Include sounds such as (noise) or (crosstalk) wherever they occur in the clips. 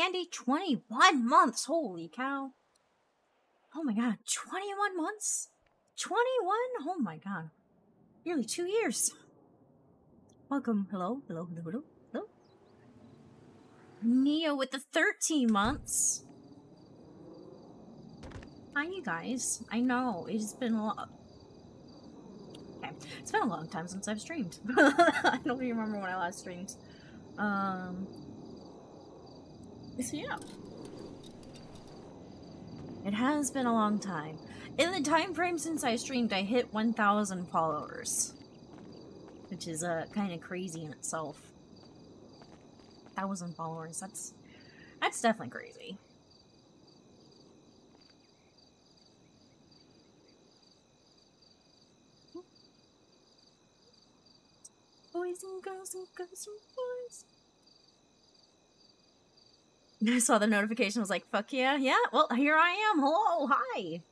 Andy, 21 months. Holy cow. Oh my god, 21 months? 21? Oh my god. Nearly two years. Welcome. Hello, hello, hello, hello, hello. Neo with the 13 months. Hi, you guys. I know, it's been a lot. Okay, it's been a long time since I've streamed. (laughs) I don't even remember when I last streamed. Um, so yeah. It has been a long time. In the time frame since I streamed, I hit 1,000 followers. Which is uh, kind of crazy in itself. 1,000 followers, that's... That's definitely crazy. Boys and girls and girls and boys. I saw the notification, I was like, fuck yeah, yeah, well, here I am. Hello, hi.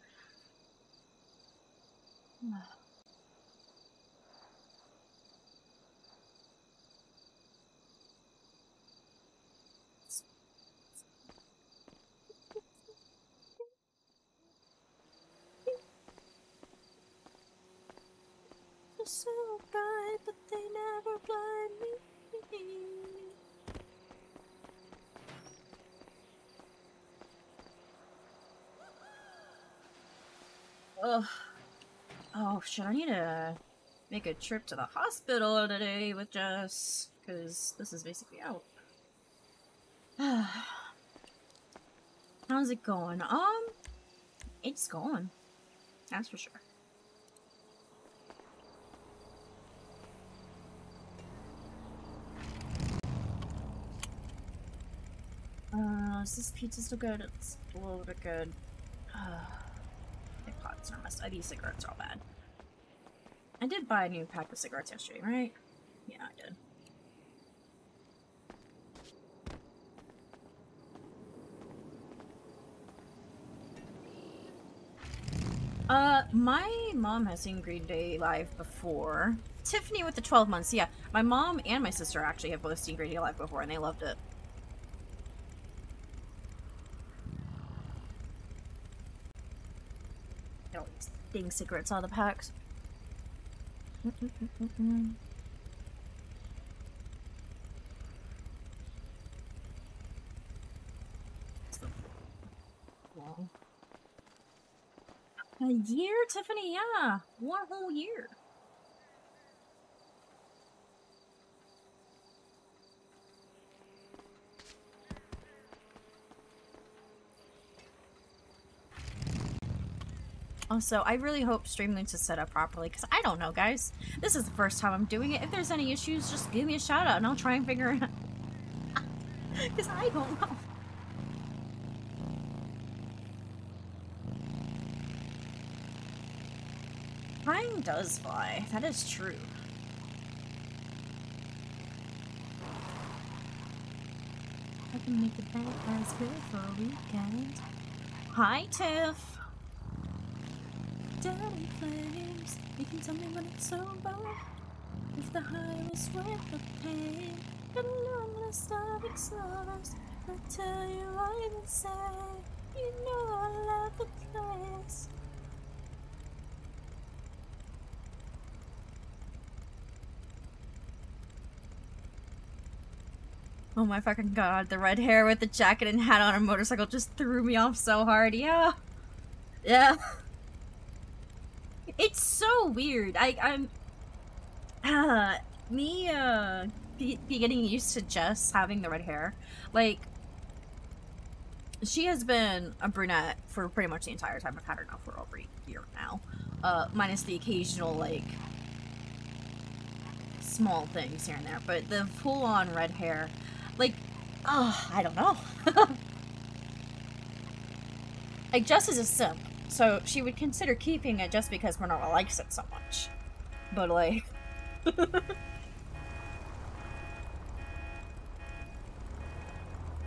so but they never blind me. Ugh. Oh shit, I need to make a trip to the hospital today with Jess, because this is basically out. (sighs) How's it going? Um, it's going. That's for sure. Uh, is this pizza still good? It's a little bit good. (sighs) Uh, my pots are messed. These cigarettes are all bad. I did buy a new pack of cigarettes yesterday, right? Yeah, I did. Uh, my mom has seen Green Day live before. Tiffany with the 12 months, yeah. My mom and my sister actually have both seen Green Day live before, and they loved it. Get all cigarettes out of the packs. A year, Tiffany? Yeah, one whole year. Also, I really hope Streamloots is set up properly, because I don't know, guys. This is the first time I'm doing it. If there's any issues, just give me a shout out and I'll try and figure it out. (laughs) Because I don't know. Time does fly. That is true. I can make good for a weekend. Hi, Tiff. Dirty flames. You can tell me when it's over. If the high is worth the pain. And a long list of explorers. I tell you. You know I love the place. Oh my fucking god, the red hair with the jacket and hat on a motorcycle just threw me off so hard. Yeah. Yeah. It's so weird. I, I'm... Uh, (sighs) me, uh, be, be getting used to Jess having the red hair. Like, she has been a brunette for pretty much the entire time. I've had her now for over a year now. Uh, minus the occasional, like, small things here and there. But the full-on red hair like, oh, I don't know. (laughs) like, Jess is a simp, so she would consider keeping it just because Renora likes it so much. But, like... (laughs)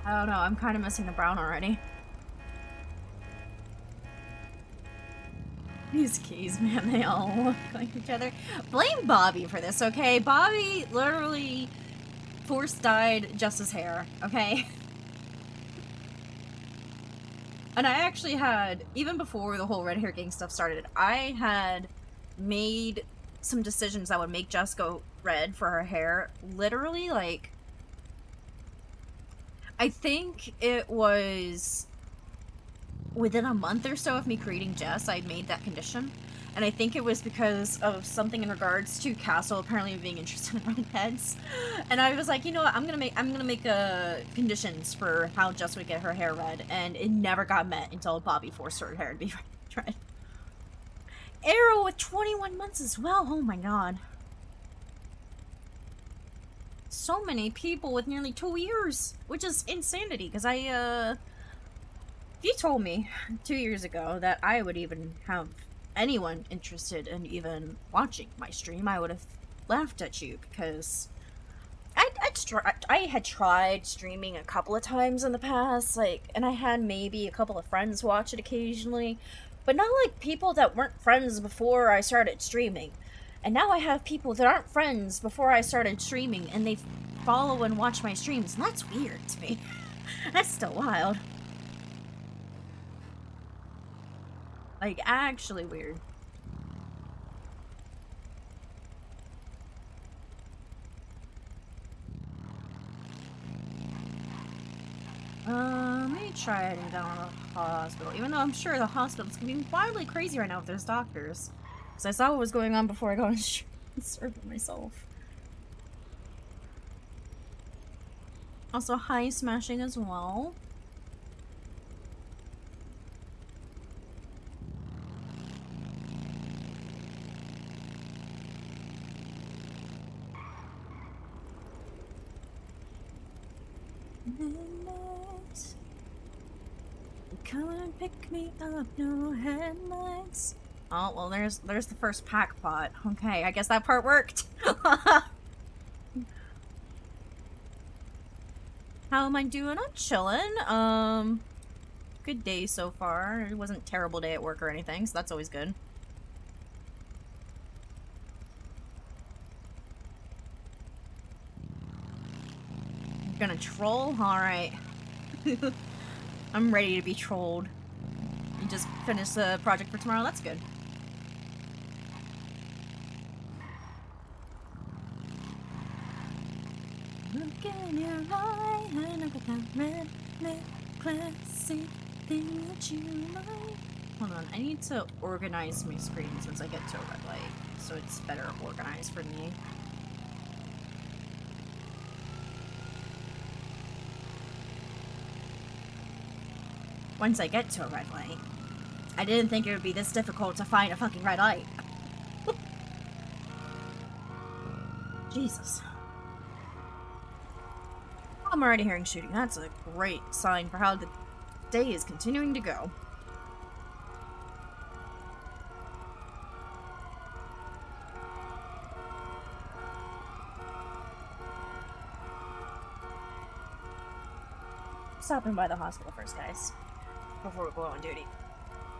I don't know, I'm kind of missing the brown already. These keys, man, they all (laughs) look like each other. Blame Bobby for this, okay? Bobby literally force dyed Jess's hair, okay? (laughs) And I actually had, even before the whole red hair gang stuff started, I had made some decisions that would make Jess go red for her hair. Literally, like, I think it was within a month or so of me creating Jess, I'd made that condition. And I think it was because of something in regards to Castle apparently being interested in (laughs) redheads. And I was like, you know what, I'm gonna make I'm gonna make uh, conditions for how Jess would get her hair red, and it never got met until Bobby forced her hair to be (laughs) red. Arrow with 21 months as well. Oh my god. So many people with nearly two years, which is insanity. Because I, uh, you told me two years ago that I would even have anyone interested in even watching my stream, I would have laughed at you because I I, I had tried streaming a couple of times in the past, like, and I had maybe a couple of friends watch it occasionally, but not like people that weren't friends before I started streaming. And now I have people that aren't friends before I started streaming, and they follow and watch my streams, and that's weird to me. (laughs) that's still wild. Like, actually weird. Uh, let me try heading down to the hospital. Even though I'm sure the hospital's gonna be wildly crazy right now with those doctors. Because I saw what was going on before I got (laughs) on serve myself. Also, high smashing as well. Come and pick me up, no headlights. Oh, well, there's there's the first pack pot. Okay, I guess that part worked. (laughs) How am I doing? I'm chilling. Um, good day so far. It wasn't terrible day at work or anything, so that's always good. Gonna troll? Alright. (laughs) I'm ready to be trolled. You just finished the project for tomorrow? That's good. Look in your eye and I got red, thing that you like. Hold on, I need to organize my screen since I get to a red light, so it's better organized for me. Once I get to a red light. I didn't think it would be this difficult to find a fucking red light. (laughs) Jesus. I'm already hearing shooting. That's a great sign for how the day is continuing to go. Stopping by the hospital first, guys before we go on duty.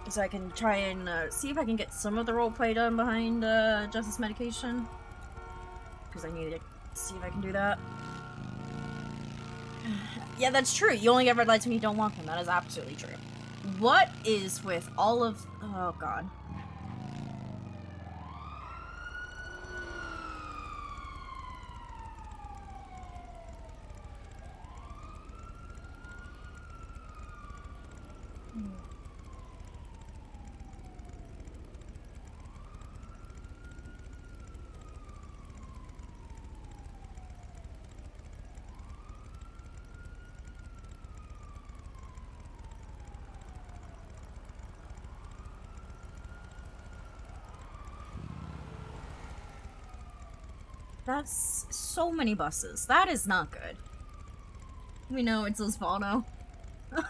So I can try and uh, see if I can get some of the roleplay done behind uh, Justice Medication. Because I need to see if I can do that. (sighs) yeah, that's true. You only get red lights when you don't want them. That is absolutely true. What is with all of... Oh, God. That's so many buses. That is not good. We know it's Osvaldo. (laughs) what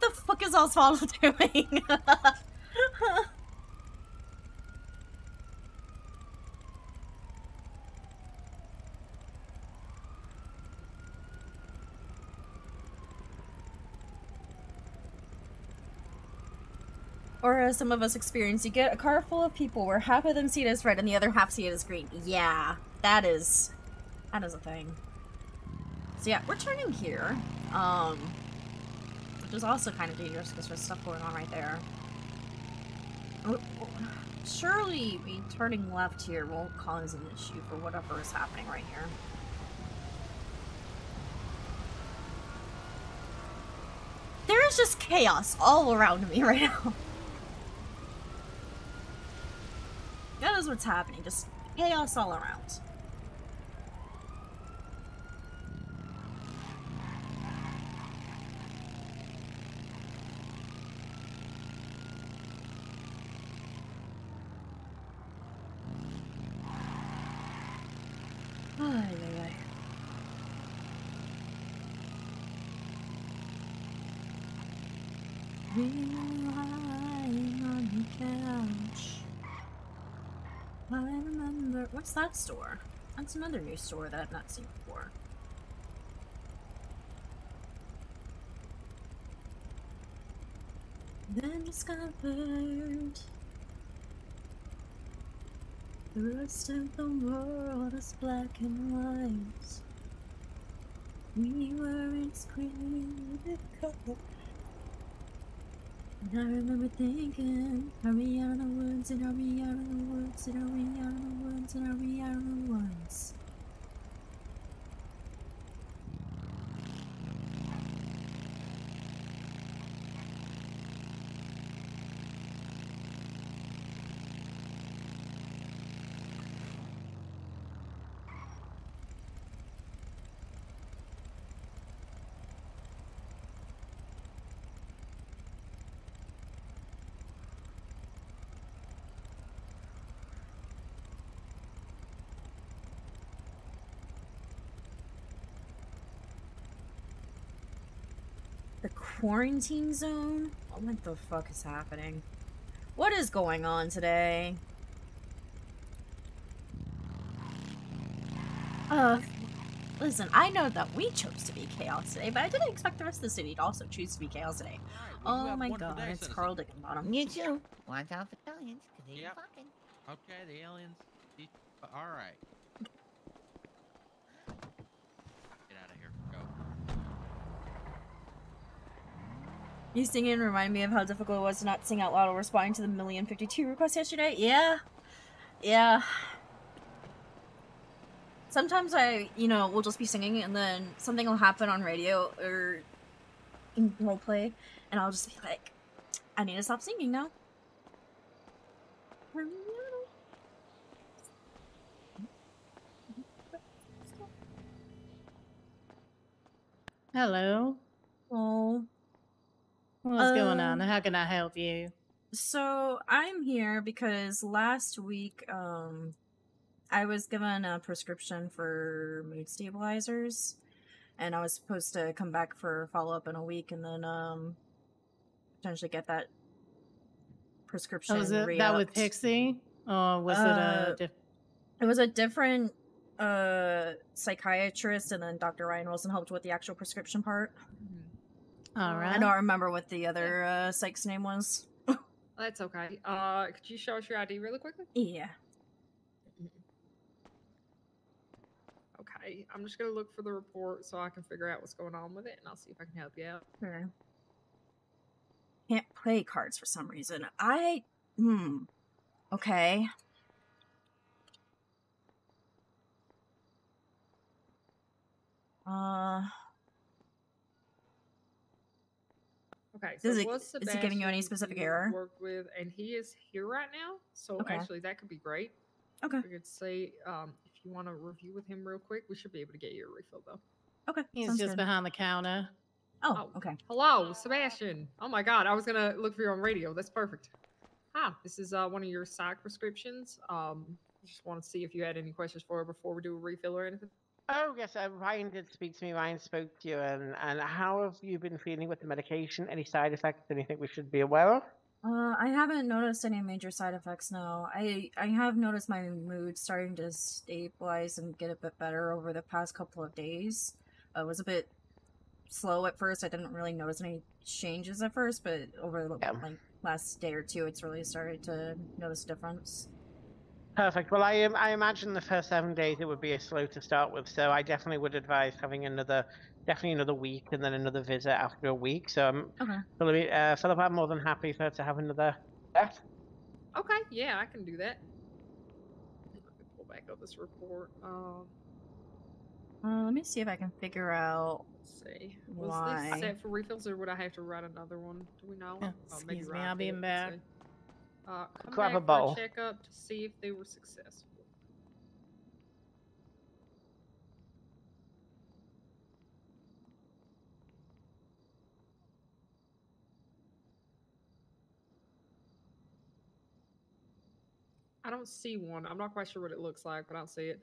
the fuck is Osvaldo (laughs) doing? (laughs) or as some of us experience, you get a car full of people where half of them see it as red and the other half see it as green. Yeah, that is, that is a thing. So yeah, we're turning here. Um, which is also kind of dangerous because there's stuff going on right there. Oh, oh, Surely me turning left here won't cause an issue for whatever is happening right here. There is just chaos all around me (laughs) right now. Is what's happening, just chaos all around. Ay, ay, ay. Lying on the couch. I remember. What's that store? That's another new store that I've not seen before. Then discovered the rest of the world is black and white. We were its created color. And I remember thinking, are we out of the woods and are we out of the woods and are we out of the woods and are we out of the woods? The quarantine zone? What the fuck is happening? What is going on today? Uh, listen, I know that we chose to be chaos today, but I didn't expect the rest of the city to also choose to be chaos today. Oh my god, it's Carl Dickenbottom. You too. Watch out for aliens, because they Yep. fucking. Okay, the aliens. the- All right. Get out of here. Go. You singing reminded me of how difficult it was to not sing out loud while responding to the million fifty two requests yesterday. Yeah, yeah. Sometimes I, you know, will just be singing and then something will happen on radio or in roleplay, and I'll just be like, I need to stop singing now. Hello. Oh, What's going on? Um, How can I help you? So I'm here because last week um I was given a prescription for mood stabilizers and I was supposed to come back for follow up in a week and then um potentially get that prescription Oh, was it that with. Pixie? Or was Uh, it a diff- It was a different uh psychiatrist and then Dr. Ryan Wilson helped with the actual prescription part. All I don't remember what the other uh psych's name was. (laughs) That's okay. Uh, could you show us your ID really quickly? Yeah. Okay, I'm just gonna look for the report so I can figure out what's going on with it, and I'll see if I can help you out. Sure. Can't play cards for some reason. I hmm. Okay. Uh Okay, Does so it- was is it giving you any specific you error? Work with, and he is here right now. So Okay. actually, that could be great. Okay. we could say, um, if you want to review with him real quick, we should be able to get you a refill though. okay. He's sounds just good. behind the counter. Oh, Oh. okay. Hello, Sebastian. Oh my God, I was gonna look for you on radio. That's perfect. Hi, this is uh, one of your psych prescriptions. Um, just want to see if you had any questions for her before we do a refill or anything. Oh yes, uh, Ryan did speak to me. Ryan spoke to you, and and how have you been feeling with the medication? Any side effects? Anything we should be aware of? Uh I haven't noticed any major side effects no. I I have noticed my mood starting to stabilize and get a bit better over the past couple of days. I was a bit slow at first. I didn't really notice any changes at first, but over the Yeah. like last day or two it's really started to notice a difference. Perfect. Well, I um, I imagine the first seven days it would be a slow to start with, so I definitely would advise having another, definitely another week, and then another visit after a week. So, um, Okay. Philip, uh, Philip, I'm more than happy for to have another. vet. Okay, yeah, I can do that. Let me pull back up this report. Um, Uh, let me see if I can figure out. let's see. Was Why? this set for refills, or would I have to write another one? Do we know? Yeah, Oh, excuse me, I'll be did, in back. Uh, come Grab a back bowl. for a checkup to see if they were successful. I don't see one. I'm not quite sure what it looks like, but I don't see it.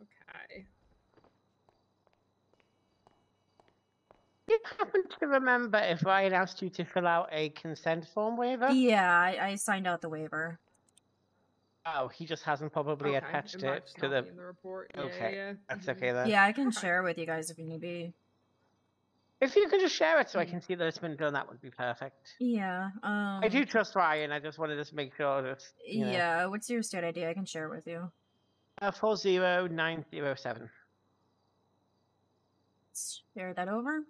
Okay. Do you happen to remember if Ryan asked you to fill out a consent form waiver? Yeah, I, I signed out the waiver. Oh, he just hasn't probably okay. attached might it to the. the report. Yeah, Okay, yeah. That's mhm. okay then. Yeah, I can share with you guys if you need be. If you could just share it so I Mm. can see that it's been done, that would be perfect. Yeah. Um. I do trust Ryan. I just wanted to make sure that. You know, Yeah. What's your state ID? I can share with you. Uh, four zero nine zero seven. Share that over.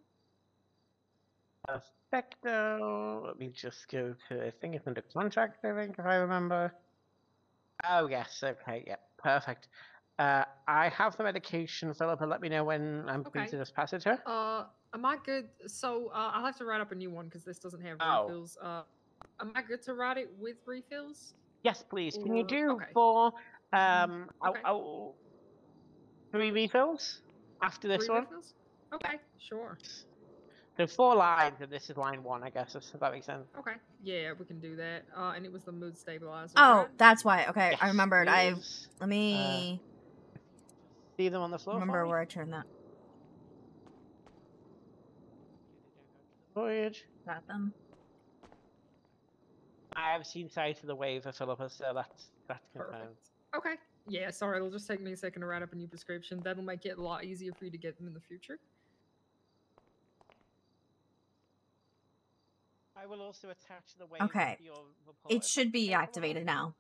Perfecto. Let me just go to. I think it's under contract. I think if I remember. Oh yes. Okay. Yep. Perfect. Uh, I have the medication, Philippa. Let me know when I'm Okay. to just pass it to her. Uh, am I good? So uh, I'll have to write up a new one because this doesn't have Oh. refills. Uh, am I good to write it with refills? Yes, please. Can you do okay. four? Um, oh, Okay. oh, three refills after this Three one. refills? Okay, sure. So four lines, and this is line one, I guess. If that makes sense. Okay, yeah, we can do that. Uh, and it was the mood stabilizer. Oh, right? that's why. Okay, Yes, I remembered. I let me see them on the floor. remember where I turned that. Voyage. Got them. I have seen sight of the wave of Philippa, so that's that's confirmed. Perfect. Okay. Yeah, sorry, it'll just take me a second to write up a new prescription. That'll make it a lot easier for you to get them in the future. I will also attach the waiver Okay. to your report. It should be activated now.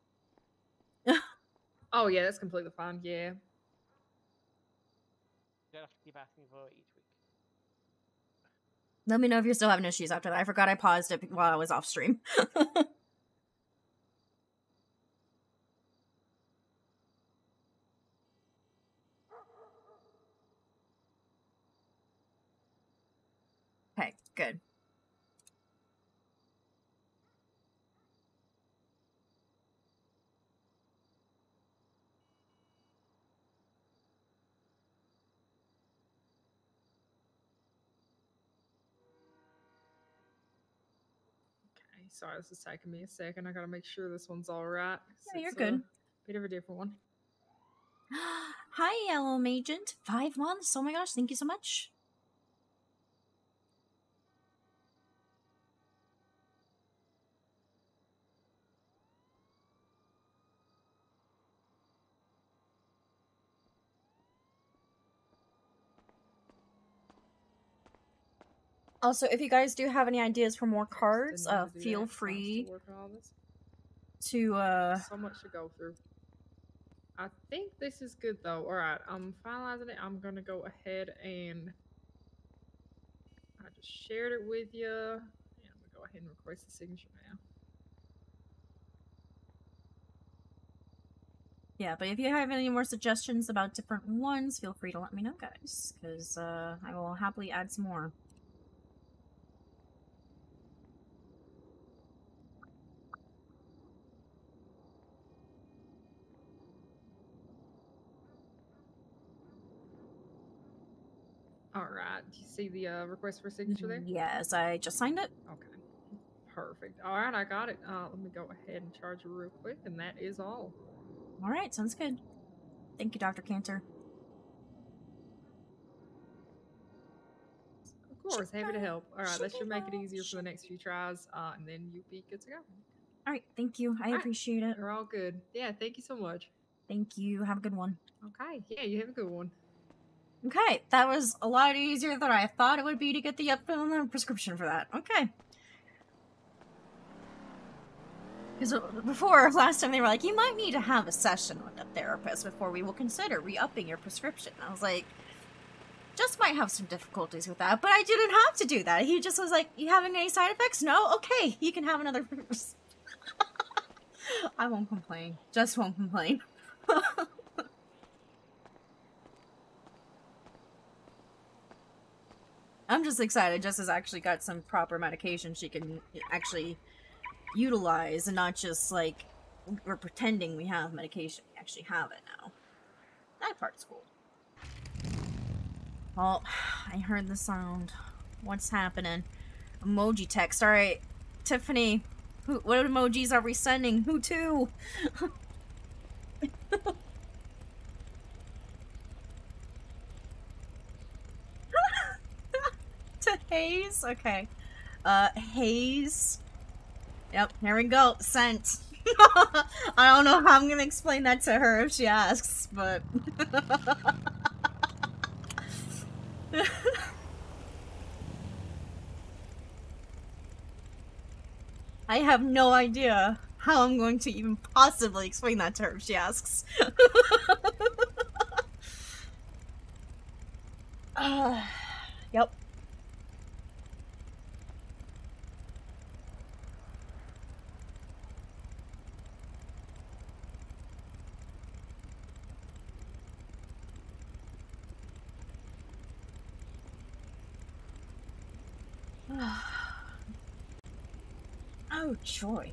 (laughs) Oh yeah, that's completely fine. Yeah. You don't have to keep asking for it each week. Let me know if you're still having issues after that. I forgot I paused it while I was off stream. (laughs) okay, good. Okay. Sorry, this is taking me a second. I gotta make sure this one's all right. Yeah, you're good. Bit of a different one. (gasps) Hi, Yellow Agent. Five months. Oh my gosh, thank you so much. Also, if you guys do have any ideas for more cards, uh, feel that, so I'm still free to uh so much to go through. I think this is good though. All right, I'm finalizing it. I'm gonna go ahead and I just shared it with you. And I'm gonna go ahead and request the signature now. Yeah, but if you have any more suggestions about different ones, feel free to let me know, guys, because uh, I will happily add some more. All right. Do you see the uh, request for signature there? Yes, I just signed it. Okay. Perfect. All right, I got it. Uh, let me go ahead and charge you real quick, and that is all. All right, sounds good. Thank you, Dr. Cantor. Of course, happy to help. All right, that should make it easier for the next few tries, uh, and then you'll be good to go. All right, thank you. I Alright. appreciate it. You're all good. Yeah, thank you so much. Thank you. Have a good one. Okay. Yeah, you have a good one. Okay, that was a lot easier than I thought it would be to get the the prescription for that. Okay. Because uh, before, (laughs) last time they were like, you might need to have a session with a therapist before we will consider re upping your prescription. I was like, just might have some difficulties with that, but I didn't have to do that. He just was like, you having any side effects? No? Okay, you can have another. (laughs) I won't complain. Just won't complain. I'm just excited. Jess has actually got some proper medication she can actually utilize and not just like we're pretending we have medication. We actually have it now. That part's cool. Well, (sighs) I heard the sound. What's happening? Emoji text. Alright, Tiffany, who, what emojis are we sending? Who to? (laughs) to Hayes? Okay. Uh, Hayes. Yep, here we go. Scent. (laughs) I don't know how I'm gonna explain that to her if she asks, but... (laughs) I have no idea how I'm going to even possibly explain that to her if she asks. (laughs) uh, yep. Joy.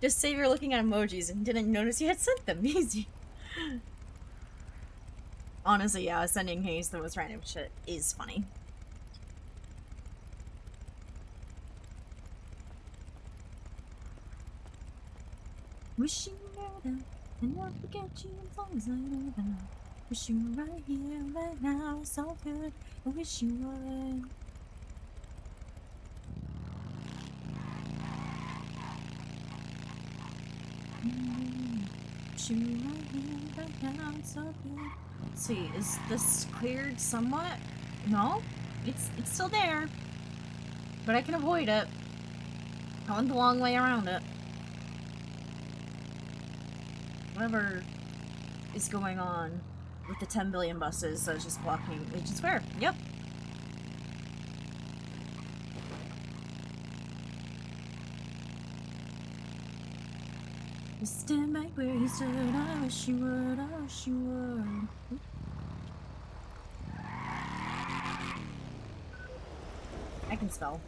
Just say you're looking at emojis and didn't notice you had sent them. (laughs) Easy. Honestly, yeah, sending Hayes the most random shit is funny. Wishing you there, and I'll forget you as long as I know that. Wish you were right here, right now, it's all good. I wish you were here. Let's see, is this cleared somewhat? No? It's it's still there. But I can avoid it. I went the long way around it. Whatever is going on with the 10 billion buses that's just blocking Legion Square. Yep. You stand back where you stood, I wish you would, I wish you would. I can spell.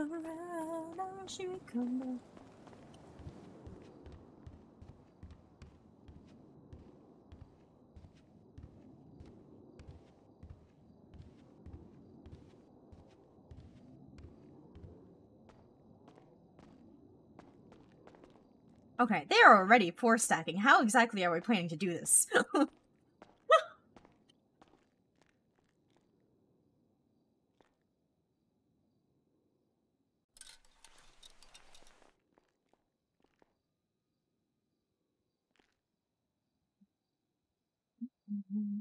Work like a ride, you. Okay, they are already four stacking. How exactly are we planning to do this? (laughs)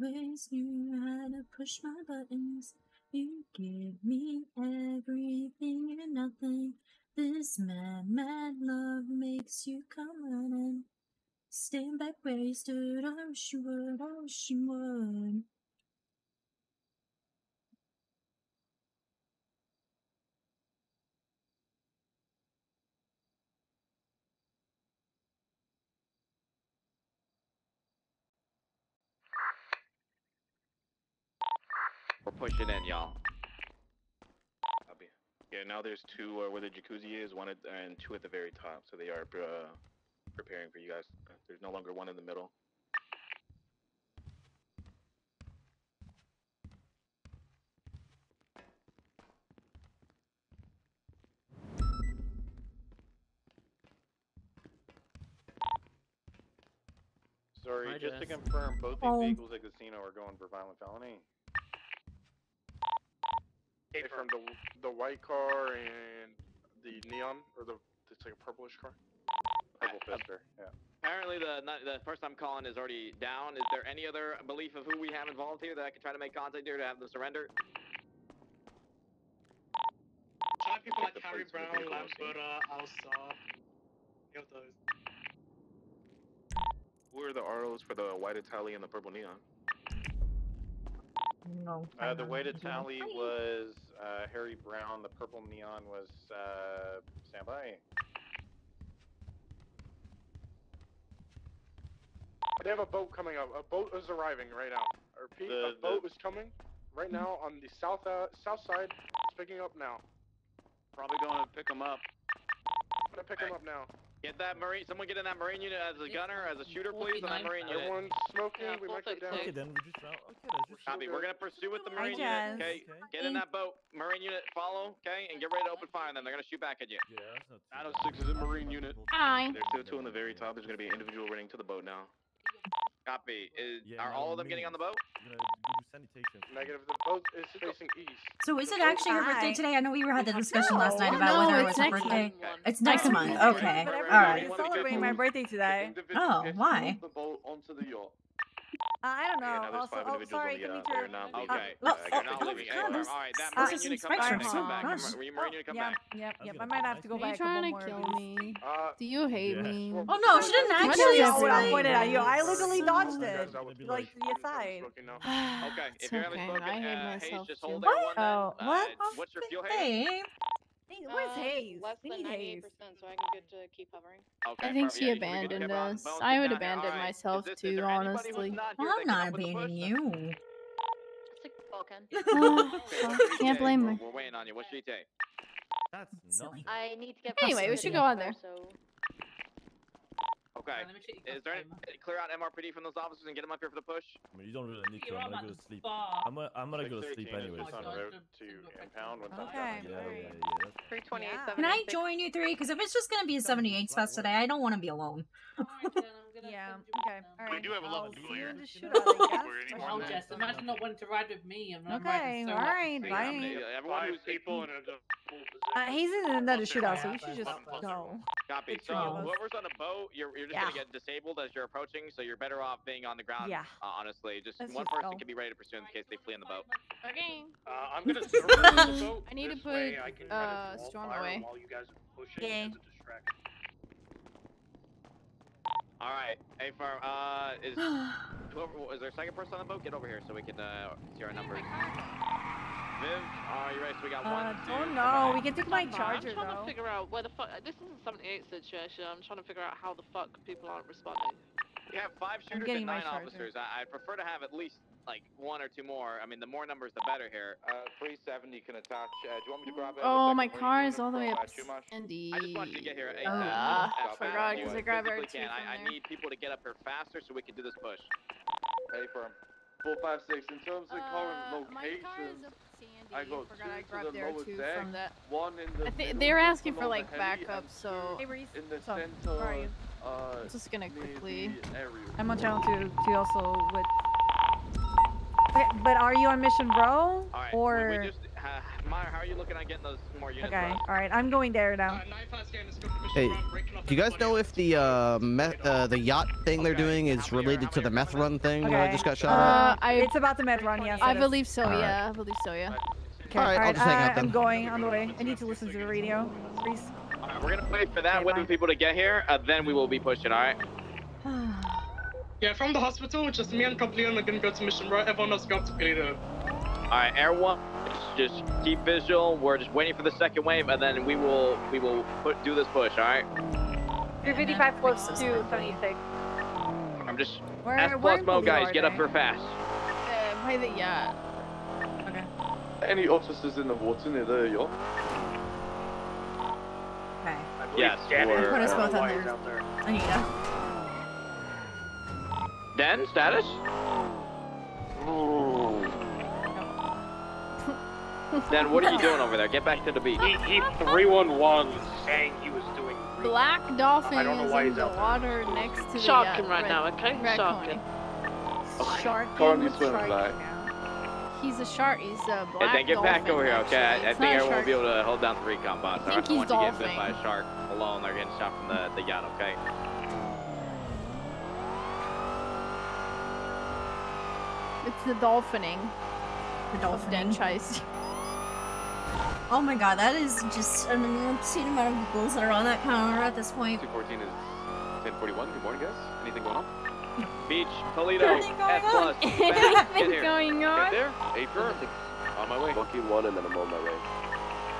Always knew how to push my buttons. You give me everything and nothing. This mad, mad love makes you come running. Stand back where you stood. I wish you would. I wish you would. pushing in, y'all. Yeah, now there's two uh, where the jacuzzi is, one at, and two at the very top. So they are uh, preparing for you guys. There's no longer one in the middle. Sorry, just to confirm, both these um, vehicles at the casino are going for violent felony. Hey, from the the white car and the neon or the it's like a purplish car. Purple Pfister, yeah. Apparently, the not, the first I'm calling is already down. Is there any other belief of who we have involved here that I can try to make contact here to have them surrender? Try people like the Harry plates for the Brown, vehicles. Lamberta, Alsar. Any of those. Who are the ROs for the white Italian and the purple neon? No. Uh, the white Italian was uh, Harry Brown. The purple neon was uh, standby. They have a boat coming up. A boat is arriving right now. I repeat, The- a boat the- is coming right now on the south uh, south side. It's picking up now. Probably going to pick them up. I'm gonna pick them up now. Get that marine. Someone get in that marine unit as a gunner, as a shooter, please. On that marine unit. Everyone's smoking. Yeah, we might go down. Okay, then we just route. Okay, let's just. Copy. We're gonna pursue with the marine unit. Jess. Okay. Get in that boat. Marine unit, follow. Okay, and get ready to open fire. Then they're gonna shoot back at you. Yeah, that's not. Out of oh six is a marine unit. Hi. There's two, two on the very top. There's going to be an individual running to the boat now. Copy. Is, Yeah, are all of them getting on the boat? We're gonna do sanitation. Negative. The boat is facing east. So is it actually her birthday Hi. today? I know we were had the discussion last night No, about whether it it's was her next birthday. month. It's next Next month. month. Okay. All right. All everybody right. is celebrating my birthday today. Oh, why? The boat onto the yacht. Uh, I don't know. Okay, now also, five oh, individuals sorry, on the, uh, Demeter. they're not being- Okay. Oh, uh, oh, you're not oh, leaving God, anywhere. All right, that this marine is unit come inspection, back. so Come back. gosh. Marine marine unit come back. yep, yep. I might have to go nice. back Are you trying to kill me? Uh, Do you hate Yeah. me? Oh no, she didn't actually. is say. what I pointed at you? I literally dodged it. I would be Like like, the side. (sighs) Okay, if you're having okay. spoken, I hate uh, myself just hold What? everyone then. Oh, Uh, what? What's your fuel, Hayes? Hey. Hey, Where's Hayes? Less We than 98%, so I can get to keep hovering. Okay, I think she Yeah, you can abandoned us. I would abandon All right. myself this- too, there anybody who's honestly. not Well, I'm not help with the abandoning you. Stick Vulcan. Ah, Can't your take? blame We're- her. We're waiting on you. What's your take? That's nothing. I need to get. Anyway, we should go on there. So Okay. Is there any clear out MRPD from those officers and get them up here for the push? I mean, you don't really need to. I'm gonna go to sleep. I'm gonna, I'm gonna go to sleep 613 anyways. just on so- route to impound once Okay. done. Yeah, yeah, yeah. that's- 328. Can I join you three? Because if it's just gonna be a 78 fest today, I don't want to be alone. Yeah. Okay. All right. We do have a I'll level see duel you here. in the shootout, I guess. We're any Or more something. than- imagine not wanting to ride with me. And Okay. All right. See, Bye. I'm the- everyone Five who's people in a full position. Uh, Hayes in another shootout, so half we should just go. One. Copy. Good for you. So whoever's on a boat, you're, you're just Yeah. gonna get disabled as you're approaching. So you're better off being on the ground. Yeah. Uh, honestly, just Let's one just person go. can be ready to pursue in case they flee in the boat. Okay. Uh, I'm gonna (laughs) circle the boat. I need to this way put, I uh, to draw Storm fire away. While you guys are pushing Okay. as a distraction. All right. Hey, farm. Uh, is (sighs) whoever is there a second person on the boat? Get over here so we can uh see our numbers. Viv, are you ready? So we got Uh, one, two. oh no, back. we can take my charger I'm charger trying to figure out where the fuck. This is a 78 situation. I'm trying to figure out how the fuck people aren't responding. We have five shooters getting and my nine charger. officers. I, I'd prefer to have at least like one or two more. I mean, the more numbers, the better here. Uh, 370 can attach. Uh, do you want me to grab a Oh, my car is all the way up. uh, Indeed. I just want you to get here. ASAP. Ah, as fast forgot, as you 'cause I grabbed physically R2 can. from I, I need people to get up here faster so we can do this push. Hey, firm. 456. In terms of Uh, my car locations. I got forgot I two to grabbed the there lower too deck, from that. one in the I think middle they were just asking for like the backup, so Hey Reese, in the what's up? center, Where are you? uh, I'm just gonna quickly. the. I'm on channel two, two also with. Okay, but are you on mission, bro? All right. we- Or we just, uh, Meyer, how are you looking at getting those more units? okay, for all right, I'm going there now. Hey, do you guys know if the uh, meth, uh the yacht thing they're doing is related to the meth run thing that I Okay. just got shot at? Uh, I It's about the meth run, yes. I believe so. Alright. Yeah, I believe so. Yeah. Okay, Alright, I'll just hang out uh, then. I'm going on the way. I need to listen to the radio. Reese. All right, we're gonna wait for that, Okay, wait bye. for people to get here, uh, then we will be pushing. All right. (sighs) Yeah, from the hospital, just me and Kablian are gonna go to Mission Row. Everyone else go up to Toledo. All right, Air One, just, just keep visual. We're just waiting for the second wave, and then we will we will put do this push. All right. 355 close to 76. I'm just Where, S where plus in mode, Toledo guys. Get up they? here fast. Uh, by the yacht. Okay. Any officers in the water near the yacht? Okay. I Yes, Janet Put us both on Wyatt's there. out there. Anita. Den status? Den, what are you doing over there? Get back to the beach. He, he 311 saying he was doing black dolphin I don't know is in the out there. water next to the Sharking uh, right red now, okay? raccoon. Sharking. Shark. Currently swimming back. He's a shark. He's a Hey, black then get back over here, okay? I, actually. I It's think not a everyone will shark. be able to hold down the recon boss. I I think don't he's want you to get bit by a shark alone or getting shot from the, the yacht, okay? It's the dolphining. The Of dolphining. Denchise. Oh my god, that is just an obscene amount of bulls that are on that counter at this point. 214 is 1041. Good morning, guys. Anything going on? (laughs) Beach, Toledo, Anything going plus. (laughs) on? Back, get Anything here. going Get on? there. April. On my way. Lucky one and then I'm on my way.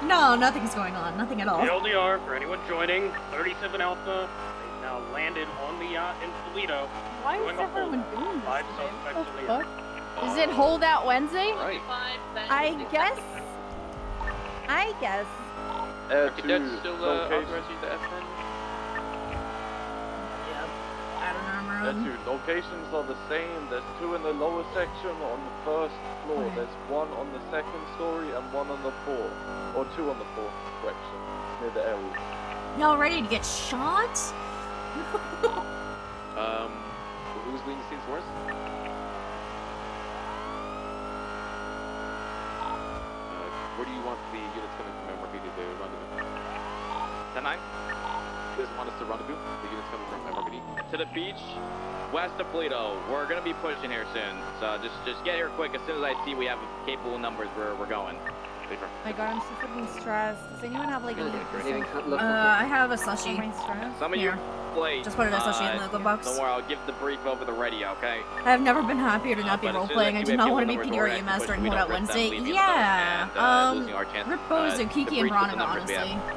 No, nothing's going on. Nothing at all. The LDR, for anyone joining, 37 Alpha, they've now landed on the yacht in Toledo. Why is Doing a everyone doing this? Five today? suspects What in the the fuck? Is it holdout Wednesday? Right. I guess. I guess. Uh, Okay, to that's still uh, location- authorized you to FN? I don't Yeah, remember. dude, locations are the same. There's two in the lower section on the first floor. Okay. There's one on the second story and one on the fourth. Or two on the fourth, correction. Near the area. Y'all ready to get shot? (laughs) Um, 10-9? You guys want us to rendezvous? The units coming from MRPD? To the beach, west of Toledo. We're gonna be pushing here soon, so just just get here quick. As soon as I see we have capable numbers, we're, we're going. Leave her. My god, I'm so fucking stressed. Does anyone have like any Uh, I have a slushy. Some of Here. you late. Just put it as a slushy in uh, the glove box. Don't worry, I'll give the brief over the radio, okay? I have never been happier to Uh, not be but role playing. I I do not want to be numbers, PD or actually EMS during Holdout don't them Wednesday. Yeah. and, uh, Um, losing our uh, Kiki, and breach with the Veronica, numbers we have. honestly.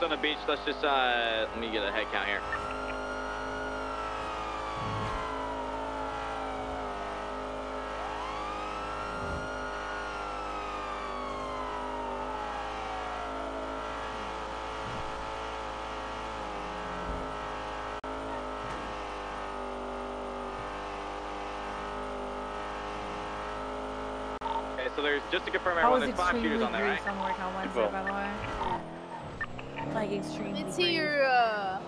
Alright, units on the beach, let's just, uh, let me get a head count here. Okay, so there's, just to confirm I everyone, was there's five extremely shooters on there, brief right? on work on Wednesday, People. by the way. Like extremely Did brief. see your, uh...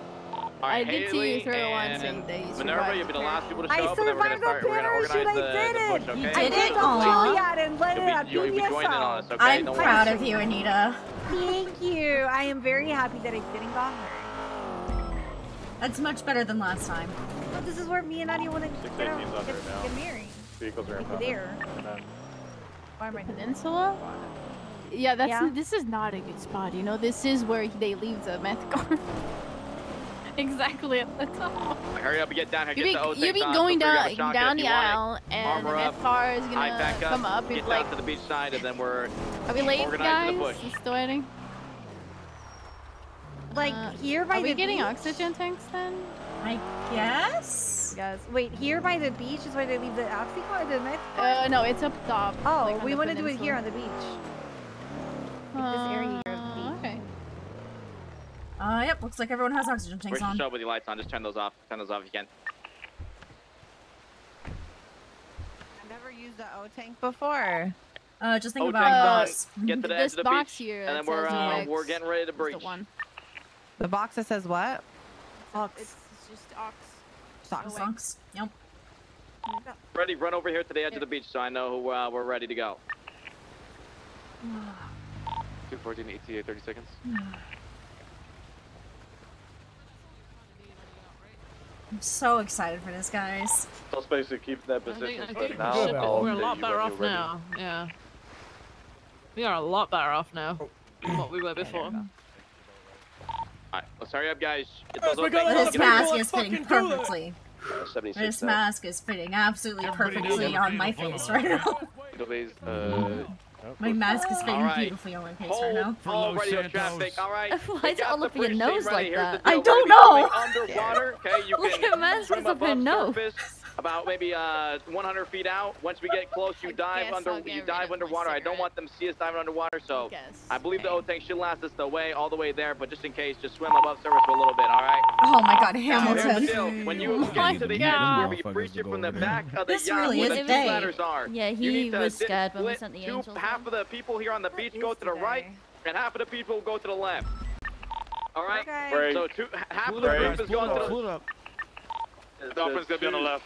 I did see Haley your throw one and saying that you Minerva, survived you'll be the the last people to I show up, and then we're gonna survived start, we're gonna parachute, organize the, did the it! push, You did it? Go Aw. Juliet and let You'll it be, you'll be Give me a joining on us, okay? I'm Don't proud worry. of you, Anita. Thank you. I am very happy that I didn't got hurt. That's much better than last time. But this is where me and Nadia want to get, out- get, get married. Vehicles are Like impound. there. Why am I doing Peninsula? Yeah, that's Yeah. this is not a good spot. You know, this is where they leave the meth car. (laughs) exactly at the top. Hurry up and get down here, You get be the you be on, going feel free to grab a down down the you want it. aisle, and the meth up, car is gonna back up, come up. get It's down like, to the beach side, and then we're are we late, organizing guys? the push. Still waiting. Like Uh, here by the Are we the getting beach? oxygen tanks then? I guess? Yes. Wait, here by the beach is where they leave the oxy car, the meth car? Uh, no, it's up top. oh, like we want to do it here on the beach. Like this area here on the. Okay. Uh, yep, looks like everyone has oxygen Where's tanks the on. show with your lights on? Just turn those off. Turn those off if you can. I've never used the O tank before. Uh, just think about tank us. Get to the edge This of the box beach, here and then we're uh, Rex we're getting ready to breach. The one. The box that says what? Ox. It's, it's just ox. Socks. Socks. Yep. Ready, run over here to the edge of the beach so I know who, uh, we're ready to go. (sighs) 214 ETA, 30 seconds. (sighs) I'm so excited for this, guys. Let's basically keep that I position think, I for think now. we're, I'll we're a lot better off ready. now. Yeah. We are a lot better off now than what we were before. Alright, let's hurry up, guys. Get those But O tanks mask is fitting perfectly. Uh, 76 This now. mask is fitting absolutely perfectly on my face right now. (laughs) Please, uh, My mask is fitting Alright. beautifully on my face right now. all radio traffic, alright? (laughs) Why We is it got all up your nose ready. like that? I don't We're gonna be know. Underwater, okay? You (laughs) Look can at Master's swim up your above nose. Surface. about maybe uh 100 feet out. Once we get close, you dive under. You dive underwater. I don't want them to see us diving underwater, so Guess. I believe the O tank should last us the way all the way there. But just in case, just swim above surface for a little bit. All right. Oh my god, Now, here's Hamilton. deal. When you Oh get to the God. end, where we breach it from the back of the This yacht really where is the two they. ladders are. Yeah, you he need to was scared when we sent the two, angels Half of the people here on the beach go to the right, and half of the people go to the left. All right. Okay. So two, half of the it up, group is pull it going to the. pull up. Dolphin's gonna be on the left.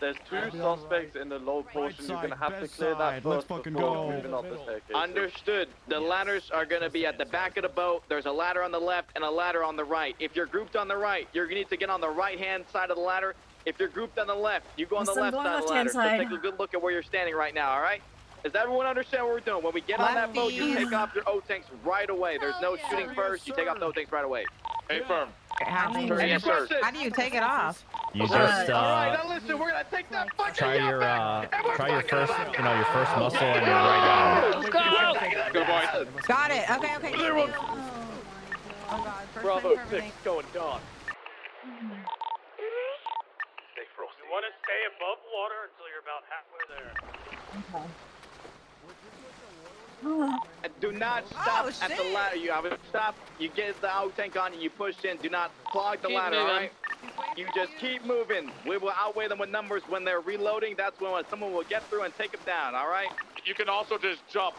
There's two suspects in the low portion. You're gonna have to best clear that side. Let's first fucking before go. moving up the staircase. Understood. The ladders are going to be at the back of the boat. There's a ladder on the left and a ladder on the right. If you're grouped on the right, you're going to need to get on the right-hand side of the ladder. If you're grouped on the left, you go on Yes, the I'm left going side of the ladder. left-hand So take a good look at where you're standing right now, all right? Does everyone understand what we're doing? When we get on that boat, you take off your O-tanks right away. There's no shooting first. You take off the O-tanks right away. Hey, firm. How do you, Turn how do you take it off? You Uh, just all right, uh, now listen, we're going to take that fucking try your uh, try your first, you know, your first muscle and your right arm. Let's go! Good boy. Got it. Okay, okay. There one. Oh god. First Bravo time 6 going dark. Stay frosty. You want to stay above water until you're about halfway there. And Uh, do not oh, stop Oh, at the ladder. You have to stop. You get the out tank on and you push in. Do not clog the Keep ladder, moving. alright? You just keep moving. We will outweigh them with numbers when they're reloading. That's when someone will get through and take them down, alright? You can also just jump.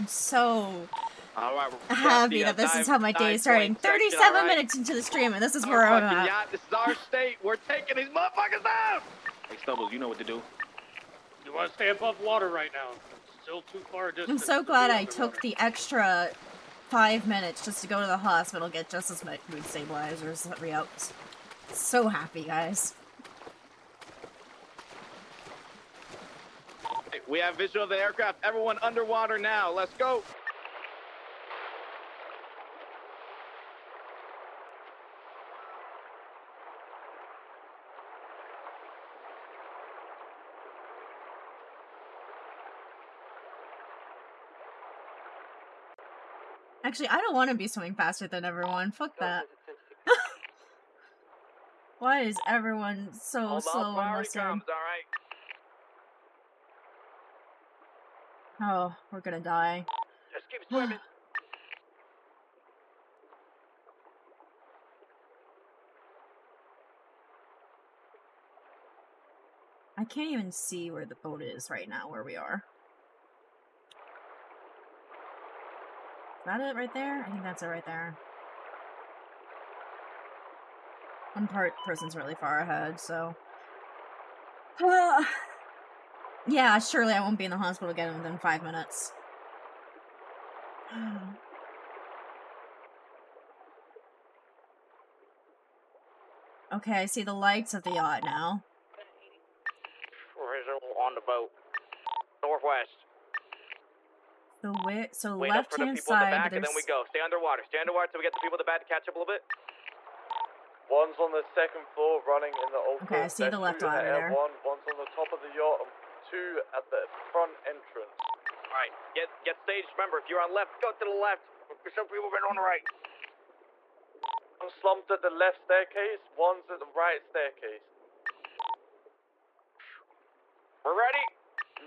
I'm so Alright, happy that gotta this is how my day is starting. 37 alright? minutes into the stream, and this is Our where I'm at. yacht. This is our state. We're taking these motherfuckers down! Hey, Stubbles, you know what to do. You want to stay above water right now. It's still too far a I'm so glad be I underwater. took the extra five minutes just to go to the hospital, get just as much mood stabilizers, re-ups. So happy, guys. Hey, We have visual of the aircraft. Everyone underwater now. Let's go. Actually, I don't want to be swimming faster than everyone. Fuck that. (laughs) Why is everyone so Hold slow on, comes, alright? Oh, we're gonna die. Just keep (sighs) swimming. I can't even see where the boat is right now, where we are. That it right there? I think that's it right there. One part person's really far ahead, so. Ah. yeah, surely I won't be in the hospital again within five minutes. (sighs) okay, I see the lights of the yacht now. on the boat. Northwest. So where? So Wait left for the hand people the side. back, and then we there's- go. Stay underwater. Stay underwater till we get the people in the back to catch up a little bit. One's on the second floor running in the open. Okay, I see the left two ladder there. One, one's on the top of the yacht, and two at the front entrance. All right, get get staged. Remember, if you're on left, go to the left. Some people been on the right. One's slumped at the left staircase, one's at the right staircase. We're ready.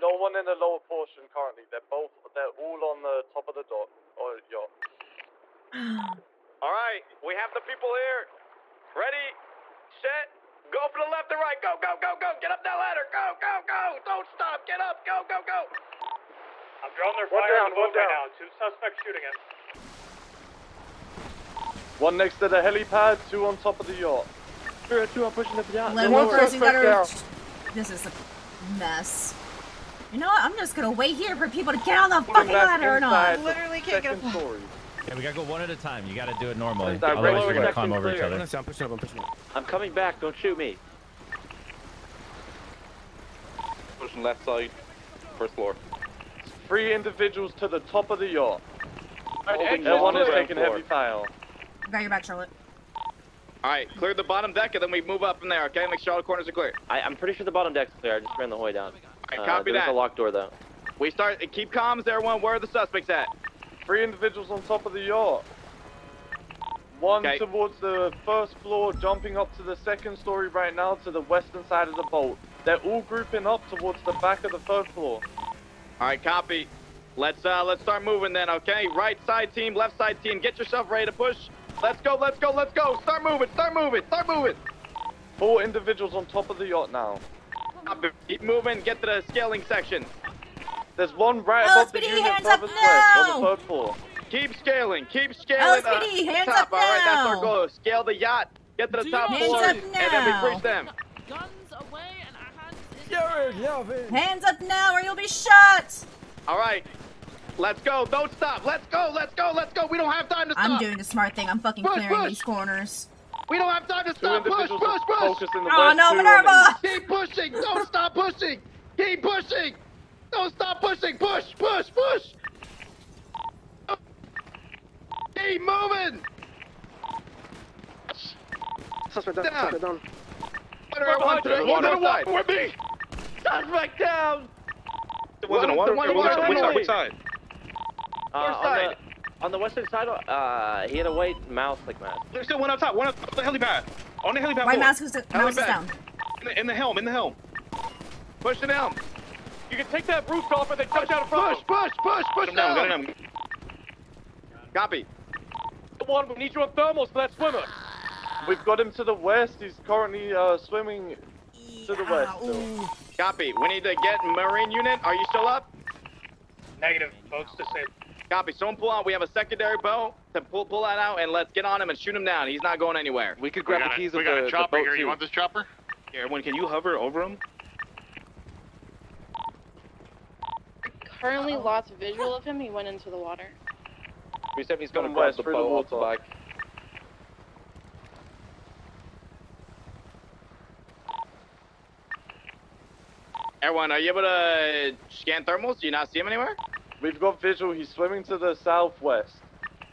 No one in the lower portion currently. They're both, they're all on the top of the dot or yacht. (sighs) All right, we have the people here. Ready, set, go for the left and right. Go, go, go, go. Get up that ladder. Go, go, go. Don't stop. Get up. Go, go, go. I'm drawing their One fire down, on the one boat right now. Two suspects shooting it. One next to the helipad, two on top of the yacht. Two, two are pushing the yacht. Limo first, you gotta. This is a mess. You know what? I'm just gonna wait here for people to get on the fucking ladder or not. Literally can't get a story. Yeah, we gotta go one at a time. You gotta do it normally. Otherwise, we're gonna climb over each other. I'm pushing up, I'm pushing up. I'm coming back. Don't shoot me. Pushing left side, first floor. Three individuals to the top of the yacht. Holding Everyone is taking floor. heavy fire. Got your back, Charlotte. All right, clear the bottom deck and then we move up from there. Okay, make sure all the corners are clear. I, I'm pretty sure the bottom deck's clear. I just ran the hoy down. All right, Uh, copy there's that. a locked door though. We start. Keep comms, everyone. Where are the suspects at? Three individuals on top of the yacht. One Okay. towards the first floor, jumping up to the second story right now to the western side of the boat. They're all grouping up towards the back of the third floor. All right, copy. Let's uh let's start moving then, okay? Right side team, left side team, get yourself ready to push. Let's go, let's go, let's go. Start moving, start moving, start moving. Four individuals on top of the yacht now. Copy. Keep moving, get to the scaling section. There's one right Oh, above the Speedy, unit hands up furthest west on the now! third floor. Keep scaling, keep scaling. uh, LSPD, hands top. up All right, that's our goal. Scale the yacht, get to the top Hands floor, up and then we now! push them. Guns away and our hands in Hands up now or you'll be shot! All right, let's go. Don't stop. Let's go, let's go, let's go. We don't have time to stop. I'm doing the smart thing. I'm fucking Push, clearing push! these corners. We don't have time to stop. Push, push, push. focus in the Oh, no, Minerva! Keep pushing. Don't stop pushing. Keep pushing. Don't stop pushing. Push, push, push. Keep moving. Suspect down, suspect down. One to one to the one to the side. With me! Suspect down. The one's in the water? One, Which one, side? Which side? one. Which side? Uh, North on, the, western side, uh, he had a white mouse like mask. There's still one up top. One up the helipad. On the helipad. White floor. mask is, mouse is down. In the, in the helm. In the helm. Push it down. You can take that roof off and then jump down in front. push, push, push Got him down. Down. down. Copy. The one, we need you on thermals for that swimmer. We've got him to the west. He's currently uh, swimming to the west. still. Ooh. Copy. We need to get Marine unit. Are you still up? Negative, folks, to say. Copy. Someone pull out. We have a secondary boat to pull pull that out and let's get on him and shoot him down. He's not going anywhere. We could grab got the a, keys we of got the, a the chopper boat here. You want this chopper? Here, everyone, can you hover over him? Currently lost visual of him. He went into the water. 370's Come gonna grab west the through the boat off the water. back. Everyone, are you able to scan thermals? Do you not see him anywhere? We've got visual. He's swimming to the southwest.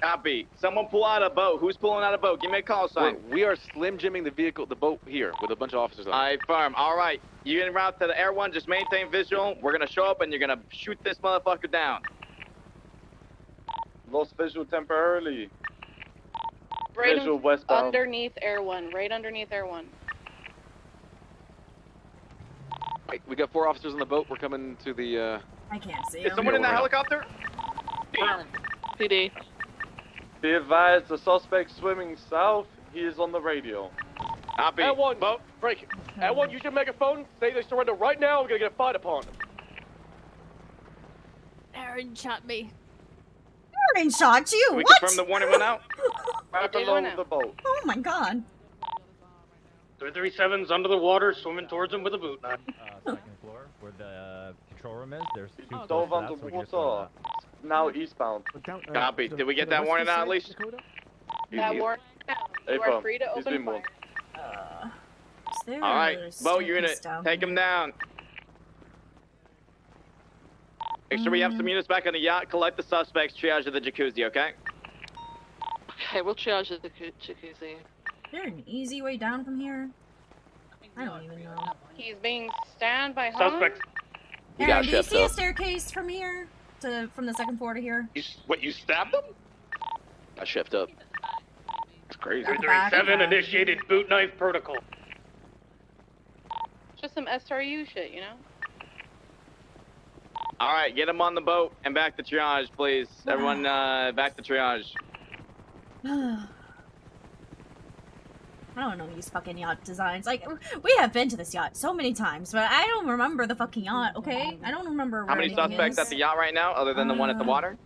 Copy. Someone pull out a boat. Who's pulling out a boat? Give me a call sign. We're, we are slim jimming the vehicle, the boat here with a bunch of officers on. it. I firm. All right. You en route to the air one. Just maintain visual. We're gonna show up and you're gonna shoot this motherfucker down. Lost visual temporarily. Right Visual in- westbound. underneath Air One. Right underneath Air One. Right, we got four officers on the boat. We're coming to the. Uh, I can't see Is him. someone in that helicopter? PD. Be advised, the suspect swimming south. He is on the radio. Copy. At one, Boat. break. At one, use your megaphone. Say they surrender right now. We're gonna get a fight upon them. Aaron shot me. Aaron shot you. Can we what? confirm the warning went out? (laughs) Back did along the boat. Oh my god. 337's under the water, swimming towards him with a boot knife. Uh, second floor, where the uh, control room is. There's two He floors dove to that, under so we can just go to water. Now eastbound. Copy. Did we get that warning out at least? That Easy. warrant. Hey, You are fam, free to open been moved. fire. Uh, is there All right. another Boat staircase unit. down Take here? him down. Make sure we have some units back on the yacht. Collect the suspects. Triage of the jacuzzi. Okay. Okay, we'll triage the cu- jacuzzi. Is there an easy way down from here? I don't even know. He's being stand by whom? Suspect. You Aaron, got do you shipped see a staircase from here to from the second floor to here? You, what, you stabbed him? I shift up. That's crazy. At the back, 337 initiated boot knife protocol. Just some SRU shit, you know? All right. Get him on the boat and back to triage, please. Everyone, uh, back to triage. I don't know these fucking yacht designs. Like, we have been to this yacht so many times, but I don't remember the fucking yacht, okay? I don't remember How many suspects is. at the yacht right now, other than the one at the Uh, water?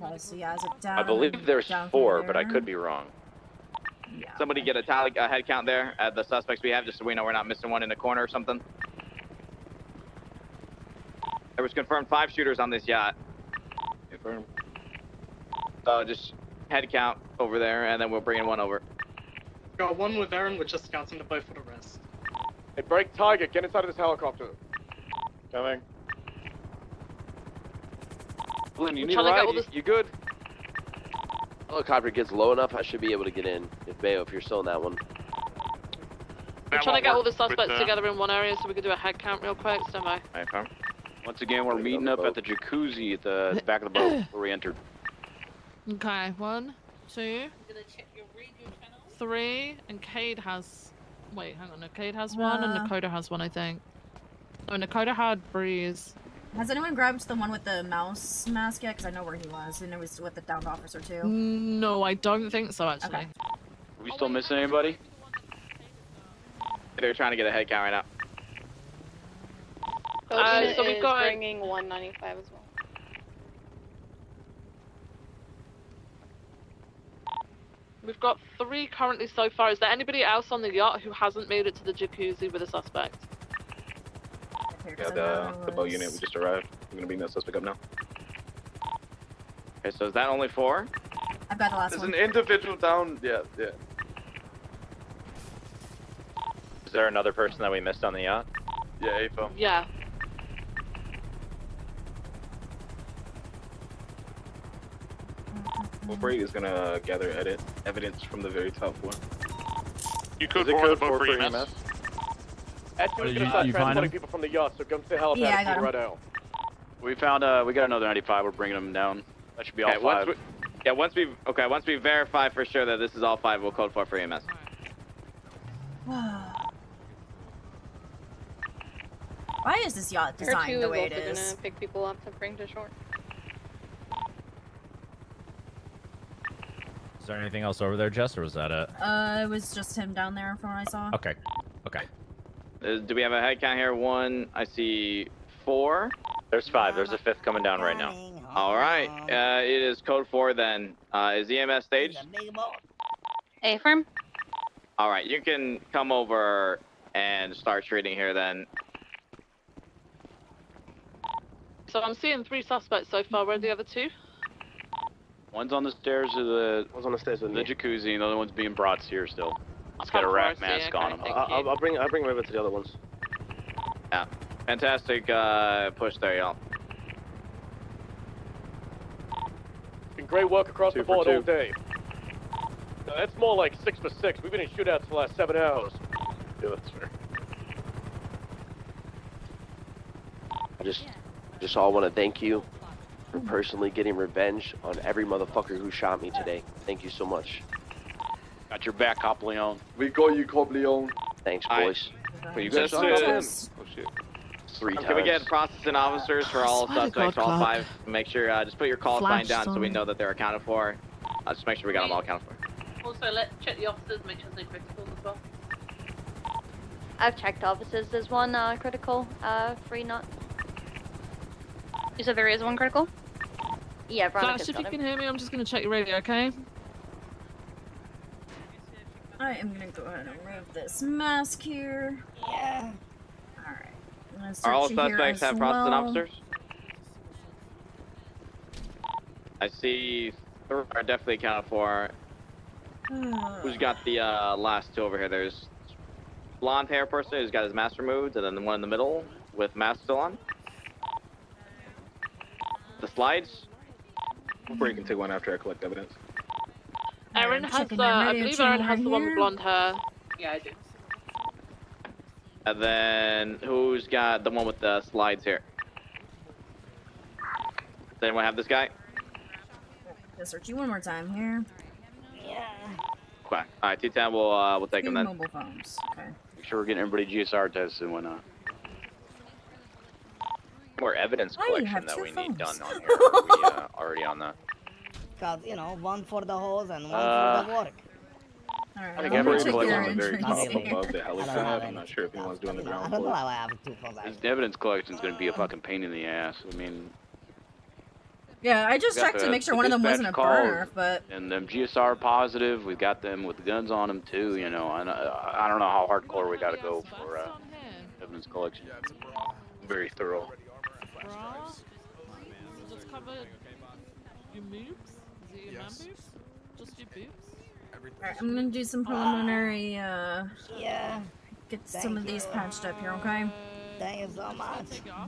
Okay, so yeah, down? I believe there's four, from but I could be wrong. Yeah. Somebody get a tally, a head count there at the suspects we have, just so we know we're not missing one in the corner or something. There was confirmed five shooters on this yacht. Confirmed. So just head count over there, and then we'll bring in one over. Got one with Aaron, we're just scouting the boat for the rest. Hey, break Tiger. Get inside of this helicopter. Coming. Flynn, you I'm need a trying ride? You, this- you good? Helicopter gets low enough, I should be able to get in. If Bayo, if you're still in that one. We're trying to get all the suspects together in one area so we can do a head count real quick, stand by. Alright. Once again, we're meeting up at the jacuzzi at the back of the boat (coughs) where we entered. Okay, one, two, three, and Cade has. Wait, hang on. No, Cade has one, and Uh. Nakota has one, I think. Oh, Nakota had Breeze. Has anyone grabbed the one with the mouse mask yet? Because I know where he was, and it was with the downed officer too. No, I don't think so, actually. Are we still missing anybody? They're trying to get a head count right now. Uh, so we've got- bringing 195 as well. We've got three currently so far. Is there anybody else on the yacht who hasn't made it to the jacuzzi with a suspect? Yeah, the, the boat unit, we just arrived. We're gonna bring that suspect up now. Okay, so is that only four? I've got the last There's one. an individual down. Yeah, yeah. Is there another person that we missed on the yacht? Yeah, AFO. Yeah. Wolfrey is gonna gather edit evidence from the very top floor. You could Is board the code boat for for EMS. EMS? Actually, we're gonna start you find transporting him? people from the yacht, so come say hello Yeah, I got him. right out. We found, uh, we got another 95. We're bringing them down. That should be all Okay, once five. we, yeah, once we okay, once we verify for sure that this is all five, we'll code four for EMS. (sighs) Why is this yacht Air designed the is way it also gonna pick people up to bring to shore. There anything else over there, Jess, or was that it? Uh, it was just him down there from what I saw. Okay. Okay. Uh, do we have a head count here? One. I see four. There's five. There's a fifth coming down right now. All right. Uh, it is code four then. Uh, is EMS staged? A firm. All right. You can come over and start treating here then. So I'm seeing three suspects so far. Where are the other two? One's on the stairs of the. One's on the stairs with the me. jacuzzi, and the other one's being brought here still. He's got a How rat mask on him. I'll. I'll, I'll bring I'll bring him over to the other ones. Yeah. Fantastic uh, push there, y'all. Been great work across Two the board two. all day. Now, that's more like six for six. We've been in shootouts for the last seven hours. Yeah, that's fair. I just, just all want to thank you for personally getting revenge on every motherfucker who shot me today. Thank you so much. Got your back, Cop Leon. We got you, Cobb Leon. Thanks, boys. Wait, you Just guys to- Oh shit. Three times. Can we get processing officers for all Swear to suspects, God, all five? Make sure, uh, just put your call sign Flash down so we know that they're accounted for. Uh, just make sure we got them all accounted for. Also, let's check the officers, make sure they're critical as well. I've checked officers. There's one uh, critical, uh, free not. You said there is one critical? Yeah, Veronica's Flash, if you him. can hear me, I'm just gonna check your radio, okay? I am gonna go ahead and remove this mask here. Yeah. Alright. Are all search you here suspects as have processing well. officers? I see three are definitely accounted for. Who's got the uh, last two over here? There's blonde hair person who's got his mask removed, and then the one in the middle with mask still on. The slides. or you can take one after I collect evidence. Erin I'm has checking the, my I believe Erin channel has the one with blonde hair. Yeah, I do. And then who's got the one with the slides here? Does anyone have this guy? Gonna search you one more time here. Yeah. Quack. All right, T10. We'll uh, we'll take Two him then. mobile phones. Okay. Make sure we're getting everybody GSR tests and whatnot. More evidence Why do you collection that two we need phones? done on here. Are we uh, (laughs) already on that? Cause you know, one for the hose and one Uh, for the work. Alright, I think I'm gonna everyone check collects your on the very entries top above the I helipad. I'm any. not sure if anyone's doing the ground don't floor. how I have two phones. This evidence collection is going to be a fucking pain in the ass. I mean, Yeah, I just We got checked to make sure one of them wasn't a burner, but and them GSR positive, we've got them with guns on them too. You know, and uh, I don't know how hardcore we got to go for uh, evidence collection. Very thorough. Bra? Just cover your boobs? Is it your man boobs? Just your boobs? Alright, I'm gonna do some preliminary, uh, Yeah. get Thank some of these patched up here, okay? Thank you so much.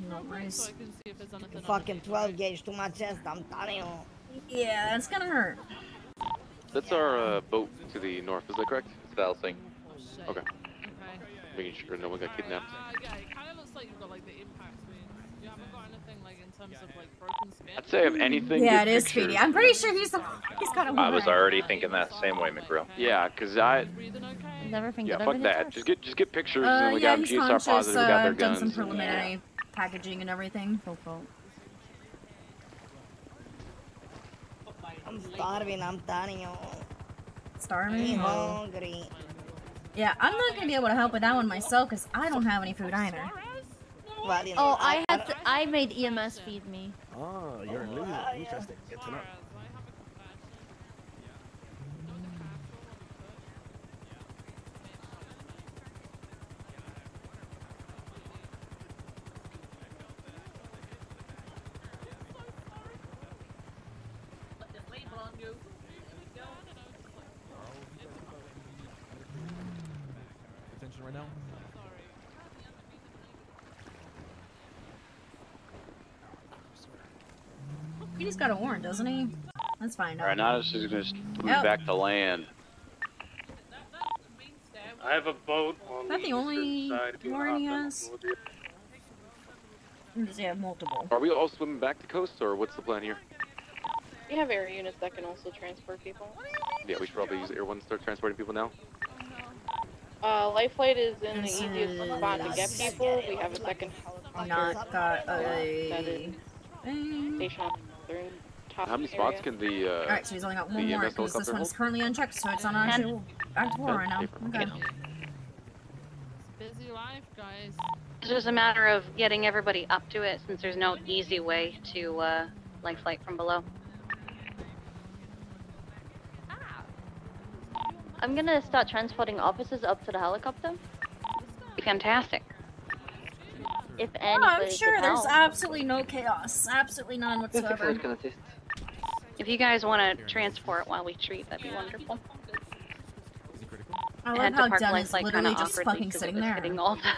No worries. Fucking 12 gauge to my chest, I'm telling you. Yeah, it's gonna hurt. That's our uh, boat to the north, is that correct? It's the Alsing. Okay. Making sure no one got kidnapped. Uh, yeah, it kind of looks like you've got like the impact wings. You haven't got anything like in terms of like broken skin? I'd say if anything. Yeah, it is get Speedy. I'm pretty sure he's the he's got a I was already thinking that same way, McGrill. Yeah, cause I. Is everything Yeah, fuck over there? that. Just get just get pictures, Uh, and we yeah, got he's GSR conscious. positive. Uh, we got their I've done guns. some and- preliminary packaging and everything. Full fault. I'm starving, I'm dying. Starving. I'm hungry. Yeah, I'm not gonna be able to help with that one myself because I don't have any food either. Oh, I had to, I made EMS feed me. Oh, you're a loser. Interesting. Good to know. He just got a warrant, doesn't he? That's fine. All right, now this is gonna s- move Yep. back to land. I have a boat on Is that the eastern only side if warrant he has? Or Does he have multiple? Are we all swimming back to coast, or what's the plan here? We have air units that can also transport people. Yeah, we should probably use Air One to start transporting people now. Uh, Life Flight is in the easiest spot to get people. We have a second helicopter Not got a. is stationed on the top How many spots area. can the uh, Alright, so he's only got one more EMS because this one's currently unchecked, so it's on actual back to war right now. Okay. Busy life, guys. It's just a matter of getting everybody up to it since there's no easy way to uh, life flight from below. I'm gonna start transporting officers up to the helicopter. Be fantastic. If Oh, I'm sure there's help. absolutely no chaos. Absolutely none whatsoever. If you guys want to transport while we treat, that'd be wonderful. I I love had how to park Den life is literally kinda just awkwardly fucking 'cause it sitting was there. hitting all the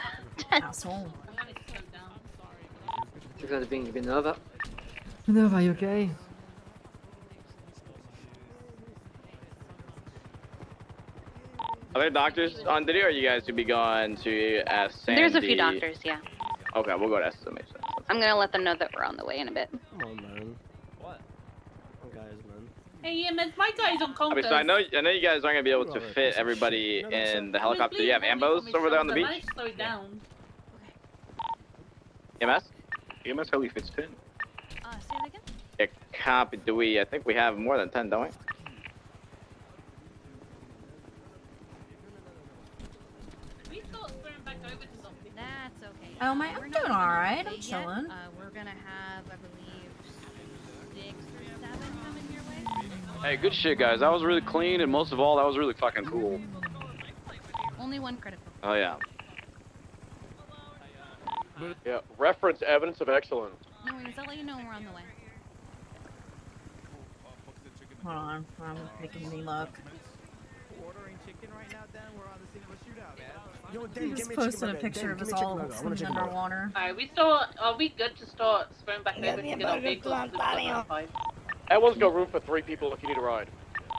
(laughs) Asshole. Secondo being Benova. Nova, you okay? Are there doctors on duty, or are you guys to be going to uh, Sandy? There's a few doctors, yeah. Okay, we'll go to SMH. I'm gonna let them know that we're on the way in a bit. Come on, man. What? Oh, guys, man. Hey, yeah, man, my guy's on I mean, so I know I know you guys aren't gonna be able to fit everybody in the helicopter. Do you have ambos over there on the beach? Managed to slow it down. EMS? EMS heli fits 10. Uh, say that again? Yeah, copy. Do we? I think we have more than ten, don't we? That's okay. Oh my, We're I'm doing alright. I'm chilling. Uh, we're gonna have, I believe, six or seven coming your way. Hey, good shit, guys. That was really clean, and most of all, that was really fucking cool. Only one critical. Oh yeah. Yeah, reference evidence of excellence. No worries, I'll let you know when we're on the way. Hold on, I'm making me look. Ordering chicken right now, Dan. We're on the scene of a shootout, man. Yo, He Dan, just give me a posted a picture Dan, of us me a chicken all. I swimming underwater. Alright, we still are we good to start swimming back Let over to get our burger vehicles? plant, Dario. Everyone's got room for three people if you need a ride.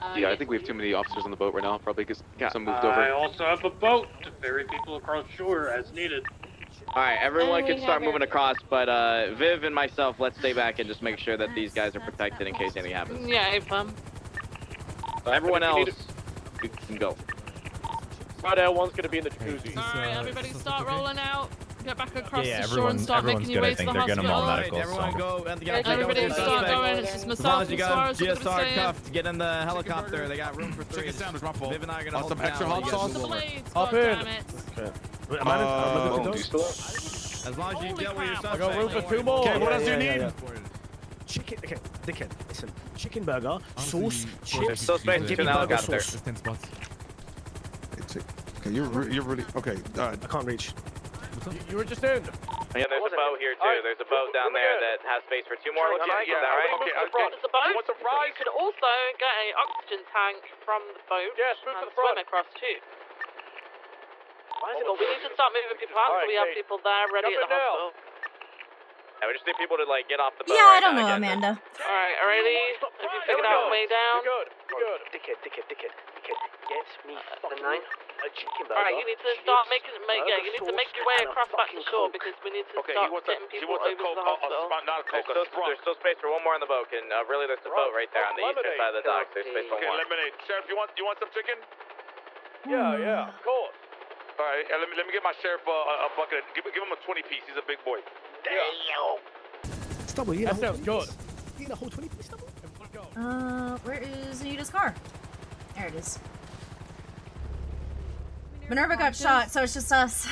Uh, Yeah, I think we have too many officers on the boat right now. Probably get some moved over. I also have a boat to ferry people across shore as needed. All right, everyone can start have moving across, but uh, Viv and myself, let's stay back and just make sure that these guys are protected in case anything happens. Yeah, hey, fun. Everyone If you need else, you can go. Right now, one's gonna be in the jacuzzi. Alright, everybody start rolling out. Get back across Yeah, the shore everyone- and start making your good. I way to think the they're gonna hospital. mall medical, everyone so- go and Yeah, everybody start going. It's just As long myself as you and got Suarez GSR cuffed, get in the helicopter. They got room for three. Chicken sandwich, my fault. Viv and I are gonna Want hold some extra hot sauce? guys move over. Blades, Hop in. am I in- am I Uh, in- do you still As long as you Holy deal with your I got room for two more. Okay, what Yeah, else do you need? Chicken. Okay, dickhead. Listen. Chicken burger, Honestly, sauce, George, chips. Suspect Excuse keep me. in the burger sauce. There's 10 spots. Hey, chick. Okay, you're, re- you're really. Okay, alright. I can't reach. You were just in. Yeah, there's a boat here too. There's a boat down there that has space for two more. Looks like, is that right? Okay, okay. There's a boat. You want some fries? You could also get a oxygen tank from the boat Yes, move to the front. swim across too. Why is it But we need to start moving people out so Alright, we have people there ready Jump at the in now. hospital. Yeah, we just need people to like get off the boat. Yeah, I don't now, know, guess. Amanda. Alright, already? Have you figured out a way down? You're good. You're good. Dickhead, dickhead, dickhead, dickhead. Get me uh, fucking nine. A chicken burger. Alright, you need to start making, make, yeah, you need to make your way across back to shore because we need to Okay, start he wants a- getting he people wants a over Coke, to the a- a. Sprite, not a There's still, there's still space for one more on the boat, and uh, really there's a boat right there on the eastern side of the dock. There's space for Okay, one more. lemonade. Sheriff, you want you want some chicken? Yeah, yeah, of course. All right, uh, let me let me get my sheriff uh, a, a bucket. Give, give him a 20 piece. He's a big boy. Damn. Stubble, you That know, sounds good. You know, whole 20 piece stubble? Uh, where is Anita's car? There it is. Minerva got shot, so it's just us.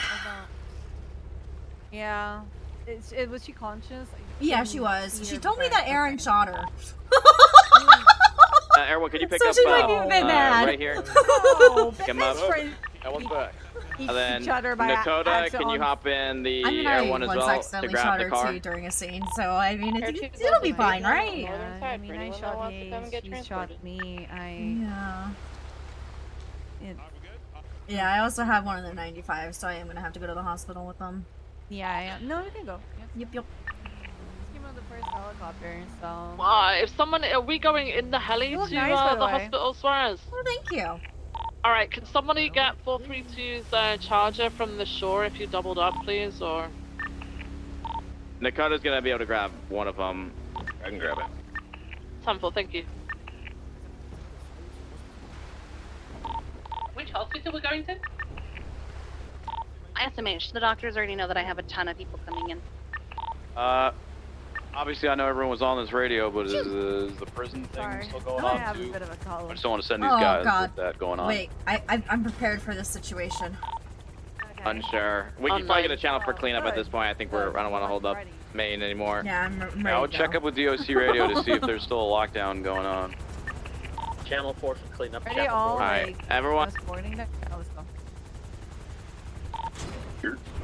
Yeah. It's, it, was she conscious? Yeah, she was. She told me that Aaron shot her. (laughs) Uh, everyone, could you pick So up she uh, might be a bit uh, mad. right here? Oh, (laughs) Pick him up. That one's back. And then shot her by a- Nakota, can you hop in the I mean, air I one as once well to accidentally grab shot her car? too during a scene, so I mean, Air it, it'll be fine, right? on the northern side I mean, I shot wants to come Hayes, and get she shot me, I... Yeah. It, Yeah, I also have one of the 95, so I am gonna have to go to the hospital with them. yeah, I am. No, you can go. Yep, yep. Just came on the first helicopter, so... Uh, if someone, are we going in the heli to nice, uh, the the hospital, Suarez? Well, thank you. Alright, can somebody get 432's uh, charger from the shore if you doubled up, please, or... Nakota's gonna be able to grab one of them. I can grab it. Temple, thank you. Hospital we going to? SMH. The doctors already know that I have a ton of people coming in. Uh, obviously I know everyone was on this radio, but is, is the prison thing Sorry. still going I on have too? a bit of a cold. I just don't want to send these Oh, guys God. with that going on. Wait, I, I I'm prepared for this situation. Unsure. We can probably get a channel for cleanup at this point. I think we're. I don't want to hold up Maine anymore. Yeah, I'm, I'm I would check up with DOC radio to see if there's still a lockdown going on. (laughs) Channel 4 for cleanup. Ready, Channel all, 4. Alright, like, everyone. transporting? Oh, let's go.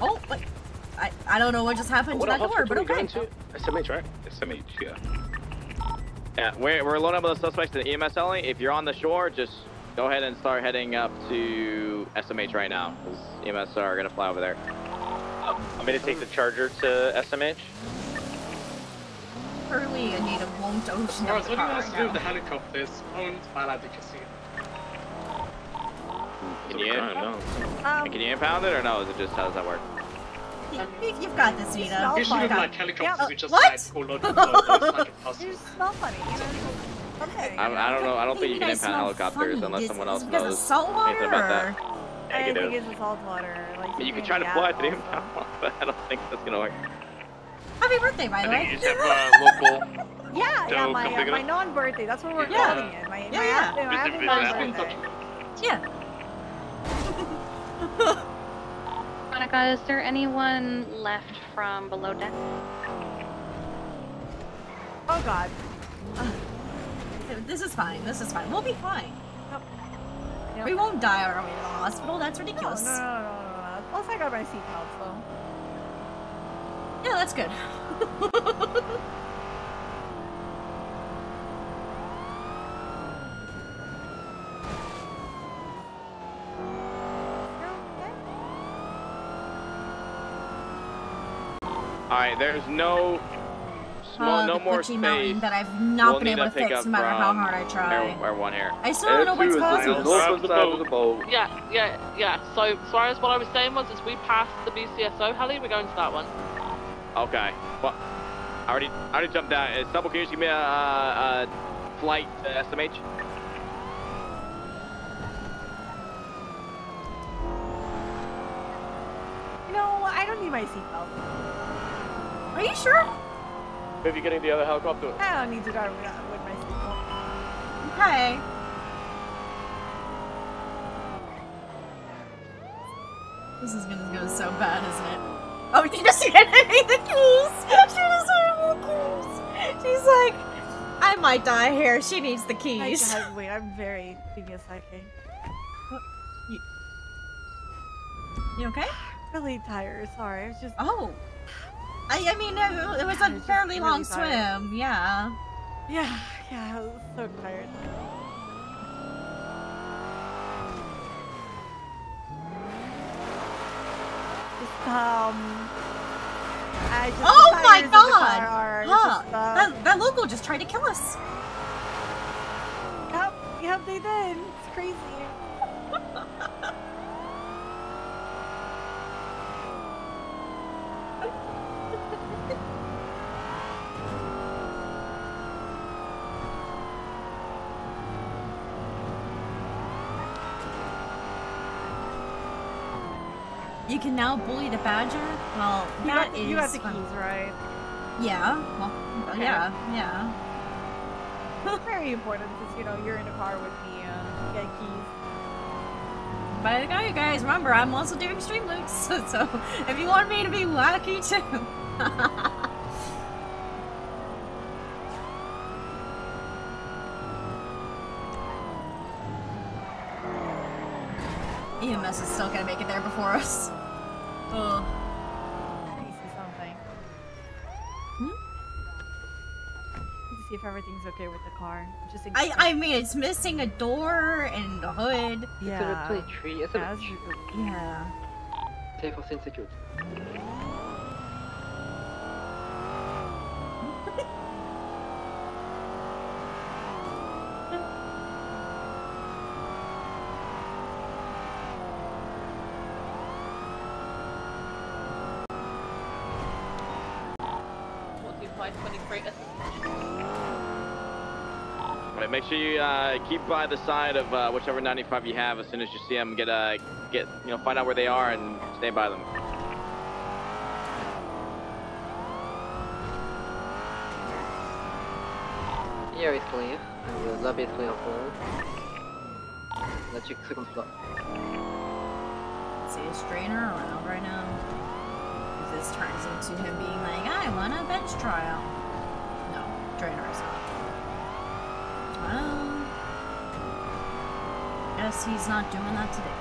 Oh, wait. I I don't know what just happened to What that door, hospital but are you okay. going to? SMH, right? SMH, yeah. Yeah, we're we're loading up with the suspects to the EMS only. If you're on the shore, just go ahead and start heading up to SMH right now, because EMS are gonna fly over there. Oh, I'm going to take the charger to SMH. Hurley Anita won't ocean Alright, up so the what do you want us to do with the helicopters owned by Advocacy? Can you Um, can you impound it or no? Is it just how does that work? You, you've got this, Nita. You should have like helicopters Yeah, who just what? (laughs) like go load and load those like You impossible. smell funny, you know? Okay. I, I don't know. I don't think you can impound helicopters funny. unless Is- someone is else it because of knows salt anything about that. I think Negative. it's the salt water. Like, I mean, you can try to in fly the to the apple, impound, but I don't think that's gonna work. Happy birthday, by the way. just have uh, local. (laughs) Yeah, yeah, my, uh, my non-birthday. That's what we're Yeah. calling it. My, Yeah, my, yeah. active- my Visit active Visit. non-birthday. Yeah. (laughs) Monica, is there anyone left from below deck? Oh god. This is fine. This is fine. We'll be fine. Yep. We won't die on our way to the hospital. That's No, no, no, no, no, no. Plus I got my seatbelt, so. Yeah, that's good. All right, there's no small, Uh, no the more glitchy mountain that I've not we'll been able to pick fix no matter how hard I try. Air, air one here. I still don't know what's causing the this. northern side of the boat. Yeah, yeah, yeah. So, Suarez, what I was saying was, as we passed the BCSO heli, we're going to that one. Okay. Well, I already, I already jumped down. Uh, Stubble, can you just give me a, a, a flight to SMH? You know, I don't need my seatbelt. Are you sure? Maybe getting the other helicopter. I don't need to drive with, with my seatbelt. Okay. This is gonna go so bad, isn't it? Oh, (laughs) she just handed me the keys. She just handed the keys. She's like, I might die here. She needs the I keys. God, (laughs) wait, I'm very. Me a second. You okay? (sighs) Really tired. Sorry, I was just. Oh. I, I mean, it, it was a fairly really long tired. swim. Yeah. Yeah, (laughs) yeah, I was so tired. Um. I just, Oh my tires in the god! Huh. just, uh, that, that local just tried to kill us. Yep, yep, they did. It's crazy. (laughs) You can now bully the badger. Well, You that got, you got is the fun. keys, right? Yeah. Well, Okay. yeah, yeah. It's very important because you know you're in a car with me. Uh, you get keys. By the way, guys, remember I'm also doing Streamloots, (laughs) so, so if you want me to be wacky too. (laughs) EMS is still gonna make it there before us. Ugh. Let me see something. Hmm? Let's see if everything's okay with the car. Just in I case. I mean, it's missing a door and a hood. Yeah. play tree. It's a As- Yeah. safe house insecure. Sure you uh, keep by the side of uh, whichever 95 you have. As soon as you see them, get uh, get you know, find out where they are and stay by them. Here is clear. And the lobby is clear for Let's check second floor. See a strainer around right now. If this turns into him being like, I want a bench trial. No, strainer is not. Well, guess he's not doing that today.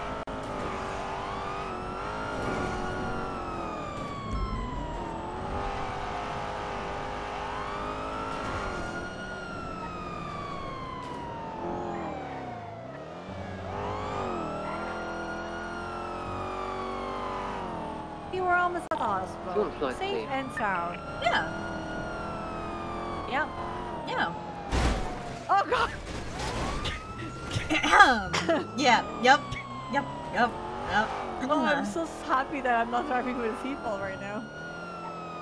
You were almost at the hospital. Sounds like Safe safe. and sound. Yeah. Yep. Yep. Yep. Yep. Oh, I'm so happy that I'm not driving with a seatbelt right now.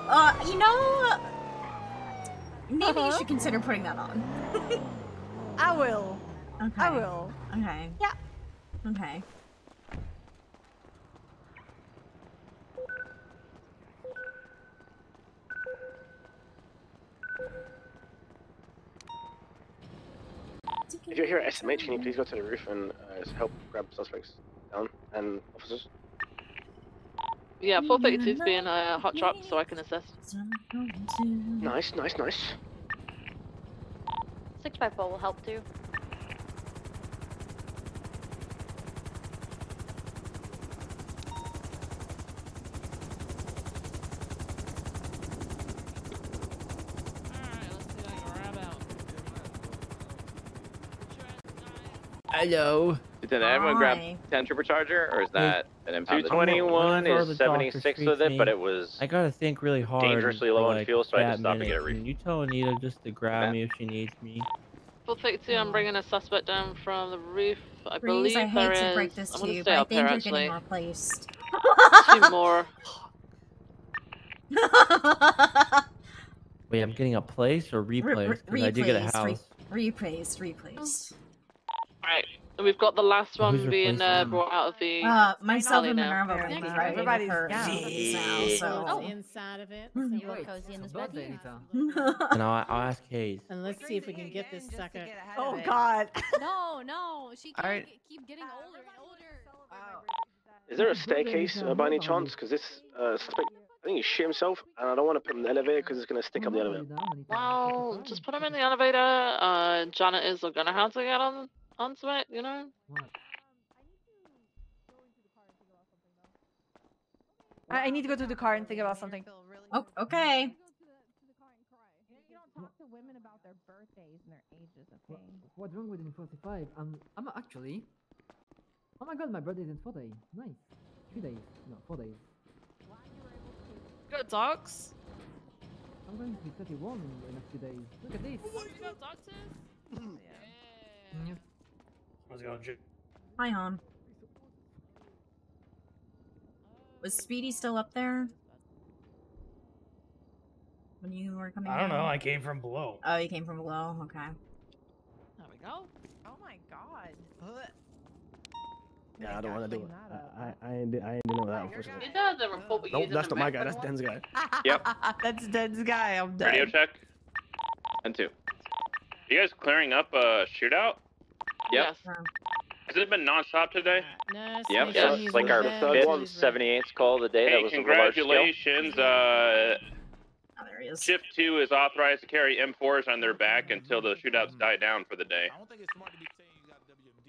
Uh, you know, maybe you Uh-huh. should consider putting that on. (laughs) I will. Okay. I will. Okay. Yeah. Okay. If you're here at SMH, can you please go to the roof and uh, help grab suspects down and officers? Yeah, 432's being a hot truck, so I can assist. Nice, nice, nice. 654 will help too. Hello. Did everyone grab Hi. 10 Trooper Charger, or is that an M2? I'm 21 whenever is 76 with it, me, but it was I gotta think really hard. dangerously for, low on like, fuel, so I that just stopped to get minute. a refill. Can you tell Anita just to grab me if she needs me? 432, I'm bringing a suspect down from the roof. I Breeze, believe I hate there to is. break this I'm to you, but I think there you're actually. getting replaced. (laughs) Two more. (laughs) Wait, I'm getting a place or Re- replace? re- Because I did get a house. Re- replace, replace. Alright, and we've got the last So who's one being uh, brought out of the. Uh, myself alley and now. Minerva will be right Everybody's her down. now, so. Oh, inside of it. So we're cozy in this bed and I'll, I'll ask Hayes. And let's see if we can get this sucker. Oh god. (laughs) No, no, she can't Alright. keep getting older and older. Is there a staircase uh, by any chance? Because this uh, suspect, I think he shit himself, and I don't want to put him in the elevator because it's gonna stick up the elevator. Well, just put him in the elevator. Uh, janitors are gonna have to get on onto it, you know. I, I need to go to the car and think about something. Oh, okay. Talk to women about their birthdays and their ages, okay? What's wrong with in 45? Um, I'm actually. Oh my god, my birthday's in four days. Nice. Three days. No, four days. Good dogs. I'm going to be 31 in, in a few days. Look at this. Good dogs is. Yeah. How's it going, Jim? Hi, Han. Was Speedy still up there? When you were coming I don't know. I came from below. Oh, you came from below? Okay. There we go. Oh my god. Yeah, I don't want to do it. I, I, I ain't, I ain't doing that, unfortunately. It does a report, but Nope, that's as not my guy. That's Den's guy. (laughs) Yep. (laughs) That's Den's guy. I'm done. Radio check. And two. Are You guys clearing up a shootout? Yep. Has it been non-stop today? Nurse, Yep. make Yeah, it's he's like our fifth 78th call of the day. Hey, that was a large scale. congratulations. Uh, Oh, there he is. Shift 2 is authorized to carry M4s on their back until the shootouts die down for the day.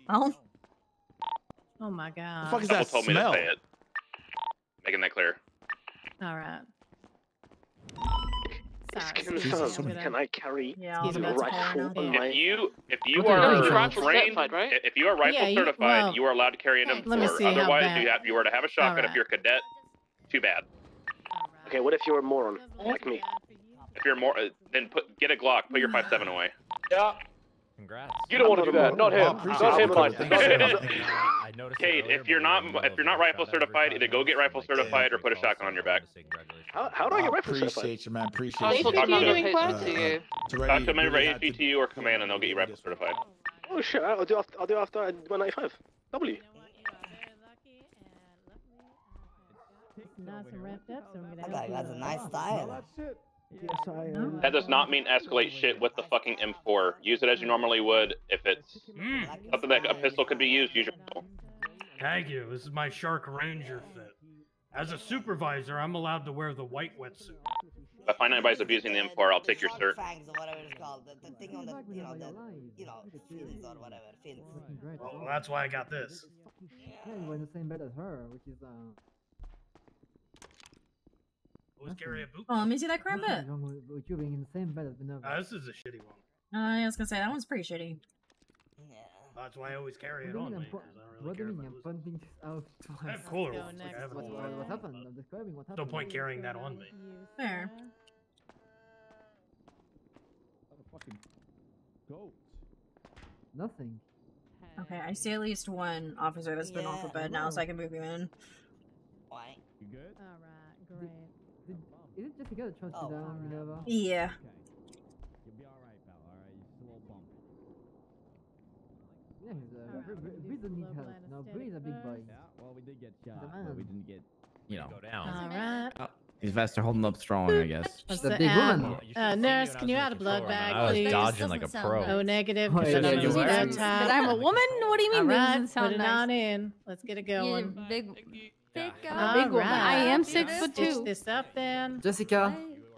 Oh. Oh my god. fuck is Couple that told me to say it. Making that clear. All right. Excuse Sorry, me, excuse me. can I carry Yeah, He's the about to rifle on now. my... If you if you Okay, are rifle trained, certified, right? if you are rifle Yeah, you- certified, well, you are allowed to carry an M4. let me see how Otherwise, you have you are to have a shotgun. If you're a cadet, too bad. Okay, what if you're a moron like me? If you're more, uh, then put get a Glock. Put your 5.7 away. Yeah. Congrats. You don't want to do that. Not him. Not him, Mike. Not him. I noticed it Kate, if you're not if you're not rifle certified, either go get rifle certified or put a shotgun on your back. How, how do I get rifle certified? Appreciate you, man. Appreciate you. Talk to- doing close uh, to you. Talk to a member really of had to- AGTU or command, and they'll get you rifle certified. Oh shit, I'll do after, I'll do after I do my 95. W. Nice and wrapped up, so we're gonna That have to, has a nice style. Yes, I am. That does not mean escalate shit with the fucking M4. Use it as you normally would. If it's something that a pistol could be used, use your pistol. Thank you. This is my Shark Ranger fit. As a supervisor, I'm allowed to wear the white wetsuit. If I find anybody's abusing the M4, I'll take your shirt. Fangs or whatever it's called. The, the thing on the, you know, the, you know, fins or whatever, fins. Well, that's why I got this. Yeah, you were in the same bed as her, which is uh. Always carry a boot. Oh, let me see that crime nothing bit. wrong with, with you being in the same bed as Minerva. Uh, this is a shitty one. Uh, I was gonna say that one's pretty shitty. Yeah. That's why I always carry What it on mean me. I'm po- 'cause I don't really What do you mean I I'm lose it. pointing this out twice? I have cooler ones. Like, I have What, what, what happened? I'm describing what No point carrying that on me. Fair. Nothing. Okay, I see at least one officer that's been off of bed now, so I can move you in. Why? You good? All right, great. Did, is it Jessica that trust you down, Minerva? Yeah. You'll be alright, pal. Alright, you just a little bump. Yeah, he's a. Alright, Bree- Bree- we'll Bree doesn't need help. Now, anesthetic Bree's a big boy. Yeah, well, we did get shot. But we didn't get, you know. go down. All right. These vests are holding up strong, I guess. What's the the big woman. Uh, nurse, can you add a blood bag, I was please? dodging like a pro. Oh, negative. Oh, yeah, yeah, on you the were. red I'm a woman? What do you mean? All That right, doesn't put it nice. on in. Let's get it going. big, big, uh, All big woman. right. I am six foot two. this up then. Jessica,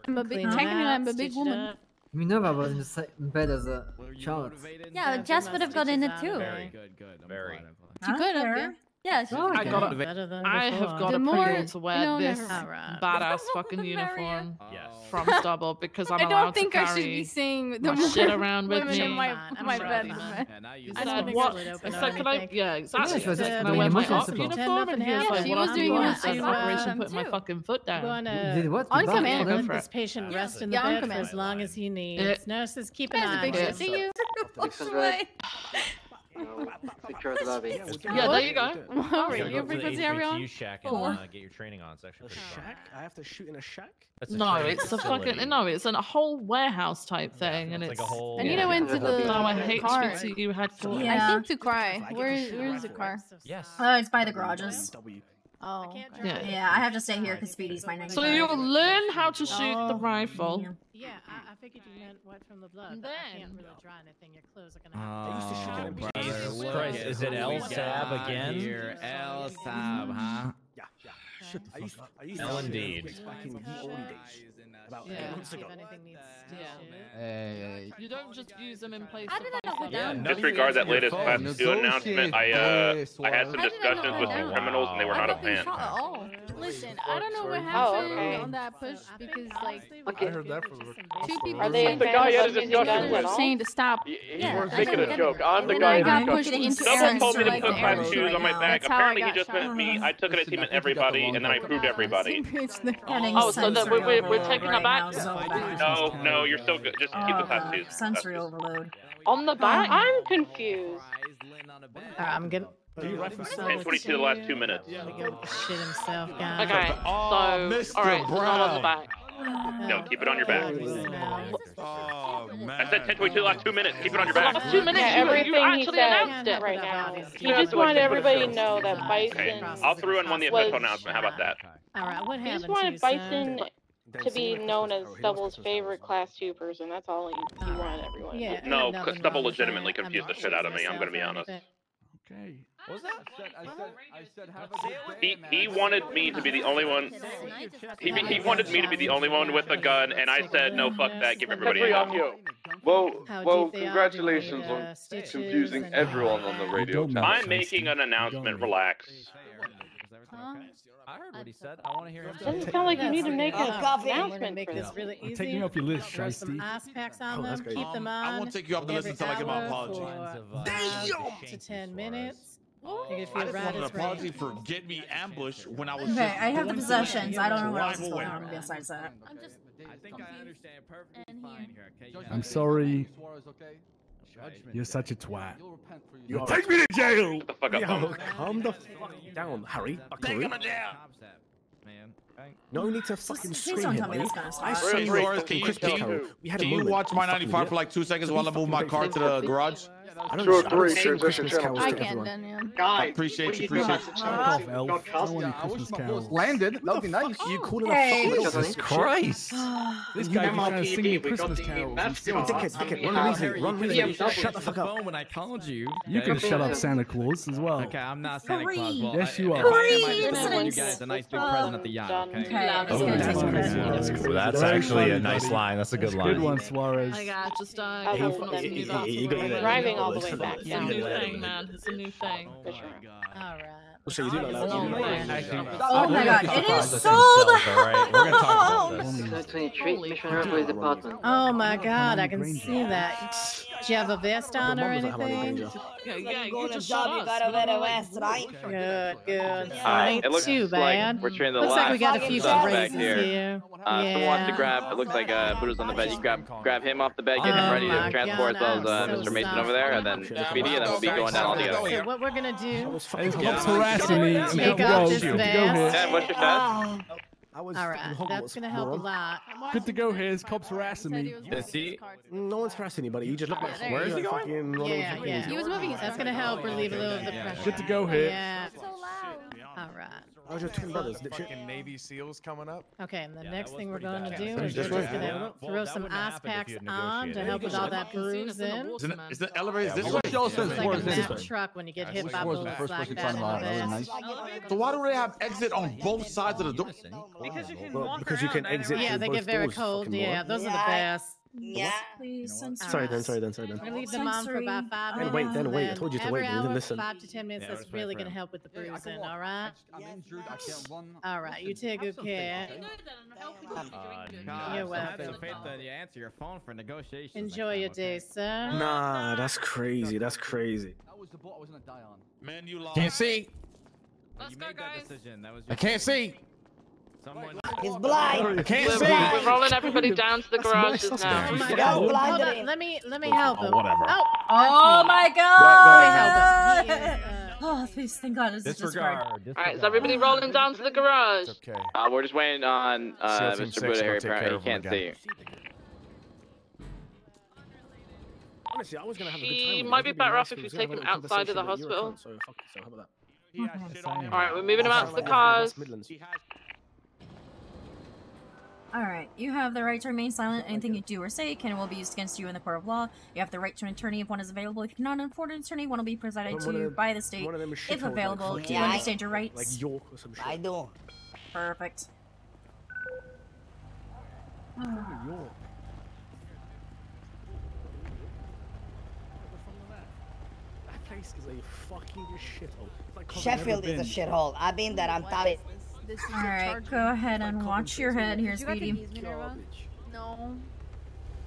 I'm a big. Clean Technically, I'm a big woman. Minerva was in the same bed as a Charlotte. Yeah, but Jess would have got in it too. Very good, good. I'm Very. I'm glad. She could have. Yeah. Yeah. Oh, I got a, Better than I before. have got The a more- to wear no, this never badass fucking more the merrier. uniform Yes. from (laughs) Stubble because I'm I allowed don't think to I carry should be saying the my more shit (laughs) around with me. in my, I'm my bed. it'll. Yeah, (laughs) now I I said, don't what? it I open said, or can I? Yeah, exactly. she was Can I doing wear my emotional op uniform? And he was like, what was I'm doing doing it is to, Operation um, Put My. Fucking Foot Down. wanna Did what? On You back command. for them? Go let this patient Yeah. rest in the bed for as long as he needs. Nurses, keep an There's a eye on picture. him. See you. Walks 600. away. Picture of the. Yeah, there you go. What Gotta radio go to the frequency are we on? HVAC shack and uh, get your training on. It's actually A pretty fun. shack? I have to shoot in a shack? That's a No, it's a fucking no. It's a whole warehouse type Yeah, thing, and it's it's. like a whole. I need to Yeah. went to the No, I hate car. to you. Had for. I think to cry. If I get Where, to shoot a where's the car? Yes. Oh, it's by the garages. W. Oh. can't okay. drive. Yeah, I have to stay here because Speedy's my next. So you'll learn how to shoot the Oh, rifle. yeah. Yeah, I, I figured you meant what from the blood. And but I can't then- really draw anything. Your clothes are gonna have I used to shoot Oh, a beach. Jesus look Christ, is it El we Sab again? Here, El Sab, huh? Yeah, yeah. Shut the I used, I used Hell to indeed. Earthquakes back in the old days. About Yeah. eight months See ago. if anything needs Yeah. Hey, You don't just use them in place. How did I not go down? Disregard that latest phone. class two announcement. I uh, I had some How did I not discussions with down? some criminals and they were not a fan. shot at all. Listen, I don't know what Oh, happened okay. on that push because like Okay. I heard that from two people Are they saying the guy you had a discussion with? saying to stop. He, he Yeah, was that's making how I a get joke. I'm the And guy I in got discussion. pushed into Someone told me to put my five Aaron's twos right on my back. That's how I Apparently, he just shot. meant me. I took it as he meant everybody, and then I proved everybody. Getting Oh, so that we're- we're- we're taking right it back? now so bad. No, no, you're so good. Just keep the Oh, tattoos. sensory overload. On the back? Um, I'm confused. Alright, I'm gonna. Are you rifle So 1022 the last two minutes. Here we go. Shit himself, guys. Okay, Oh, so Mr. all right, so not on the back. No, keep it on your back. Oh, I said 1022 last two minutes. Keep it on your back. Last two minutes, Yeah, you, you everything he said announced it. right now. He just but wanted everybody to know that Bison. Okay, I'll throw in one of the was- official announcement. How about that? All right, what He happened just to wanted you, son? Bison to be known as Stubble's favorite class two person. That's all he, he wanted everyone. Yeah. No, because Stubble legitimately confused the shit out of me. I'm gonna be honest. Okay. What was that? I said, I said, I said, have a good He day, he man. wanted me to be the only one. He he wanted me to be the only one with a gun, and I said no. Fuck that. Give everybody a gun. Well, How well, deep they are, congratulations do you need, on uh, confusing everyone on the radio. I'm making an announcement. Relax. I heard what he said. I want to hear him. Doesn't sound like you need to make an Oh, coffee. We're gonna announcement make for this this. really easy. I'm taking you off your list, Throw some Shiesty. ice packs on Oh, that's them. great. Keep them on. I won't take you off the list until I get my apology. for five uh, to ten minutes. You're I just want an as rain. apology for getting me ambushed when I was. Okay, I have the possessions. I don't know what else is rival going win. on besides that. I think I understand perfectly fine here. Okay. You I'm guys- sorry. Suarez, okay? Judgment. You're such a twat. You'll repent for You your take me to jail. the fuck up, Yo, Bum. calm the fuck down, Harry. Take him down. Man. No need to fucking Please scream don't me buddy. this kind of I stuff. saw you Wait, on can you- Christmas can Carol. you- We had a you watch my 95 for like two seconds while I move my car to the garage? I don't, Sure, I don't three, sing Christmas channel. carols I to can, everyone. Daniel. I appreciate you, appreciate you. Fuck off, Elf. I don't want your I Christmas my carols. balls landed. That would be nice. You calling Hey. a Jesus fucking Christ. (sighs) This guy keeps trying to sing me Christmas carols. Dickhead, dickhead, run with me, run with me. Shut the fuck up. When I called you. You can shut up Santa Claus as well. Okay, I'm not Santa Claus. Yes, you are. I am, I Free. just want you Listen. guys a nice big present at the yacht. Okay. Okay, I'm just Oh, gonna that's take some nice. credit. That's cool. That's Very actually a nice line. That's a good Good one, Suarez. I got just uh, I couple will of let them off know. the got road. that. Driving all the way Listen, back It's a new thing, man. It's a new thing. For sure. All right. So you do like that? Oh, You do like Oh my god, it is Surprise so us the themselves. We're gonna talk about (laughs) this. 23, Mission Department. Oh my god, I can see that. Do you have a vest on or anything? Yeah, yeah, you to the just job, you gotta wear a like- vest, right? Good, good. So Alright, ain't it looks too like bad. we're treating the Looks like we got a few stuff back here. here. Uh, someone wants to grab. It looks like uh, Buddha's on the bed. You grab, grab him off the bed, get him Oh ready to transport as well as uh, so Mr. Mason over there, and then Speedy, and then we'll be going down all together. So what we're gonna do? Hey, cops harassing me. Take off this Good to go vest. here. What's your stats? I was All fucking right, (laughs) Hogwarts, that's gonna help a lot. Good to go here. Cops harassing me. See? No one's harassing anybody. You just look like there Where you is he going? Yeah, yeah. He was moving. That's gonna help relieve a little of the pressure. Good to go here. Yeah. All right. I was your twin brothers, dipshit. Navy SEALs coming up. Okay, and the Yeah, next thing we're going to do is we're just gonna Yeah. Throw that some wouldn't ice packs on to help with all that bruising. Is, it, is the elevator? Is this Yeah, way? Y'all yeah, says It's like a map truck when you get hit by was the bullets like that. climbing on? That was Vest. nice. So why do they have exit on both sides of the door? Because you can Well, walk because you around can exit. Yeah, they get very cold. Yeah, those are the Yeah. best. Yeah. Please, sensory. Sorry then, sorry then, sorry then. We leave them on for about five And minutes. wait, then wait, I told you to wait, you didn't hour, listen. Five to ten minutes. Yeah, That's really gonna help with the Yeah, bruising. walk. All right. I'm injured. I can't run. All right. You take good care. Uh, God, You're so have welcome. the faith that you answer your phone for negotiations. Enjoy your day, sir. Nah, that's crazy. That's crazy. That was the boat I was gonna die on. Man, you lost. Can't see. Let's go, guys. decision. That was I can't see. Someone. He's blind. I can't We're, see. we're rolling everybody down to the That's my garages now. Oh my God. hold Hold on. on. Let me let me help him. whatever. Oh, Oh my Let me god! help him. He uh, Oh, please, thank God, this is just hard. Disregard. Alright, is everybody rolling down to the garage? It's okay. Uh, we're just waiting on uh, Mr. Six Buddha here. Apparently, he can't see. again. Honestly, I was gonna have a good He time. with might be Everybody better nice, off if we you take him outside of the conversation, but you're a hospital. cunt, So fuck so how about that? Alright, we're moving him out to the cars. West Midlands. Alright, you have the right to remain silent. Anything you do or say can and will be used against you in the court of law. You have the right to an attorney if one is available. If you cannot afford an attorney, one will be presided to you by the state. one of them If shitholes like available, do you Yeah, I- understand your rights? Like York or some shit. I do. Perfect. York. That place is a fucking shithole. Like Sheffield is a shithole. I've been there. I'm telling. Alright, go ahead and watch your head here, Did you Speedy. No.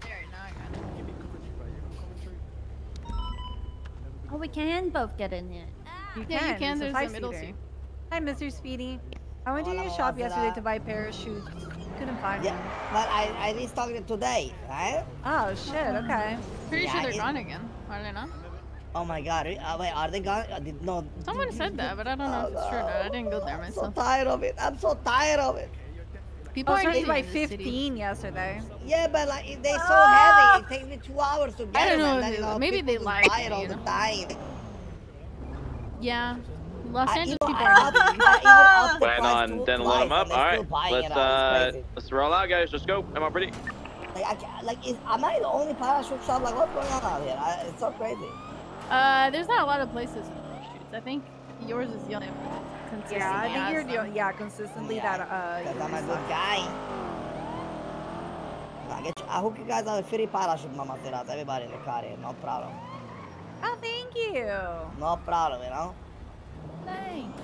There, now I got it. Give me Coventry, bro. You're from Coventry? Oh, we can both get in here. Ah, you Yeah, can. you can. It's a There's a middle seat. Hi, Mr. Speedy. I went to Hola, your shop yesterday hola. to buy a pair of shoes. Couldn't find them. Yeah, them. but I I restocked it today, right? Oh shit. Okay. Pretty Yeah, sure they're it- gone again. Are they not? Oh my god, re- uh, wait, are they gone? Uh, did, no. Someone said that, but I don't know if it's true or not. I didn't go there I'm so tired of it. I'm so tired of it. People Oh, are really? by In the city. 15 yesterday. Yeah, but like if they so Ah! heavy, it takes me two hours to get I don't them, know, and then, you know, maybe they just lied buy to it all the time. Yeah. Los Angeles know, people I are. up- I even up the on then load them up. and All they're right, still buying let's it out. It's uh, let's roll out, guys. Let's go. Am I pretty? Like, I like, is, am I the only parachute shop? Like, what's going on out here? I, it's so crazy. Uh, there's not a lot of places with parachutes. I think yours is the only one consistently Yeah, I think you're them. the yeah consistently Yeah, that uh. Because I'm a good guy. I, get you, I hook you guys out with free parachute, mama Teras. Everybody in the car here, no problem. Oh, thank you. No problem, you know? Thanks.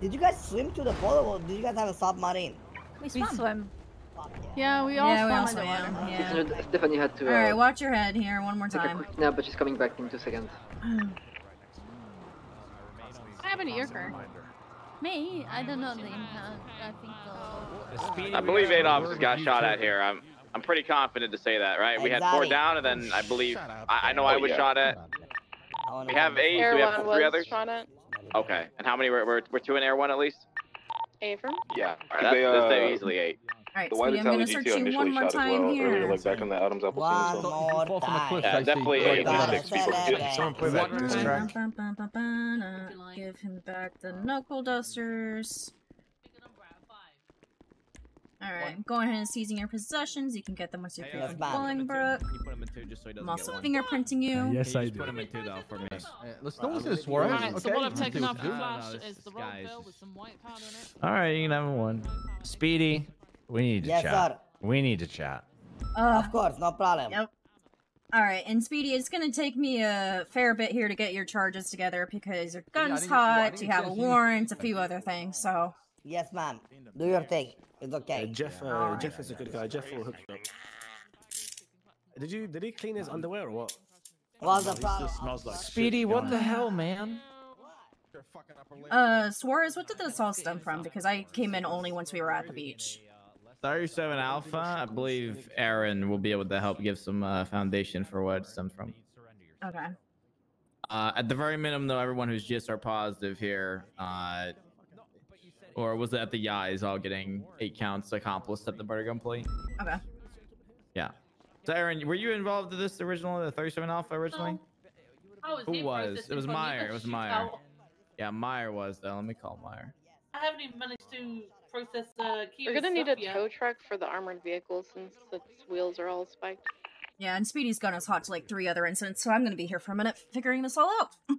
Did you guys swim to the port or did you guys have a submarine? We swim. Yeah, we all Yeah, we all swim swam, underwater. yeah. Stephanie had to. All right, uh, watch your head here one more take a time. quick nap, but she's coming back in two seconds. (sighs) I have an ear card. Me? I don't know the impound. I think the. I believe eight officers got shot at here. I'm I'm pretty confident to say that, right? We had four down, and then I believe I, I know I Oh, was yeah. shot at. We have eight. Do Air we have one three others? shot at. Okay. And how many were we're, we're two in air one at least? Avram? Yeah. All right, that's, They, that's uh, easily eight. All right, The white Speedy, I'm gonna Italian search you initially one more shot as time well earlier, here. like back on the Adams apple One scene. more fall from a cliff, Yeah, definitely Like, eight. uh, Six people. Someone play that uh, Give him back the knuckle dusters. All right, go ahead and seizing your possessions. You can get them once you're free Yes, from ma'am. Bolingbrook. You put him in two just so he I'm also fingerprinting you. Yes, I do. put him in two though for me. let's don't listen to Alright, okay? what I've taken off the No, no, flash this is the road bill with some white powder in it. All right, you can have one. Speedy, we need to Yes, chat. sir. We need to chat. Uh, Of course, no problem. Yep. All right, and Speedy, it's gonna take me a fair bit here to get your charges together because your gun's didn't- well, I hot, you have a warrant, a few other things. So Yes, ma'am. Do your thing. It's okay. Jeff, uh, Jeff is a good guy. Jeff will hook you up. Did you? Did he clean his underwear or what? What's the problem? smells like Speedy, what the hell, man? Uh, Suarez, what did this all stem from? Because I came in only once we were at the beach. 37 Alpha, I believe Aaron will be able to help give some uh, foundation for what it stemmed from. Okay. Uh, at the very minimum, though, everyone who's GSR positive here, uh, or was it at the YA, is all getting eight counts accomplice at the murder gunplay. Okay. Yeah. So, Aaron, were you involved in this originally, the 37 Alpha originally? I was Who was? It was Meyer. It was Meyer. Yeah, Meyer was though. Let me call Meyer. I haven't even managed to process the key. We're gonna need a tow truck for the armored vehicle since its wheels are all spiked. Yeah, and Speedy's gun is hot to like three other incidents, so I'm gonna be here for a minute figuring this all out. (laughs)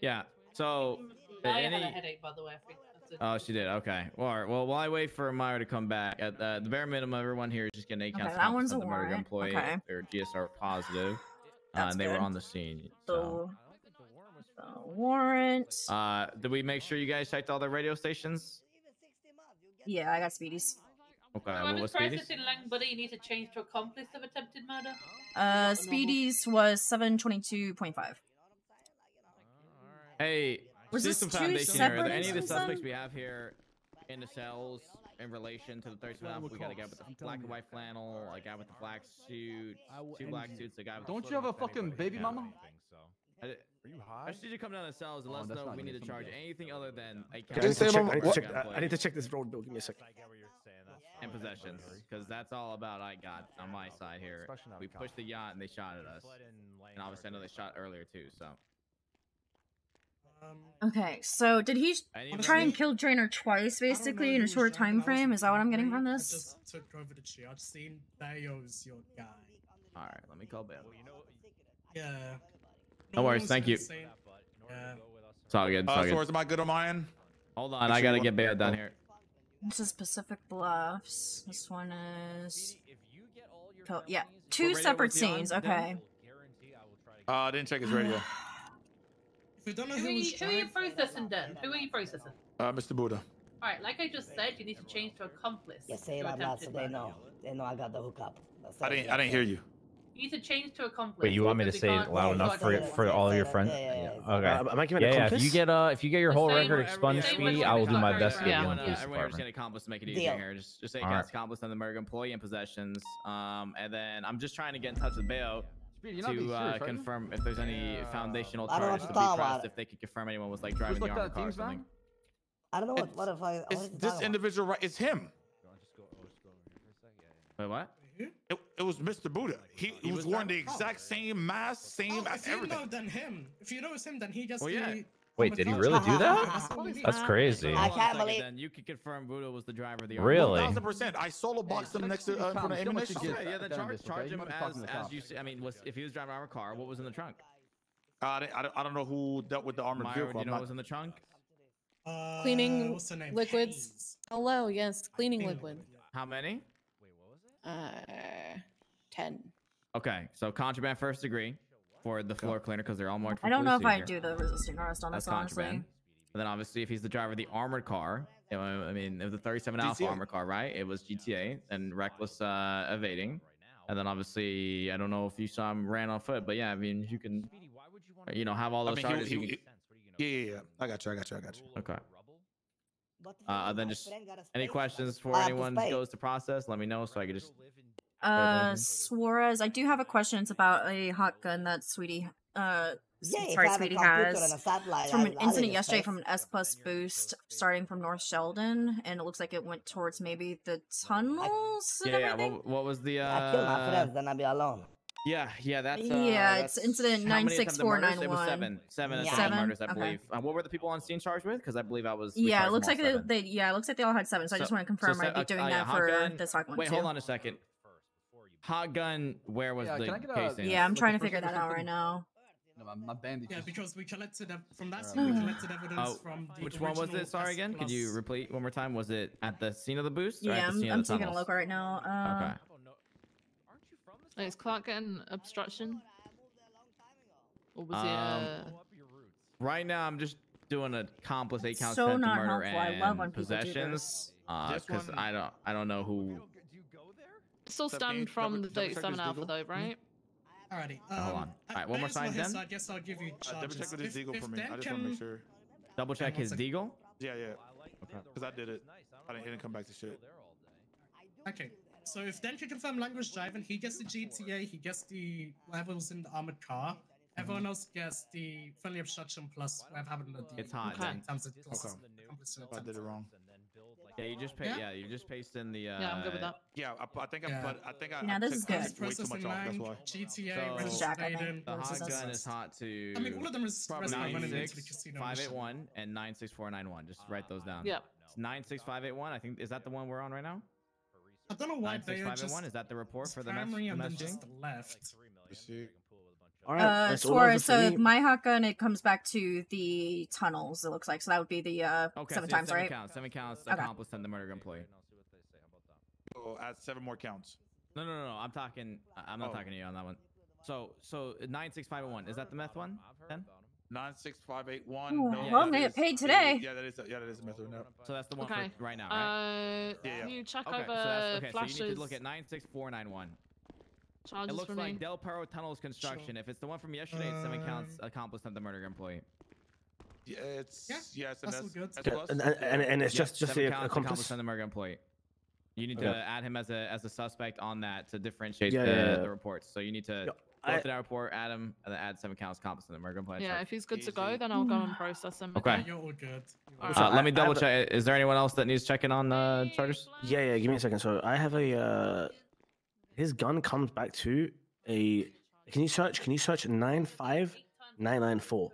Yeah. So, I any? had a headache, by the way. I think that's it. Oh, she did. Okay. Well, all right. well, while I wait for Meyer to come back, at uh, the bare minimum, everyone here is just getting eight Okay, counts. that one's a the murder warrant. employee. Okay. They're GSR positive, uh, and they were on the scene. So, So, the warrant. uh, did we make sure you guys checked all the radio stations? Yeah, I got Speedy's. Okay. I'm What was Speedy's? processing Lang, but you need to change to accomplice of attempted murder. Uh, Speedy's was seven twenty-two point five. Hey, Was do this some two foundation here. Are there any of the suspects we have here in the cells in relation to the 37 Alpha? We got a guy with the black and white flannel, a guy with the black suit, two black suits, a guy with. Don't you have a fucking baby mama? Are you high? I just need you to come down to the cells and Oh, let us know we need to charge anything other than a I need, to check, I, need to check, I gunplay need to check this road bill. Give me a second. and possessions, because that's all about I got on my side here. We pushed the yacht and they shot at us, and obviously I know they shot earlier too. So um, Okay, so did he try and kill Trainer twice, basically, in a short time frame? Is that what I'm getting from this? just took over the triage scene. Bayo's your guy. all right, let me call Bail. Yeah. No worries, thank you. Yeah. It's all good. It's all Uh, good. Swords, am I good on my end? Hold on, Make I gotta get want- Bail down here. This is Pacific Bluffs. This one is. Co- yeah, two separate was he on scenes. Okay. Uh, I didn't check his radio. (sighs) If we don't know Who who are, you, who are you processing then? Who are you processing? Uh, Mr. Buddha. Alright, like I just said, you need to change to accomplice. Yeah, say it to out loud so they know. They know I got the hookup. That's I didn't. I didn't hear you. You need to change to accomplice. Wait, you want me to say it loud enough God, for for all yeah, your friends? yeah, yeah, yeah. Okay. Uh, am I giving yeah, yeah. If you get uh, if you get your whole record expunged, everyone- Speedy, I will do my everyone best to get got you right. in the police Everyone just department. gonna accomplice to make it easier here. Just, just say All gas right. accomplice on the American employee and possessions. Um, and then I'm just trying to get in touch with Bayo Speedy, you're not being to uh, serious, confirm if there's any foundational I charges to be talking pressed if they could confirm anyone was like driving the like armored car or something. I don't know what, what the fuck. what is this individual right. It's him. Wait, what? It, it was Mr. Buddha. He, he was wearing the exact same mask, same Oh, if you everything. know then him. If you know it's him, then he just. Well, yeah. the. Wait, did he really do that? That's all we need. That's crazy. I Hold on can't believe- Then you can confirm Buddha was the driver of the Really? Thousand percent. I solo boxed him next to uh, in front of ammunition. Okay, yeah, then charge, this, charge You him might be talking as, the as you see. I mean, was, if he was driving our car, what was in the trunk? Uh, I, don't- I, don't, know who dealt with the armored Myra, vehicle. do you know what was in the trunk? Uh, Cleaning what's her name? liquids. Hello, yes, cleaning liquid. How many? Uh, ten. Okay, so contraband first degree for the floor cleaner because they're all marked. For I don't know if I here. do the resisting arrest on That's this, honestly. contraband. And then obviously, if he's the driver of the armored car, you I mean, if the 37 Alpha armored car, right? It was GTA and reckless uh, evading. And then obviously, I don't know if you saw him ran on foot, but yeah, I mean, you can, you know, have all I those mean, charges. he- you can- he- yeah, yeah, yeah. I got you. I got you. I got you. okay. What the Uh, fuck? then just friend got a any questions for I have to anyone spade. goes to process, let me know so I can just. Uh, Suarez, I do have a question. It's about a hot gun that Sweetie, uh, Yeah, sorry, I have a Sweetie has. satellite, from an I'll incident yesterday from an S Plus boost starting from North Sheldon, and it looks like it went towards maybe the tunnels and Yeah, yeah. What, what was the? I kill my Uh, friends, then I'll be alone. Yeah, yeah. That's. Uh, Yeah, it's incident how many attempted murders? It was 96491. seven. Seven Yeah. attempted Seven? murders, I Okay. believe. Uh, what were the people on scene charged with? Because I believe I was. Yeah, it looks like seven. they, they. Yeah, it looks like they all had seven. So, I just want to confirm se- I'd be uh, doing uh, that hot for gun- this hot one Wait, too. hold on a second. Hot gun. Where was Yeah, the can I get a- casing? Yeah, I'm Like trying to figure that out right now. No, my, my bandage. Yeah, is- because we collected from that scene. We collected evidence Oh, from the which one was it? Sorry again. Could you repeat one more time? Was it at the scene of the boost? Yeah, I'm, scene I'm the taking a look right now. Uh, Okay. Is Clark getting obstruction? Or was Um, it? Uh... Right now, I'm just doing a accomplice eight count So attempted not murder helpful. I and love when people do possessions. this. Uh, because I don't, I don't know who. Still That stand from double- the double check 37 Alpha though, right? Alrighty. Oh, hold um, on. Alright, one more sign then? I guess I'll give you Uh, charges. double check with his if, deagle if for me. Dan I just want to make sure. Double check his second. deagle. Yeah, yeah. Okay. Because I did it. I didn't, it didn't come back to shit. Okay, so if Dan can confirm language driving, he gets the GTA, he gets the levels in the armored car. Everyone else gets the friendly obstruction plus whatever happened at the It's hot, in then. terms of plus Okay. I did it wrong. Yeah, you just pay. Yeah? Yeah, you just paste in the. Uh, Yeah, I'm good with that. Yeah, I, I think I put. I think I. Now, I this is good. way too Processing much off. That's why. GTA, So, Jack, I The hot Processing gun is hot to. I mean, all of them is Probably resting nine running into the casino. five eight mission. one and nine six four nine one. Just write those down. Yep. It's nine six five eight one. I think is that the one we're on right now. I don't know why Nine they six five eight just one. Is that the report for the mess- primary the and then messaging? just left. Let's see. All right. Uh, that's all Suarez, over for so my hot gun, it comes back to the tunnels, it looks like. So that would be the uh, Okay, seven so yeah, times, seven right? counts. Seven counts. Okay. Accomplice and the murder employee. So add seven more counts. No, no, no, no. I'm talking. I- I'm not Oh. talking to you on that one. So, so nine six five eight one. Is that the meth one? Then. Nine six five eight one. Ooh, no, well, I'm gonna get paid today. Yeah, that is. Yeah, that is a method. No. So that's the one Okay. for right now, right? Uh, Yeah, can yeah. you check okay, over so that's okay. flashes? So you need to look at nine six four nine one. Charges It looks like me? Del Perro Tunnels Construction. If it's the one from yesterday, it's seven counts. Accomplice and the murder employee. Yeah, it's Yeah, yeah, it's that's S- good. S Yeah, plus. and, and, and, and it's Yeah, just just seven the counts, accomplice. and the murder employee. You need Okay. to add him as a as a suspect on that to differentiate Yeah, the, yeah, yeah. the reports. So you need to Yeah, go I- to that report, add him, and then add seven counts, accomplice and the murder employee. Yeah, if he's good to go, then I'll go and process him. Okay. You're all good. Alright. Uh, let me I- I double have a- check. Is there anyone else that needs checking on uh, charges? Yeah, yeah. Give me a second. So I have a. Uh, his gun comes back to a. Can you search? Can you search nine five nine nine four?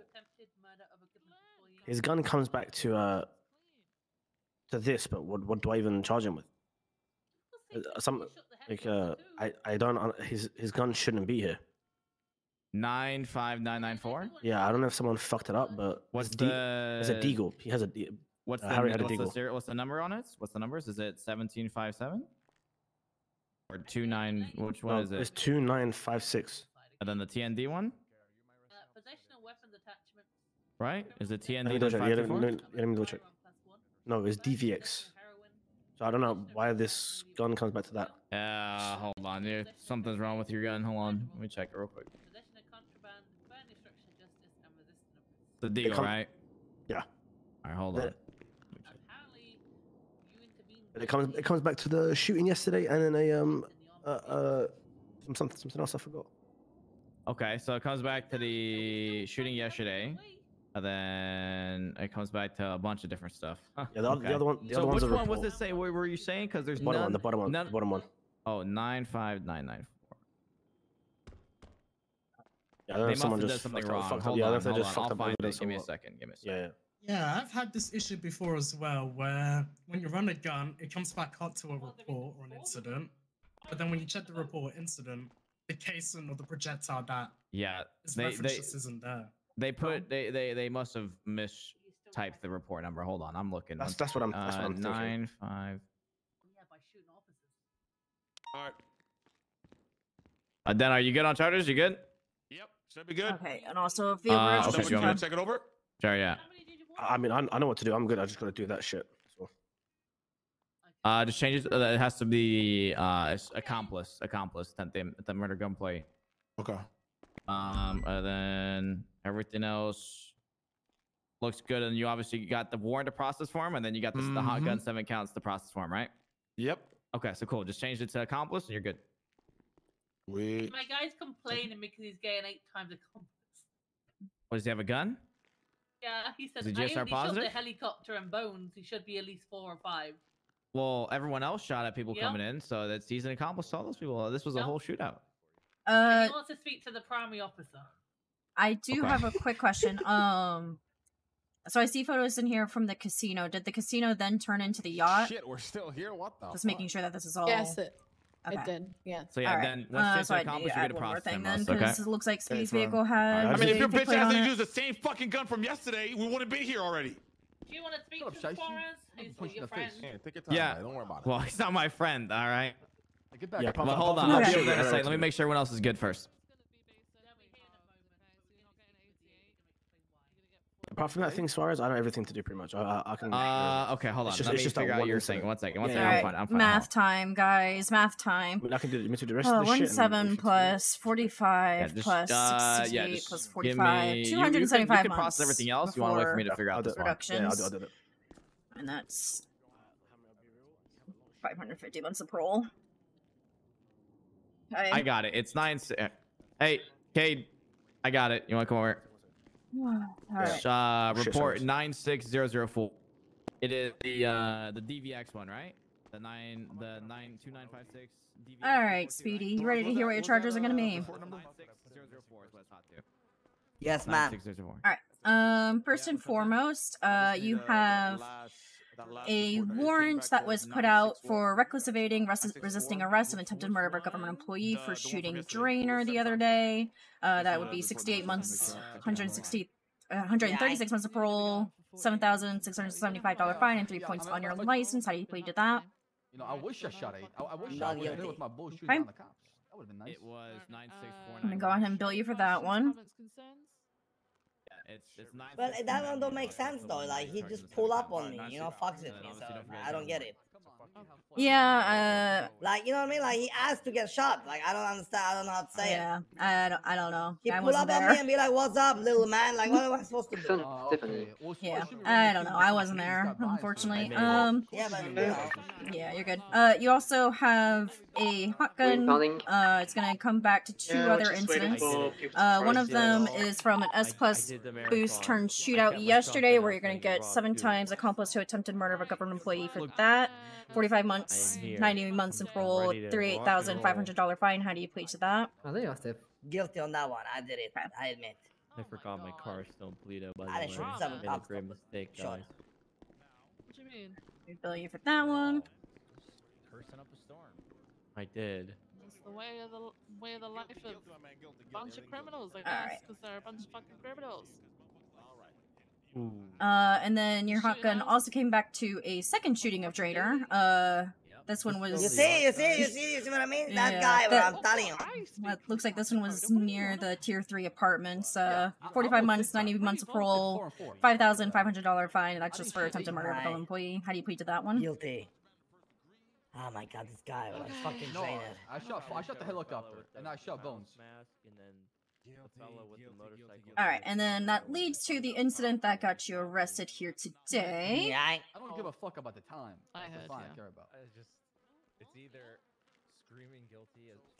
His gun comes back to uh. To this, but what what do I even charge him with? Uh, Some like uh, I I don't his his gun shouldn't be here. Nine five nine nine four. Yeah, I don't know if someone fucked it up, but What's it's, D- the? it's a deagle. He has a de- What's uh, the Harry had a what's the, deagle. serial, what's the number on it? What's the numbers? Is it seventeen five seven? Or two nine? Which one no, is it? It's two nine five six. And then the TND one, Possession of weapons attachment. right? Is it Let me TND double check. Yeah, let, me- let me- let me double check. No, it's DVX. So I don't know why this gun comes back to that. Uh, hold on, dude. Something's wrong with your gun. Hold on. Let me check it real quick. Possession of contraband, defiant destruction, justice, and resistance. The deal, come- right? Yeah. All right, hold on. Apparently, you intervened. But it comes it comes back to the shooting yesterday and then a um uh, uh something something else I forgot. Okay, so it comes back to the shooting yesterday. And then it comes back to a bunch of different stuff. Huh, (laughs) Yeah, the oth- the other one- the so other which one was report. it say? What were you saying? Because there's Bottom none, one, the bottom one, none- the bottom one. Oh, nine five nine nine. Yeah, I don't know They someone must have done something wrong. fucked up- Hold I don't on, if they hold just on. I'll find it. Give me a or second. Give me a second. Yeah, yeah. Yeah, I've had this issue before as well, where when you run a gun, it comes back hot to a report or an incident, but then when you check the report incident, the casing or the projectile that Yeah, is they they just isn't there. they put they they they must have mistyped the report number. Hold on, I'm looking. That's- that's what I'm- that's what Uh, I'm thinking. Nine five. All right. Uh, then are you good on charters? You good? Yep. Should be good. Okay, and also if the Uh, original okay, Someone you want can me- check it over. Sure, yeah. I I mean, I, I know what to do. I'm good. I just gotta do that shit. So. Uh, just change it. Uh, it has to be uh it's accomplice, accomplice. That the the murder gunplay. Okay. Um, and then everything else looks good. And you obviously got the warrant to process form, and then you got this, the hot gun Mhm. seven counts the process form, right? Yep. Okay, so cool. Just change it to accomplice, and you're good. We. My guy's complaining because he's getting eight times a compass. What does he have a gun? Yeah, he said Is he I GSR only shot the positive? helicopter and bones. He should be at least four or five. Well, everyone else shot at people Yep. coming in, so that's he's an accomplice to all those people. This was a whole shootout. Uh, he wants to speak to the primary officer. I do Okay. have a quick question. (laughs) Um, so I see photos in here from the casino. Did the casino then turn into the yacht? Shit, we're still here. What the? Just making sure that this is all. Yes, it, Okay. it did. Yeah. So yeah, All right. then let's Uh, so to I accomplice. need to You're add good to one more process thing them, then, okay? because it looks like Okay, Speedy's vehicle had. I mean, if your bitch plate ass it. used the same fucking gun from yesterday, we wouldn't be here already. Do you want to speak Shut up, to Shiesty. Suarez? I'm He's punching your the face. friend. Yeah, take your time. Yeah. man. Don't worry about it. Well, he's not my friend. All right. Get back. Yeah, up. But hold pop- on. I'll be pop- over there in a second. Let me make sure everyone else is good first. Apart from that thing, Suarez, I know everything to do pretty much. I, I, I can. Uh, okay, hold on. It's just- Let it's me just that figure out one your incident. thing. One second. One Yeah, second. yeah. I'm fine. I'm fine. Math time, guys. Math time. I mean, I can do. You want me to do the rest Uh, of this shit? and 107 we should- plus 45 Yeah, just, plus uh, 68 yeah, just plus give 45. me- you- you can- 275 You can process everything else. You want to wait for me to figure I'll out do this it. reductions. Yeah, I'll do, I'll do it. And that's 550 months of parole. Okay. I got it. It's nine. si- Hey, Cade, I got it. You want to come over? (sighs) All right. Uh, report nine six zero zero four. It is the uh the DVX one, right? The nine the nine two nine five six. All right, Speedy. You ready to hear what your charges are going to be? Yes, ma'am. All right. Um, first and foremost, uh, you have a warrant that was put out for reckless evading, res- resisting arrest, and attempted murder of a government employee for shooting Drainer the other day. Uh, that would be 68 months, 160, uh, 136 months of parole, $7,675 fine, and three points on your license. How do you plead to that? You know, I wish I shot eight. I, I wish I Not was there guilty. with my bull shooting Okay. down the cops. That would have been nice. It was nine six four I'm gonna go ahead and bill you for that one. It's it's nine. Well, that one don't make sense though. Like he just pull up on me, you know, fucks with me. So I don't get it. Yeah, Like you know what I mean? Like he asked to get shot. Like I don't understand. I don't know how to uh, say yeah, it. I don't, I don't know. He I pull wasn't up on me and be like, "What's up, little man?" Like what am I supposed to do? Oh, okay. Yeah, I don't know. I wasn't there, unfortunately. Um, Yeah, but you know. yeah, you're good. Uh, you also have a hot gun. Uh, it's gonna come back to two Yeah, other incidents. for people to Uh, one of them is from an S plus boost turned shootout yesterday, where you're gonna get seven times accomplice to attempted murder of a government employee for that. 45 months, 90 months in parole, $38,500 fine. How do you plead to that? I think I said. Guilty on that one. I did it. I admit. I oh forgot my car is still bleed by the I way. didn't seven Made a cops. great mistake, Shot. guys. What you mean? We bill you for that one. Cursing up a storm. I did. It's the way of the way of the life of a bunch of criminals, I guess, Alright. because they're a bunch of fucking criminals. Uh, and then your hot gun also came back to a second shooting of Drainer. Uh, this one was. You see, you see, you see, you see what I mean? That Yeah, guy, what that- I'm telling you. Well, looks like this one was near the tier three apartments. Uh, 45 months, 90 months of parole, $5,500 fine. That's just for attempted murder of a government employee. How do you plead to that one? Guilty. Oh my god, this guy, what a fucking No, trainer. I shot. I shot the helicopter and I shot Bones. Mask and then the fellow with the motorcycle. All right, and then that leads to the incident that got you arrested here today. Yeah. I don't give a fuck about the time. I That's the heard, fine yeah. I care about. It's just, it's either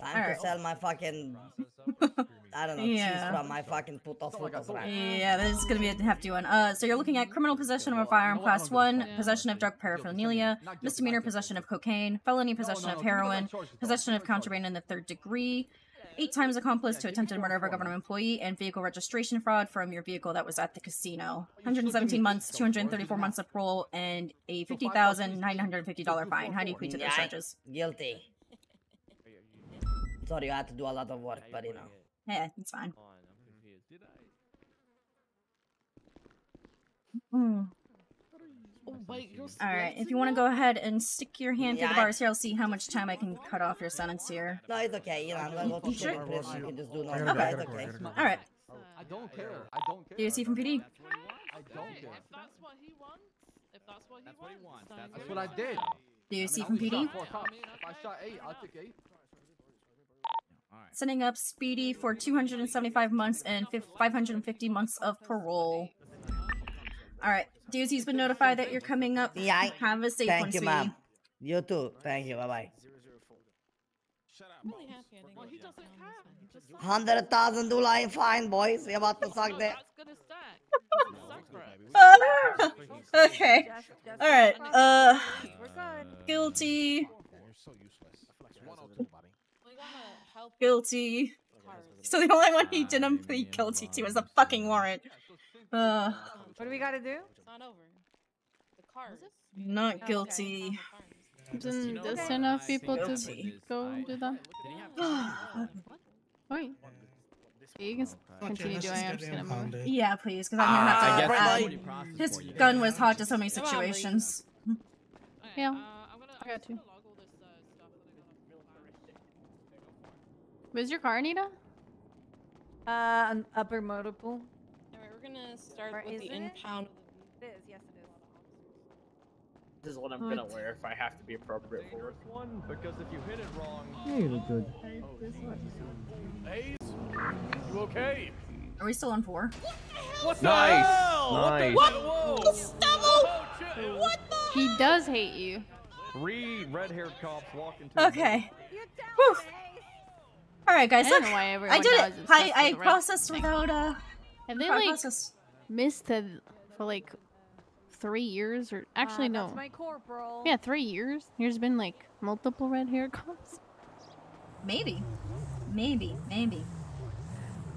Time Alright. to sell my fucking. (laughs) I don't know, Yeah. cheese from my fucking putos frutos right Yeah, this is gonna be a hefty one. Uh, so you're looking at criminal possession of a firearm class one, possession of drug paraphernalia, misdemeanor possession of cocaine, felony possession of heroin, possession of contraband in the third degree, eight times accomplice to attempted murder of a government employee, and vehicle registration fraud from your vehicle that was at the casino. 117 months, 234 months of parole, and a $50,950 fine. How do you plead to those Yeah, charges? Guilty. (laughs) Sorry, I had to do a lot of work, but you know. Yeah, it's fine. Hmm. Wait, you're All right, if you want to go ahead and stick your hand through the bars here, I'll see how much time I can cut off your sentence here. No, it's okay. You know, I'm gonna go to You sure? the prison. You can just do I normal. gotta Okay, go, it's okay. gotta go, I All right. I don't care. I don't care. DOC from PD. I don't care. If that's what he wants, if that's what he wants, then That's good. what I did. DOC I from PD. shot four cops. If I shot eight, I'll eight. Sending up Speedy for 275 months and 550 months of parole. All right, DOC's been notified that you're coming up. Yeah. Have a safe Thank one, you, sweetie. ma'am. You too. Thank you. Bye bye. I'm really happy I didn't well, he doesn't have. He just sucks. Hundred thousand dollar in fine, boys. We about to suck the. That's gonna stack. (laughs) okay. (laughs) All right. Uh, guilty. Guilty. So the only one he didn't plead guilty to was the fucking warrant. Uh, What do we gotta do? It's not over. The cars. not guilty. Isn't this enough people to Guilty. go do that? Wait. You can s- continue doing. I'm just gonna move. Yeah, please, because I'm gonna have to. Ah, add- red light. his gun was hot to so many situations. Yeah. I got you. Where's your car, Anita? Uh, an upper motor pool. Alright, we're gonna start Or with is the it? impound. It is, yes it is. This is what I'm What? gonna wear if I have to be appropriate for it. One, because if you hit it wrong. Yeah, you look good. Hayes, you okay? Are we still on four? What Nice, hell? nice. What the Whoa. What the? He does hate you. Three red-haired cops walk into. Okay. Whew. All right, guys. I don't Look, know why I did now it. is I I with the red processed without uh. Have they like process. missed it for like three years or actually Uh, no? That's my corporal. Yeah, three years. There's been like multiple red hair cops. Maybe, maybe, maybe.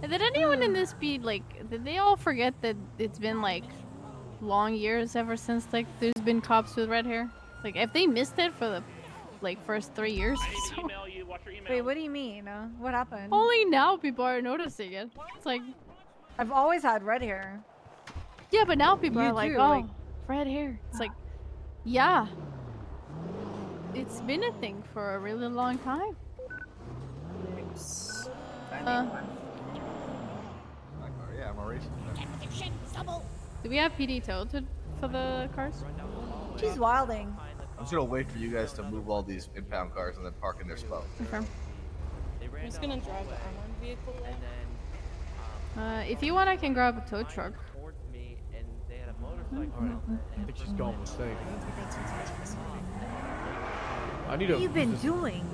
And Did anyone in this be like? Did they all forget that it's been like long years ever since like there's been cops with red hair? Like, if they missed it for the like first three years or so, Wait, what do you mean? Uh, what happened? only now people are noticing it. It's like, I've always had red hair. yeah, but now people You are like, do, oh, like- red hair. It's like, yeah, it's been a thing for a really long time. Uh, Yeah, I'm already. do we have PD tow to, for the cars? She's wilding. I'm just gonna wait for you guys to move all these impound cars and then park in their spot. Okay. I'm just gonna drive the armored vehicle away. Uh, if you want, I can grab a tow truck. I think she's gone mistake. I need What a. have you been doing?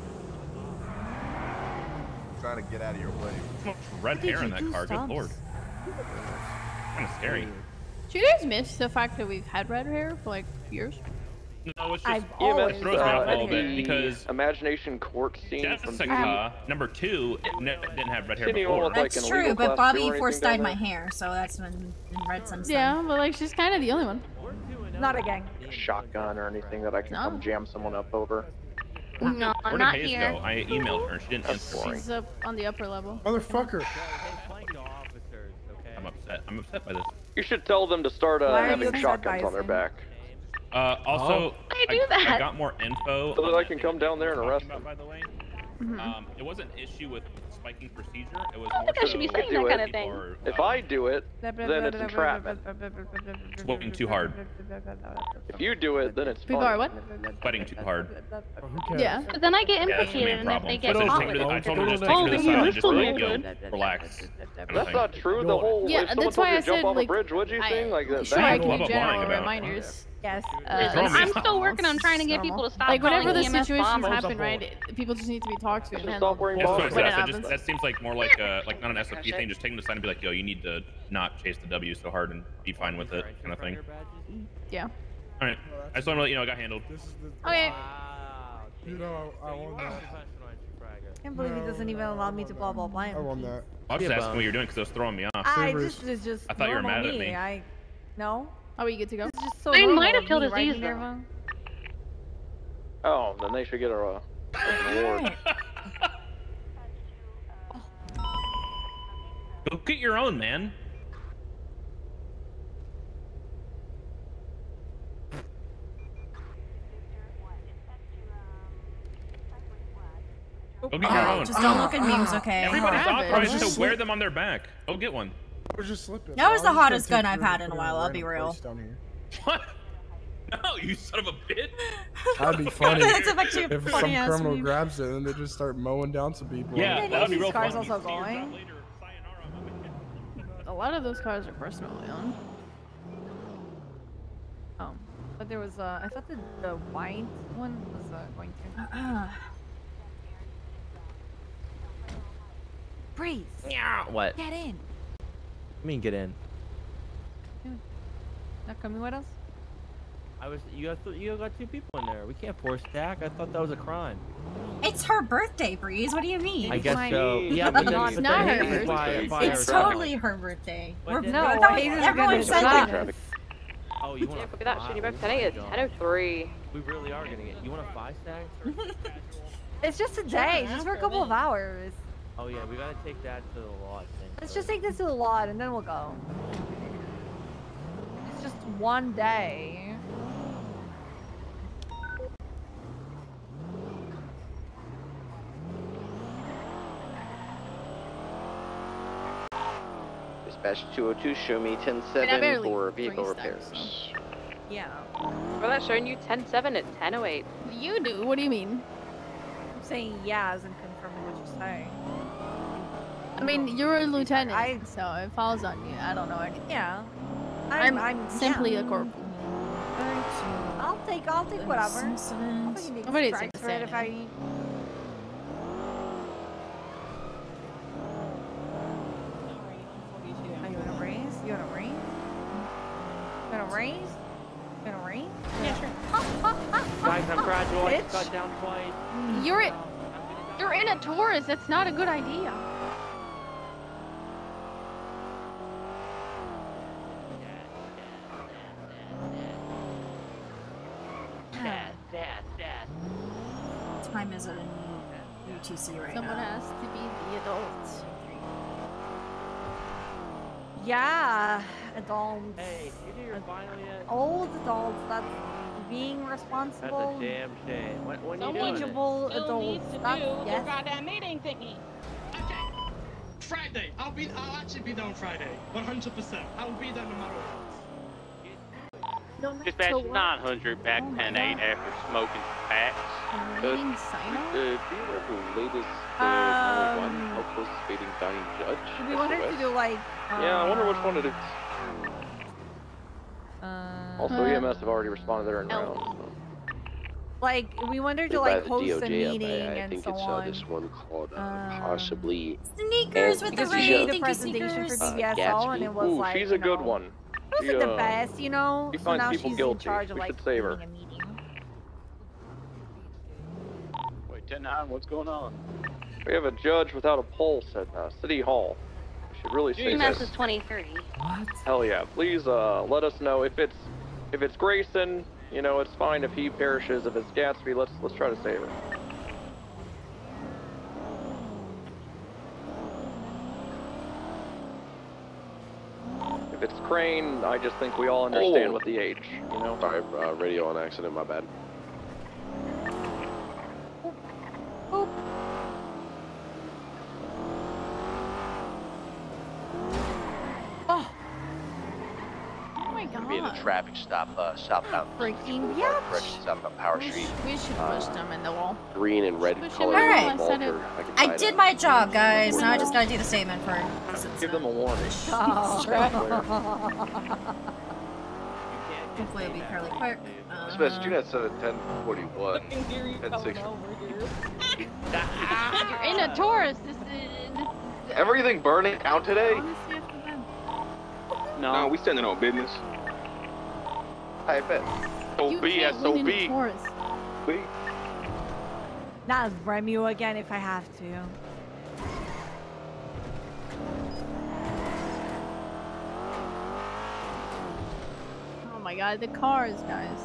trying to get out of your way. Red hair in that do car. Good lord. Kind of scary. Do you guys miss the fact that we've had red hair for like years? No, it's just I've it always throws me off a little bit because imagination court scene from Jessica, number two, ne- didn't have red hair before. with, like, That's true, but Bobby or anything force dyed my hair, so that's been, been red since Yeah, but like she's kind of the only one. Not a gang. shotgun or anything that I can come jam someone up over. No, Where not Hayes here. go? I emailed her. She didn't answer. She's up on the upper level. Motherfucker. I'm upset. I'm upset by this. You should tell them to start uh, Why are you having shotguns on their Bison? back. Uh, also, I do I, I got more info. So that I can come down there and talking arrest about, them. By the way, Mm-hmm. um, it wasn't an issue with spiking procedure. It was I more think I should be saying that kind of thing. are, If I do it, then it's entrapment. Sweating too hard. If you do it, then it's People fun. are what? Sweating too hard. Yeah. But then I get Yeah, that's the main implicated, and if they get said, caught take with her to- I it, told her to just take oh, her to the side and just still be like, yo, relax. That's not true. The whole Yeah, if someone that's told you to jump said, off like, a bridge, would you I- thing like that? Sure, I can what do I'm lying general reminders. Yes. Uh, I'm off. still working on trying to get people to stop like whenever the calling EMS situations happen, right? People just need to be talked to and Just stop wearing That's what bombs. I When. That, just, that seems like more like uh like not an SFP thing, just taking the sign and be like, yo, you need to not chase the W so hard and be fine with it, kind of thing. Yeah. All right. I just want to let you know I got handled. Okay. You know, I won that. can't believe he doesn't even allow me to blah blah blah. I won that. I was just asking what you were doing because it was throwing me off. I just it's just. I thought you were normal mad at me. I no. Are we good to go? It's just so They might have killed his right, Z's, Oh, then they should get a uh, award. (laughs) Go get your own, man. Go get your Oh, own. just don't look at memes, (gasps) okay? Everybody's authorized to wear them on their back. Go get one. We're just slipping. That was the I just gotta hottest gun I've had in a while, I'll be real. place Down. (laughs) No, you son of a bitch. (laughs) That'd be (laughs) funny. That's actually if some funny-ass criminal meme. grabs it and they just start mowing down some people. Yeah, Any that would be real cars funny. also going? A lot of those cars are personally owned. Oh, but there was uh, I thought the the white one was uh, going to. Uh, Breeze. What? Get in. I mean, get in. Not coming with us. I was. You got. You got two people in there. We can't force stack. I thought that was a crime. It's her birthday, Breeze. What do you mean? I guess so. Yeah, but then, (laughs) It's but not her birthday. by- by It's herself. totally her birthday. We're, then- No, I thought Hayes everyone gonna said drive. that. Oh, you want Yeah, a look at that five? shitty Oh back my today. It's God. 10:03. We really are getting it. You want a five stack? (laughs) It's just a day, just for a couple of hours. oh yeah, we gotta take that to the lot. I think, Let's just take this to the lot and then we'll go. It's just one day. Dispatch 202, show me I mean, I 10-7 barely for three vehicle stacks, repairs. Yeah. Well, that's showing you 10-7 at 10:08. You do? What do you mean? I'm saying yeah as in confirming what you're saying. I mean, you're a lieutenant, I- so it falls on you. I don't know anything. Yeah. I'm, I'm, I'm simply yeah. a corporal. I'll take I'll take whatever. I'll fucking make Nobody's strikes for it if I need. Are you gonna raise? You gonna raise? You gonna raise? Gonna raise? Yeah, sure. Guys, I'm fragile. I Bitch. just got down twice. You're it. You're in a Taurus. That's not a good idea. What time is it in UTC right Someone now? has to be the adult. Yeah, adults. Hey, you do your final yet? Old adults. That's being responsible. That's responsible. a damn shame. When, when you Someone doing it? Still adults. needs to That's, do their yes. goddamn meeting thingy. Okay, Friday. I'll be. I'll actually be there on Friday. 100%. I'll be there no matter what. Dispatch 900 back Oh my 10 8 God. after smoking packs. Meeting sign Uh, do you know the latest uh, Um, 911 helpless speeding dying judge? We wanted to SOS? do like. Yeah, I wonder which one it is. Uh, Also, EMS have already responded there in L. rounds. so. like we wanted to By like the host a DOJ, meeting I, I and think so it's on. uh, this one called uh, Um, possibly. Sneakers with the because we rain. made Thank the you, presentation for sneakers. Uh, DSO and it was Ooh, like she's a good know, one. It She, wasn't the best, you know. she so now she's guilty. in charge of We like should save her. a meeting. Wait, 10 9, what's going on? We have a judge without a pulse at uh, City Hall. We should really say EMS this. is 23. What? Hell yeah! Please uh, let us know if it's if it's Grayson. You know, it's fine if he perishes. If it's Gatsby, let's let's try to save her. I just think we all understand Oh. with the age. You know. Sorry, uh, radio on accident. My bad. Oh, Oh my god. Being a traffic stop uh, southbound. freaking Direction southbound Power We, Street. sh- we should Uh, push them in the wall. Green and red Push color. in the wall Alright. of- I, I did my job, guys. Now I just gotta do the statement for. 'cause it's, Give them a warning. (laughs) Oh. Scrap flare. (laughs) Hopefully it'll be fairly quick. Smith, Uh, you had said at 1041. 1060. You're in a Taurus. This is. Everything burning out today? No, we standing on business. I bet. You can't win in a Not Remu again if I have to. Oh my god, the cars, guys.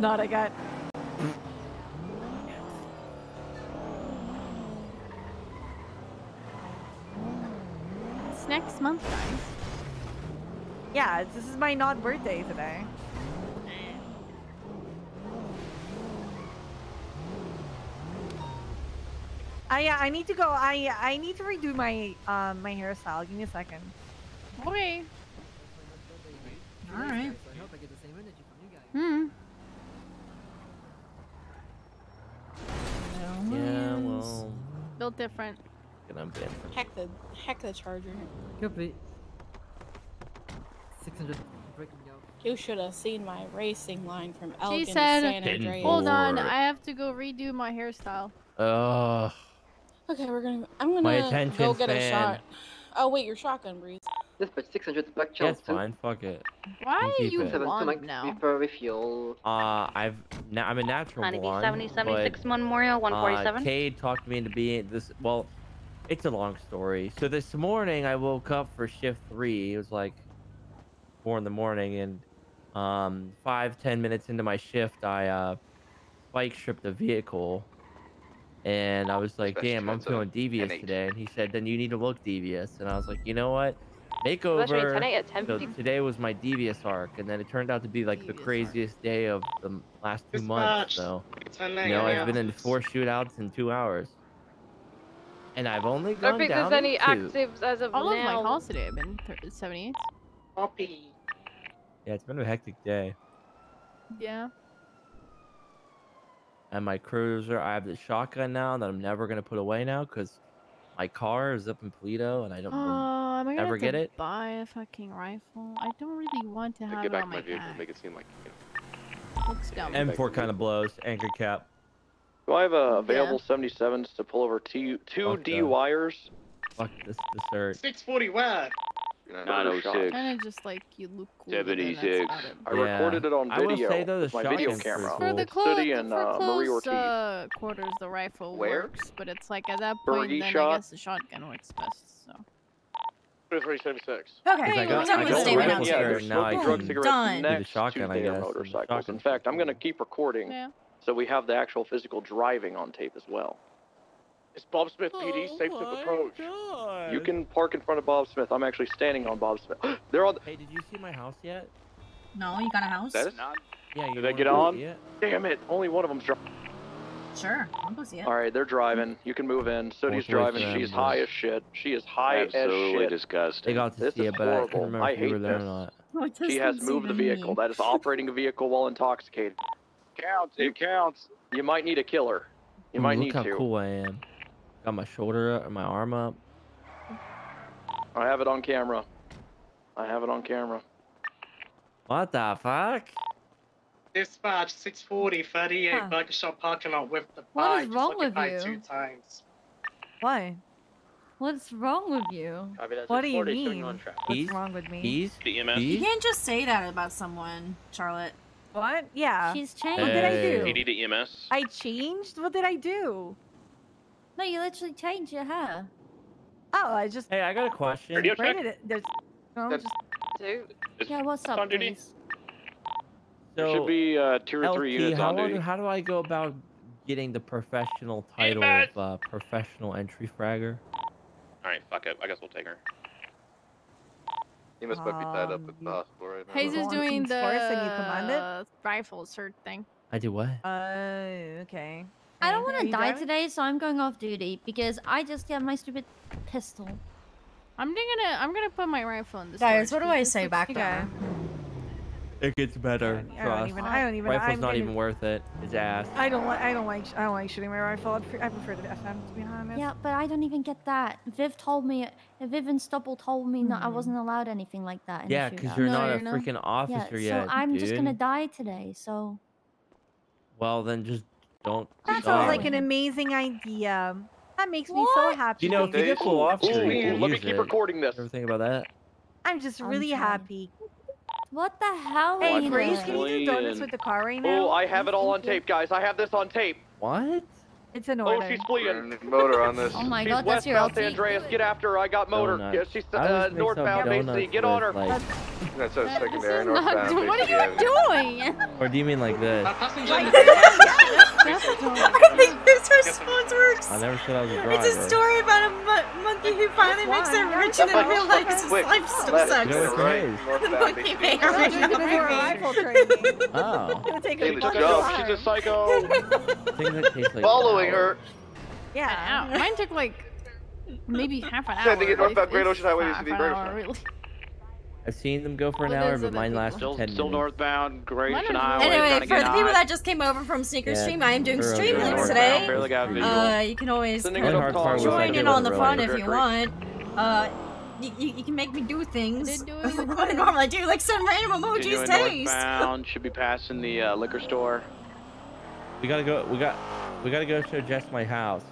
Not again. It's next month, guys. Yeah, this is my not birthday today. I yeah, I need to go. I I need to redo my um my hairstyle. Give me a second. Okay. All right. Hmm. Yeah, well, Built different. get on bed. Heck the heck the charger. Copy. 600. You should have seen my racing line from Elgin She to San Andreas. "Hold on, I have to go redo my hairstyle." Ugh. Okay, we're gonna. I'm gonna My go attention get a shot. Oh wait, your shotgun breeze. Dispatch 600 back That's fine. Fuck it. Why are you it. Seven blonde Max now? Reaper refuel. Uh, I've na- I'm a natural 90, blonde, 70, 76 Memorial, 147. Uh, Cade talked me into being this. Well, it's a long story. So this morning I woke up for shift three. It was like four in the morning, and um, five ten minutes into my shift, I uh, spike stripped a vehicle, and I was like, "Damn, I'm feeling devious today." And he said, "Then you need to look devious." And I was like, "You know what?" Makeover. 10 at So today was my devious arc, and then it turned out to be like the craziest day of the last two months. So, Ten you know, I've been in four shootouts in two hours, and I've only I don't gone think down there's any in two. actives as of All of now. my calls today have been 78. Copy. Yeah, it's been a hectic day. Yeah. And my cruiser, I have the shotgun now that I'm never gonna put away now because my car is up in Paleto, and I don't am I gonna ever get it. buy a fucking rifle? I don't really want to have Get it back on to my my vehicle, back. make it seem like you Looks dumb. M4 kind of blows. Anchor cap. Do I have uh, available 77s to pull over two, two Fuck D wires? Fuck this dessert. 640 where? Know. 906. Kind of just like you look cool. but then that's 76. I Yeah. recorded it on I will video say, though, the my video camera. pretty For the close, City and for uh, Marie close Ortiz. uh, quarters, the rifle Where? works, but it's like at that point, Fergie then I guess the shotgun works best. So. 376. Okay, I we're got- done I with got statement yeah, skirt, there's now I drug can cigarettes Done. do the next shotgun, to I guess, motorcycles. In fact, I'm gonna keep recording, Yeah. so we have the actual physical driving on tape as well. It's Bob Smith PD, Oh safe to approach. You can park in front of Bob Smith. I'm actually standing on Bob Smith. (gasps) They're on. Hey, did you see my house yet? No, you got a house? That is Yeah, you Did they get on? see it? Damn it! Only one of them's driving. Sure, I'll go see it. All right, they're driving. You can move in. Sooty's Both ways driving. She's them, high as shit. She is high absolutely as shit. disgusting. They got to This see is it, but I couldn't horrible. remember I if you hate were there or this. not. What She has moved the vehicle. mean? That is operating a vehicle while intoxicated. Counts, it counts. You might need a killer. You Ooh, might look need how to. cool I am. Got my shoulder up, my arm up. I have it on camera. I have it on camera. What the fuck? Dispatch 640 38 Huh. Burger Shop parking lot with the What bike. What is wrong with occupied you? Two times. Why? What's wrong with you? What do you mean? What's wrong with me? He's You can't just say that about someone, Charlotte. What? Yeah. She's changed. What did I do? PD to EMS. I changed? What did I do? No, you literally changed your hair. Oh, I just Hey, I got a question. Radio check. braided it. There's no, That's- just Dude. Yeah, what's up, on duty? please? There should be uh, two or three LT, units how, on duty. do- how do I go about getting the professional title man. of uh, professional entry fragger? Alright, fuck it. I guess we'll take her. He must might be tied up at Um, the hospital right now. Hayes is doing the Force and you command it? rifle cert thing. I do what? uh okay. I don't want to die driving? today, so I'm going off duty because I just have my stupid pistol. I'm gonna I'm gonna put my rifle in the Guys, what do I say back looks there? It gets better. I don't Trust. even- I don't even- Rifle's I'm not gonna- even worth it. It's ass. I don't like. I don't like. I don't like shooting my rifle. I'd pre- I prefer the FM to be honest. Yeah, but I don't even get that. Viv told me, Viv and Stubble told me no, I hmm. wasn't allowed anything like that. In the Yeah, 'cause shootout. you're not a freaking officer yeah, yet, So I'm just gonna die today. So Well, then just don't. That die. sounds like an amazing idea. That makes me so happy. You know, if you get full off, Ooh, you let me keep it. recording this. Ever think about that? I'm just really trying. happy. what the hell? Hey, Watch Grace, can you do donuts with the car right now? Oh, I have it all on tape, guys. I have this on tape. What? It's an Oh, she's fleeing. Motor on this. (laughs) Oh my She's god, that's your LT. to Andreas. Get after her. I got motor. Donuts. Yeah, she's uh, always mix up northbound, basically. Get on her. Like, That's a secondary Not, northbound. what are you doing? or do you mean like this? Passenger. (laughs) I think this response works. I never said I was a driver. It's a story about a mo- monkey who finally makes it rich and then realizes his Quick, life still left, sucks. You know what's right, crazy? The monkey basically. may or may not Before be rifle training. Oh, (laughs) It'll take Hey, a the bunch job, She's a psycho. (laughs) things that taste like Following her. Yeah. Mine took like maybe half an hour. Sending it if- northbound Great Ocean Highway to half the an British really. I've seen them go for an Well, hour, but mine people. lasted Still, ten still minutes. northbound, Great Mine Highway. Anyway, for the people high. that just came over from Sneaker Yeah, Stream, I am doing they're stream over today. Barely got visual. Uh, you can always Sending kind it of up hard part was join in on the earlier. fun if you want. Uh, you, you, you can make me do things. (laughs) what I normally do, like send random emojis Continuing taste. northbound, should be passing the uh, liquor store. We gotta go. We got. We gotta go to just my house.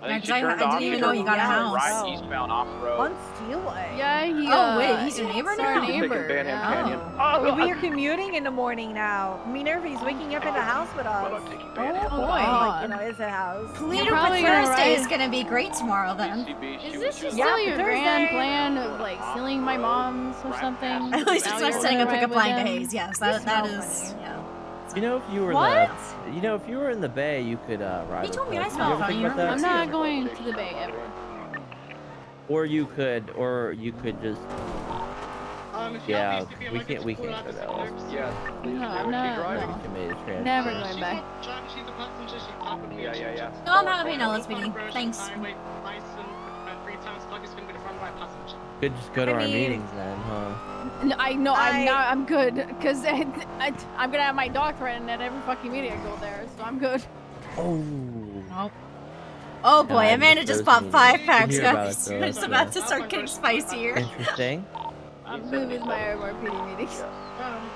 I Yeah, think 'cause she I- turned I off. didn't even know turned you got a house. Right eastbound off the road. On Steelway. Yeah, he. Oh, uh, wait, he's your neighbor it's our now? neighbor. Taking Banham now. Canyon. (laughs) Oh, we are commuting in the morning now. Minerva's waking up in the house with us. I'm taking Oh Banham. boy, God. you know, it's a house. Cleaner for probably Thursday is gonna be great tomorrow then. Is this she just was- Yeah, still your Thursday. grand plan of like stealing my mom's or something? (laughs) At least it's not setting a gonna pickup ride line to? Hayes. Yes, that that is. Yeah. You know, if you were What? the, you know, if you were in the Bay, you could uh, ride. He told me. I Did smell you funny. think about that? I'm not going to the Bay ever. Or you could, or you could just. Um, if Yeah, have these, we can't. We can't out go the that way. Yes. No, I'm not- no. She made a trans. Never Uh, going back. not driving, she's a passenger, she's parked with me Yeah, yeah, yeah. just- No, I'm happy now, Northbound let's be- British thanks. Highway, Bison, uh, three times, Doug is gonna be the front right passenger. Could just go to I our meetings then, huh? No, I know I- I'm not. I'm good because I, (laughs) I, I'm gonna have my dog threatened at every fucking meeting I go there, so I'm good. Oh. Nope. Oh boy, God, Amanda just bought five packs, hear about guys. it, It's about to start getting spicier. Interesting. I'm good with my MRPD meetings. Um,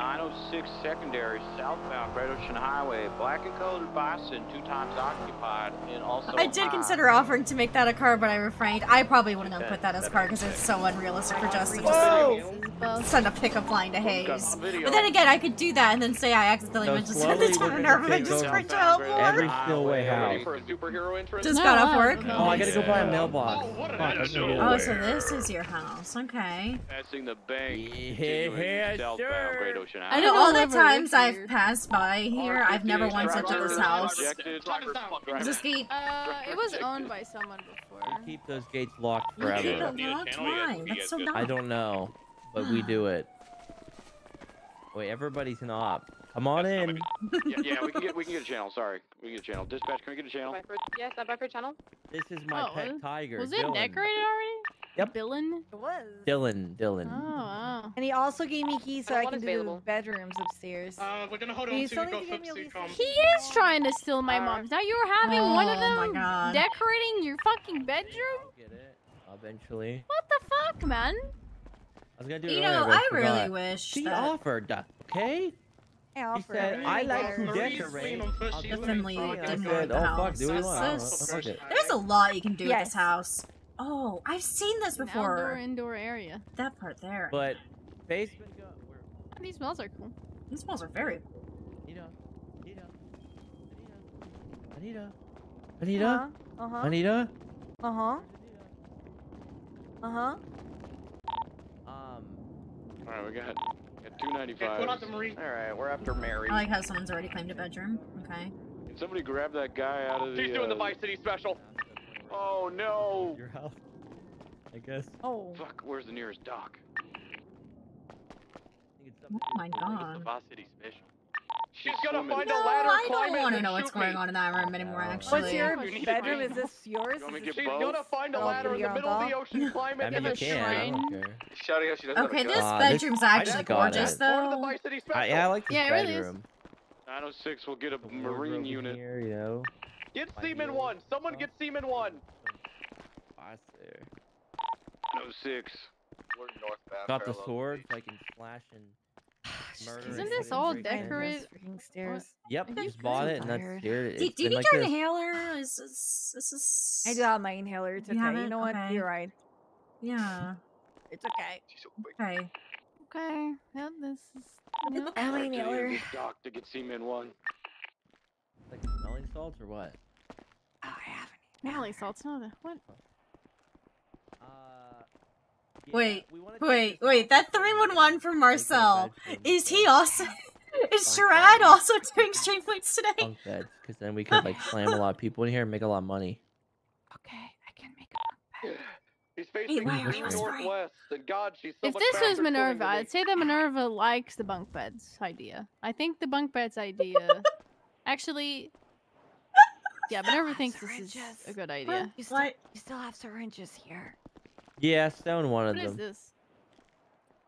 906 secondary, southbound Great Ocean Highway, black and colored bison, two times occupied, and also. I did high. consider offering to make that a car, but I refrained. I probably wouldn't have put that as a car because it's so unrealistic for Justin to Whoa! send a pickup line to Hayes. But then again, I could do that and then say I accidentally So went to send slowly it to we're gonna Minerva and just over sprint help more. Every Stillway Ready house. a superhero? Just No, got off work. Oh, I gotta go buy a mailbox. Oh, what an Fuck, I episode. should get Oh, so this is your house. Okay. Passing the bank. Yeah, continuing southbound sure. Great Ocean I know all the times I've passed by here, I've never once entered this house. Is this gate? Uh, it was owned by someone before. Keep those gates locked You keep forever. it locked? Why? That's so dumb. I don't know, but we do it. (sighs) Wait, everybody's an op. Come on in. yeah, yeah, we can get we can get a channel. Sorry, we can get a channel. Dispatch, can we get a channel? Yes, I'm buy for a channel. This is my Oh, pet tiger. Was it Dylan. decorated already? Yep. Dylan? It was. Dylan, Dylan. Oh, wow. And he also gave me keys so Other I can do available. bedrooms upstairs. Uh, we're gonna hold on you to still go need to give me a for lease? Supercom. He is trying to steal my mom's. Now you're having one of Oh them decorating your fucking bedroom? Get it? Eventually. What the fuck, man? I was gonna do it You earlier, know, but I forgot. really wish She that offered, uh, okay? I She offer said, I like to decorate. I'll the do Finley it. didn't I want said, the oh, fuck, house. do we want? so- Fuck it. There's a lot you can do with this house. Oh, I've seen this An outdoor, before. indoor area. That part there. But basement. These smells are cool. These smells are very. Anita, Anita, Anita, Anita, Uh huh. Anita. Uh huh. Uh huh. Um, All right, we got got 295. Yeah, pull out the Marine. All right, we're after Mary. I like how someone's already claimed a bedroom. Okay. Can somebody grab that guy out of the? She's doing the uh, Vice City special. Oh no! (laughs) your house. I guess. Oh. Fuck, where's the nearest dock? Oh my It's the god. Vice City special. She's gonna find No, a ladder, I climb don't want to know what's going me. on in that room anymore. Actually, What's your You bedroom? Is this yours? You want me to Is get it- She's gonna find a ladder in the middle of the ocean, climb it, I mean, and you then can. I don't care. Shouting out she doesn't Okay, this. Uh, bedroom's I actually gorgeous, it. though. I, yeah, I like this Yeah, it really bedroom. 906 will get a marine in unit. Here, you know. Get Seaman 1! Someone get Seaman 1! Spots there. 906. We're northbound. Got the sword so I can slash and (sighs) murder. Isn't this all in break decorate? Freaking stairs. Yep, I'm just bought it and that's tired. here. Do, It's do you need like your this. inhaler? Is this, this is... I do have my inhaler. It's You okay. have You it? know what? Okay. You're right. Yeah. (laughs) It's okay. Okay. Okay. Yeah, this is. I have my inhaler. Doc to get Seaman 1. Like smelling salts or what? Smelling salts. No, the what? Uh, Wait, wait, wait. That 311 from Marcel. Is he also. Is Sherrod also doing stream points today? Bunk beds, because then we could like slam a lot of people in here and make a lot of money. He's facing why are due you whispering? northwest, and God, she's so If this faster was Minerva. I'd say that Minerva likes the bunk beds idea. I think the bunk beds idea. (laughs) Actually. Yeah, Minerva thinks this is a good idea. You still, you still have syringes here. Yeah, Stone wanted What is them. What is this?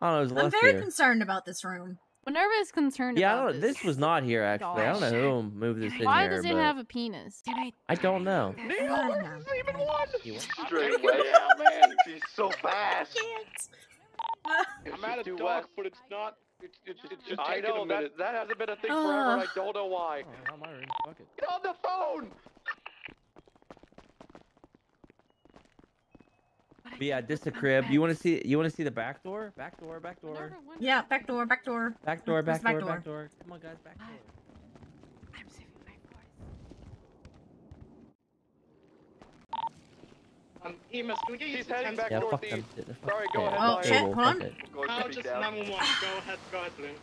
I don't know, it was I'm left very here. concerned about this room. Minerva is concerned Yeah, I about don't know. This was not here (laughs) actually. I don't know who moved this in Why here, does it but have a penis? I don't know. Neil, where's Seaman 1? Straight away. man. She's so fast. I'm at a due dock, west. but it's not. It's, it's, it's just I know that that hasn't been a thing Uh. forever, and I don't know why. Oh, not my room. Fuck it. Get on the phone. But yeah, this the crib. You want to see? You want to see the back door? Back door. Back door. Yeah, back door, back door. Back door. Back the back door. door? Back door. Come on, guys. Back door. Um, EMS, can we get you He's to heading 10 back Yeah, fuck northeast. them. Shit, fuck Sorry, go yeah, ahead, fuck Lion. they shit, hold on. it. Go How ahead, just down. 911. Go ahead, go ahead, Bloom.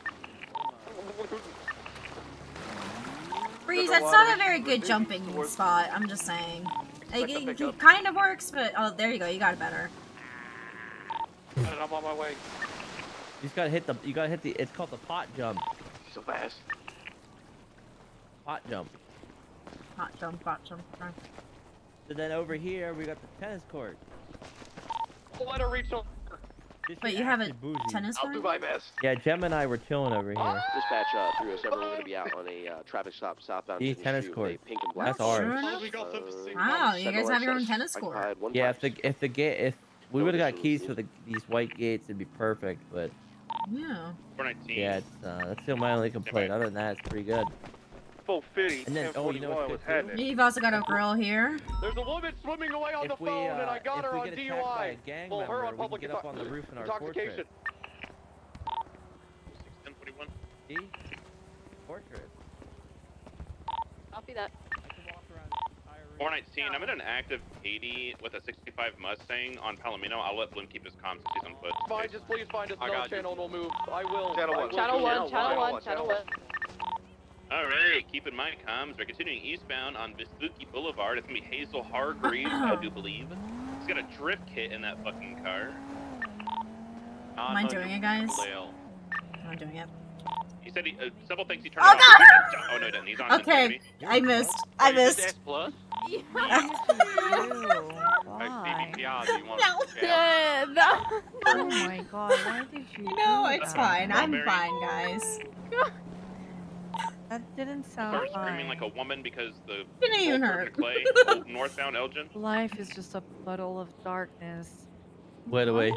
Breeze, that's not a very good jumping spot. I'm just saying. Like, it, it kind of works, but oh, there you go. You got it better. I'm on my way. You just gotta hit the. You gotta hit the. It's called the pot jump. So fast. Pot jump. Hot jump, hot jump. okay. So then over here we got the tennis court. Let her reach. The- This Wait, you have a bougie. tennis I'll do court? my best. Yeah, Gem and I were chilling over here. Dispatch uh, 307, we're going to be out on a uh, traffic stop southbound. These tennis Street courts. Pink and black That's ours. Sure What enough. have we got for the Wow, you guys have your own tennis court. occupied, Yeah, if the if the gate if we No would have got keys seat. for the these white gates, it'd be perfect. But Yeah. 419. yeah, it's uh, that's still my only complaint. Other than that, it's pretty good. 450. And then oh, you know what's happening. You've also got a grill here. There's a woman swimming away on If the we, phone, and uh, I got her on get attacked by a DUI. gang well, her member, on we can public get up on the roof in our intoxication. 1041. See? Fortress. Copy that. 419. I'm in an active 80 with a 65 Mustang on Palomino. I'll let Bloom keep his comms if he's on foot. Fine, just please find us I another got you. channel and we'll move. I will. Channel I one. will Channel one, channel one, one, channel channel one. All right, keep in mind comms. We're continuing eastbound on Vespucci Boulevard. It's gonna be Hazel Hargreaves, I do believe. He's got a drift kit in that fucking car. Am I doing it, guys? Lale. I'm not doing it. He said he, uh, several things he turned Oh, off. God! Oh no, he didn't. He's on Okay, I missed. I missed. plus. Why? No. Yeah, (laughs) no. Oh my god, why did you No, do it's that? fine. I'm fine, guys. (laughs) That didn't sound started screaming like a woman because the Didn't even hurt. clay (laughs) northbound Elgin. Life is just a puddle of darkness. Wait away.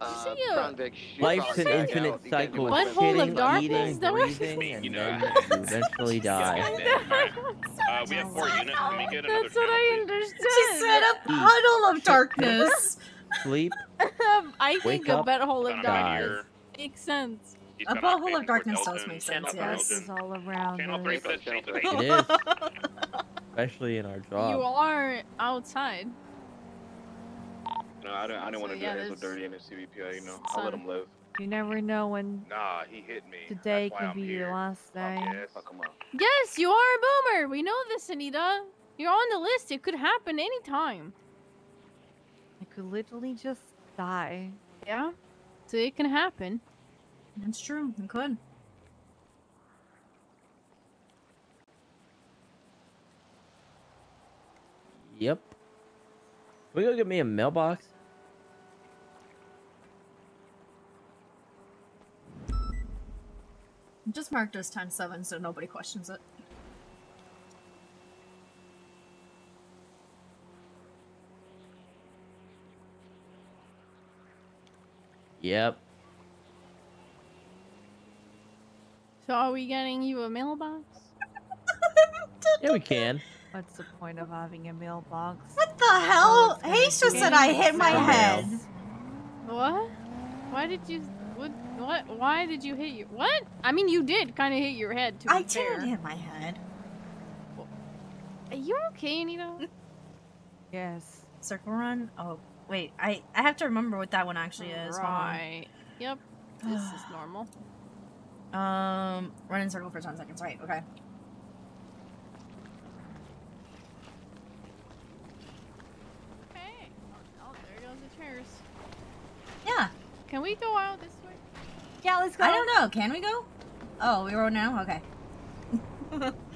Uh, a- Crown Vic, Life's an infinite out. You can't do cycle of much Butthole of shitting, darkness? eating, Is that you're breathing, and You then (laughs) you eventually die. (laughs) Uh, we have four units. Can we get another That's what I please? understood. She said a puddle of darkness. Sleep. I think Wake a up, butthole Son of of darkness makes sense. He's A got butthole of darkness towards does make sense, yes. This Elgin. is all around Channel us. 3 says chase the It is. Especially in our job. You are outside. No, I don't. I didn't want to yeah, do Hazel there's dirty in the CVPA. You know, I'll let him live. You never know when Nah, he hit me. today That's why can I'm be here. your last day. Yes. Fuck him up. Yes, you are a boomer. We know this, Anita. You're on the list. It could happen anytime. I could literally just die. Yeah. So it can happen. That's true, it could. Yep. Can we go get me a mailbox? Just marked as time seven so nobody questions it. Yep. So are we getting you a mailbox? Yeah, we can. What's the point of having a mailbox? What the hell? Hayes just said I hit my head. What? Why did you? What? What? Why did you hit your? What? I mean, you did kind of hit your head. To be I fair. did hit my head. Are you okay, Anita? (laughs) yes. Circle run? Oh, wait. I, I have to remember what that one actually is. Right. Yep. This is normal. Um, run in circle for 10 seconds. Right, okay. Okay. Oh, there goes the chairs. Yeah. Can we go out this way? Yeah, let's go. I don't know. Can we go? Oh, we rode now? Okay. (laughs)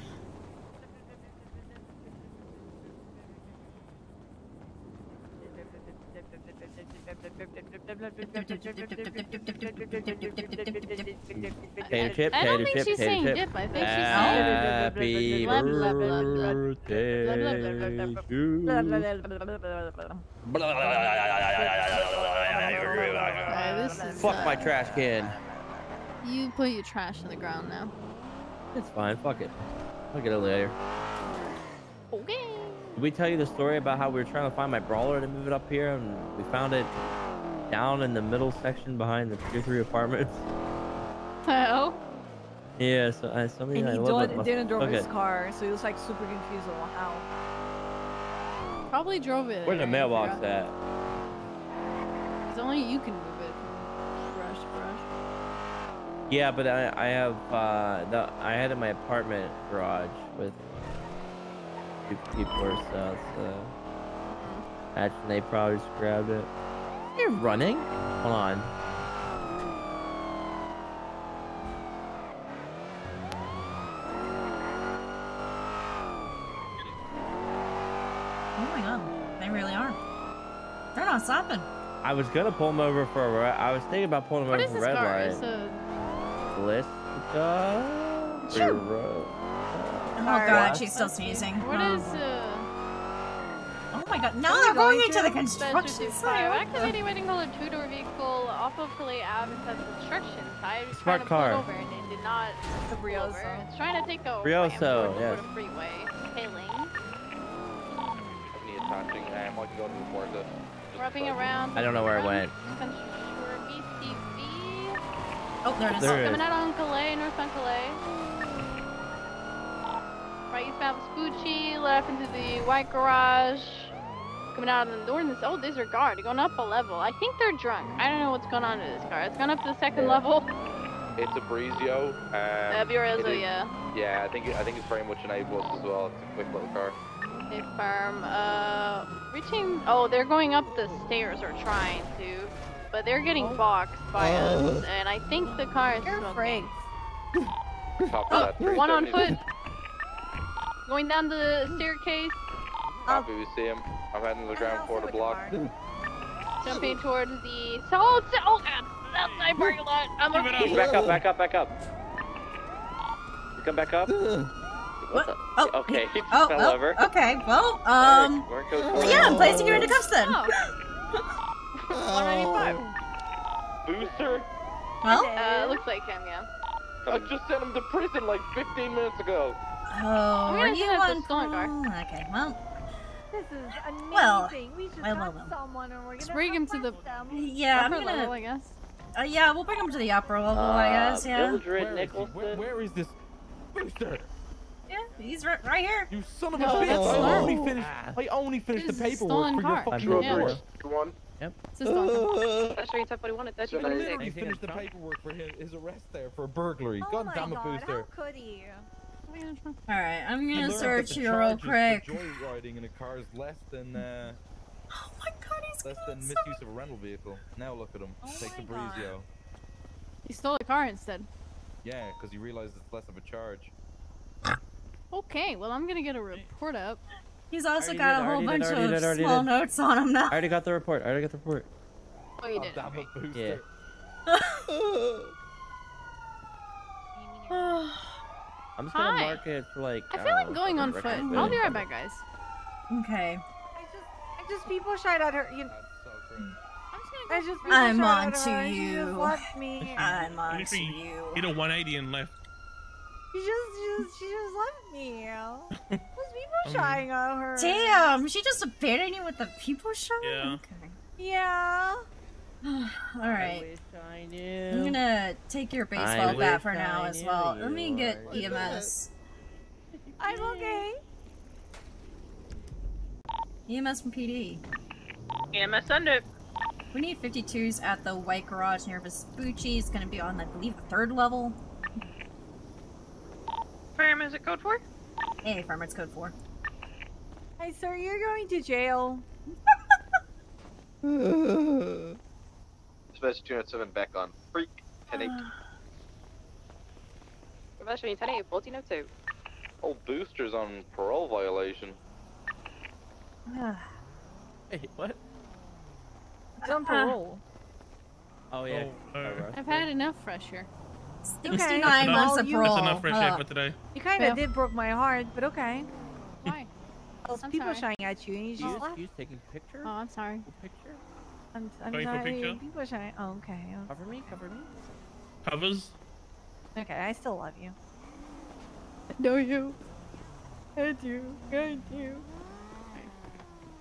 Potato chip, I potato don't think she's saying dip. I think she's blah. birthday Fuck my uh, trash can. You put your trash on the ground now. It's fine. Fuck it. I'll get it later. Okay. Did we tell you the story about how we were trying to find my brawler to move it up here and we found it down in the middle section behind the tier three apartments? (laughs) Hell. Yeah, so I somebody And I he love do- it. didn't drive Okay. his car, so he was like super confused on how. Probably drove it. Where's the mailbox at? It's only you can move it brush brush. Yeah, but I I have uh the I had it in my apartment garage with two people or so. So actually, they probably just grabbed it. You're running. Hold on. Oh my god. They really are. They're not stopping. I was gonna pull him over for a red. I was thinking about pulling him What over for this red car? light. It's a Celestica. Sure. Or, Oh god, she's still sneezing. What Oh. is uh? Oh my god. Now Where they're going going into the construction Spencer site. Five. What Activating waiting call a two-door vehicle off of Calais Ave and says construction site. It's Smart trying to car. Pull over and it did not The pull over. It's trying to take a Brioso, ramp yes. freeway. Okay, lane. Need attaching am. I can go to the port. Wrapping around. I don't know where it went. BCV. Oh, there it is. There it Coming is. out on Calais, north on Calais. Right eastbound Vespucci, left into the white garage. Coming out of the northern. Oh, these are guard. Going up a level. I think they're drunk. I don't know what's going on to this car. It's gone up to the second level. It's a Brioso. Um, Uh, Brioso, it is- yeah. Yeah, I think I think it's very much an A plus as well. It's a quick little car. They farm. Uh, reaching. Oh, they're going up the stairs or trying to, but they're getting boxed by us, and I think the car is smoking. Top Oh, of that. one on foot. Going down the staircase, Copy, we see him. I'm heading to the ground floor to block. (laughs) jumping towards the. Oh, oh, God, outside parking lot. I'm okay. Back up, back up, back up. You come back up. What? Oh, Okay, he (laughs) Oh, fell oh, over. okay. Well, um, Where it goes yeah, I'm placing her into cuffs then. Oh. (laughs) 195. Booster? Well, Uh, looks like him, yeah. I just sent him to prison like 15 minutes ago. oh, I'm are you send the on? stolen car. Oh, Okay, well, This is amazing. Well, we just well, got well, well. someone and we're gonna bring him to the. yeah, I'm upper gonna. level, I guess. Uh, yeah, we'll bring him to the upper level, I guess. Yeah. Mildred Where is? Where, where is this booster? Yeah, he's right, right here. You son of No, a bitch! that's I only finished. I only finished This the paperwork stolen for your car. fucking I'm Yeah. report. One. It's a stolen. (laughs) That's sure that's what he wanted. That's I what he literally wanted. finished the paperwork for his, his arrest there for burglary. Oh God my damn it, god, booster. how could he? All right, I'm gonna search the you real quick. Joyriding in a car is less than uh, Oh my god, he's less than getting misuse of a rental vehicle. Now look at him. Oh Take the my God. He stole a car instead. Yeah, because he realized it's less of a charge. Okay, well I'm gonna get a report up. He's also got did, a whole already did, bunch of did, small did. notes on him now. I already got the report. I already got the report. Oh, you did. damn it. (laughs) Yeah. (laughs) (sighs) I'm just gonna Hi. mark it for like. I don't feel like know, going on foot. record I'll be right back, guys. Okay. I just people shot at her. You, I just, I am shot on to her, you. me. I'm on to Literally you. Hit a 180 and left. She just, she just, she just left me. (laughs) There's people shotting at her. Damn, she just abandoned you with the people shot? Yeah. Okay. Yeah. (sighs) Alright. I'm gonna take your I baseball bat wish for now as well. Let me get EMS. (laughs) I'm okay. EMS from PD. EMS under. We need 52s at the white garage near Vespucci. It's gonna be on, I believe, the third level. Firm, is it code 4? Hey, Farmer, it's code 4. Hi, sir. You're going to jail. (laughs) (laughs) Special 207 back on. Freak. 10 8. Professional 10 1402. Oh, booster's on parole violation. Hey, what? It's on parole. Oh yeah. Oh, uh, I've had enough fresh air. 69 That's months enough- of parole. That's enough fresh air for today. You kind Yeah. of did broke my heart, but okay. Why? Those I'm people sorry. shining at you, and you You just just, left. you taking picture? Oh, I'm sorry. Picture? I'm, I'm Going for picture? People shining. Oh, okay. Cover me. Cover me. Covers. Okay, I still love you. No, you. I do. I do.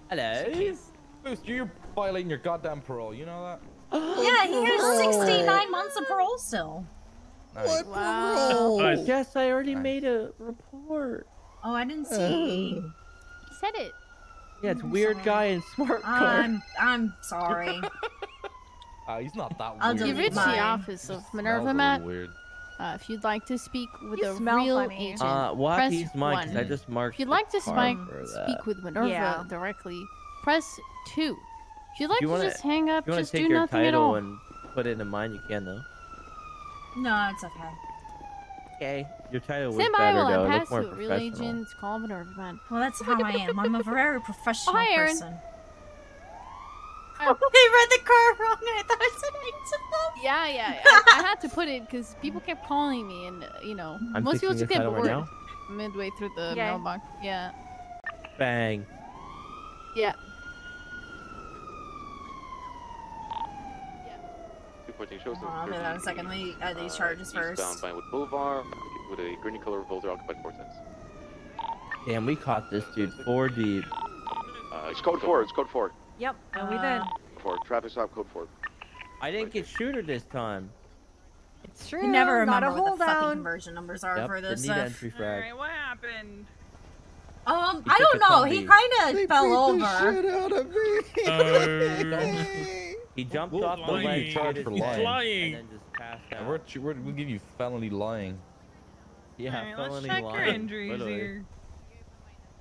Hello. Booster, you're violating your goddamn parole. You know that? (gasps) Yeah, he has 69 months of parole still. Nice. Wow. Nice. Yes, I already made a report. Oh, I didn't see. Uh. He said it. Yeah, it's weird guy in smart car. I'm I'm sorry. (laughs) Ah, he's not that I'll weird. delete You've reached the office of Minerva a Matt. Weird. Uh, if you'd like to speak with You a smell real funny. agent, Uh, what press he's mine? 'cause I just marked. If you'd like to spike, speak with Minerva Yeah. directly, press two. If you'd like you to wanna, just hang up, if you wanna just take do your nothing at title all. and put it in mine, you can though. No, it's okay. Okay. Your title was Stand by better though. I It pass looked more to a real professional. agent. Call Minerva Man. Well, that's how I am. I'm a very professional (laughs) Oh, hi, Aaron. person. Oh. (laughs) They read the car wrong and I thought I said hang to them. Yeah, yeah. I, I had to put it because people kept calling me, and uh, you know, I'm most people just get title right bored now. midway through the Yeah. mailbox. Yeah, Bang. yeah. 214 shows Oh, hold on a second. Let me these charges first. Eastbound Vinewood Boulevard with a green color Volvo occupied four cents. Damn, we caught this dude four deep. Uh, It's code 4. It's code 4. Yep, and we did. Uh, 4. Traffic stop code 4. I didn't get shooter this time. It's true. You never not remember a what hold the fucking down. conversion numbers are Yep, for didn't this need stuff. entry frag. what happened? Um, He I don't know. He kind of fell over. the shit out of me. (laughs) He jumped We'll- off the we'll give ledge, you charge for his head, lying. and then just passed And out. we're, we're, we'll give you felony lying. Yeah, Alright, let's felony check your lying, injuries literally. here.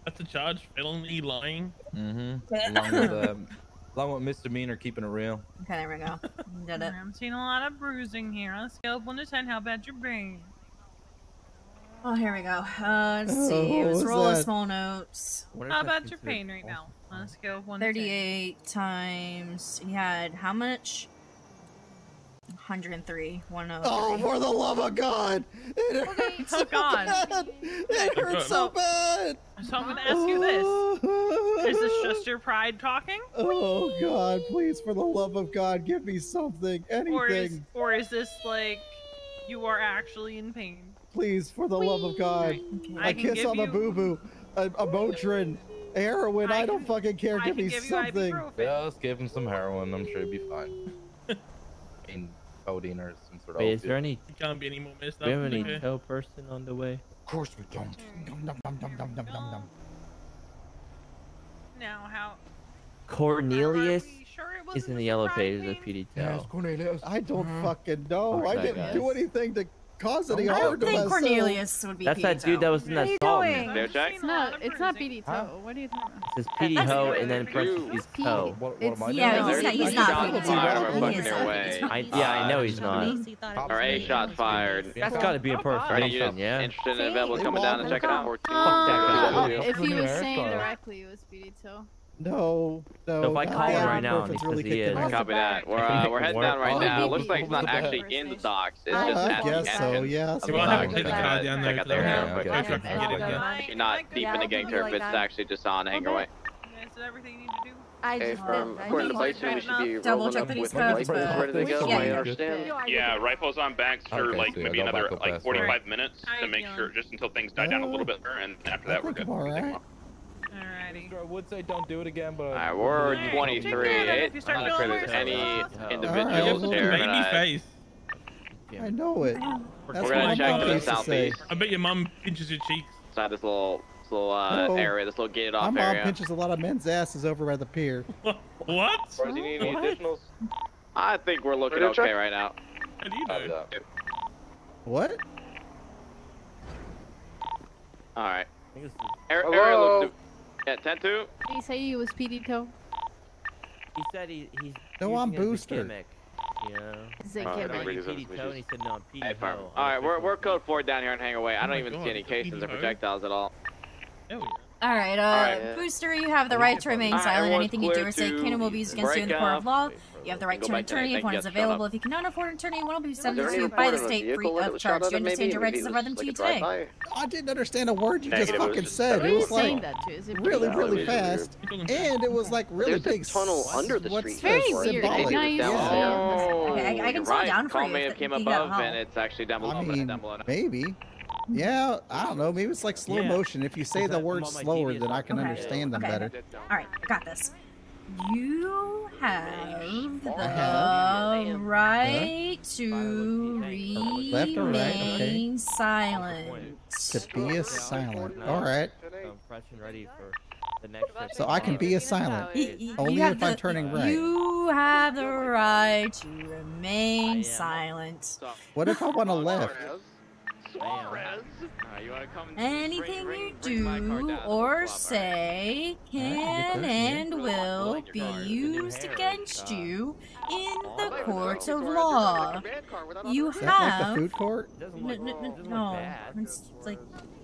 That's a charge. Felony lying. Mm-hmm. (laughs) along with um, along with misdemeanor, keeping it real. Okay, there we go. (laughs) Did it. I'm seeing a lot of bruising here. On a scale of 1 to 10, how bad your brain? Oh, here we go. Uh, let's Oh, see. It was was roll of small notes. Wonder How about your pain right now? false. On a scale of 1 to 10. 38 times. He had how much? 103. 103. Oh, for the love of God! It hurts Oh, so God. bad! It oh, hurts so bad! So I'm going to ask you this. Is this just your pride talking? Oh God! Please, for the love of God, give me something, anything. Or is, anything, or is this like you are actually in pain? please, for the love of God. I A kiss give on the boo boo, a, a Motrin, heroin. I, don't fucking care. I Give me give you something. ibuprofen. Just give him some heroin. I'm sure he'll be fine. I mean, codeine or some sort of. Wait, is there any? You can't be any more messed Do we have any okay? tow person on the way? Of course we don't. Dum, dum, dum, dum, dum, dum, dum, dum. Now, how Cornelius sure it is wasn't in the yellow pages of pain? PD Yes. Cornelius. I don't Mm-hmm. fucking know. Fuck I that didn't guy. do anything to cause any I harm don't to think. Cornelius would be That's that Pedito. dude that was in that salt. Clear check. It's not. It's not BD Toe. What are you talking about? It says PD Ho and then parentheses Toe. What, what am I yeah, doing? he's not- he's not shots Pedito. fired. We're He fucking is their not way. Pedito. Yeah, I know he's not. All right, eight shots fired. That's got to be a Are you impersonation, just yeah. interested and available coming down and checking out? Uh, Fourteen. if he was saying directly, it was BD Toe. No, no. So if I call him right now and he Perfect's really says he kicking is- Copy that. We're uh, we're heading down right now. It looks like it's not actually in the docks. It's just I at the guess so, yeah. so the we'll docks. have to take the Check car out- down check there out to their the- hangar yeah, quick. okay, okay, okay, okay, okay. You're not deep in the gang turf, It's actually just on Hangarway. I Okay, just from did- I according to just- Bison, we should be Double rolling check up that with he's covered, rifles but- ready to go. Yeah, I yeah. understand. Yeah, rifles on banks for Okay, like so maybe another like fast, 45 minutes to make sure, just until things die down a little bit, and after that we're good. All right. I would say don't do it again, but. All right, we're 23. It, start not feeling if any Alright, individuals well, here. baby but, uh, face. I know it. That's We're what gonna my check to the used to say. southeast I bet your mum pinches your cheeks. side of this little, this little uh, No. area, this little gated off area. My mom area. pinches a lot of men's asses over by the pier. (laughs) What? Do you need any additionals? I think we're looking Radio check? okay right now. How do you know? What? All right. I Air, Hello? area looks. Yeah, 10 2. He said he was Pedito. He said he, he's. No, I'm Booster. Yeah. Is it gimmick. PD Toe, and he said, no, I'm PD Toe. Alright, we're, we're code 4 down here and Hangarway. I don't even see any cases or projectiles at all. Alright, uh, Booster, you have the right to remain silent. Anything you do or say can and will be used against you in the court of law. You have the right to an attorney if one is available. If you cannot afford an attorney, one will be sent to you by the state free of charge. You understand your rights and read them to you today? I didn't understand a word you just fucking said. It was like really, really fast, and it was like really big. tunnel under the street. It's very weird. Okay, I can slow down for you. may have came above, and it's actually down below. Maybe. Yeah, I don't know. Maybe it's like slow yeah. motion. If you say the words slower, then I can okay. understand them okay. better. All right, got this. You have have- the uh-huh. right to Left or right? Okay. remain silent. To be a silent. All right. So I'm fresh and ready for the next shift. So I can be a silent. Y- y- Only you have if I'm turning right. You have the right to remain silent. What if I want to left? Suarez. Anything you do or say can and will be used against you in the courts of law. You have. food court? No, it's like,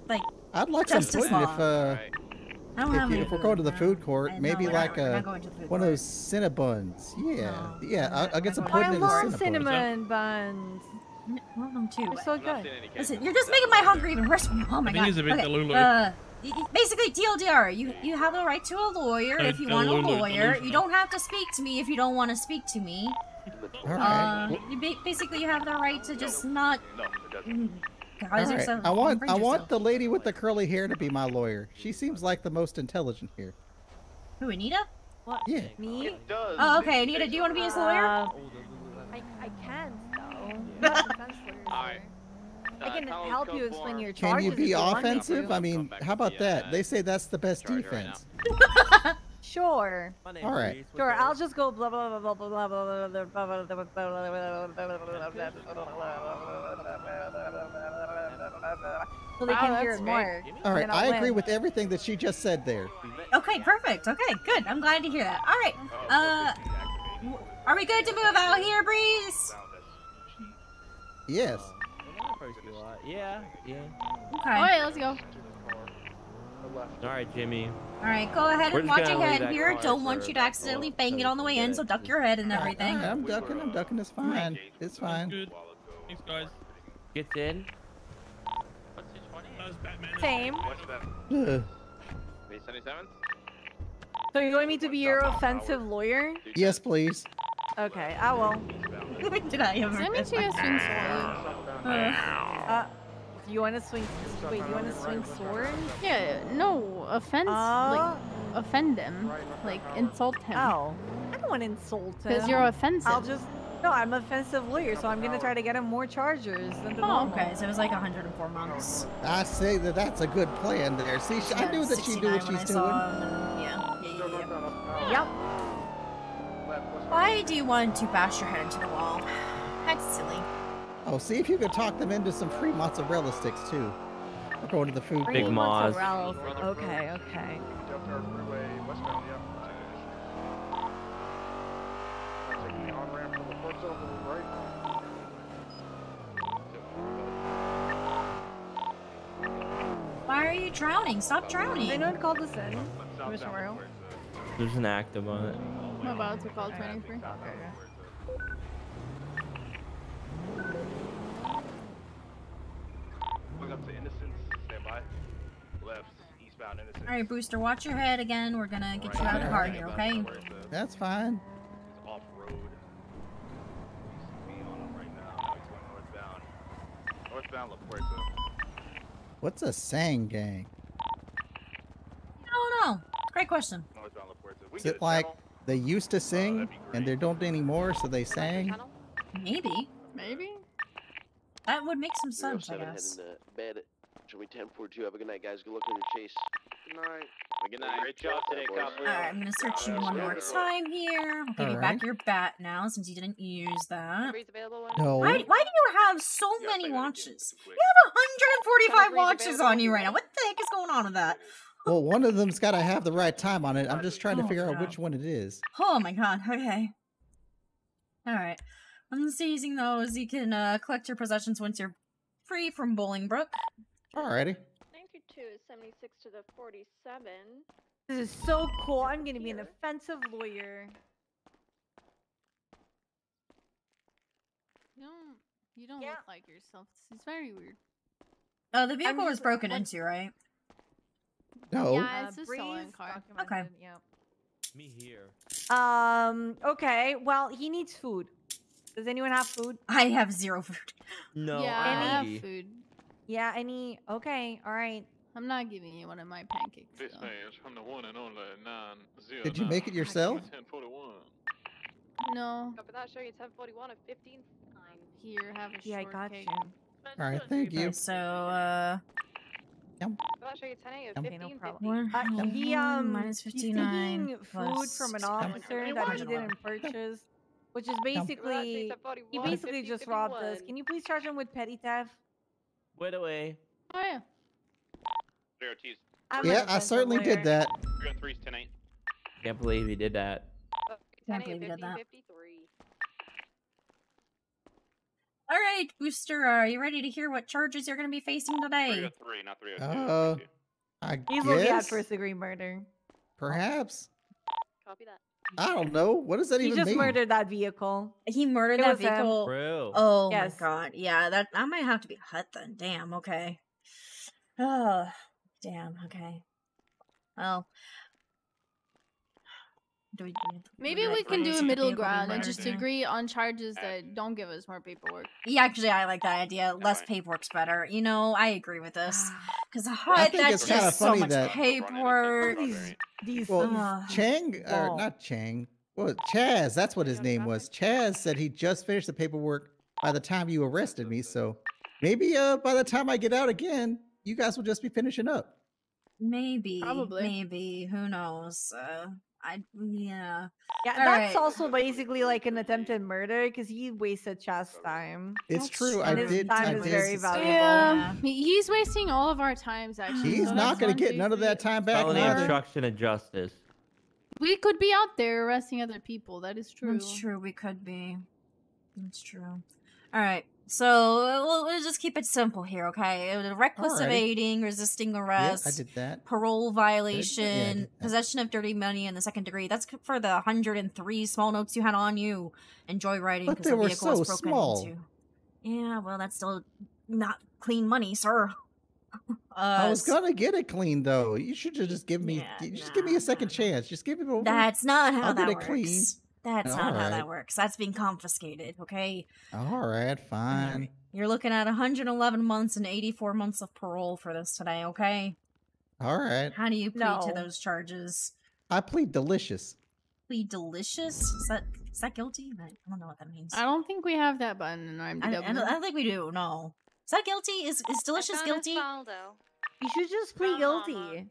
like. I'd like some pudding if uh. Don't if, have you, if we're going to the food court, maybe like a one of those cinnabons. Yeah, yeah. I'll, get some pudding and. I cinnamon buns. I love them too. They're so good. Listen, you're just making my hunger even worse. Oh my I think god. he's a bit okay. delulu. Uh, y- y- basically, TLDR, you you have the right to a lawyer if you want a lawyer. You don't have to speak to me if you don't want to speak to me. All right. Uh, you ba- basically you have the right to just not. right. yourself. I want I want yourself. the lady with the curly hair to be my lawyer. She seems like the most intelligent here. Who, Anita? What? Yeah. Me? Oh, okay. Anita, do you want to be his lawyer? Uh, I, I can't though. I'm not a defense lawyer. Alright. I can help you explain your Can charges. you if be want me offensive? to. I mean, how about that? They say that's the best Charge right now. defense. Sure. My name's All right. Reese. What's Sure, up? I'll just go blah blah blah blah blah blah blah blah blah blah blah so they Wow, can hear that's it great. more. All right, and then I'll I agree win. with everything that she just said there. Okay, perfect. Okay, good. I'm glad to hear that. All right. Uh, w- are we good to move out here, Breeze? Yes. Yeah, yeah. Okay. Alright, let's go. All right, Jimmy. All right, go ahead We're and watch gonna your head here. Don't want you to accidentally about bang it on the way in, so duck your head and everything. Alright, I'm ducking. I'm ducking. It's fine. It's fine. Good. Thanks, guys. Gets in. Does Same. Ugh. B77? So you want me to be your offensive lawyer? Yes, please. Okay, I will. (laughs) Did I ever? Does that mean she has swing sword? Uh, you want to swing? Wait, you want to swing sword? Yeah, no offense. Uh, like, offend him. Like, insult him. Oh, I don't want to insult him. Because you're offensive. I'll just. No, I'm an offensive lawyer, so I'm gonna try to get him more chargers than the Oh, normal. okay. So it was like 104 months. I say that that's a good plan there. See, she, I knew that she knew what 69 when she's saw doing. him, Yeah, yeah, yeah, yeah. Yep. Why do you want to bash your head into the wall? That's silly. Oh, see if you could talk them into some free mozzarella sticks too. We're going to the food. Big court. Moz. Okay, okay. Del Perro Freeway westbound, yeah. Taking the on-ramp from the port zone to the right. Why are you drowning? Stop drowning. They know to call this in. Commissioner Royal. There's an active on it. I'm about to call 23. Going up to Innocence, stand by. Left, eastbound Innocence. All right, Booster, watch your head again. We're gonna get you out of the car here, okay? That's fine. Off road. Speed on him right now. He's going northbound. Northbound La Puerta. What's a sang gang? I don't know. Great question. Northbound La Puerta. We Is it like channel? They used to sing and they don't anymore, so they sang? Maybe. Maybe. That would make some sense, I 307 heading guess. to bed. Should we 1042? Have a good night, guys. Good luck on your chase. Good night. Good night. Great job today, Copper. Alright, I'm gonna search you one more time here. I'll give you back your bat now since you didn't use that. No. Why, why do you have so many watches? You have 145 watches on you right now. What the heck is going on with that? Well, one of them's got to have the right time on it. I'm just trying to Oh, figure out which one it is. Oh my god, okay. Alright. On seizing those, you can uh, collect your possessions once you're free from Bolingbroke. Alrighty. 92 is 76 to the 47. This is so cool. I'm gonna be an offensive lawyer. You don't. You don't look like yourself. This is very weird. Oh, the vehicle was broken what- into, right? No. Yeah, Uh, it's a Breeze stolen car. documented, Yep. Me here. Um. Okay. Well, he needs food. Does anyone have food? I have zero food. No, yeah, I I have food. Yeah. Any? Okay. All right. I'm not giving you one of my pancakes. This though. man is from the one and only 909. Did you make it yourself? 1041. No. Copy that, show you 1041 of 15. Here, have a Yeah, I got you. All right, thank you. Okay, so, uh, Copy that, show you 10 of Okay, 15. no problem. one, Uh, he um minus he's taking food plus from an officer that he didn't (laughs) purchase, which is basically he basically just robbed us. Can you please charge him with petty theft? Wait away. Oh yeah. I'm Yeah, I certainly lawyer. did that. Three tonight. Can't believe he did that. Can't believe you did that. All right, Booster, are you ready to hear what charges you're going to be facing Three today? on three, not three on Uh, two. I He's looking at guess. first degree murder. Perhaps. Copy that. I don't know. What does that He even mean? He just murdered that vehicle. He murdered It that vehicle. Bro. Oh Yes. my god. Yeah, that I might have to be hut then. Damn, okay. (sighs) Oh, damn, okay. Well. Do we, do we- Maybe we can do a middle ground and just agree on charges that don't give us more paperwork. Yeah, actually, I like that idea. Less paperwork's better. You know, I agree with this. (sighs) Because a hut, think that's it's kinda just so funny much that- paperwork. These Well, Ugh. Chang, or not Chang, well, Chaz, that's what his name was. Chaz said he just finished the paperwork by the time you arrested me. So maybe uh, by the time I get out again, you guys will just be finishing up. Maybe. Probably. Maybe. Who knows? Uh, I, yeah. Yeah, All that's right. also basically like an attempted murder because he wasted Chaz time. It's That's true. I And his did. time I is did. very valuable. Yeah, he- he's wasting all of our times. Actually, He's so not going to get none of that time back. Felony neither. obstruction of justice. We could be out there arresting other people. That is true. That's true. We could be. That's true. All right. So we'll, we'll just keep it simple here, okay? Reckless Alrighty. evading, resisting Yeah, arrest, I did that. parole Yeah, violation, did that. possession of dirty money in the second degree. That's for the 103 small notes you had on you, and joyriding because the were vehicle was broken small. into. Yeah, well, that's still not clean money, sir. (laughs) uh, I was gonna get it clean though. You should just give me, Yeah, just give me a second chance. Just give it over. That's not how I'll that get it works. clean. That's not how that works. That's being confiscated, okay? All right, fine. You're looking at 111 months and 84 months of parole for this today, okay? All right. How do you plead to those charges? I plead delicious. Plead delicious? Is that is that guilty? I I don't know what that means. I don't think we have that button in I, IMDb. I don't, I don't think we do. No. Is that guilty? Is is delicious guilty? You should just plead guilty.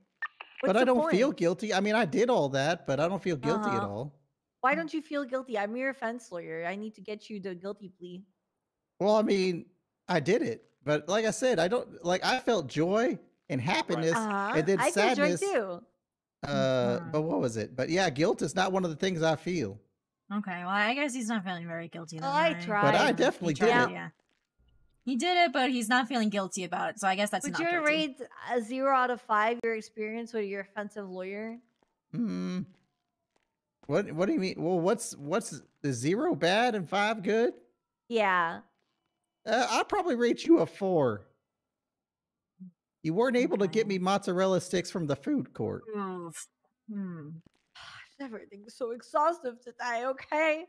but I don't feel guilty. I mean, I did all that, but I don't feel guilty at Uh-huh. all. Why don't you feel guilty? I'm your defense lawyer. I need to get you the guilty plea. Well, I mean, I did it, but like I said, I don't like. I felt joy and happiness, Uh-huh. and then I feel joy sadness. too. Uh, but what was it? But yeah, guilt is not one of the things I feel. Okay, well, I guess he's not feeling very guilty. Then, I right? tried. But I definitely He did tried, it. Yeah. He did it, but he's not feeling guilty about it. So I guess that's Would not you guilty. rate a zero out of five your experience with your offensive lawyer? Hmm. What What do you mean? Well, what's what's the zero bad and five good? Yeah. Uh, I'll probably rate you a four. You weren't able to get me mozzarella sticks from the food court. Hmm. Everything's so exhaustive today, okay?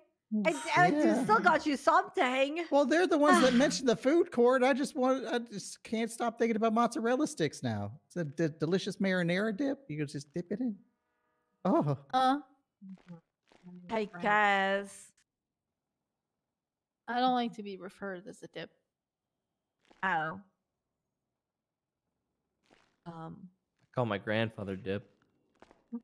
I, I just still got you something. Well, they're the ones that mentioned the (sighs) food court. I just want. I just can't stop thinking about mozzarella sticks now. It's a delicious marinara dip. You can just dip it in. Oh, Uh, I guess. I don't like to be referred as a dip. Oh. Um. I call my grandfather Dip. Uh,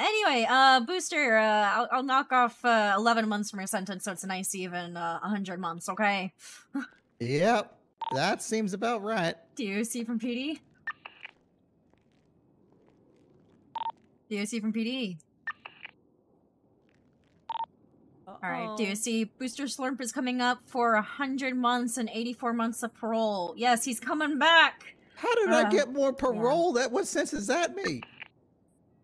anyway, uh, Booster, uh, I'll, I'll knock off uh, 11 months from your sentence, so it's a nice even uh, 100 months, okay? (laughs) yep. That seems about right. Do you see from PD? Do you see from PD? Alright, do you see Booster Slurp is coming up for 100 months and 84 months of parole? Yes, he's coming back! How did Uh, I get more parole? That what sense does that make?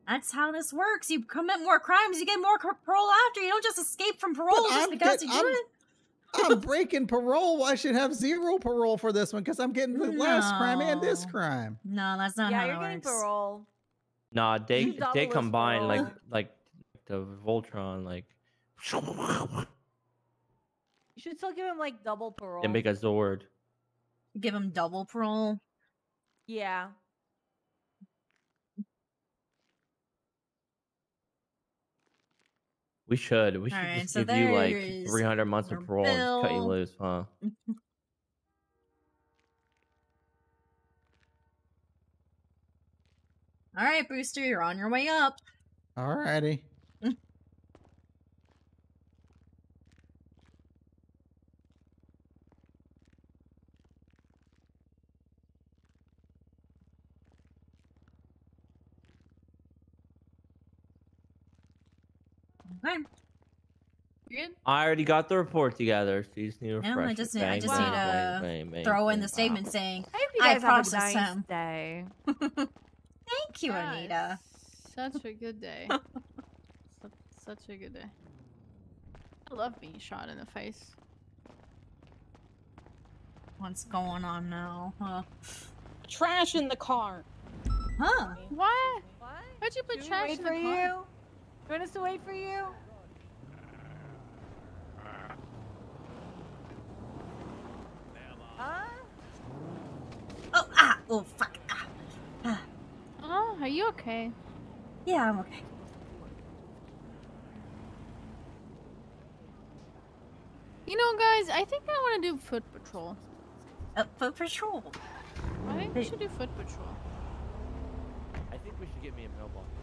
That's how this works. You commit more crimes, you get more parole after. You don't just escape from parole But just I'm because get- you do I'm- it. I'm (laughs) breaking parole. I should have zero parole for this one because I'm getting the last crime and this crime. No, that's not yeah, how you're getting works. parole. Nah, they You they his combine like like the Voltron like You should still give him like double parole. And make a Zord. Give him double parole. Yeah. We should. We should Alright, just so give you like 300 months of your parole and cut you loose, huh? (laughs) All right, Booster, you're on your way up. Alrighty. Okay. You good? I already got the report together, so you just need to Yeah, refresh I just, I Bang, just bang, need bang, to bang, bang, throw in bang, the statement saying, I hope you I guys have processed nice him. day. (laughs) Thank you, Guys, Anita. Such a good day. such, (laughs) such a good day. I love being shot in the face. What's going on now? Huh? Trash in the car. Huh? What? What? Why'd you put Do trash in the car? you? You want us to wait for you? Huh? Oh, ah! Oh, fuck. Ah. Ah. Oh, are you okay? Yeah, I'm okay. You know, guys, I think I want to do foot patrol. Uh, foot patrol. I think we should do foot patrol. I think we should get me a mailbox.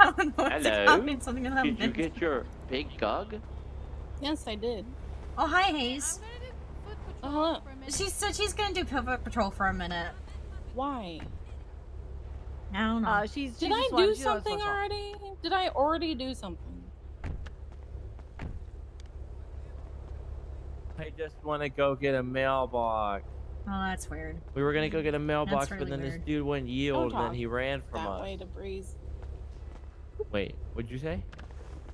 I don't know what's Hello. happening. Something is Did you happening. get your big dog? Yes, I did. Oh, hi, Hayes. Uh-huh. She said she's gonna do foot patrol for a minute. Why? I don't know. Uh, she's. Did she I do wants- she loves something already? Did I already do something? I just want to go get a mailbox. Oh, that's weird. We were gonna go get a mailbox, but really then this dude wouldn't yield, and then he ran from that us. way to breeze. Wait, what'd you say?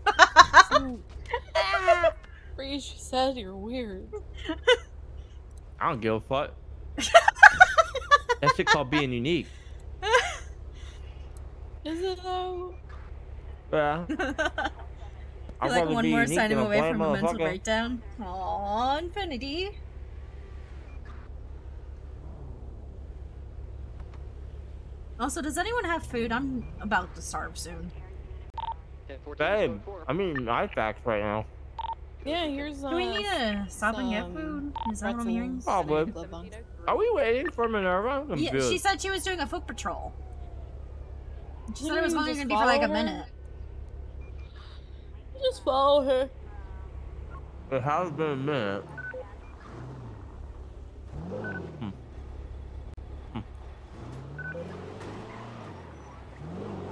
(laughs) Breeze said you're weird. I don't give a fuck. (laughs) that shit called being unique. Is it though? Yeah. (laughs) I'd You're like one more sign him away from a mental breakdown. Aw, Infinity. Also, does anyone have food? I'm about to starve soon. Ben, I mean, I fax right now. Yeah, here's uh, Do we uh, need to stop and get food? Is that what I'm hearing? Probably. Are we waiting for Minerva? I'm. Yeah, she said she was doing a food patrol. She said it was only going to be for like her? a minute. Just follow her. It has been a minute.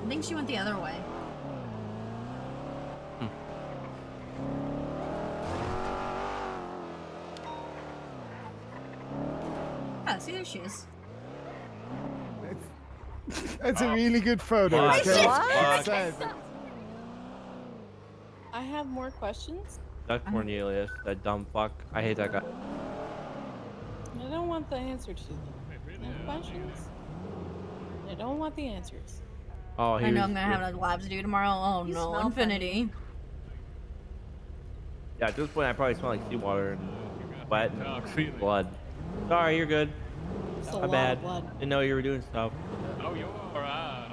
I think she went the other way. See there she is. That's a really good photo. Fuck. okay? Fuck. Sad. I have more questions. Doug uh-huh. Cornelius, that dumb fuck. I hate that guy. I don't want the answer to them. I questions. I don't want the answers. Oh, he I know was- I'm gonna have like labs to do tomorrow. Oh You no, smell infinity. Yeah, at this point, I probably smell like seawater and sweat and Oh, blood. Sorry, you're good. It's a My lot bad. of blood. Didn't know you were doing stuff. Oh, you're alright.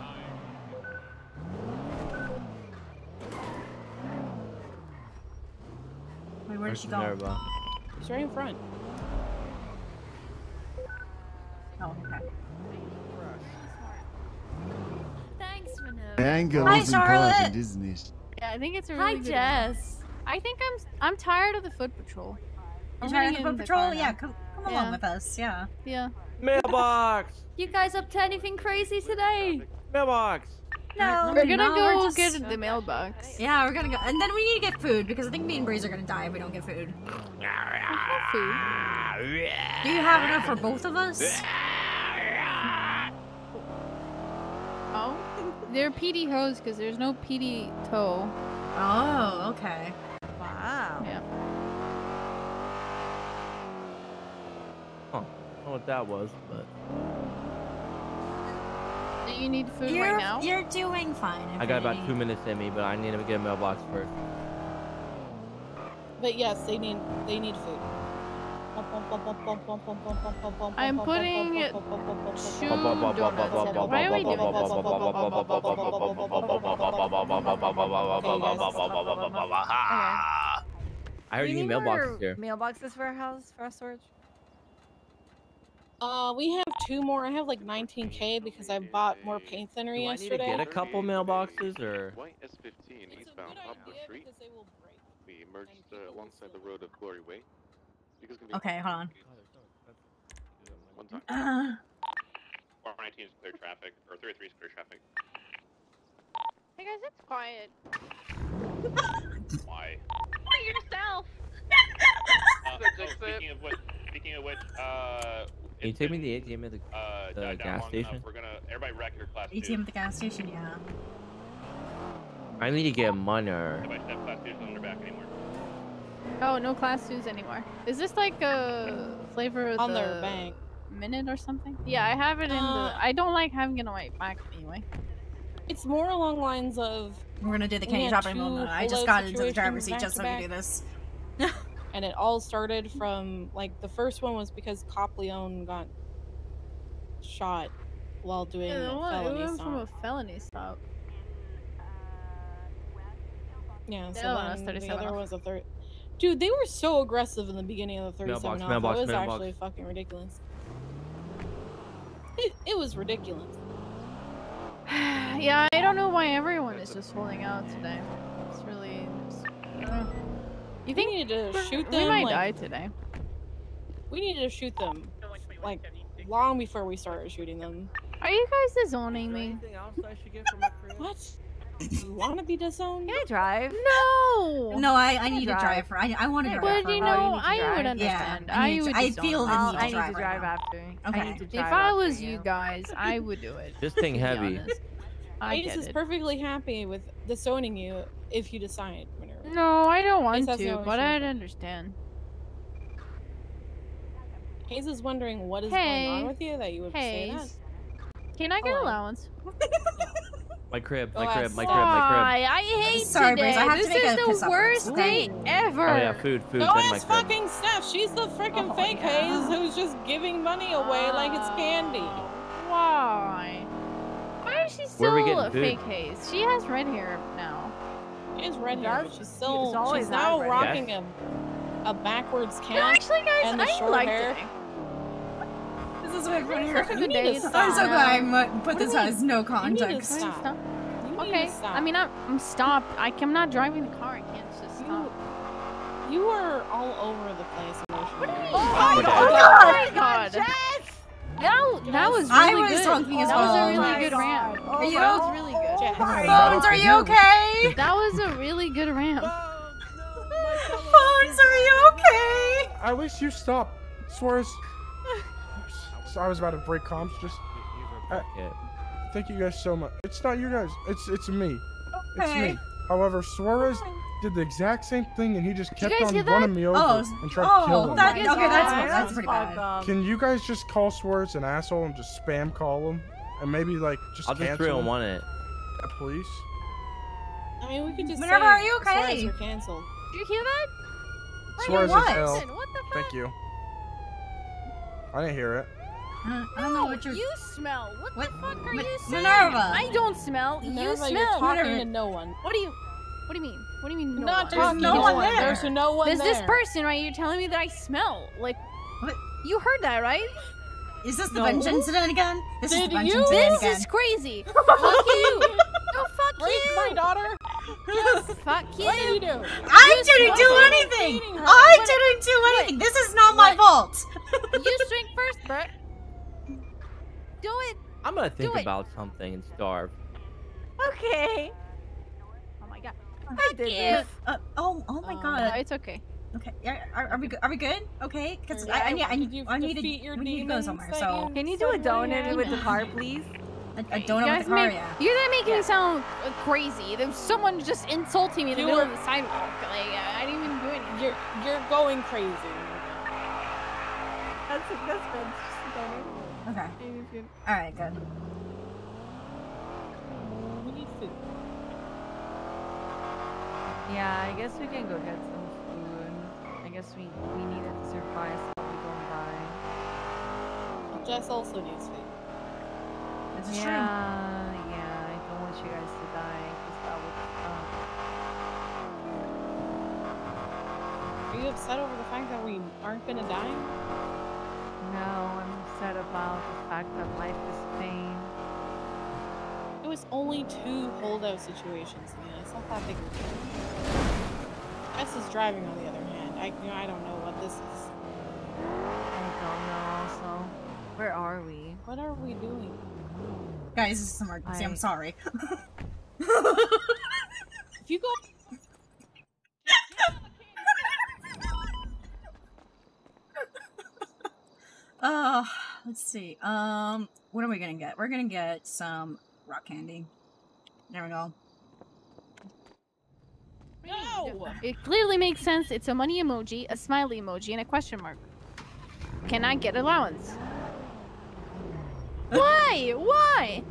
Wait, where did she go? She's right in front. Oh, okay. Thanks, Minerva. The angle Hi, Charlotte. important, isn't? Yeah, I think it's a Hi, really good Jess. I think I'm I'm tired of the foot patrol. You I'm tired of getting the in foot patrol? car Yeah, come, come Yeah. along with us. Yeah. Yeah. Mailbox! You guys up to anything crazy today? Mailbox! No, We're gonna no, go we're just- get the mailbox. Yeah, we're gonna go, and then we need to get food because I think me and Breeze are gonna die if we don't get food. food. Do you have enough for both of us? (laughs) Oh, they're PD hose because there's no PD toe. Oh, okay. Wow. Yeah. Huh. I don't know what that was, but Do you need food You're, right now? you're doing fine. I got about two minutes in me, but I need to get a mailbox first. But yes, they need they need food. I'm putting two donuts. in. Why are we doing this? I heard you need mailboxes here. Mailboxes for our house for our storage. Uh, we have two more. I have like 19k because I bought more paint thinner Do I need to yesterday. get a couple mailboxes or? White S15 eastbound Poplar Street. We emerged uh, alongside the road of Glory Way. You guys can be- Okay, hold on. One time. Uh, 419 is clear traffic, or 33 is clear traffic. Hey guys, it's quiet. Why? For yourself. Uh, oh, speaking of which, speaking of which, uh, Can you take me to the ATM at the, uh, the gas station? enough. We're gonna everybody wreck your class ATM two. at the gas station, yeah. I need to get money. Everybody step class two on their back anymore. Oh, no class twos anymore. Is this like a flavor of On the their bank. minute or something? Yeah, I have it in Uh, the. I don't like having it on my back anyway. It's more along lines of We're gonna do the we candy had shopping two moment. I just got into the driver's seat just so we do this. (laughs) and it all started from like the first one was because Cop Leone got shot while doing Yeah, a it went- it felony went from a stop. felony stop. Yeah, so The other one was then the other off. was a third. Dude, they were so aggressive in the beginning of the 37 Mailbox, off. mailbox, it was mailbox. actually fucking ridiculous. It, it was ridiculous. (sighs) yeah, I don't know why everyone is just holding out today. It's really. Just, I don't know. You think we need to shoot them? we them? might like, die today? We needed to shoot them like long before we started shooting them. Are you guys disowning me? What? You want to be disowned? Can I drive? No. No, I, I Yeah, need to drive. drive for. I, I want to drive. But for you a know, while. I would Yeah, understand. I, I would I feel the you. I'll- need I to need drive to right drive after. I Okay. need If I was you guys, I would do it. This thing heavy. I Ace get is perfectly happy with disowning you if you decide. Whenever. No, I don't want to, no but I'd with it. understand. Hayes is wondering what is going on with you that you would say that. Hayes, can I get Hold allowance? (laughs) My crib, Go oh, my crib, my crib, my Why? I hate Sorry, today. Breeze, I have to this make is the worst first, day ever. crib. Oh yeah, food, food, Go then ask fucking Steph. She's the freaking Oh, fake yeah. Hayes who's just giving money away like it's candy. Why? Why is she Where are we still a fake Hayes? She has red hair now. She is red She hair, does? but she's still She's she's now red hair. rocking a a backwards No, cap actually, guys, and the I short like hair. today. This is my funny. Such a You good need day. to It's. I'm so fine. glad I put What this do we- as no You need to context. stop. Stop. You need to Okay. stop. I mean, I'm, I'm stopped. I, I'm not driving the car. I can't just you, stop. you are all over the place emotionally. Oh, oh my God. God. Oh, oh my god. Jess! That, that was really I was good. talking as oh that was a really my good God. round. Oh that was really good. Bones, are you okay? That was a really good ramp. Bones, are you okay? I wish you stop. Suarez. So I was about to break comms. Just. I- thank you guys so much. It's not you guys. It's it's me. It's me. However, Suarez did the exact same thing, and he just kept on hear that? running me over Oh, and tried oh, to kill him. that- okay, that's that's pretty bad. Can you guys just call Suarez an asshole and just spam call him, and maybe like just I'll just cancel three on one it. Yeah, please. I mean, we could just Whenever say are you Suarez okay? are canceled. Did you hear that? Suarez is what? What the fuck? Thank you. I didn't hear it. I don't know what you're. You smell. What, the fuck are Mi- you saying? Minerva. I don't smell. Minerva, you you're smell. talking Minerva. to no one. What do you? What do you mean? What do you mean? No Not one? talking no to one one. there. There's no one There's there. this person right here telling me that I smell. Like, What? you heard that, right? Is this the No. bench incident again? This is Did the bench you? incident This again. is crazy. (laughs) fuck you. (laughs) No, fuck Rape you. my daughter? Fuck you. (laughs) What did you do? I You didn't do anything. I What- didn't do anything. This is not my fault. You drink first, Bert. Do it. I'm gonna think about something and starve. Okay. Oh my god. I did Ew. this. Uh, oh, oh my Um, god. no, it's okay. Okay, are, are, are we good? Are we good? Okay, because Yeah, I, I I need, I need, you I need to, defeat your we need to go somewhere. So Can you do a donut had- with the car, (laughs) please? a, a donut guys with the car, make, yeah. You're gonna make me sound uh, crazy. There's someone just insulting me in the You middle of the sidewalk. Like I didn't even do anything. You're you're going crazy. That's that's good. Just a donut. Okay. Good. All right, good. We need food. Yeah, I guess we can go get some food. I guess we we needed to survive, so we going by. Jess also needs food. This is yeah, true. yeah. I don't want you guys to die because that would suck. Are you upset over the fact that we aren't gonna die? No, I'm upset about the fact that life is pain. It was only two holdout situations, man. It's not that big of a deal. Jess is driving, on the other hand. I, you know, I don't know what this is. I don't know. Also, where are we? What are we doing? Guys, this is an emergency. I'm sorry. (laughs) If you go, (laughs) Uh, let's see. Um, what are we gonna get? We're gonna get some rock candy. There we go. no. It clearly makes sense. It's a money emoji, a smiley emoji, and a question mark. Can I get allowance? Why? Why?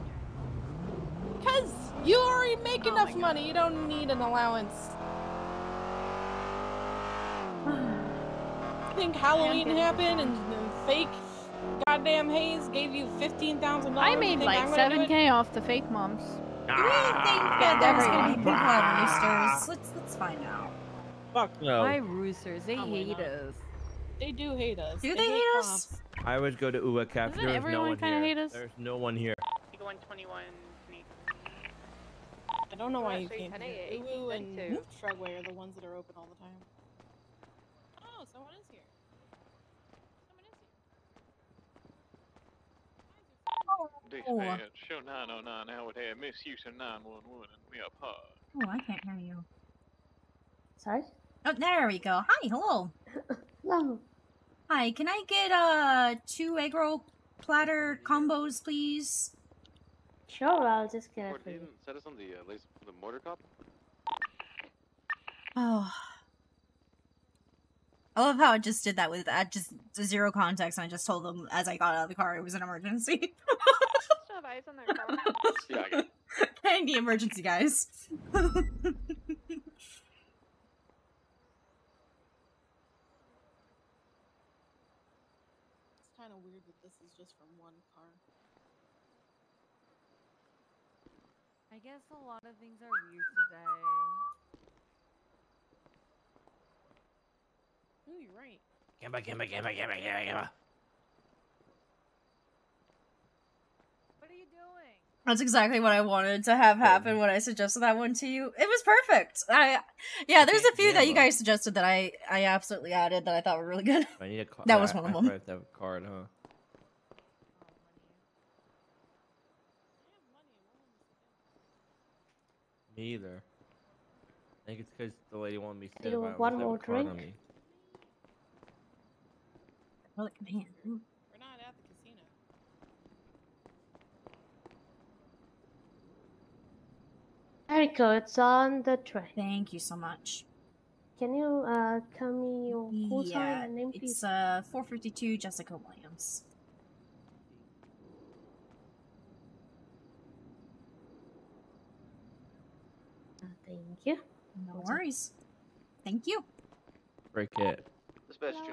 Cause you already make oh enough money. You don't need an allowance. (sighs) I think Halloween happened and the fake goddamn Hayes gave you fifteen thousand dollars. I made like 7k off the fake moms. Do we think that there's gonna be people at ah. roosters? Let's let's find out. Fuck no. Why roosters? They Probably hate not. us. They do hate us. Do they hate us? cops. I always go to Uwu Cafe. Doesn't There's no everyone one kinda here. hate us? There's no one here. 121 I don't know why you Actually, came 10 here. 18 Uwu and two. Shrugway are the ones that are open all the time. Oh, someone is here. Dispatch, oh. show 909 Howard had misuse of 911 and me a pod. Oh, I can't hear you. Sorry? Oh, there we go. Hi, hello. (laughs) Hello. Hi, can I get uh two egg roll platter combos, please? Sure, I'll just get Or it for you. set us on the uh, lace, the mortar cop? (sighs) Oh. I love how I just did that with uh, just zero context, and I just told them as I got out of the car it was an emergency. (laughs) Still have eyes on their car. Yeah, I got it. (laughs) I emergency, guys. (laughs) It's kind of weird that this is just from one car. I guess a lot of things are weird today. Ooh, you're right. Gamma, gamma, gamma, gamma, gamma, gamma. What are you doing? That's exactly what I wanted to have happen when I suggested that one to you. It was perfect. I yeah, there's a few that you guys suggested that I I absolutely added that I thought were really good. I need a card. (laughs) That was one of them. probably have a card, huh? Me either. I think it's because the lady wanted me to Do sit you by want one was more having a crush on drink? me. Look, man. We're not at the casino. There you go. It's on the tray. Thank you so much. Can you uh tell me your full Yeah, time and name, it's uh 452 Jessica Williams. Uh, Thank you. No worries. Thank you. Break it.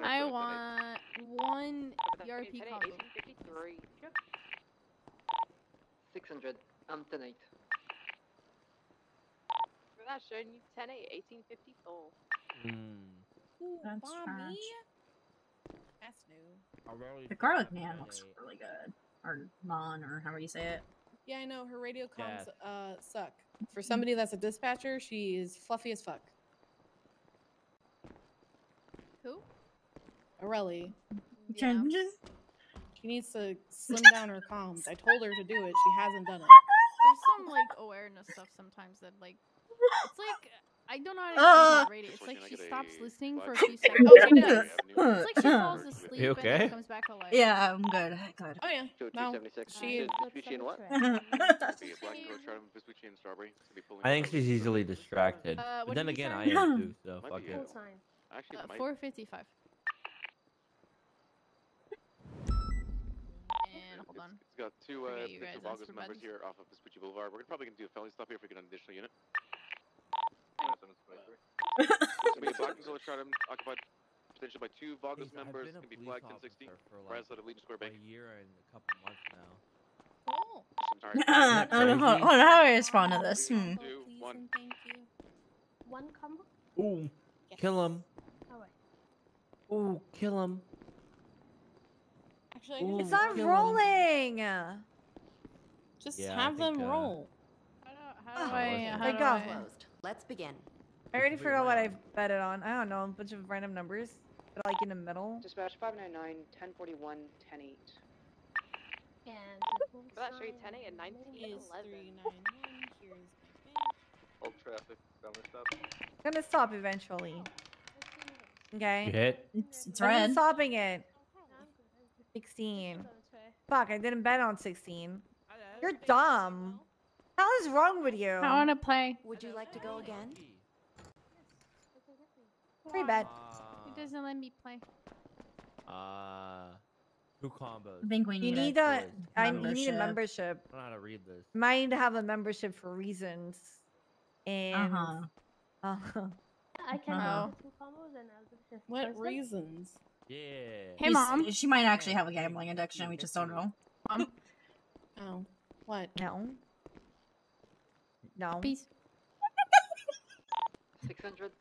I want one ERP combo. 600. I'm tonight. We're not showing you 10 8 1854. Mm. Ooh, That's mommy. That's new. The garlic man looks really good. Or non, or however you say it. Yeah, I know her radio comms Dad. uh suck. For somebody that's a dispatcher, she is fluffy as fuck. Who? Arelli. (laughs) Yeah. She needs to slim down her comms. I told her to do it. She hasn't done it. There's some like awareness stuff sometimes that like it's like I don't know how to explain Uh. that radio. It's like she stops listening for a few seconds. Oh, she she does. does. It's like she falls asleep You and okay? then comes back to life. Yeah, I'm good. Good. Oh yeah. Two No, 276. she is. Vespucci and what? Be (laughs) a black Charm, Vespucci and Strawberry. It's gonna be pulling I think she's easily distracted. Uh, but then again, I am too, so Might fuck it. Actually, Uh, 455. And hold on. It's got two uh, Forget you Vagos members here off of Vespucci Boulevard. We're probably gonna do a felony stop here if we get an additional unit. It's gonna be a black and silver occupied potentially by two Vagos members. It's gonna be police 1060. officer for, Rise like, out of Legion Square A year and a couple months now. Cool. I don't how, I don't know how I respond to this. Hmm. Two, one. One combo. Ooh, kill him. Alright. Ooh, kill him. Actually, I Ooh, It's not kill 'em. rolling. just Yeah, I have them think, uh, roll. How do I? How There do you go. I? Closed. Let's begin. I already forgot what I've betted on. I don't know, a bunch of random numbers, but like in the middle. Dispatch 599, 1041, 108. And Will that show you 10 8 and 19 11? 391. Here's my (laughs) Hold traffic. Family stop. gonna stop eventually. Okay. You hit? It's, it's I'm red. stopping it. 16. Fuck, I didn't bet on 16. You're dumb. Hell is wrong with you? I want to play. Would you like to go again? Free bet. It doesn't let me play. Uh, who combos? I think we You need, need a a, I, you need a membership. membership. I don't know how to read this. Might need to have a membership for reasons. And. Uh-huh. (laughs) Uh-huh. I can Oh. Uh-huh. do two combos and I'll do the What first reasons? Yeah. Hey, He's- mom. She might actually have a gambling addiction. We just don't know. (laughs) Oh, what? No. No. Peace. 600.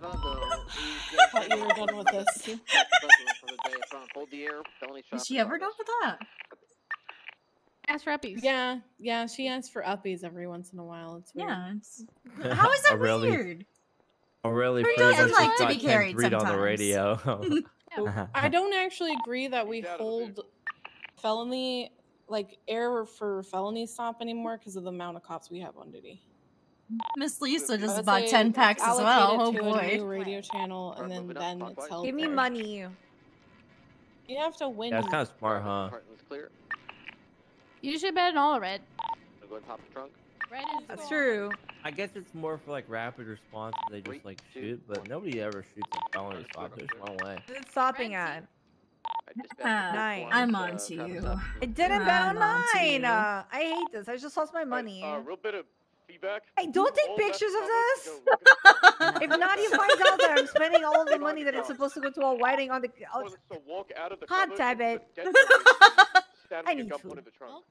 Thought you were done with this. Hold the air. Felony Is she ever done with that? Ask for uppies. Yeah, yeah. She asks for uppies every once in a while. It's weird. Yeah. It's... (laughs) How is that Aurelie- weird? Aurelie Who proves doesn't that like she's to got be carried 10-3 on the radio. So, (laughs) I don't actually agree that we hold felony like air for felony stop anymore because of the amount of cops we have on duty. Miss Lisa I just would bought 10 packs as well. Oh it to a boy. new radio channel, and then then it's held. Give me there. money. You have to win. Yeah, it's kind of smart, huh? Heartland's clear. You should bet on all red. I'll go and pop the trunk. Red is That's gold. true. I guess it's more for like rapid response. They just like shoot, but nobody ever shoots a felony stop. There's no way. It's stopping at. Ah, I'm on to you. I didn't bet on I'm on to mine. Uh, I hate this. I just lost my money. Uh, real bit of feedback. Hey, don't take All pictures of this. (laughs) if not, you find out that I'm spending all of the money that it's supposed to go to a wedding on the. Oh, So walk out of the God cover damn it. the dead bodies, standing I in need gunpoint food. in the trunk.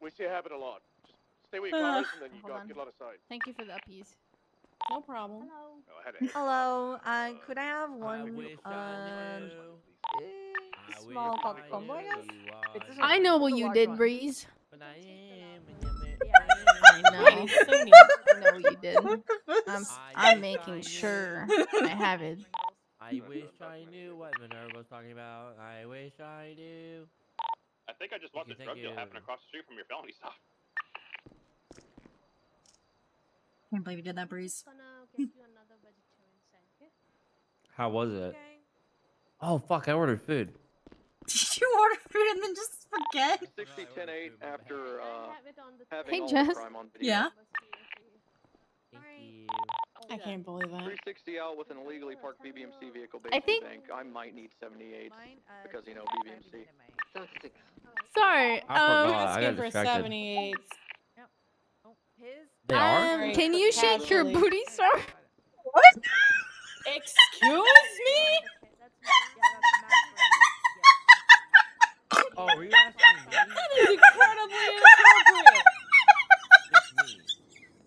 We see it happen a lot. Just stay where your car is, and then you Hold got on. get a lot of sight. Thank you for the uppies. No problem. Oh, I had. (laughs) Hello. Uh, could I have one? wish I Um, knew. eh, small coffee combo, I guess. Wait, this is I a- know this what is a you did, one. Breeze. But I am. I know. I know what you did. (laughs) I'm, I'm making sure I have it. I wish I knew what Minerva was talking about. I wish I knew. I think I just watched you, a drug deal happen across the street from your felony stop. Can't believe you did that, Breeze. How was it? Oh fuck! I ordered food. Did (laughs) you order food and then just forget? 60 10 8 after uh, having Hey, all Jess. the crime on video. Yeah. I can't believe that. 360 out with an illegally parked BBMC vehicle based I think- bank. I might need 78 because you know BBMC. Sorry. I um, forgot. I got Asking for distracted. 78. They are. Um, can you shake your Casually. booty, sir? What? Excuse me? (laughs) Oh, were you asking me? That is incredibly inappropriate. I, I, I can't.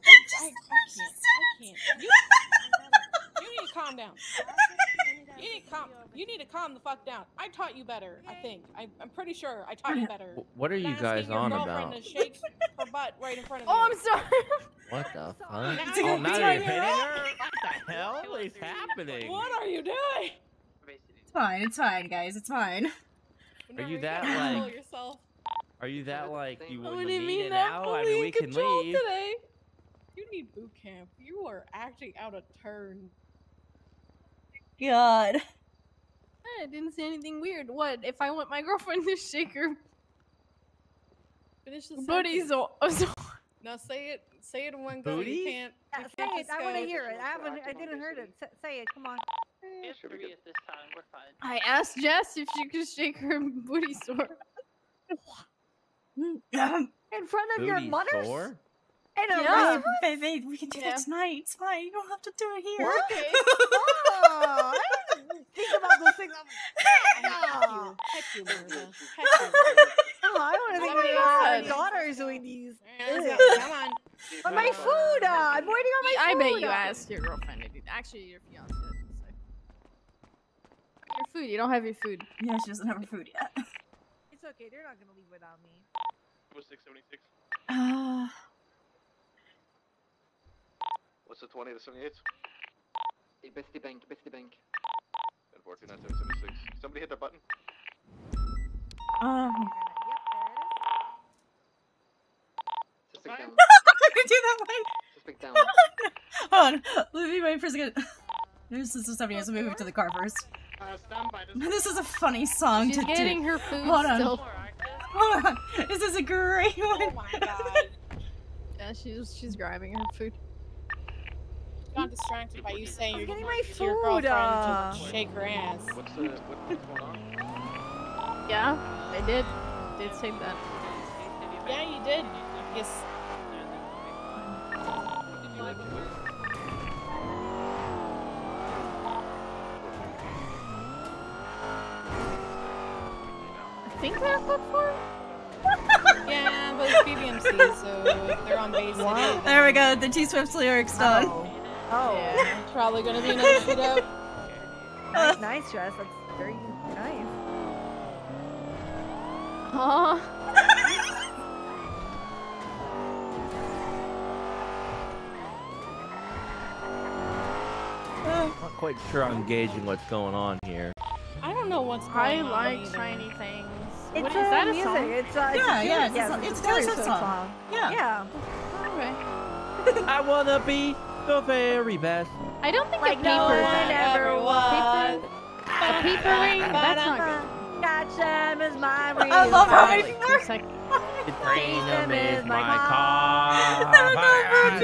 I can't. (laughs) You, you need to calm down. (laughs) You need to calm. You need to calm the fuck down. I taught you better. I think. I, I'm pretty sure I taught you better. What are you Asking guys your on girlfriend about? To shake her (laughs) butt right in front of oh, you. Oh, I'm sorry. (laughs) What the fuck? Oh, now Oh, you're now you're hitting wrong. her? What the hell is happening? What are you doing? It's fine. It's fine, guys. It's fine. Are you that like? yourself. Are you that like? You I want to didn't meet mean it now? I mean, in we can control leave. today. You need boot camp. You are acting out of turn. God. I didn't say anything weird. What if I want my (laughs) girlfriend to shake her Finish the booty? sentence. So, (laughs) so Now say it. Say it in one go. Booty? You can't. Yeah, You say can't it. just I want to hear it. I haven't. I didn't hear it. S- say it. Come on. I asked Jess if she could shake her (laughs) booty sore. In front of your Booty mothers. sore? In a Yeah, restaurant? baby, we can do Yeah. that tonight. It's fine. You don't have to do it here. Okay. (laughs) oh, I didn't think about those things. I'm- Heck Oh, you. Heck you, Marissa. Heck you. (laughs) oh, I don't want to think Somebody about our else. daughters doing these. Let's Ugh. go. Come on. But my food. Uh, I'm waiting on my I food. bet you asked your girlfriend to do that. Actually, your fiance. I. Your food. You don't have your food. Yeah, she doesn't have her food yet. It's okay. They're not gonna leave without me. Was 676. Uh, What's the 20 to 78? Bestie bank, bestie bank. 14 776. Somebody hit their button. um. Suspect down. (laughs) you do that one. Suspect down. (laughs) Hold on. Let me wait for a second. There's this is somebody has to move to the car first. Uh, stand by this. (laughs) This is a funny song She's to getting do. her food Hold on. still. Hold on. This is a great one. Oh my god. Yeah, she's she's grabbing her food. Got distracted by you saying you're getting going my to your girlfriend uh. to shake her ass. What's, the, what's going on? Yeah, I did. Did say that. Yeah, you did. Yes. I think they're code four. Yeah, but it's BBMC, so they're on base. Wow. There we go. The T Swift lyrics done. Oh. Oh. Yeah, (laughs) probably gonna be another (laughs) shootout. Nice, nice dress. That's very nice. Aw. Not quite sure I'm gauging what's going on here. I don't know what's going I on. like either. shiny things. It's what uh, is that a music. song? It's uh, it's Yeah, a yeah, Taylor- it's a- it's a Taylor Taylor Swift Swift song. Yeah. Yeah. Okay. I wanna be the very best. I don't think Like a no one ever was. A paper ring? That's not good. Gotcha, is my real I love how life. many Like two seconds. The freedom is is my my I car. don't know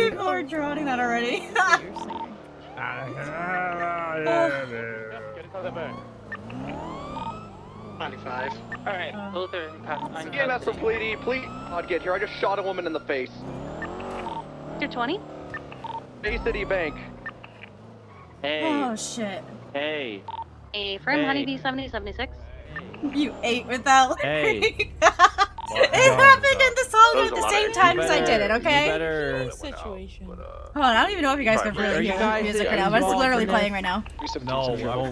if people are drowning that already. You're singing. (laughs) Ninety-five. Alright, Uh, both are past Again, that's from Pleady. Please not get here. I just shot a woman in the face. Two twenty. Bay City Bank. Hey, Oh shit. hey, A firm Hey. honeybee seventy seventy six. You ate without. Hey. (laughs) it happened in the song at the same time you as I did it, okay? Better. Situation. Hold on, I don't even know if you guys can Right, really hear guys- music right now, you but it's literally playing right now. No,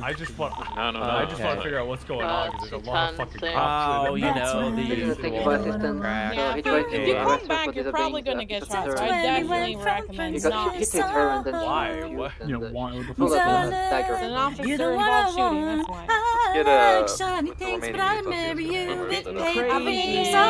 I, I just want. No, no, no. I just want Okay. to figure out what's going on because there's a lot of fucking Two cops. Oh, in you know right. these Thank you old for assistance. crack. Yeah, if, you- to if you arrest come back, you're probably gonna get shot. So I definitely recommend not. he hit his her and then Why? she What? You know, and, why? uh, What the pulled a Darling, an officer You're the one I involved shooting. want. That's why. get a- like shiny things, but I details, marry yes, you remember with that,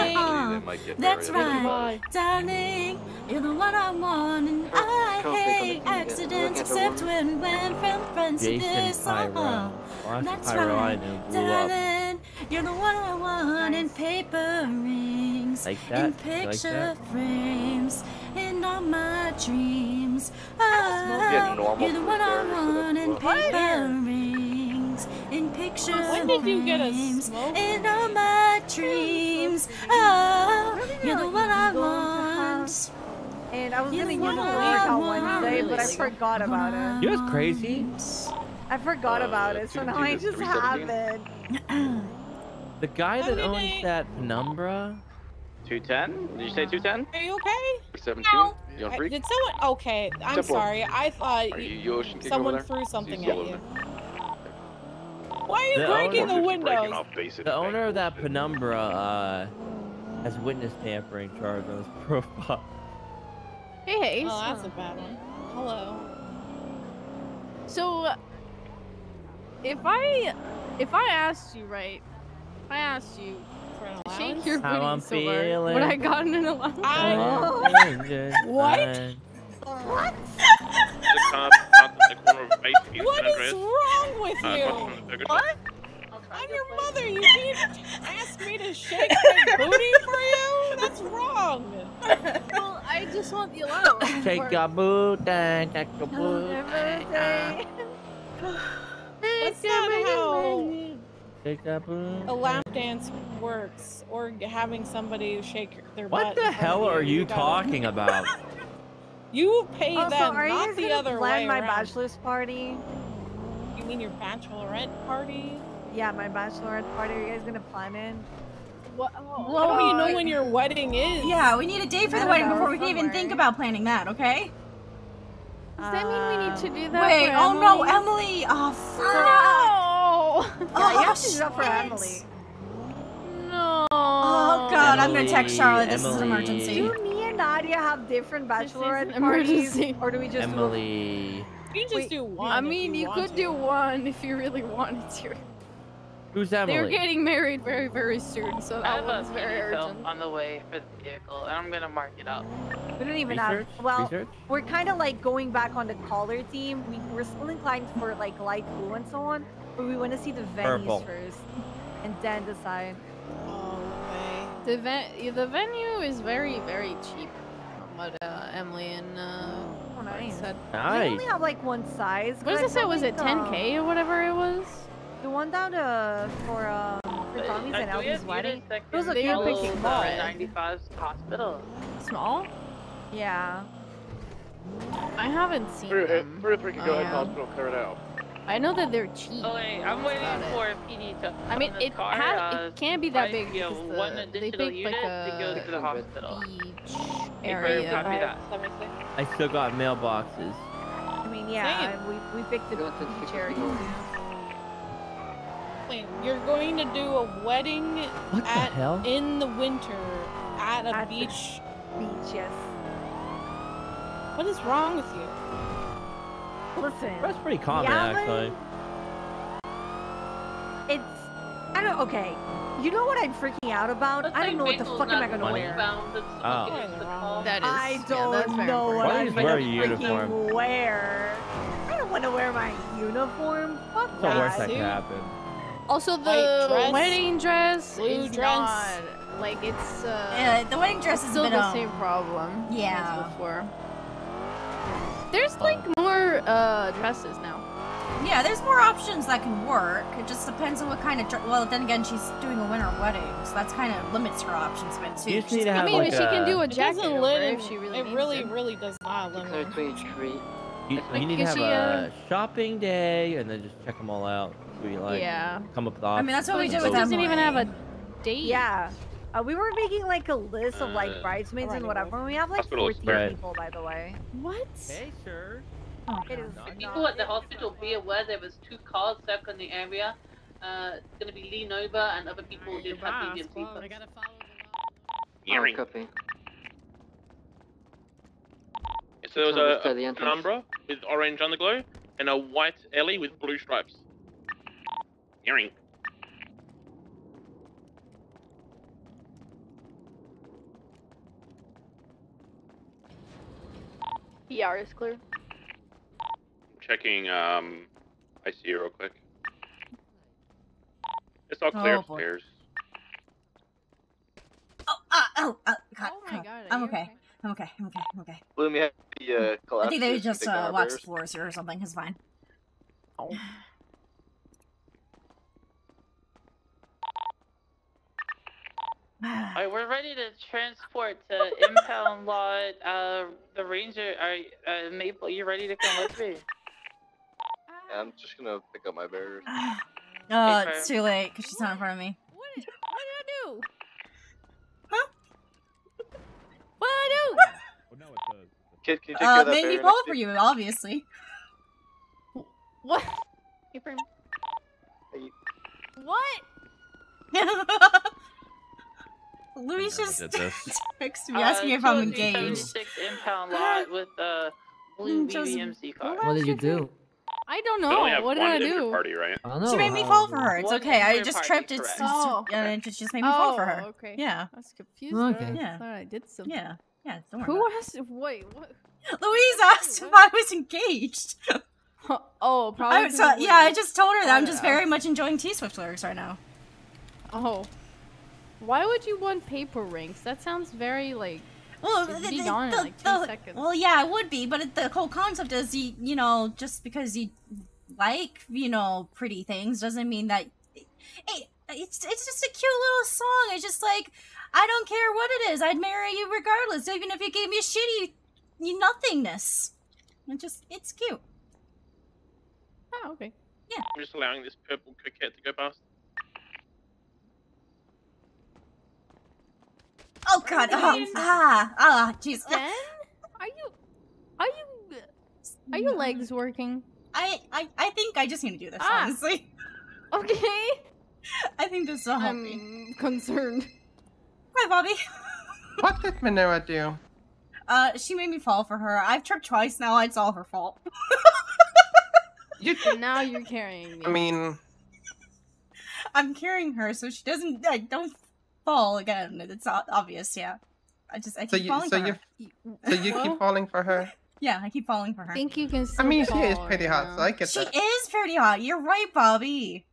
paper crazy. rings. They might get That's buried in the right, darling. You're the one I want, and I Come, take a hate accidents, look at the except when we went from friends to this. Uh-huh. Pyro. Uh-uh. That's Pyro right, knew blew up. darling. You're the one I want in paper rings, Like in that? Like picture frames, in all my dreams. Oh, you're the one I want in that's what- paper rings, in picture When did you get a frames, in all my dreams. Oh, you're the one I want. And I was You're gonna the use one the on want. Wednesday, but I forgot about it. You know what's crazy? I forgot Uh, about it, so now I just have it. The guy that owns that penumbra. 210? Did you say 210? Are you okay? 17? You on I- three? Did someone? Okay, I'm Simple. sorry. I thought Are you, you someone threw something at you. There. Why are you The breaking owner- the windows? The owner of that penumbra uh, has witness tampering charge on his (laughs) profile. Hey, hey. Oh, that's a bad one. Hello. So, uh, if I if I asked you right, if I asked you For an shake allowance? your How I'm booty so hard, would I got gotten an allowance? I- What? What? The car parked at the corner of Main Street What San is Andreas. wrong with Uh, you? across from the burger. What? I'm your mother. You can't ask me to shake my booty for you. That's wrong. well, I just want the allowance. Shake for- your booty, shake your booty. That's not how Shake that booty. a lap dance works, or having somebody shake their butt. What the in front hell of are you gotta- talking about? (laughs) You pay Also, oh, them, are not guys the gonna other plan way my around. bachelor's party? You mean your bachelorette party? Yeah, my bachelorette party. Are you guys gonna plan it? What? How do you know when your wedding is? Yeah, we need a date for I the wedding know, before we can even think about planning that, okay? Does that mean we need to do that? Wait, for oh no, Emily? Emily! Oh, fuck! No! Yeah, you Oh, have to do that for. Emily. No. Oh god, I'm gonna text Emily, Charlotte. This is an Emily. emergency. Do me and Nadia have different bachelorette an parties, or do we just Emily. You can just Wait, do one. I mean, you, want could to. do one if you really wanted to. Who's Emily? They're getting married very, very soon, so that have a one's very PD urgent. on the way for the vehicle, and I'm gonna mark it up. We don't even Research? have. Well, Research? we're kind of like going back on the color team. We we're still inclined for like light blue and so on, but we want to see the venues Purple. first, and then decide. Oh, Oh, okay. The ven- the venue is very, very cheap. From what uh, Emily and uh, Oh, nice. said. We Nice. only have like one size. What does Greg, it say? Was it uh, 10k or whatever it was? The one down to for um for Tommy's and Albie's wedding. It was a They good all picking the small. 95's hospital. Small? Yeah. I haven't seen Through, them. through three can go Oh, ahead yeah. hospital, clear it out. I know that they're cheap. Oh wait, I'm waiting about it. for PD to. I mean, it car, ha- uh, it can't be that big get because one the, they additional picked unit like to go a to the hospital. beach area. copy that. I still got mailboxes. I mean, yeah, I, we we picked the beach area. too. Wait, you're going to do a wedding What the hell? in the winter at a At the beach. Beach, yes. What is wrong with you? Listen. That's pretty common, Yavin- actually. It's I don't okay. You know what I'm freaking out about? I don't know what the fuck am I gonna wear. Oh. That is. I don't that's know what I'm gonna wear freaking wear. I don't want to wear my uniform. Fuck It's the worst that that. could happen. Also, the dress, wedding dress blue is dress. not like it's uh, Yeah, the wedding dress is a still the same problem. yeah. as before. There's like more uh dresses now. Yeah, there's more options that can work. It just depends on what kind of. Dr- well, then again, she's doing a winter wedding, so that's kind of limits her options a bit too. You just She's- need to I have mean, like she can do a It jacket doesn't over limit. it if she really it needs really, it. really does not limit. her. 623. You, Like, you need to have she, a shopping day and then just check them all out. So you like Yeah. come up with options. I mean, that's what we options. did She with doesn't even have a date. Yeah. Uh, we were making like a list of like Uh, bridesmaids and alright, whatever. and We have like Hospital 14 right. people, by the way. What? Hey, sir. It is People at the hospital be aware there was two cars circling the area. Uh, it's gonna be Lee Nova and other people did have medium sequence. Earring. copy. So there was Cover a, the a entrance. penumbra with orange underglow and a white Ellie with blue stripes. Earring. ER is clear. Checking um, ICU real quick. It's all clear Oh, boy. upstairs. Oh, uh, oh, uh, God, Oh my God. God, I'm you okay. I'm okay. I'm okay. I'm okay. Bloom, you have the uh, I think they disc, just take down uh, our watched floors here or something. It's fine. (sighs) Oh. (sighs) Alright, we're ready to transport to impound (laughs) lot. Uh, the ranger, are uh, Maple, you ready to come with me? Yeah, (sighs) I'm just gonna pick up my barriers. (sighs) Oh, Okay. it's too late because she's not in front of me. What did, what did I do? Huh? What did I do? (laughs) Kid, can you take care Uh, of that made me barrier for you, obviously. What? Ephraim. (laughs) What? Louis just did (laughs) texted me asking if I'm engaged. 276 impound lot (gasps) with uh, blue Mm, Joseph, BBMC car. What did you do? I don't know. What did I do? party, right? I don't know. She made me fall for her. It's One okay. I just tripped. It's, correct. it's Oh. uh, it just made me fall for her. Oh, okay. Yeah. I was confused. Okay. I Yeah. thought I did something. Yeah. Yeah. Don't worry Who asked? Wait, what? Louise asked if I was engaged. (laughs) Oh, probably. I, so, yeah, I just told her that I'm just know. very much enjoying T Swift lyrics right now. Oh. Why would you want paper rings? That sounds very like. Well, It'd the- be the- gone in like two the- seconds. Well, yeah, it would be, but it, the whole concept is you, you know, just because you like, you know, pretty things doesn't mean that. Hey, it's it's just a cute little song. It's just like I don't care what it is. I'd marry you regardless, even if you gave me a shitty nothingness. It just it's cute. Oh, okay. Yeah. I'm just allowing this purple coquette to go past. Oh God! Oh, ah ah jeez. Ben, are you? Are you? Are your legs working? I, I I think I just need to do this Ah. honestly. (laughs) Okay. I think this will help me. I'm concerned. Hi, Bobby. (laughs) What did Minerva do? Uh, she made me fall for her. I've tripped twice now. It's all her fault. (laughs) You, And now you're carrying me. I mean, I'm carrying her so she doesn't. I don't fall again. It's obvious. Yeah. I just I so keep you, falling so for you, her. so you keep falling for her. Yeah, I keep falling for her. I think you can. I Still mean, she is pretty right hot, now. so I get She is pretty hot. You're right, Bobby.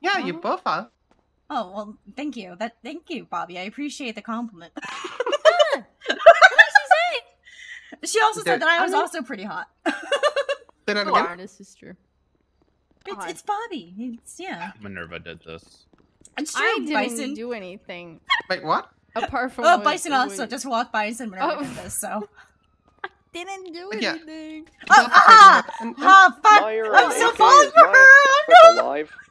Yeah, you both are. Oh well, thank you. That thank you, Bobby. I appreciate the compliment. What did she say? she also said that I was I mean- also pretty hot. Say that Oh, again. this is true. It's, it's Bobby. It's yeah. Minerva did this. It's true. I didn't Bison. do anything Wait, what? apart from. Oh, what- Bison also what- just walked by and said Minerva Oh. did this. So. (laughs) I didn't do Yeah. anything. Oh, Both are pretty ah! hot. And- and- Ah, fuck! Meyer I'm so AK falling for live. her! Oh, That's alive. (laughs)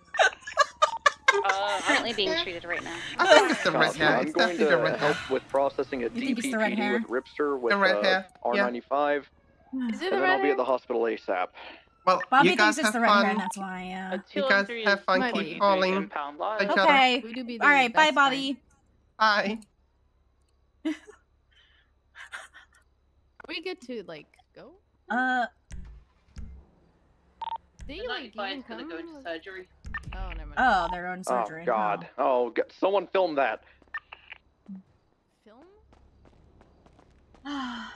Uh, Currently being treated right now. I think it's the red Copy. hair. I'm going to red hair. help with processing a You think it's the red DPPD with Ripster with The red uh, hair. R95, Is it and the then red I'll be at the hospital ASAP. Well, Bobby you guys thinks it's have the red hair, fun. and that's why. Yeah. You guys have fun. Keep be. falling. impound lot. Each other. Okay. We do be All right. Bye, Bobby. Bye. Are we good to like go? Uh, They The like even gonna come? go into surgery. Oh, never mind. oh, they're on surgery. Oh God! Oh, God. someone film that. Film? (sighs) (sighs) (sighs) Oh.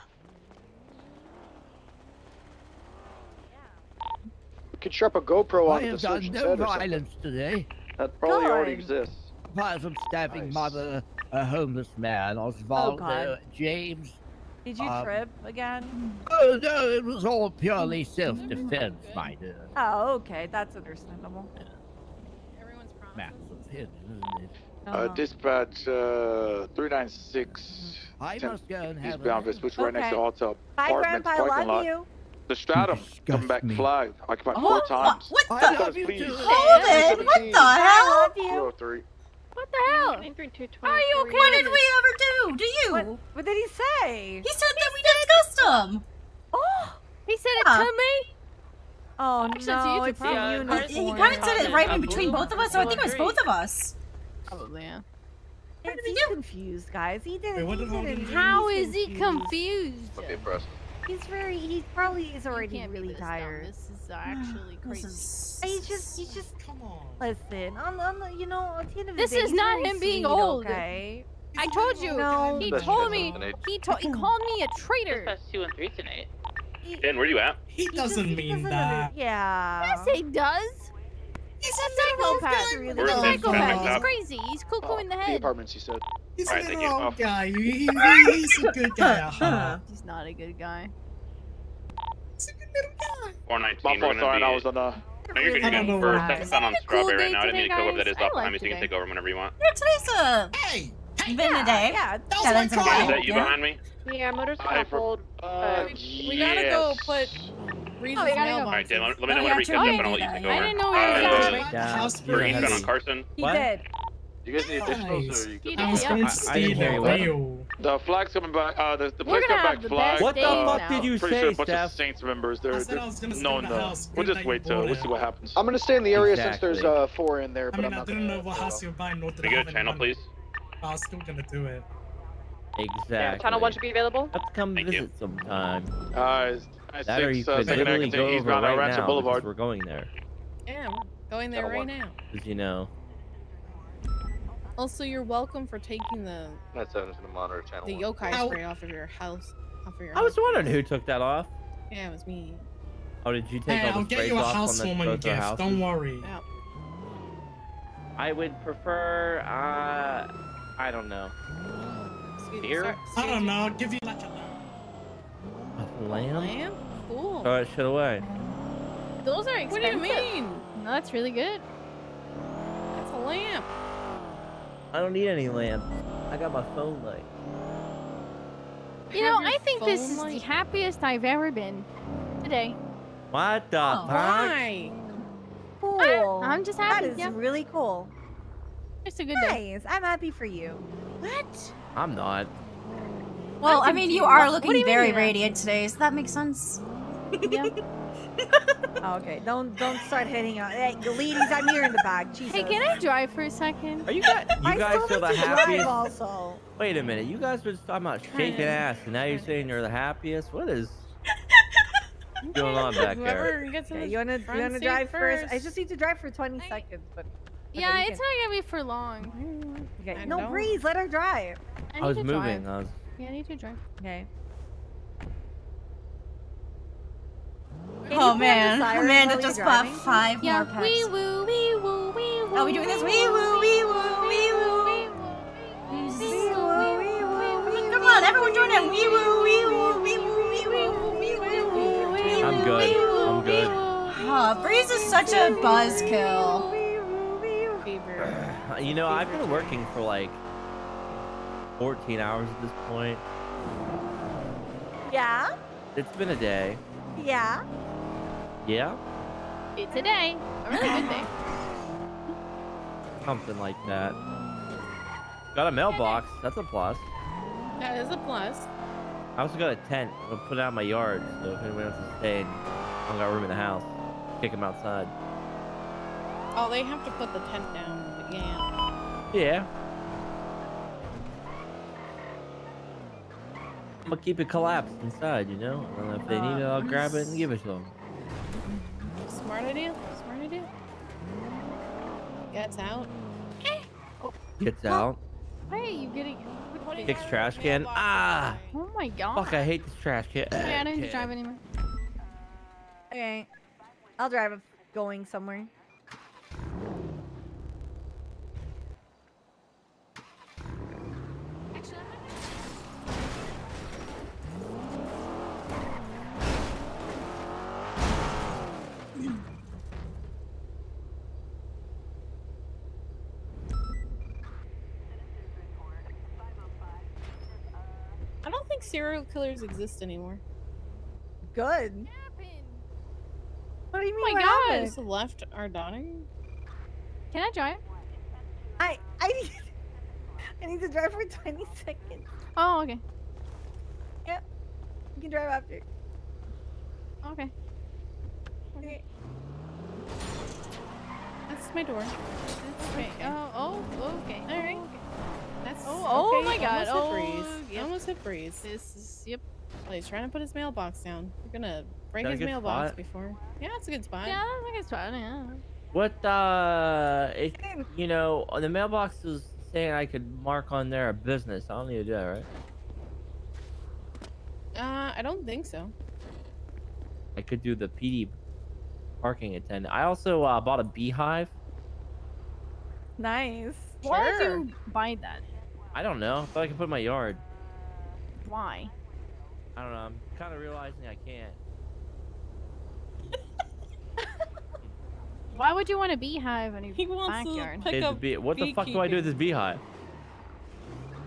We could strap a GoPro I onto the surgeon's done no head or violence today. That probably already exists. Apart from stabbing Nice. mother, a homeless man, Osvaldo, God. James. Did you Um, trip again? Oh no, it was all purely self-defense, my dear. Oh, okay. That's understandable. Everyone's Matter promises. of opinion, isn't it? Uh-huh. dispatch, uh, 396. I Ten- must go and have Eastbound a... Vespucci right next to Okay. Alta Bye, Grandpa. I love lot. you. The Stratum disgust coming back me. flagged. Occupied Oh, four times. What I the? love you please. Hold it! What the hell? love you. 203. What the hell? Are you okay? What did we ever do? Do you? What, what did he say? He said that we discussed him. Oh, He said it to me. oh Actually, no, YouTube it's problem. a Yeah. He, he kind of said it right in between both of us, so I think it was both of us. Probably, yeah. It's- He's confused, guys. He didn't. what he did didn't. he How he confused? That'd be impressive. He's very. He probably is You already can't be really this dumb. tired. This is uh, actually crazy. is. He's just. He's just. Come on. Listen. On, on the, you know, at the end of the This day, is not him being sweet, old. Okay. I told you. No. He told me. He told. He called me a traitor. Dispatch 2 and 3 tonight. Ben, where are you at? He doesn't mean that. Yeah. Yes, he does. He's a psychopath. Where's He's a the traffic psychopath. He's crazy. He's cuckoo in the The head. apartments, he said. He's Alright, a thank good old Oh. guy. He, he- (laughs) he's a good guy. (laughs) Uh-huh. He's not a good guy. Four nineteen. My We're fault, gonna sorry. I was on uh No, you're good. I You're don't good. know We're why. on It's been a cool right now. I didn't mean to today, go over that guys. is off behind me, so you can take over whenever you want. Yeah, today's a Hey, been a day. Yeah. that was Yeah, my that's car. Is that you Yeah. behind me? Yeah, motor's Hi, gonna for- hold. Uh, We, we gotta go put Reese's we gotta mailbox. All right, Dan. Let, let me Oh, know yeah, whenever you true. catch up, and I'll let you take know over. I didn't know we were Uh, going. Yeah. House You're eastbound on Carson. He What? did. You guys need additionals Nice. or you He good? I was going to I- I steal didn't hear you. What? Leo. The flag's coming back. Uh, the, the We're flag's coming back flag. What the days fuck now. did you Pretty say, sure a bunch Steph? of Saints members. They're, I said I they're was gonna stay known the the. house. We'll Good just wait till we'll see what happens. I'm gonna stay in the area since there's uh four in there, I but mean, I'm I not didn't gonna. know what house you're buying. Not that We I good? have Channel, any please. I was still gonna do it. Exactly. Channel one should be available. Let's come Thank you. visit sometime. Uh, it's That or you six, uh, could literally go over eastbound on right Rancho now Boulevard. because we're going there. Yeah, we're going there right now. Because you know. Also, you're welcome for taking the That's I'm just gonna monitor channel the one. yokai Ow. spray off of your house. Off of your I was house. wondering who took that off. Yeah, it was me. Oh, did you take Hey, all I'll the get sprays you a off on the housewarming both our gift. Don't worry. Yeah. I would prefer. Uh, I don't know. Excuse, Deer? sorry, I don't know. I'll give you like a A lamb. Lamb? Cool. Throw that shit away. Those are expensive. What do you mean? No, that's really good. That's a lamp. I don't need any lamb. I got my phone light. You know, Have your I think this phone is the happiest I've ever been today. What the Oh. Why? Cool. I'm just happy. is yeah. really cool. It's a good day. Nice. I'm happy for you. What? I'm not. Well, I I'm mean, you are What- what looking you very you're radiant today, so that makes sense. Yeah. (laughs) Oh, okay. Don't don't start hitting on. Hey, the ladies, I'm here in the back. Jesus. Hey, can I drive for a second? Are you guys? (laughs) You I guys still feel the like to drive happiest? also. Wait a minute. You guys were just talking about shaking ass, and now you're saying you're the happiest. What is (laughs) going on back there? Whoever gets in Okay, you wanna you wanna drive first? I just need to drive for 20 seconds, but Yeah, you it's can- not gonna be for long. okay. I No, don't- breeze. Let her drive. I, I need was to moving. Drive. I was. Yeah, I need to drive. Okay. Can Oh man, on the siren Amanda just bought driving? five Yeah, more wee woo, wee woo, wee woo. Are we doing this? Wee woo, wee woo, wee woo. Come on, everyone join in. Wee woo, wee woo, wee woo, wee woo, wee woo, wee woo. I'm good. I'm good. Oh, Breeze is such a buzzkill. Fever. You know, I've been working for like 14 hours at this point. Yeah. It's been a day. Yeah. Yeah, It's a day. A really good day. something like that. Got a mailbox. That's a plus. That is a plus. I also got a tent. I'm gonna put it out in my yard, so if anyone wants to stay and I don't got room in the house, kick them outside. Oh, they have to put the tent down. But yeah. I'm gonna keep it collapsed inside, you know? And if they need it, I'll grab it and give it to them. Smart idea. Smart idea. Gets out. Gets out, Why are you getting? kicks trash can. Ah! Oh my god. Fuck, I hate this trash can. Yeah, I don't need to drive anymore. Okay. I'll drive if going somewhere. Serial killers exist anymore. Good. What do you Oh mean? my what god! happened? Just left our daughter. Can I drive? I I need (laughs) I need to drive for 20 seconds. Oh, okay. Yep. You can drive after. Okay. Okay. That's my door. That's Okay. Oh, oh, okay. All right. Okay. That's Oh, oh okay, my god. Almost Oh, hit breeze. yep. Almost hit breeze. This is yep. Oh, he's trying to put his mailbox down. We're gonna break his mailbox spot? before. Yeah, it's a good spot. Yeah, I think it's fine. Yeah. What, uh, if, you know, the mailbox is saying I could mark on there a business. I don't need to do that, right? Uh, I don't think so. I could do the PD parking attendant. I also uh, bought a beehive. Nice. Why did you buy that? I don't know. I thought I could put in my yard. Why? I don't know. I'm kind of realizing I can't. (laughs) Why would you want a beehive in your He wants to backyard? pick up bee- what the fuck do I do with this beehive?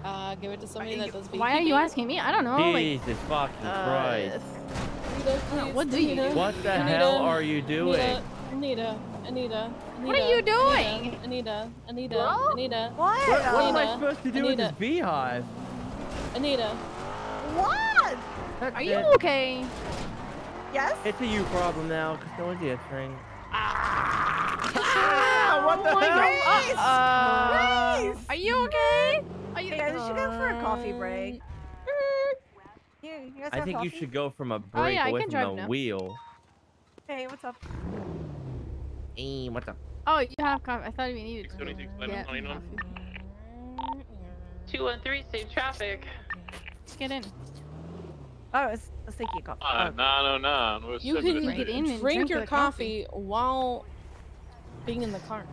Uh, give it to somebody that does Why are you asking me? I don't know. like, Jesus fucking uh, Christ. Anita, please, what do you Anita, do? What the Anita, hell are you doing? Anita, Anita, Anita, What are you doing? Anita, Anita, Bro? Anita. What? What, what am I supposed to do with this beehive? Anita. What? That's Are you okay? Yes? It's a you problem now, because no one's answering. Ah, (laughs) what the Oh my hell? God. Reese! Uh, Are you okay? Are you? Hey guys, we should go for a coffee break. You, you guys I have think you should go from a Oh, break yeah, I away can from drive the now. wheel. Hey, what's up? Hey, what's up? Oh, you have coffee. I thought we needed to 26, get 11, 213, safe traffic. Let's get in. Oh, it's a sticky coffee. Uh, 909. We're You can get in and drink, drink your the coffee, while being in the car.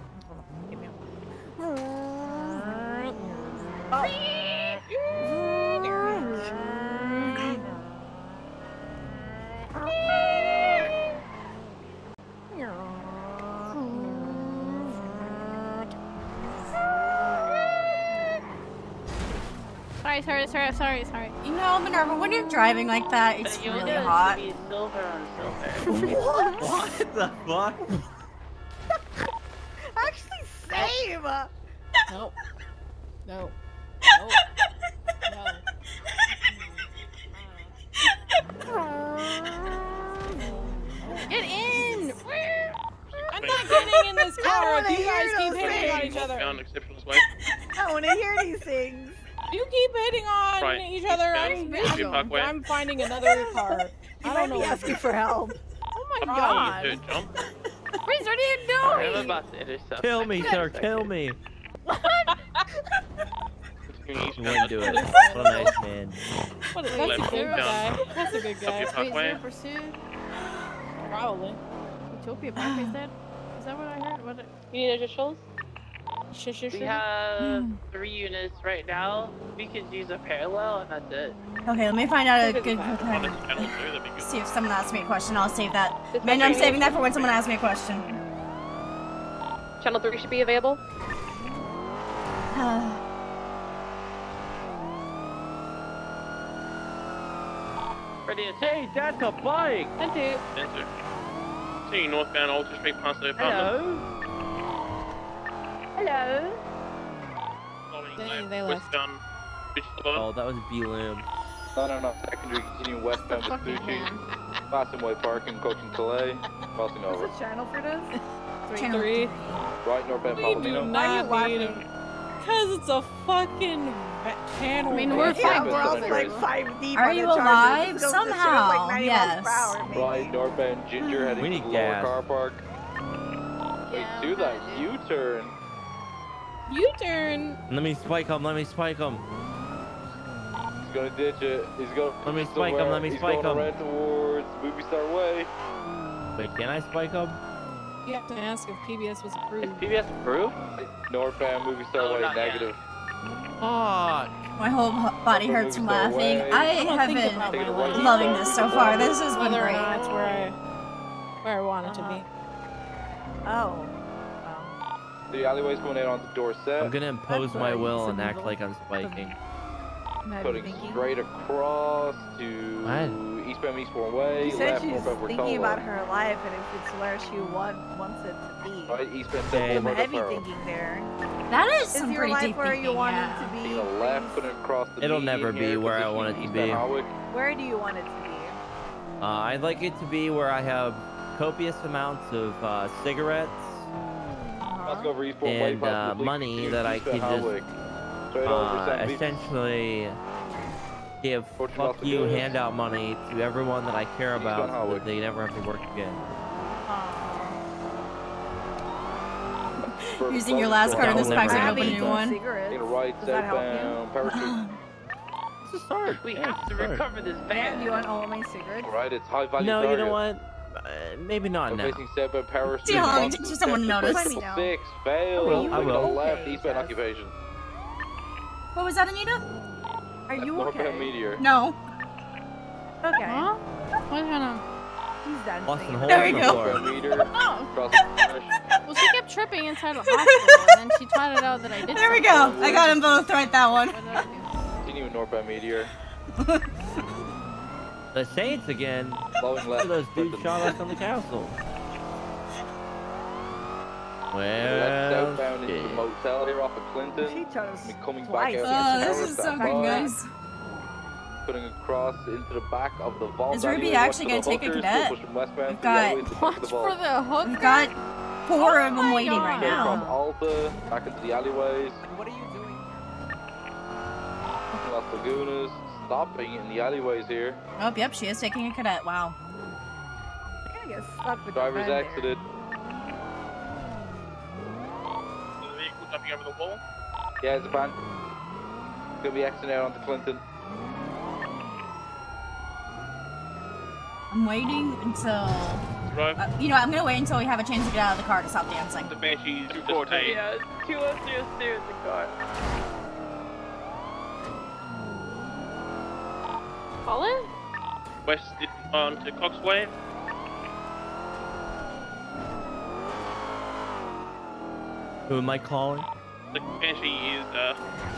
Sorry, sorry, sorry, sorry, sorry. You know, Minerva, when you're driving like that, it's You really know hot. to be silver silver. (laughs) What the fuck? (laughs) Actually, same. No. No. Get in! I'm not getting in this car if you guys keep those hitting on each other. Found exceptional way. I want to hear these things. You keep hitting on Right. each other. I'm, Eastbound, Eastbound I'm, I'm finding another car. (laughs) You I might don't know. be asking for help. Oh my I'm god. telling you to jump. Reese, what are you I'm doing? about to intercept. Kill me, sir, second. kill me. Continuing You eastbound. wouldn't do it. What a nice man. What a, Wait, that's a good guy. That's a good guy. Utopia Wait, Parkway. Probably. Utopia Parkway said? Is that what I heard? What? You need additionals? Shush, shush, We shush. have hmm. three units right now. We could use a parallel, and that's it. Okay, let me find out a good time. channel too, that'd be good. See if someone asks me a question. I'll save that. This Man, I'm saving that for when someone asks me a question. Channel 3 should be available. Uh. Ready to Hey, that's a bike! And two. Enter. Continuing northbound, Alta Street, past the apartment. Hello? Hello. Following Dang, left, they left. westbound, Beach Boulevard. Oh, that was B-Loom. No, no, no. Secondary continuing westbound with you, Vespucci. man. Boston Way Parking, coaching Calais. Crossing over. What's the channel for this? Three, Channel three. Right northbound We do Palomino. Why are you not need laughing? Because it's a fucking va- panel. I mean, we're van. Yeah, fine. we're also like five deep Are you alive? This goes to show, Somehow, like 90 miles per yes. hour, maybe. Right northbound Ginger hmm. heading We to need the lower gas. car park. Wait, Yeah, do that U-turn. U-turn. Let me spike him, let me spike him. He's gonna ditch it. He's going. To Let me he's spike him, let me he's spike going him. right towards Movie Star Way. Wait, can I spike him? You have to ask if PBS was approved. Is PBS approved? Northbound Movie Star No, Way negative. Fuck! My whole h- body hurts from laughing. I I'm have been about Take it my right life. to loving this so far. This has been Whether great. not it's where I, where I want it to be. Uh-huh. Oh. The alleyway's going in onto Dorset. I'm gonna impose my will and act like I'm spiking. Wow. Putting straight across to What? eastbound Eastbourne Way. She said left she's northbound thinking Portola. about her life and if it's where she want, wants it to be. Right, eastbound Same. Central Road Heavy Apparel. thinking there. That is Is some your pretty life deep where thinking, you want yeah. it to be? Taking left, putting it across the It'll never be here, where I want it to be. Hawick. Where do you want it to be? Uh, I'd like it to be where I have copious amounts of uh, cigarettes Let's go over Eastbourne Way, and uh, money that I can just Hawick. Straight over uh, essentially give fuck you handout money to everyone that I care about so that they never have to work again. (laughs) Using your last card in this pack so you can open a new one. Taking a right, Does that help you? southbound Power Street. It's a start. We have to recover this Yeah, van. you want all my cigarettes? Alright, it's high value No, target. you know what? Uh, maybe not We're now. facing southbound Power See Street. how long it Boston takes for someone to Central, notice. Central Six, fail. I will, I Looking to will. left, eastbound Jess. occupation. What was that, Anita? Are you Northbound okay? Meteor. No. Okay. Huh? What kind of? He's dancing. Lost There we go. before. Northbound Meteor. (laughs) Oh. Cross the finish. Well, she kept tripping inside the hospital, and then she trotted out that I did. There we go. I got them both right that one. What did I do? Continue northbound Meteor. (laughs) The Saints again. Flowing Look left. those dudes shot us on the castle. Left Well, southbound into the motel here off of Clinton. shot us coming twice back out. Oh, this is so good, guys. Putting across into the back of the vault. Is Ruby alleyway, actually gonna for take a the cadet? hookers, push from westbound We've got- alleyway into the back of Watch the for the hook. We've got four of oh them my waiting right God. Here from now. Alta, back into the alleyways. What are you doing? Las Lagunas, stopping in the alleyways here. Oh, yep, she is taking a cadet. Wow. I gotta get stuck with Drivers van there. exited. The vehicle jumping over the wall. Yeah, it's a van. Gonna be exiting out onto Clinton. I'm waiting until. Drive. Uh, you know, I'm gonna wait until we have a chance to get out of the car to stop dancing. The Banshees just a Yeah, two of three in the car. Colin? west onto Coxway. Who am I calling? The Banshee is uh,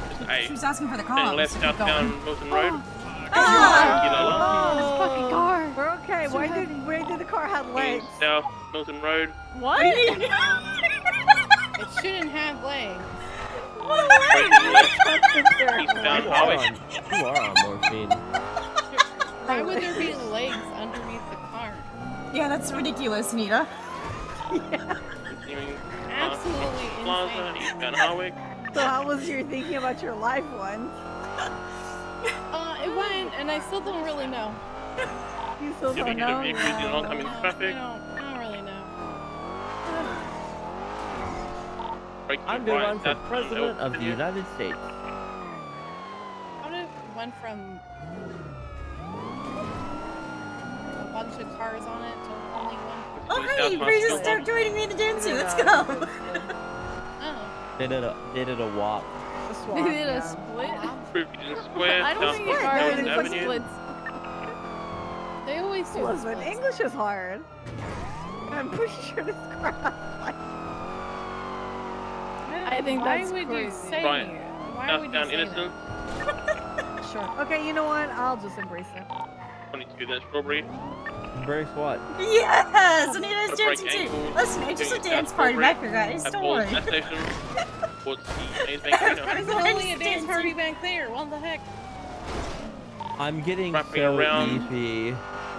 just a She was asking for the turning comms. left so keep going. southbound Milton Road. Ah! Kilo This fucking car. We're okay. So Why heavy. did why did the car have legs? East South Milton Road. What? (laughs) (laughs) It shouldn't have legs. Breaking left You are on, you are on morphine. Why would there be legs underneath the car? Yeah, that's ridiculous, Nita. Continuing uh, Absolutely Plaza, insane. eastbound highway. So how was your thinking about your life one? Uh, it went, and I still don't really know. You still don't you the know? vehicles in oncoming I traffic. don't, I don't really know. Breaking I'm gonna run for president of the United States. How did it went from a bunch of cars on it to only one? Oh, Continue hey, southbound Breeze is Stillwater. joining me in the dancing. Let's go. (laughs) Oh. They did a they did a walk. The (laughs) They swap, did a yeah. split. Provision Square, I don't think it's southbound hard Jones to put splits. They always do. the Listen, splits. English is hard. I'm pretty sure this car has legs. I think Why that's would you crazy. say Right. it? Why would you Southbound say Innocence, that? (laughs) Sure. Okay, you know what? I'll just embrace it. 22 then Strawberry. Embrace what? yes, Anita's Gonna break dancing too. ankles, Listen, it's just a dance party Strawberry back here, guys. At Don't Bulls worry. gas station. Towards the Maze Bank Arena. There's only a dance party back there. What the heck? I'm getting Wrapping so around. EP.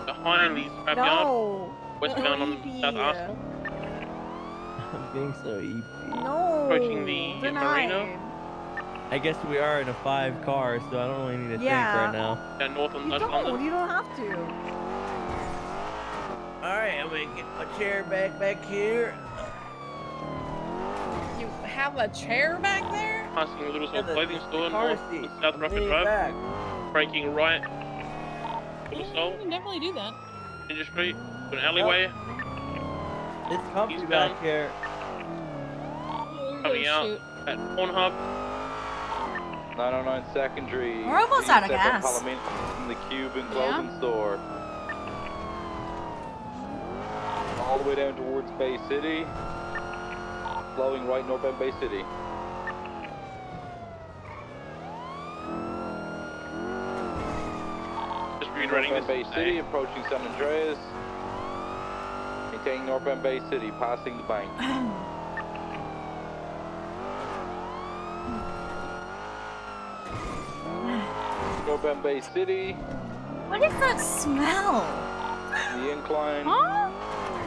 Behind the scrapyard. No. Westbound on No, South EP. Arsenal. I'm so EP. No. Approaching the Denied. marina. I guess we are in a five car, so I don't really need to Yeah. think right now. Down north on You don't. London. You don't have to. Alright, I'm gonna get my chair back back here. You have a chair back there? Passing a little Yeah, sort the- of clothing the store car north seat. South Rapid Drive. back. Breaking right. Little Yeah, Seoul. you can definitely do that. Ninja Street. To an alleyway. Oh. It's comfy Eastbound. back here. Coming out shoot. at Pornhub. 909 Secondary. We're almost out of Step up gas. Palomino From the Cuban Yeah. clothing store. All the way down towards Bay City. Flowing right northbound Bay City. Just reiterating Northbound Bay. City, Hey, approaching San Andreas. Maintaining northbound Bay City, passing the bank. (clears throat) northbound Bay City, What is that smell? the incline. Huh?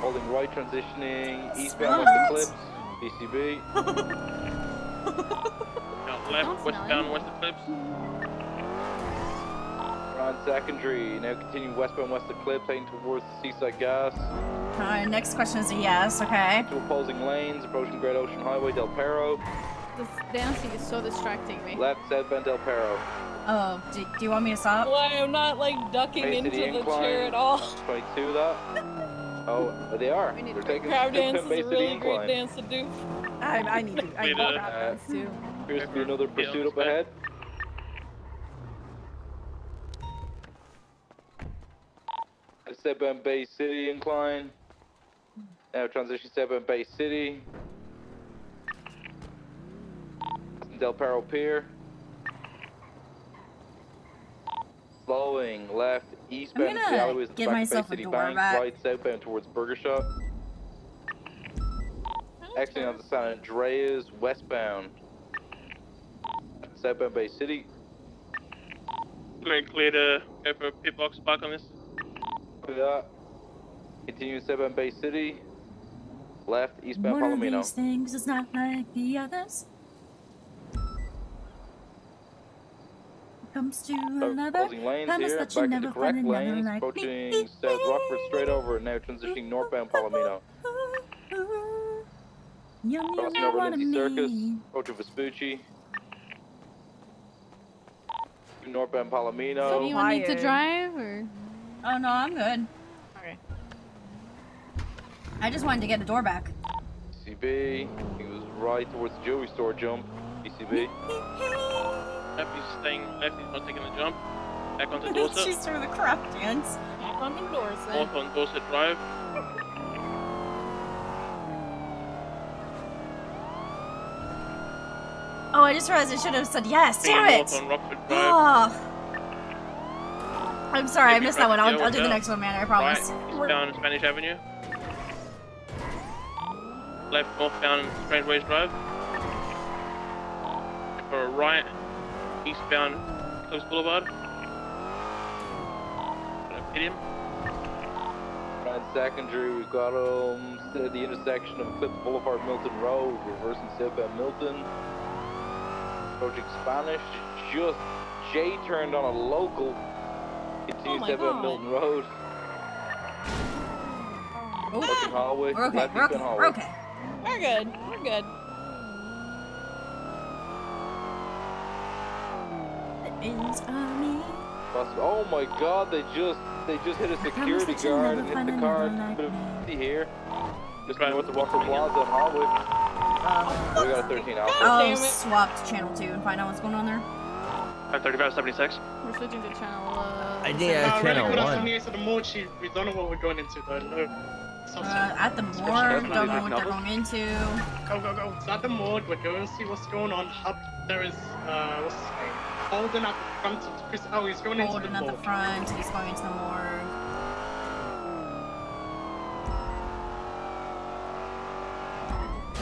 Holding right, transitioning eastbound Smell west it. Eclipse, BCB. out left, Don't smell westbound it. West Eclipse. On secondary, now continue westbound west Eclipse, heading towards the Seaside Gas. Alright, next question is a yes, okay. Two opposing lanes, approaching Great Ocean Highway, Del Perro. This dancing is so distracting me. Left southbound Del Perro. Oh, do, do you want me to stop? Well, I'm not like ducking Face into the the chair at all. 22 that. (laughs) Oh, they are. They're taking Crowd dance is Bay a really great dance to do. I, I need to. I need Wait, uh, to dance too. Appears to be another pursuit up ahead. Southbound Bay City incline. Now transition southbound Bay City. Del Perro Pier. Slowing left eastbound into the gonna alleyways at the get back Bay myself a City door Bank, back. right southbound towards Burger Shop. Exiting onto San Andreas westbound. Southbound Bay City. Clear, clear to go for a pit box back on this. Copy that. Continue southbound Bay City. Left eastbound One of these things is not like the others. Comes to another. Lanes Promise here. that you into never correct find another lanes. like me. Approaching South Rockford straight over. and Now transitioning northbound Palomino. Yum, yum, Crossing I over wanna Lindsay Circus. Approaching Vespucci. Northbound Palomino. So do you want me to drive or? Oh no, I'm good. Okay. I just wanted to get the door back. ECB. He was right towards the jewelry store jump. ECB. (laughs) Left, he's staying left, he's not taking the jump. Back onto (laughs) Dorset. She's through the crap dance. Back on the Dorset. North on Dorset Drive. Oh, I just realized I should have said yes. Damn it! North on Rockford Drive. Oh. I'm sorry, I Maybe missed that one. I'll, I'll do the next one, man. I promise. Right, eastbound Spanish Avenue. Left northbound Strangeways Drive. For a right, eastbound Cliffs Boulevard. Gonna hit him. Right secondary, we've got um at the intersection of Cliff Boulevard, Milton Road, reversing southbound Milton. Approaching Spanish, just J turned on a local. Continue Oh my southbound God. Milton Road. Approaching Hallway, We're okay. left We're okay. eastbound We're Hallway. okay. We're good. We're good. It's on me. Oh my God! They just they just hit a security guard and hit the car. another like Bit of see here. Just north of Walker Plaza on Hallway. we got a 13 Alpha. I'll swap to channel 2 and find out what's going on there. 53576. We're switching to channel. Uh, I think that's Uh, channel one. afternoon to the morgue. We don't know what we're going into though. Uh, at the morgue, don't know what they're going into. Go, go, go. It's at the morgue. We're going to see what's going on. Hub, there is, uh, what's his name? Holden at the front of Chris. Oh, he's going into Holden the at the front, he's going into the morgue.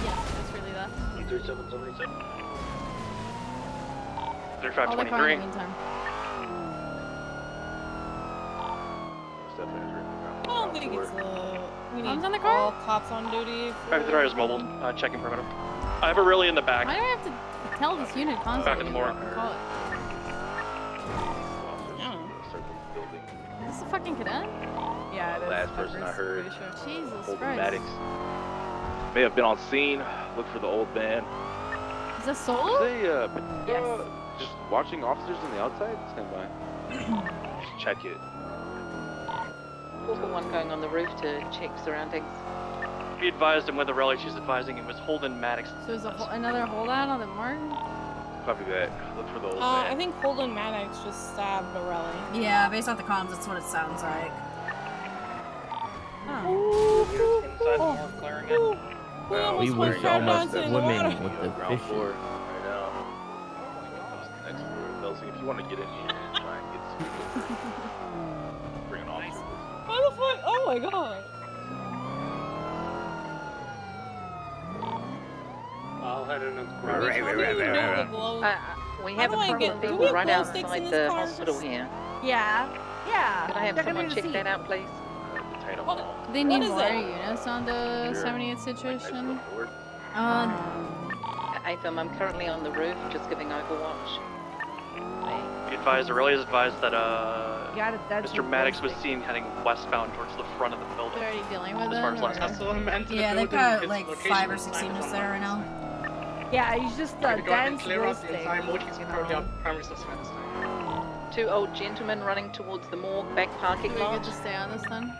Yes, it's really that. 3777. Call the car in 3523. the meantime. I don't think it's uh we Mom's need on the car? all cops on duty. For... 530 is mobile, uh, checking perimeter. I have a really in the back. Why do I have to tell this unit constantly? Back in the morgue. Fucking cadet? Yeah, it is. Last I'm person I heard. pretty sure. Jesus Holden Christ. Maddox may have been on scene. Look for the old man. Is that Solo? They uh, uh, just watching officers on the outside. Stand by. Just check it. Also one going on the roof to check surroundings. He advised him with the rally. She's advising him was Holden Maddox. So is a ho- another holdout on the morgue? Copy that. Look for the old Uh, man. I think Holden Maddox just stabbed Borelli. Yeah, based off the comms, that's what it sounds like. Inside the morgue, clearing it. We We almost was almost dancing the swimming with the fish. floor right now. Next floor. They'll see if you want to get in here and try and get some people. Bring an officer. What the fuck? Oh my god. I'll head in and How do you even know the glow? Uh, we have do a I couple get- of people have right glow sticks in outside the car? hospital here. Yeah, yeah. Could I have They're gonna someone check the that out, please? Detain What- they need more it? units on the 78 situation? Um, Atham, I'm currently on the roof, just giving Overwatch. He advised, the rally is advised that uh, You got it. That's Mr. Maddox was seen heading westbound towards the front of the building. They're already dealing with As far them. as last or- time. That's what I'm meant to yeah, they've got Its like five or six signed units there right now. Yeah, he's just I a could go ahead and dance clear out the ghosting, entire morgue. He's probably our primary suspect this time. Two old gentlemen running towards the morgue back parking Do we lot. get to stay on this then?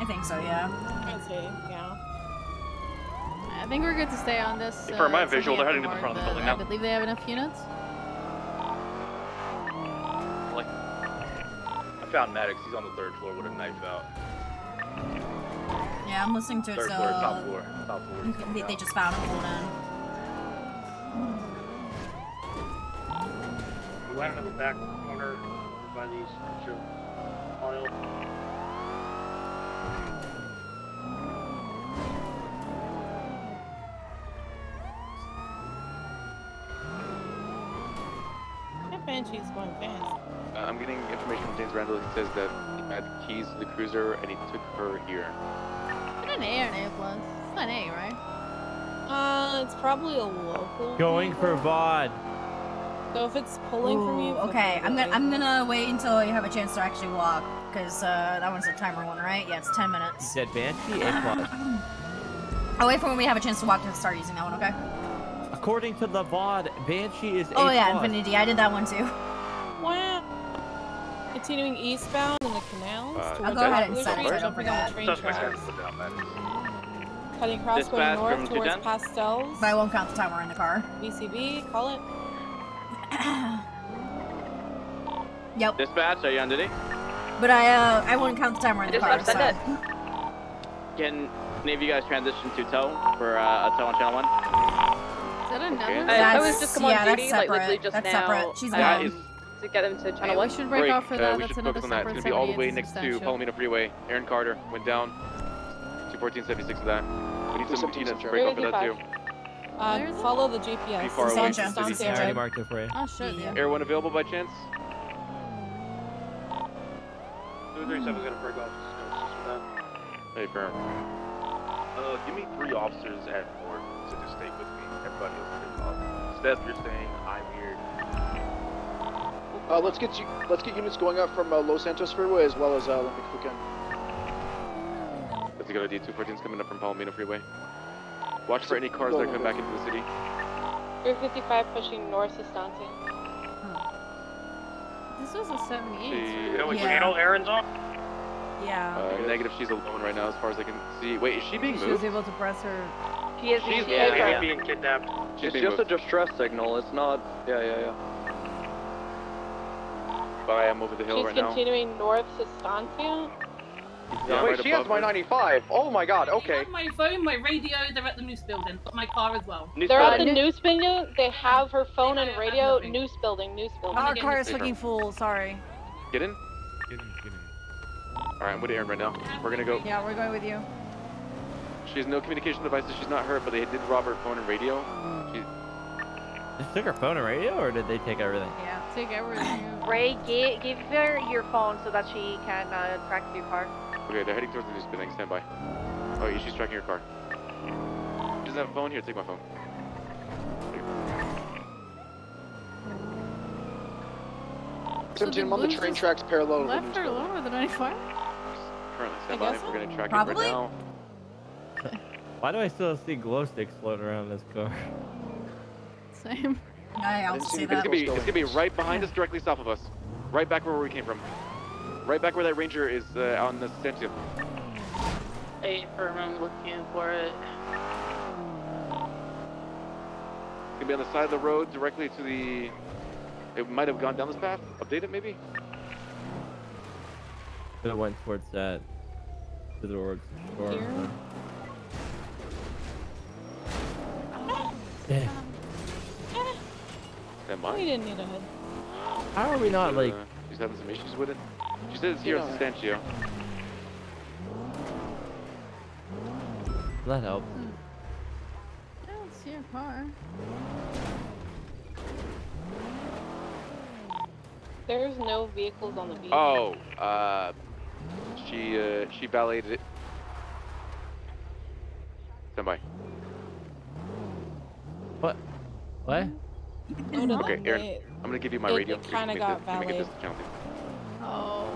I think so, yeah. I'd say, yeah. I think we're good to stay on this. For my uh, visual, they're heading to the front of the then building I now. believe they have enough units. Like, I found Maddox. He's on the third floor with a knife out. Yeah, I'm listening to it Third so. floor, top floor, top floor. They, they just found him pulled in. We went in the back corner by these two oil. That banshee's going fast. I'm getting information from James Randall. He says that he had keys to the cruiser and he took her here. it an A or an A plus? It's not an A, right? Uh, it's probably a local. Going for VOD. So if it's pulling from you. Okay, I'm gonna I'm gonna wait until you have a chance to actually walk, because uh, that one's a timer one, right? Yeah, it's ten minutes. You minutes. said Banshee A plus. (clears throat) I'll wait for when we have a chance to walk to start using that one, okay? According to the VOD, Banshee is A Oh yeah. Infinity, I did that one too. Wow. Continuing eastbound in the canals. Uh, towards I'll go ahead and set it Street, so I don't jumping on forget. the train tracks. have to put down Maddox. Cutting across going north towards 210. Pastels. But I won't count the time we're in the car. BCB, call it. (clears throat) Yep. Dispatch, are you on duty? But I uh I won't count the time we're in the car. Dispatch, So. send (laughs) Can any of you guys transition to tow for uh, a tow on channel one? Is that another? Okay. I, I was just come on yeah, that's duty, like literally separate. just That's now. separate. She's uh, gone. Is- To get them to channel Alright, one. we should break, off for uh, that. we That's should another focus on that. It's gonna be all the way next to. Palomino Freeway. Aaron Carter went down. 21476 of that. We need some units to break off for that too. Uh, Where is it? follow the GPS. Pretty far away Sancho. from the Estancia city. I already marked it for you. Oh shit, yeah. Air one available by chance? 237 is gonna break off. Just for that. Hey, firm. Uh, give me three officers at board to just stay with me. Everybody else is off. Steph, you're staying. I'm here. Uh, let's get you, let's get units going up from uh, Los Santos Freeway as well as uh, Olympic Weekend. That's a good idea. 214's coming up from Palomino Freeway. Watch for any cars that come back into the city. 355 pushing north to Estancia. This was a 78. She- Yeah, we Yeah. channel Aaron's on. Yeah. Uh, negative, she's alone right now as far as I can see. Wait, is she being she was able to press her. She is She's the yeah, yeah, being kidnapped. She's It's being just a distress signal. It's not. Yeah, yeah, yeah. But I am over the hill She's right now. continuing north to Estancia. Yeah, Wait, right she has above my her. 95. Oh my god, okay. My phone, my radio, they're at the news building. My car as well. They're at the news building. They have her phone and radio. nothing. News building. News building. Our car is looking full. Sorry. Get in? Get in, get in. Alright, I'm with Aaron right now. We're gonna go. Yeah, we're going with you. She has no communication devices. She's not hurt, but they did rob her phone and radio. Mm. She, Just took her phone and radio, or did they take everything? Yeah. Take everything. Ray, give, give her your phone so that she can uh, track your car. okay, they're heading towards the news building. Stand by. Oh, yeah, she's tracking your car. She doesn't have a phone? Here, take my phone. So Seventeen, the I'm on the train tracks parallel to the Left news her building. alone with 95? Currently I stand by. guess We're gonna track it Probably. right now. Why do I still see glow sticks floating around this car? Same. I also see see that. It's gonna be, Going it's gonna be right behind us, directly south of us. Right back where we came from. Right back where that ranger is uh, on the stanchion. Eight firm, I'm looking for it. It's gonna be on the side of the road, directly to the. It might have gone down this path. Update it, maybe. It went towards that. To the road. Here? Yeah. Am We didn't need a hood. How are we not like? Uh, she's having some issues with it. She says it's here You at know. Stanchio. That helps. I don't see your car. There's no vehicles on the beach. Oh, uh, she uh, she validated it. Stand by. What? What? No, no, Okay, they- Aaron, I'm gonna give you my it- radio. it kinda can got make this- you can make valeted. this channel. Oh.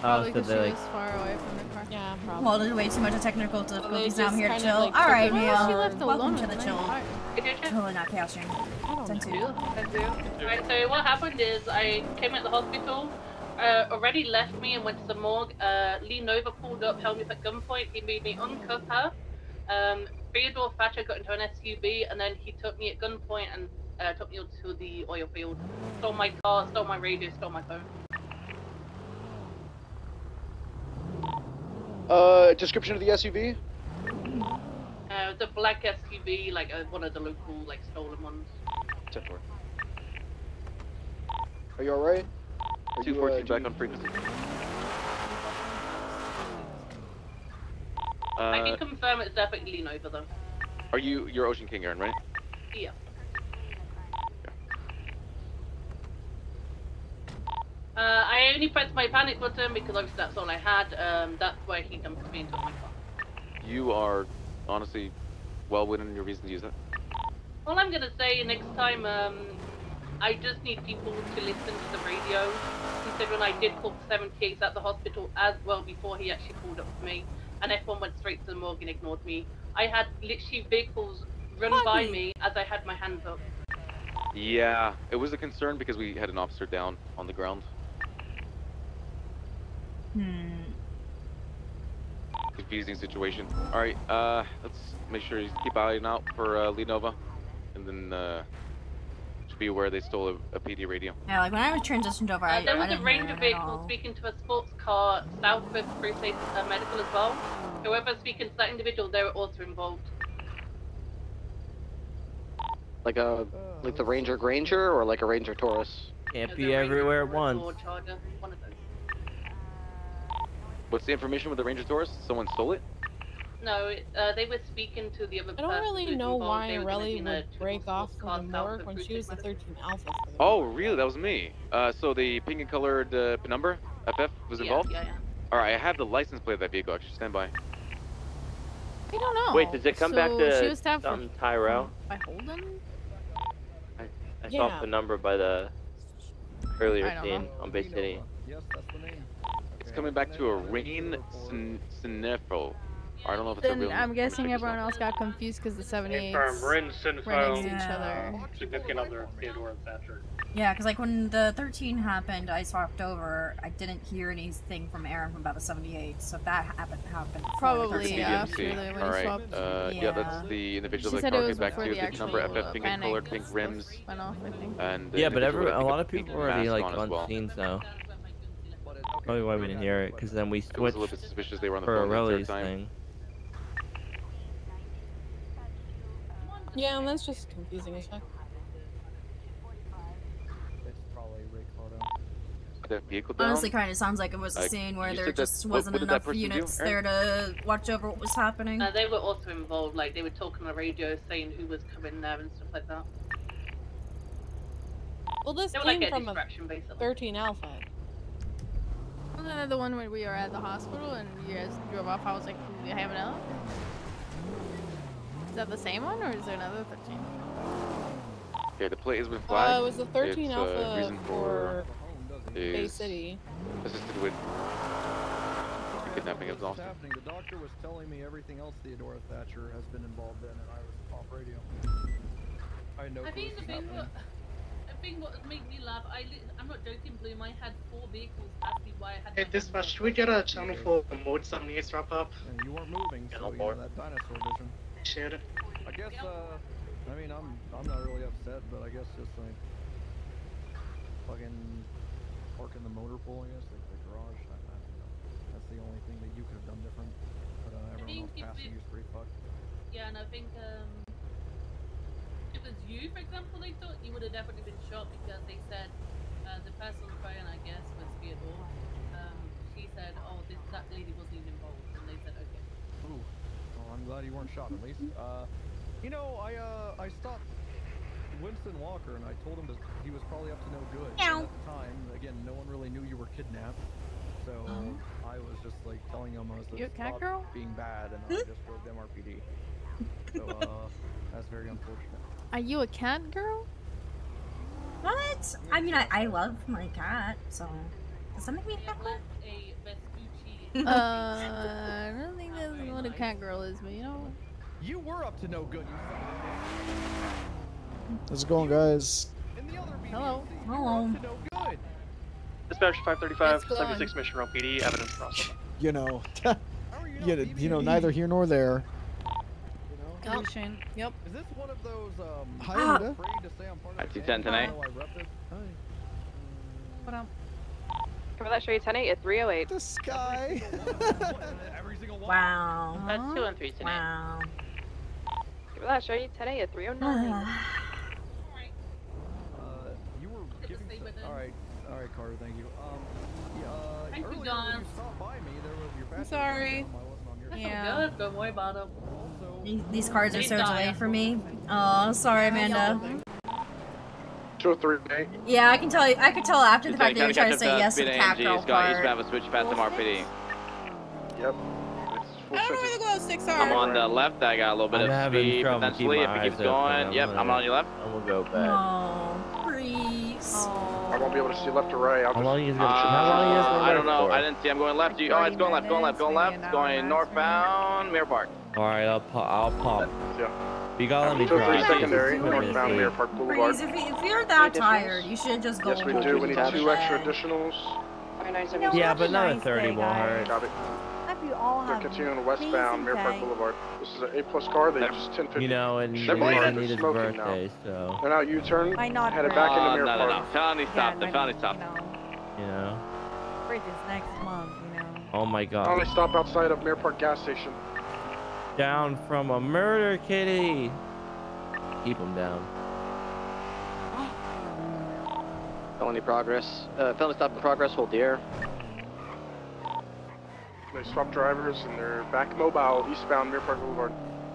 Probably so because they're she like, was far away from the car. Yeah, probably. Well, there's way too much of technical difficulties. Now I'm here to kind chill. like, All right, took it Neil. off. She left Welcome alone to the chill. my Totally not chaos stream. Ten two. Right, so what happened is I came at the hospital, uh, already left me and went to the morgue. Uh, Lee Nova pulled up, held me at gunpoint. He made me uncuff her. Um, Theodore Thatcher got into an SUV and then he took me at gunpoint and uh, took me to the oil field. Stole my car, stole my radio, stole my phone. Uh, description of the SUV? Uh, the black SUV, like uh, one of the local like stolen ones. Ten four. Are you alright? Are Two you, uh, fourteen back you- on frequency. I Uh, can confirm it's definitely Nova though. are you you're Ocean King, Aaron, right? Yeah. Uh, I only pressed my panic button because obviously that's all I had. Um, that's why he dumped me took my car. You are honestly well within your reason to use it. All I'm gonna say next time, um, I just need people to listen to the radio. Considering I did call 78 at the hospital as well before he actually called up for me, and everyone went straight to the morgue and ignored me. I had literally vehicles run by me as I had my hands up. Yeah, it was a concern because we had an officer down on the ground. Hmm. Confusing situation. All right, uh, let's make sure you keep eyeing out for uh, Lee Nova, and then uh, just be aware they stole a, a PD radio. Yeah, like when I was transitioned over, I, Uh, there was a didn't ranger hear it at vehicle speaking to a sports car south of Crusade uh, Medical as well. Whoever's speaking to that individual, they were also involved. Like a like the Ranger Granger or like a Ranger Taurus? can't be everywhere at once. Charger, one of those. What's the information with the Ranger Taurus? Someone stole it? No, uh, they were speaking to the other I don't really know why They were gonna Relly would break off from the south morgue when she was the 13 Alpha. The Oh, really? That was me. Uh, so the pink and colored uh, penumbra, FF, was Yeah, involved? yeah, yeah. All right, I have the license plate of that vehicle. Actually, stand by. I don't know. Wait, does it come back So to she was stabbed um, for- Tyrell? by Holden? I saw Yeah. the number by the earlier scene know. on Bay City. Yes, that's the name. It's coming back to a rain sin- Sinefro. I don't know if it's a Then real. I'm guessing everyone else got confused because the 78s Confirm. Rin ran next to each other. significant other of Theodore Thatcher. Yeah, because like when the 13 happened, I swapped over. I didn't hear anything from Aaron from about the 78, so if that happened happened. Probably, 13. yeah, after DMC. they- when All he right. swapped. Uh, yeah. that's the individual She that said it came back before to the the number actual, FF uh, pink and colored pink rims. off, And Yeah, but every a lot of people were already like on as on well. scene, so probably why we didn't hear it. Because then we It was a switched little bit suspicious they were on the for phone the entire Aureli's time. thing. Yeah, and that's just confusing as fuck. That vehicle down. Honestly, kind of sounds like it was a Like, scene where there said that- just wasn't what did enough person do, units there to watch over what was happening. Uh, they were also involved, like they were talking on the radio saying who was coming there and stuff like that. Well, this They came like a from a basically. 13 Alpha. Wasn't that the one where we were at the hospital and you guys drove off? I was like, do you have an L? Is that the same one or is there another 13? Okay, the plate has been Uh, it was the 13 it's, uh, reason for Bay City. assisted with the kidnapping of What's happening? The doctor was telling me everything else Theodora Thatcher has been involved in, and I was off radio. I know. I think the thing what, I think what made me laugh, I li- I'm not joking, Bloom. I had four vehicles ask me why I had. Hey, dispatch, should we get a channel for the mode 78 wrap up? And you weren't moving, so you know that dinosaur vision. Appreciate it. I guess. Uh, I mean, I'm I'm not really upset, but I guess just like fucking parking the motor pool. I guess like the garage. I, I don't know. That's the only thing that you could have done different. But uh, everyone else think if passing it- you's pretty fucked. Yeah, and I think um, if it was you, for example, they thought you would have definitely been shot because they said uh, the person crying, I guess, was Theodore. Um, she said, "Oh, this that lady wasn't even involved," and they said, "Okay." Ooh. Well, I'm glad you weren't shot at least. Uh, you know, I uh, I stopped Winston Walker and I told him that he was probably up to no good. And at the time, again, no one really knew you were kidnapped. So I was just like telling him I was You a cat stop girl? being bad, and I just wrote MRPD. So (laughs) uh, that's very unfortunate. Are you a cat girl? What? I mean, I, I love my cat, so does that make me a cat girl? A vest (laughs) Uh, I don't think that's what a cat girl is, but you know. You were up to no good. How's it going, guys? Hello. Hello. Dispatch 535, What's 76 Mission Row PD, evidence crossover. You know, (laughs) you, know- you know, neither here nor there. Yep. Yep. Is this one of those um? Hi, I'm Rita. to say I'm part of At the 210 tonight. even though I rep this- What up? Cover that show you 10 at 308. This guy. Wow. That's 2 and 3 tonight. Wow. Cover that show you 10 at 309. Uh, you were giving. some- All right, all right, Carter. Thank you. Um, yeah, uh, Thank you, earlier when Don. you stopped by me, there was your I'm sorry. I wasn't on your Yeah. Good. Don't worry about him. These, these cards are so Donna. delayed for me. Oh, sorry, Amanda. 203 Yeah, I can tell you. I could tell after the fact that you're trying to say yes to speed the cat AMG. girl It's got part. eastbound, switch past MRPD. Yep. I don't know where the glow sticks are. I'm on the left. I got a little bit I'm of speed trouble potentially if my it keeps going. I'm Yep, gonna- I'm on your left. I'm gonna go back. Oh, please. I won't be able to see left or right. I'll How just, long is it? Uh, How long is it? I don't know. for? I didn't see. I'm going left. You, oh, it's going left. Going left. Going left. It's going northbound. Mirror Park. All right, I'll pop. I'll pop. Yeah. You gotta let me 203 drive. secondary, Jesus, northbound please. Park Boulevard. Breeze, if, you, if you're that tired, you should just go Yes, we do. We need two extra additionals. Yeah, but Have a another nice 30 day, won't hurt. Got it. You all We're have continuing westbound Mirror Park Boulevard. This is an A plus car. They just 1050. You know, and Chevrolet Chevrolet are need his smoking now. birthday, so They're now U-turn. Headed for- back into Mirror no, no, no. Park. Felony Yeah, stop. The when, felony you stop. know, you know. bridge next month, you know. Oh my Finally God. stop outside of Mirror Park gas station. Down from a murder kitty. Keep him down. Felony progress. Uh, felony stop in progress. Hold the air. They swapped drivers and they're back mobile eastbound Mirror Park Boulevard.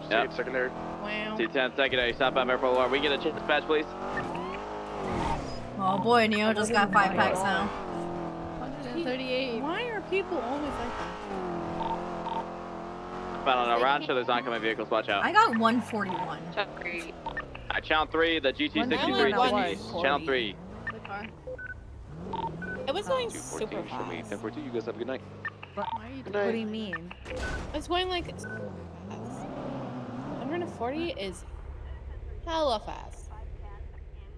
Yep. Secondary. Wow. 210 secondary. Stop by Mirror Park Boulevard. We get a dispatch, please. Oh boy, Neo just got five packs now. 138. Why are people always like that? Found on a Rancho. There's oncoming vehicles. Watch out. I got 141. Uh, channel 3, the GT63 GT. Channel 3. It was going super 214, show me fast. 1042. You guys have a good night. What, Why are what do you mean? It's going like 140 is hella fast.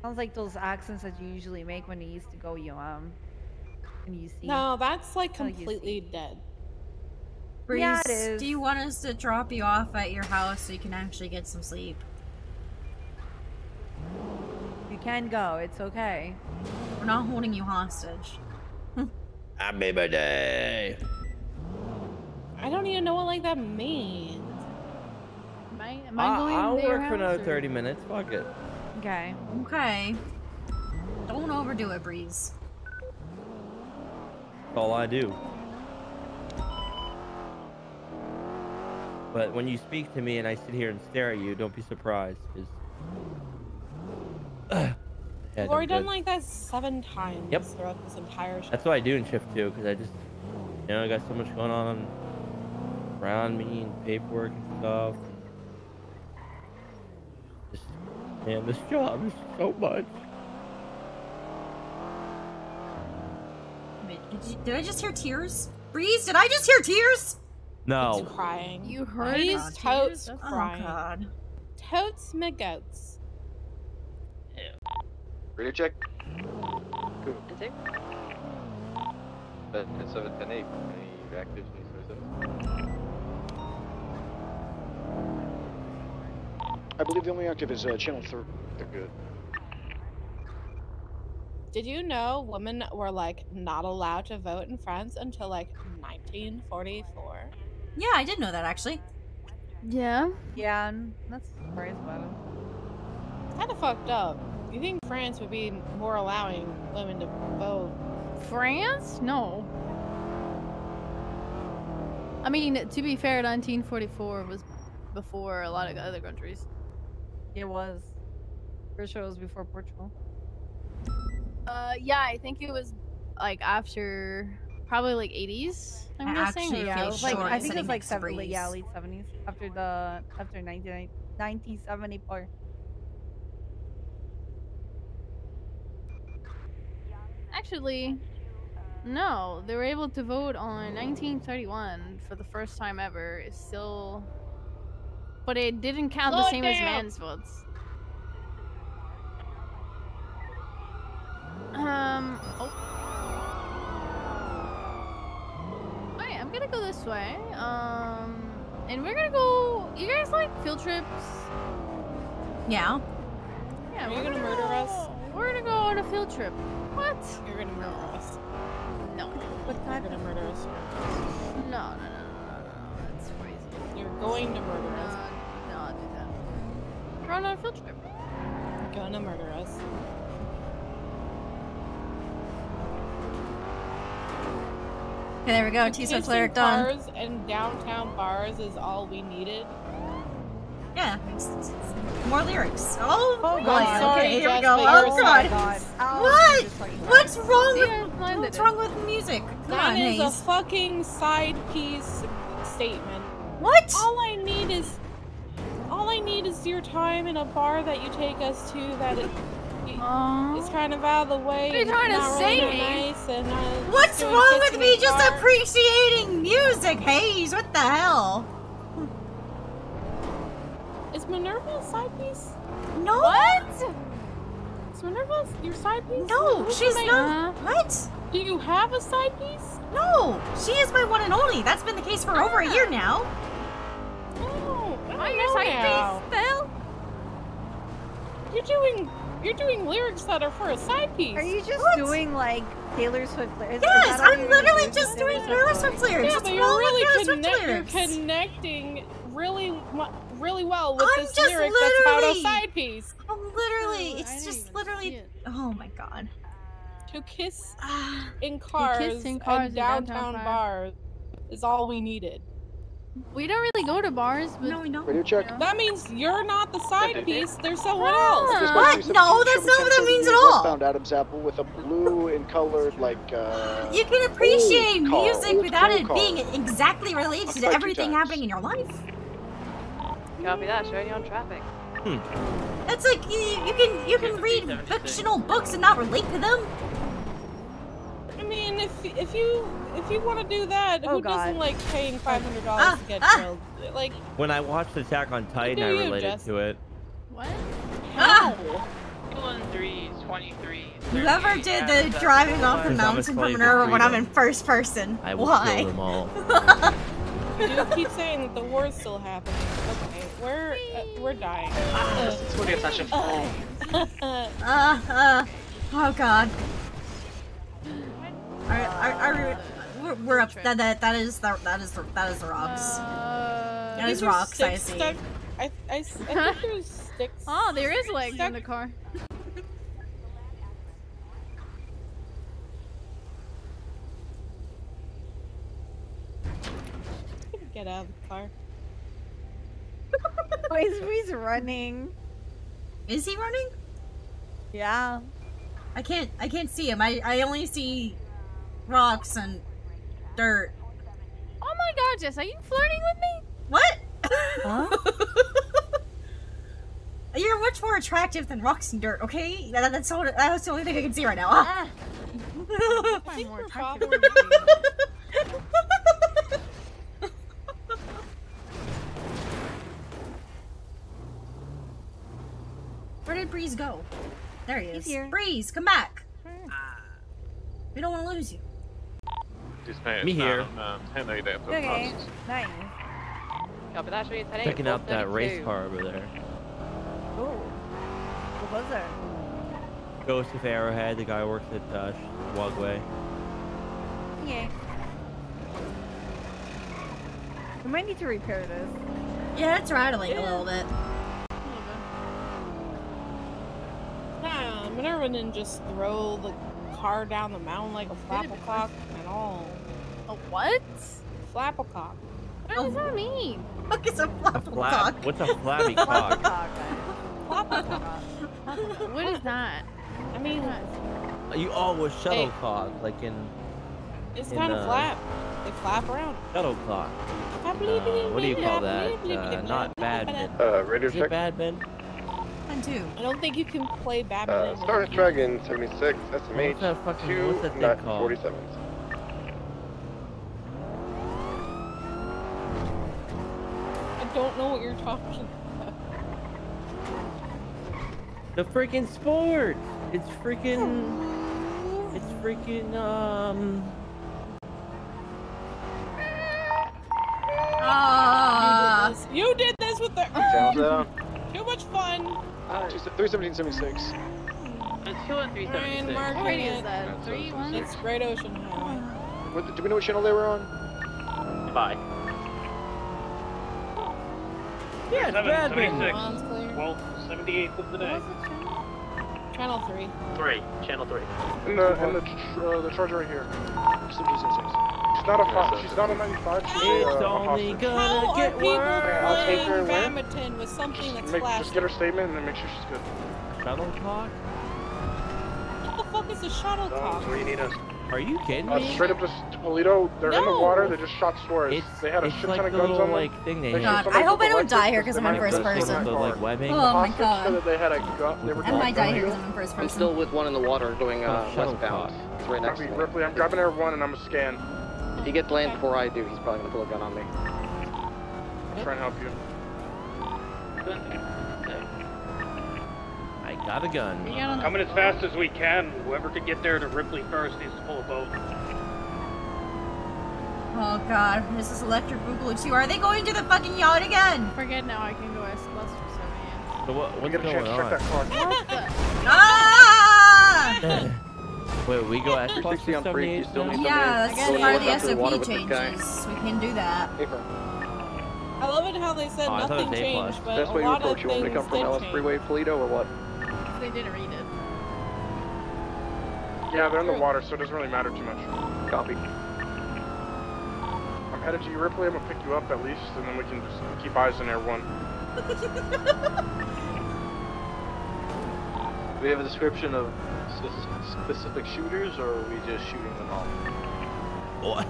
Sounds like those accents that you usually make when you used to go you um and you see. No, that's like completely dead. Breeze, Yeah, it is. do you want us to drop you off at your house so you can actually get some sleep? You can go. It's okay. We're not holding you hostage. (laughs) Happy birthday. I don't even know what like that means. Am I, am I I- going I'll work for another or- 30 minutes. Fuck it. Okay. Okay. Don't overdo it, Breeze. That's all I do. But when you speak to me and I sit here and stare at you, don't be surprised. 'cause- (sighs) Yeah, We've already done like that seven times Yep. throughout this entire show. That's what I do in shift two, because I just, you know, I got so much going on around me and paperwork and stuff. Just, man, this job is so much. Wait, Did, you- did I just hear tears? Breeze, did I just hear tears? No. crying. You heard He's it? totes Tears? Oh, crying. God. Totes McGoats. Radio check. Intake. But it's 710 8. Any active? I believe the only active is uh, channel 3. They're good. Did you know women were like not allowed to vote in France until like 1944? Yeah, I did know that actually. Yeah. Yeah, and that's surprised about it. It's kind of fucked up. You think France would be more allowing women to vote? France? No. I mean, to be fair, 1944 was before a lot of other countries. It was. Pretty sure it was before Portugal. Uh, yeah, I think it was like after probably like 80s. I'm guessing. actually or Yeah, it was like sure I think it was sitting like next to yeah, late seventies after the after 19, 1974. Actually, No, they were able to vote on 1931 for the first time ever. It's still, but it didn't count the Slow same as down. men's votes. Um. Oh. Alright, I'm gonna go this way. Um, and we're gonna go. You guys like field trips? Yeah. Yeah. Are we're you gonna murder us? We're gonna go on a field trip. What? You're gonna murder us. No. What You're gonna murder us. No, no, no, no, no, no. That's crazy. You're going to murder us. No, I'll do that. We're on a field trip. You're gonna murder us. Okay, there we go. T Kissing Flare done. cars and downtown bars is all we needed. Yeah. it's- it's- it's More lyrics. Oh, Oh, boy. God. Sorry, okay, here we go. Oh god. God. What? What's wrong See, with what's it. wrong with music? Come That on, is a fucking side piece statement. What? All I need is all I need is your time in a bar that you take us to that it, it's kind of out of the way. What are you trying to not say, really Hayes? nice uh, What's wrong with me in just bar. appreciating music, Hayes? What the hell? Is Minerva a side piece? No. What? Is Minerva your side piece? No, Who's she's not. main- What? Do you have a side piece? No, she is my one and only. That's been the case for over a year now. Oh, I Are don't you know side now. piece still? You're doing you're doing lyrics that are for a side piece. Are you just What? doing like Taylor Swift lyrics? Yes, I'm literally doing? just doing Taylor Swift lyrics. Yeah, What's but wrong you're with really Taylor Swift connect, you're connecting really really well with I'm this just lyric that's about a side piece. I'm literally, Oh, it's didn't just literally. it. Oh my god. To kiss Ah, in cars, in cars and in downtown, downtown bars is all we needed. We don't really go to bars, but No, we don't. Radio check. That means you're not the side piece. There's someone Ah. else. Dispatch What? No, that's not what that means at all. Found Adams Apple with a blue and colored like. Uh, You can appreciate old car, music without it car. being exactly related to everything happening in your life. Copy that. Showing you on traffic. Hmm. That's like you, you can you can read fictional books and not relate to them. I mean, if if you if you want to do that, Oh, who God. doesn't like paying five hundred dollars Ah, to get ah. drilled? Like, When I watched Attack on Titan, I do you, related to it. what? Ah, Whoever whoever did the driving off the Because I'm a mountain from slave of Minerva when I'm in first person. I will Why? kill them all. (laughs) you keep saying that the war's still happening. Okay, we're uh, we're dying. It's for the attention. Uh, Uh, uh, oh god. Are, are, are, we're, we're up. That, that, that is the that is the, that is the rocks. Uh, That is These are rocks. I sticks see. stuck- I, I, s- I think (laughs) there's sticks. oh, there is legs stuck- in the car. (laughs) Get out of the car. (laughs) Why is he's running? Is he running? Yeah. I can't. I can't see him. I I only see rocks and dirt. Oh my god, Jess, are you flirting with me? What? Huh? (laughs) You're much more attractive than rocks and dirt. Okay, that, that's all. That's the only thing I can see right now. Ah. I (laughs) think we're attractive bothering than you. Where did Breeze go? There he He's is. here. Breeze, come back. We don't want to lose you. Dispatch Me here. 1080 that for Okay. process. Nice. Copy that. Showing you 10 Checking out that race car over there. Oh. What was there? Ghost of Arrowhead, the guy who works at uh, Wagway. Yeah. We might need to repair this. Yeah, it's rattling a little bit. Nah, Minerva didn't just throw the car down the mountain like a flapplecock at all. A what? Flapplecock. What does that mean? Fuck is a A flab? What's a flabby cock? Flapplecock. What is that? I mean, You oh, with shuttlecock, like in it's in, kind of uh, flat. They flap around. shuttlecock. Uh, what do you call that? Uh, not badminton. Uh, radio Is it check. badminton? One, two. I don't think you can play badminton. Uh, Star Dragon 76, What's SMH that fucking- 2, what's that thing called? 47. Talking about. The freaking sport. It's freaking. It's freaking um. Ah. You did this with the Sounds (laughs) herb. Too much fun. Three seventeen seventy six. It's two and three Ryan, seventy mark six. What it. is that? Three one. It's Great Ocean Highway. What, do we know what channel they were on? Five. Yeah, Seven, Badman. 76. Well, 78th of the day. Channel three. Three. Channel three. In the in the tr- uh, the charger right here. She's not a fi- she's not a 95. She's a, uh, It's a only hostage. gonna How are get people worse. I'll take her playing where? badminton with something that's Make, flashing? just get her statement and then make sure she's good. Shuttlecock? What the fuck is a shuttlecock? where you need us. Are you kidding Uh, me? straight up just Toledo. They're in the water. They just shot Suarez. It's, they had a it's shit like ton of guns little on them. like thing they They God, I hope I don't die here because I'm they in first person. The like webbing. Oh my god. said that they had a gun. They were And my die here you. because I'm in first I'm still with one in the water going uh, Oh, shuttle westbound. He's right next to me. Ripley, I'm grabbing Air One and I'm a scan. If he gets land before I do, he's probably gonna pull a gun on me. Try and help you. I got a gun. We got on Coming as fast as we can. Whoever could get there to Ripley first needs to pull a boat. Oh god, this is Electric Boogaloo 2. Are they going to the fucking yacht again? Forget now. I can go as plus for So what, We what's get a going chance to check on? that car. What the? Ah! (laughs) Wait, we go S plus 360 on for three, you 78 still need Yeah, that's Go part of the after the water SOP with this guy. changes. We can do that. Paper. I love it how they said Oh, I thought it nothing was A plus. changed, but Best a way to lot of approach you want me things to come from did LS change. Freeway Toledo or what? They didn't read it. Yeah, they're in the water, so it doesn't really matter too much. Copy. I'm headed to you, Ripley. I'm gonna pick you up at least, and then we can just keep eyes on Air One. Do (laughs) we have a description of specific shooters, or are we just shooting them all? What?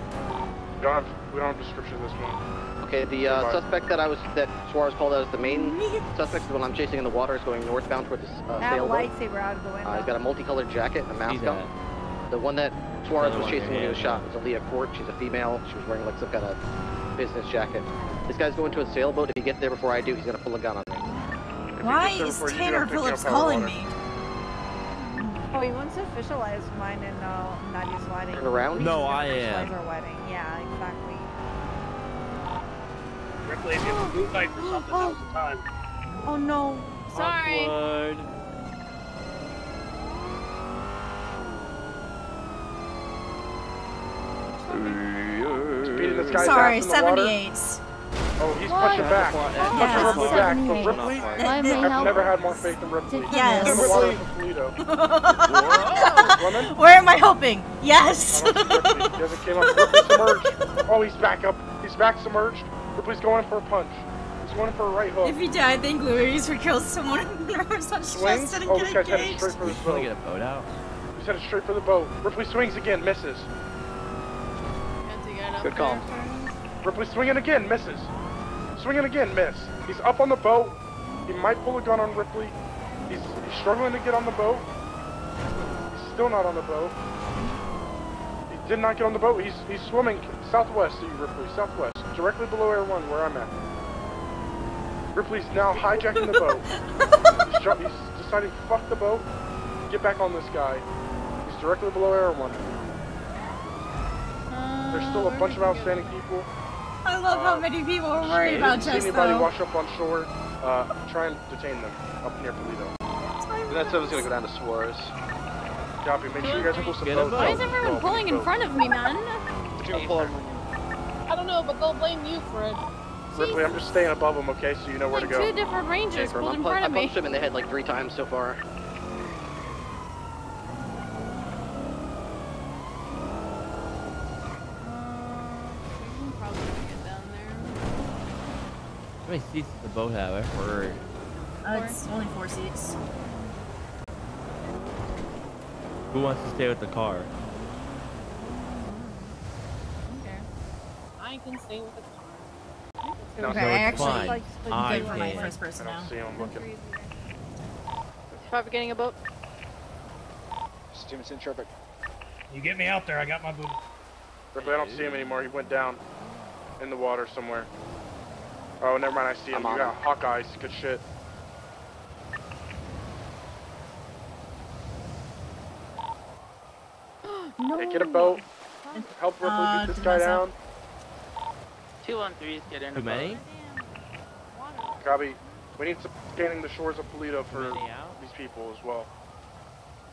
We don't have we don't have a description of this one. Okay, the uh, suspect that I was that Suarez called out as the main suspect, the one I'm chasing in the water, is going northbound toward the uh, I have sailboat. lightsaber out of the window. Uh, he's got a multicolored jacket and a mask See on. That? The one that Suarez was chasing when he was yeah. shot was Aaliyah Court. She's a female. She was wearing like some kind of business jacket. This guy's going to a sailboat. If he gets there before I do, he's gonna pull a gun on me. If Why get there is before you do, Tanner I'm picking up Phillips calling me? Oh, he wants to officialize mine and uh, Nadia's wedding. Turn around? No, I officialize am. our wedding. Yeah, exactly. Ripley, if you have a blue light for something, now's the time. Oh no. Sorry. Awkward. Beating this guy's Sorry, ass in the water. 78. Oh, he's What? pushing back. Yeah. Pushing Ripley back. But 78. Ripley, I've help. never had more faith in Ripley. Yes. In the water from Toledo. (laughs) Woman? Where am I hoping? Yes. I don't see Ripley. He hasn't came up. Ripley submerged. Oh, he's back up. He's back submerged. Ripley's going for a punch. He's going for a right hook. if he died, then Louis would kill someone who such Swings. and Oh, this get guy's headed straight for the Just want to boat. get a boat out. He's headed straight for the boat. Ripley swings again, misses. Good call. Ripley swinging again, misses. Swinging again, miss. He's up on the boat. He might pull a gun on Ripley. He's, he's struggling to get on the boat. He's still not on the boat. He did not get on the boat. He's he's swimming southwest to you, Ripley, southwest, directly below Air One, where I'm at. Ripley's now hijacking the boat. he's, he's deciding, fuck the boat, get back on this guy. He's directly below Air One. There's still a bunch of outstanding people. I love how many people are worried about you see Jess, anybody though. wash up on shore, uh, try and detain them up near Toledo. And that seven's gonna go down to Suarez. Copy. Make sure you guys pull some Get a boat. Why is everyone Well, pulling in boat. front of me, man? What pull? I don't know, but they'll blame you for it. Ripley, I'm just staying above them, okay? So you know where to go. two different rangers Confirm. pulled I'm in front I of me. punched him in the head like three times so far. I'm probably gonna get down there. How many seats does the boat have? I heard. Uh, it's only four seats. Who wants to stay with the car? Okay. I can stay with the car. No, Okay, so I it's actually fine. like I good for my first person I now. don't see him looking. Traffic getting a boat. Stevenson traffic. You get me out there, I got my booty. Ripley, I don't see him anymore. He went down in the water somewhere. Oh, never mind. I see him. I'm You on got Hawkeyes. Good shit. (gasps) no. Hey, get a boat. Help Ripley Uh, get this guy down. Two on threes get in. Too many? Copy. We need some scanning the shores of Paleto for these people as well.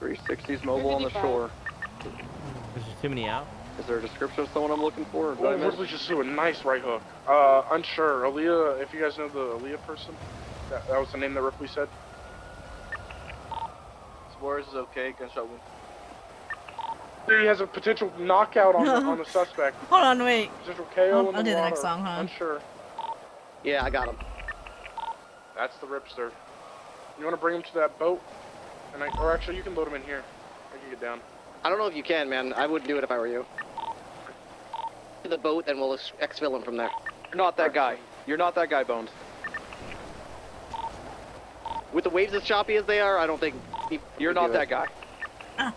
360s mobile on the shore. There's just too many out. Is there a description of someone I'm looking for? or did Oh, I miss? Ripley just threw a nice right hook. Uh, unsure. Aaliyah, if you guys know the Aaliyah person, that, that was the name that Ripley said. Suarez is okay. Gunshot wound. He has a potential knockout on the, (laughs) on the suspect. Hold on, wait. Potential KO I'll- in the I'll do the next song, huh? Unsure. Yeah, I got him. That's the Ripster. You want to bring him to that boat? And I, or actually, you can load him in here. I can get down. I don't know if you can, man. I wouldn't do it if I were you. To the boat, and we'll ex- exfil him from there. You're not that guy. You're not that guy, Bones. With the waves as choppy as they are, I don't think he You're not that it. guy. Yeah.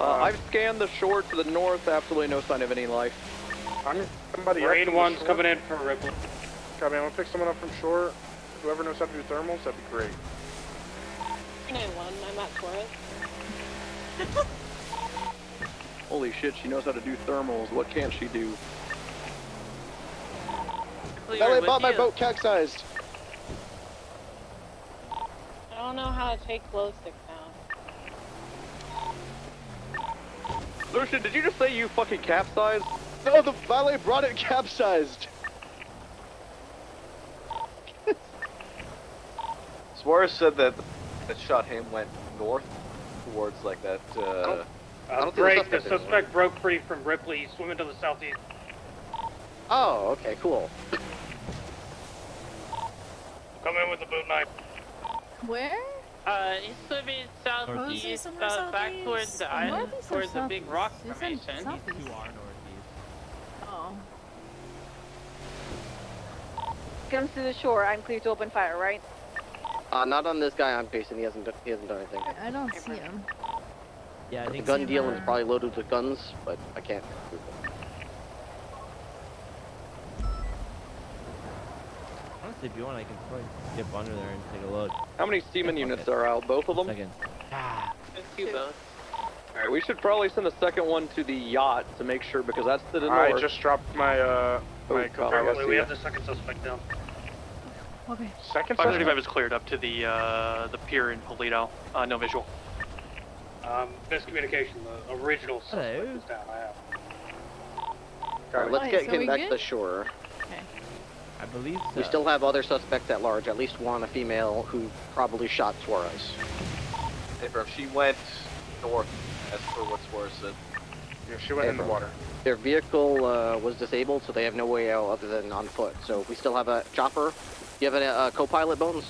Uh, I've scanned the shore to the north. Absolutely no sign of any life. I'm somebody up Rain from one's coming in for Ripley. Copy. I'm gonna pick someone up from shore. Whoever knows how to do thermals, that'd be great. 391, I'm at Torres. (laughs) Holy shit, she knows how to do thermals. What can't she do? Clear LA bought my boat capsized. I don't know how to take glow sticks down. Lucian, did you just say you fucking capsized? No, the valet brought it capsized. (laughs) Suarez said that that shot him went north towards like that. Uh, Uh, don't think the break, the suspect is broke free from Ripley. He's swimming to the southeast. Oh, okay, cool. Come in with the boot knife. Where? Uh, he's swimming Northeast. southeast, Somewhere uh, back towards the island, Northeast or towards the big rock southeast? Formation. southeast. You are northeast. Oh. Comes to the shore. I'm clear to open fire, right? Uh, not on this guy I'm facing. He hasn't. do- He hasn't done anything. I don't see him. Yeah, I The think gun they dealing is probably loaded with guns, but I can't. Honestly, if you want, I can probably dip under there and take a look. How many seaman Yeah, units are out? Both of them? Second. Two boats. Alright, we should probably send the second one to the yacht to make sure because that's to the I just dropped my uh my Oh, co-pilot. We have the second suspect down. Okay. Second 535 is cleared up to the uh, the pier in Paleto. Uh, no visual. Um, miscommunication. The original suspect Hello. is down. I have. Alright, let's Nice, get so him we back to the shore. Okay. I believe so. We still have other suspects at large. At least one, a female, who probably shot Suarez. hey, bro, she went north, as per what Suarez said. Yeah, she went in the water. Their vehicle uh, was disabled, so they have no way out other than on foot. So we still have a chopper. You have a, uh co-pilot, Bones?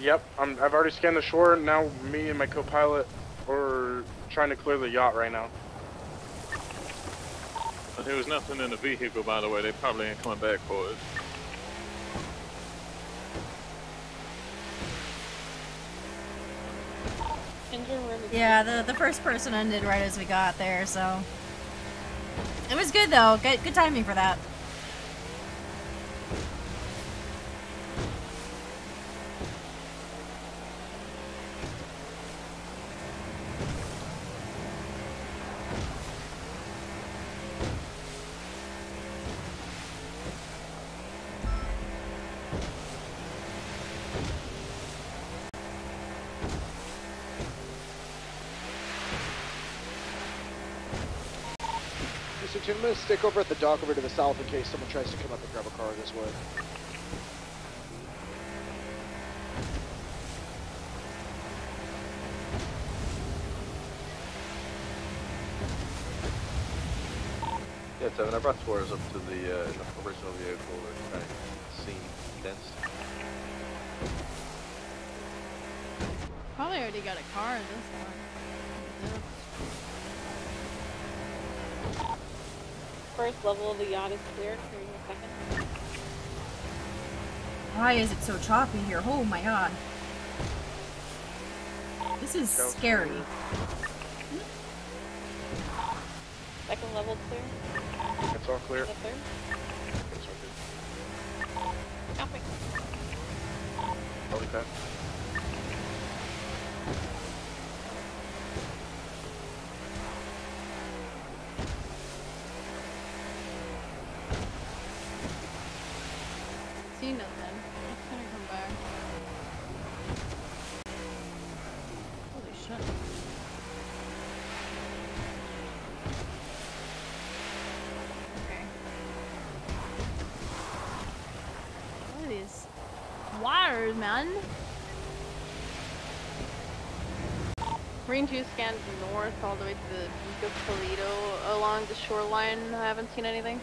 Yep, I'm, I've already scanned the shore. Now me and my co-pilot are trying to clear the yacht right now. But there was nothing in the vehicle, by the way. They probably ain't coming back for it. Ginger, where did Yeah, the the first person ended right as we got there, so it was good though. Good good timing for that. So I'm gonna stick over at the dock over to the south in case someone tries to come up and grab a car this way. Yeah, Tevin, I brought Suarez up to the, uh, the original vehicle. We're trying to see dense. Probably already got a car in this one. First level of the yacht is clear. Clearing the second. Why is it so choppy here? Oh my god. This is scary. Second second level clear? It's all clear. Is that clear? It's all Copy. good. Probably that. See nothing. It's gonna come back. Holy shit. Okay. What are these wires, man? Marine 2 scanned north all the way to the peak of Toledo along the shoreline. I haven't seen anything.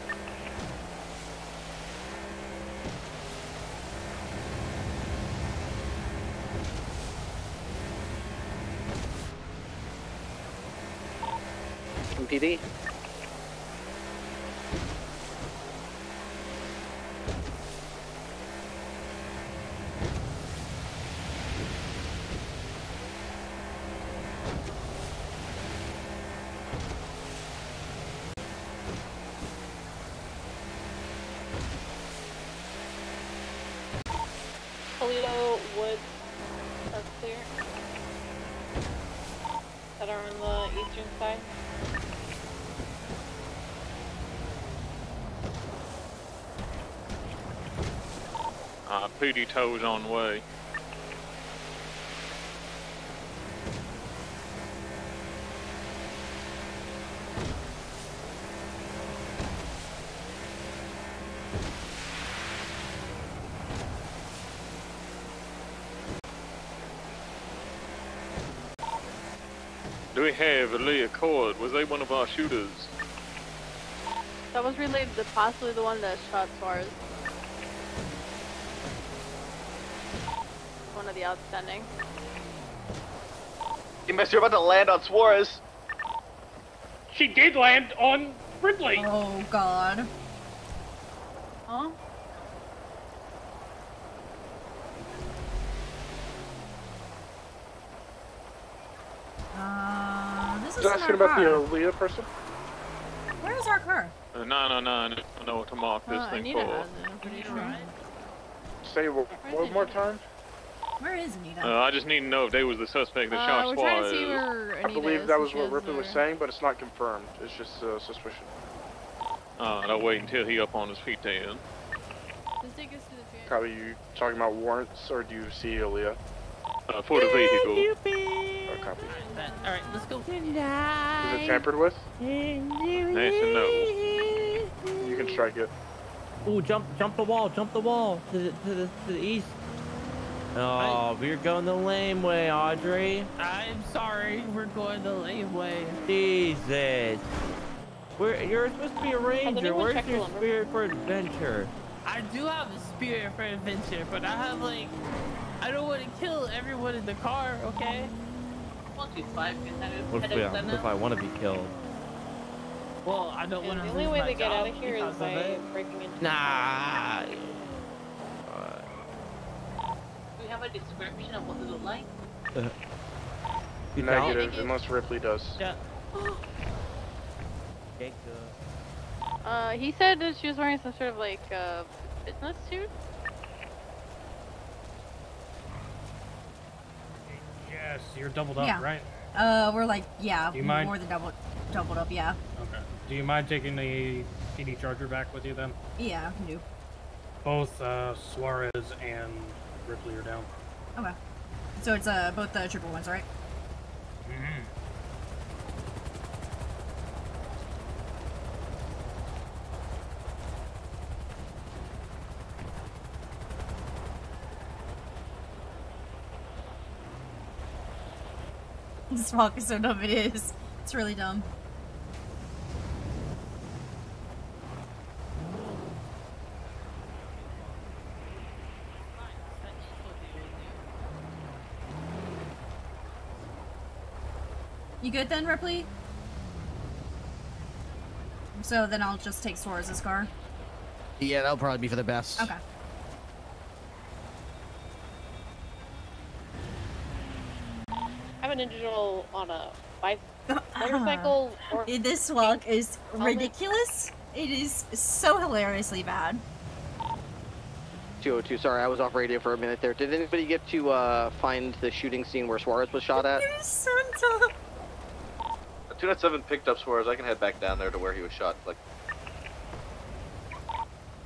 MPD. PD tow's on the way. Do we have Aaliyah Cord? Was they one of our shooters? That was related to possibly the one that shot Suarez. One of the outstanding. You missed. You're about to land on Suarez. She did land on Ridley. Oh god. Huh? Uh, this is Just asking about the car. Aaliyah person. Where is our car? Uh, 909, I don't know what to mark this Uh, thing for. has it, sure. Say one, one more time. Where is Anita? Uh, I just need to know if they was the suspect that Uh, shot we're trying see Suarez. where I believe is, that was what has Ripley was saying, but it's not confirmed. It's just uh, suspicion. Uh, I'll wait until he up on his feet then. Just take us to the Probably you talking about warrants, or do you see Aaliyah? Uh, for the vehicle. Oh, copy. Alright, let's go. Is it tampered with? That's a no. You can strike it. Ooh, jump, jump the wall, jump the wall to the to the to the east. Oh, we're going the lame way, Audrey. I'm sorry, we're going the lame way. Jesus. We're, you're supposed to be a ranger. Where's your spirit for adventure? I do have a spirit for adventure, but I have like, I don't want to kill everyone in the car, okay? One, two, five, What if, we, what if I want to be killed? Well, I don't And want to the only lose way my they get out job of here is because of by it. breaking into Nah. Do we have a description of what they look like? You Negative, don't? unless Ripley does. Yeah. (gasps) Uh, he said that she was wearing some sort of like uh, business suit. Yes, you're doubled up, Yeah. right? Uh, we're like, yeah, Do you mind? more than double, doubled up, yeah. Okay. Do you mind taking the PD Charger back with you then? Yeah, I do. Both uh, Suarez and Ripley are down. Okay. So it's, uh, both the triple ones, right? Mm-hmm. (laughs) This walk is so dumb, it is. It's really dumb. You good then, Ripley? So then I'll just take Suarez's car. Yeah, that'll probably be for the best. Okay. I have an individual on a (laughs) bi Motorcycle or this walk is ridiculous. It is so hilariously bad. 202, sorry, I was off radio for a minute there. Did anybody get to uh, find the shooting scene where Suarez was shot at? Santa. 297 picked up Suarez. I can head back down there to where he was shot. Like,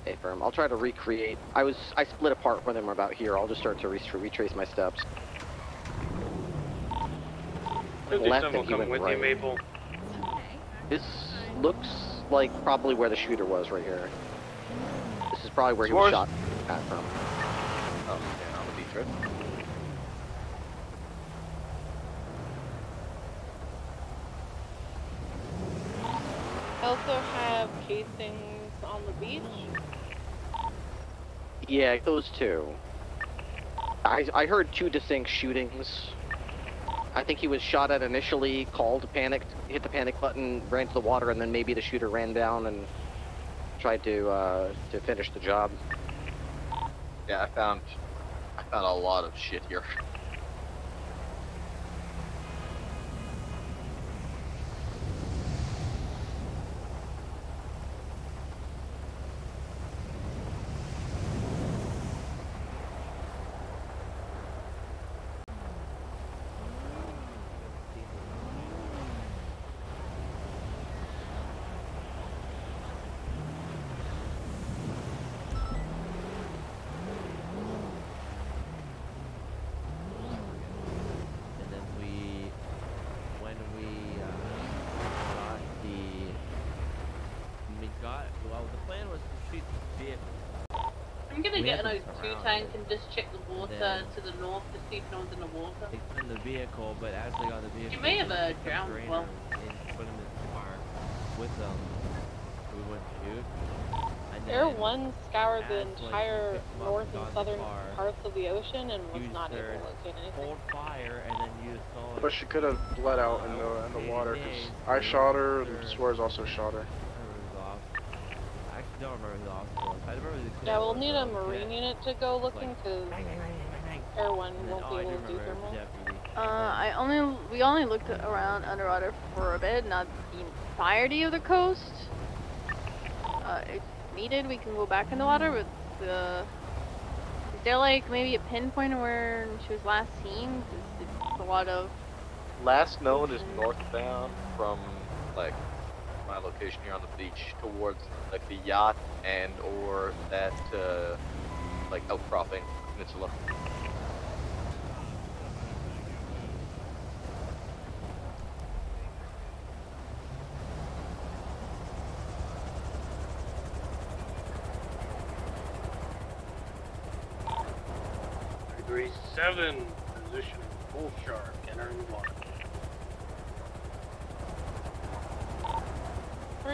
Hey, firm. I'll try to recreate. I was I split apart when they were about here. I'll just start to re retrace my steps. Left 57 and will he come went with right. you, Maple. This looks like probably where the shooter was right here. This is probably where he was shot at from. oh, yeah, on the beach, right? I also have casings on the beach. Yeah, those two. I I heard two distinct shootings. I think he was shot at initially, called, panicked, hit the panic button, ran to the water, and then maybe the shooter ran down and tried to uh, to finish the job. Yeah, I found, I found a lot of shit here. And then we, when we uh, got the, we got, well, the plan was to shoot the vehicle. I'm gonna We get an had O2 tank and just check the water to the north to see if no one's in the water. They put in the vehicle, but as they got the vehicle, you may have, they uh, took drowned as well. And put him in the car with them. We went to shoot. Air One scoured the as, like, entire picked 'em up north and and got in the southern car, parts of the ocean and was not able to locate anything. Hold fire, and then used solid. But she could have bled out in the in the water because I shot her and Suarez also shot her. I actually don't remember who the officer was. I remember the Yeah, we'll need a marine unit to go looking because Air One And won't oh, be able to do thermal. Uh, I only we only looked around underwater for a bit, not the entirety of the coast. Uh, if needed, we can go back in the water, but the is there like maybe a pinpoint of where she was last seen? 'Cause it's a lot of Last known is northbound from like my location here on the beach towards like the yacht and or that uh, like outcropping peninsula. Degree 7, position Bull Shark, entering the water.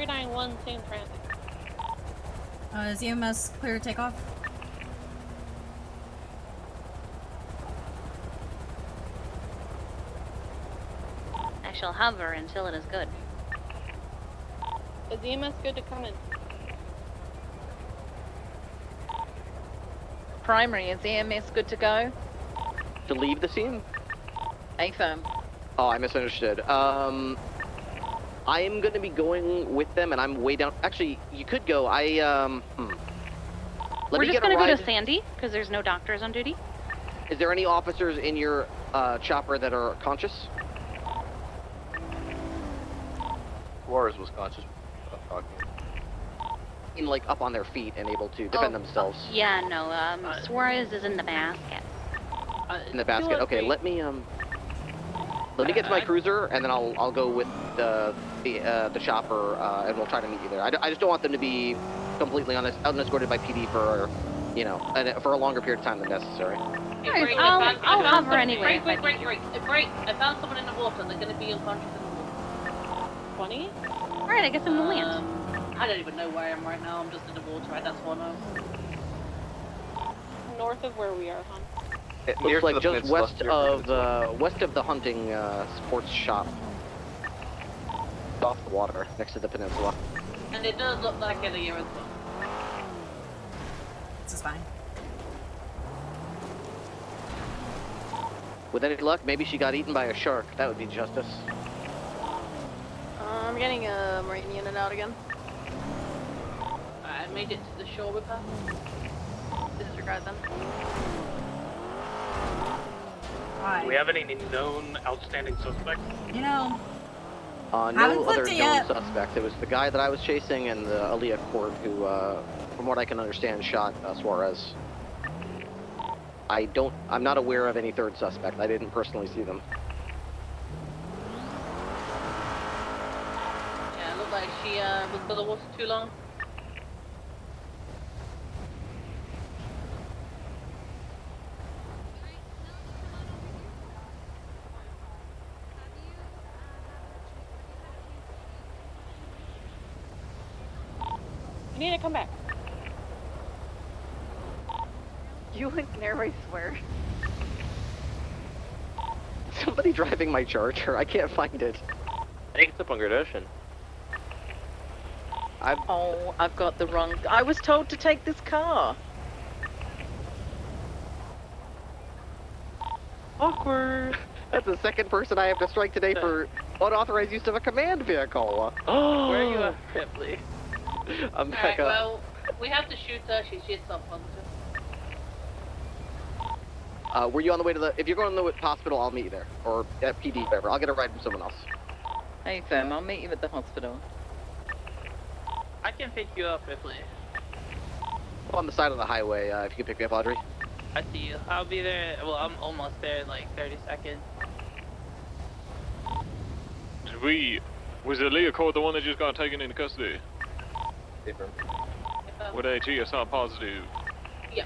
391 same transit. Uh, is EMS clear to take off? I shall hover until it is good. Is EMS good to come in? primary. Is EMS good to go? To leave the scene? Affirm. Oh, I misunderstood. Um, I am going to be going with them, and I'm way down. Actually, you could go. I um. Hmm. Let We're me just gonna go to Sandy because there's no doctors on duty. Is there any officers in your uh, chopper that are conscious? Suarez was conscious. I'm talking. In like up on their feet and able to defend Oh, themselves Yeah, no. Um, Suarez is in the basket. in the basket. Okay, let me um. Let me get to my cruiser, and then I'll I'll go with the the uh, the chopper, uh, and we'll try to meet you there. I, d- I just don't want them to be completely unes- unescorted by PD for, you know, an, for a longer period of time than necessary. Hey, break, I'll- I found, I'll I found hover anyway Break, break, break, break, break. I found someone in the water. They're gonna be unconscious in the water. 20? Alright, I guess I'm gonna land. Um, I don't even know where I am right now. I'm just in the water. Right? That's all I know. North of where we are, huh? It looks like just peninsula, west near the of uh, west of the hunting uh, sports shop. Off the water, next to the peninsula. And it does look like it here as well. This is fine. With any luck, maybe she got eaten by a shark. That would be justice. I'm getting a marine unit out again. I made it to the shore with her. Disregard them. Do we have any known outstanding suspects? You know, Uh, no other known yet. suspects. It was the guy that I was chasing and the Aaliyah Court who, uh, from what I can understand, shot uh, Suarez. I don't. I'm not aware of any third suspect. I didn't personally see them. Yeah, it looked like she uh, was by the water too long. Need to come back. (laughs) You and Canary, I swear. (laughs) Somebody driving my charger. I can't find it. I think it's up on Great Ocean. I've... Oh, I've got the wrong. I was told to take this car. Awkward. (laughs) That's the second person I have to strike today for unauthorized use of a command vehicle. Oh. (gasps) Where are you (gasps) at, Ripley? (laughs) I'm Alright, back up. well, we have to shoot her. She's just up positive. Uh, were you on the way to the? If you're going to the hospital, I'll meet you there, or at PD, whatever. I'll get a ride from someone else. Hey, fam, I'll meet you at the hospital. I can pick you up, Ripley. On the side of the highway, uh, if you can pick me up, Audrey. I see you. I'll be there. Well, I'm almost there in like 30 seconds. Did we... Was the Leah Court the one that just got taken into custody? With a GSI positive? Yeah.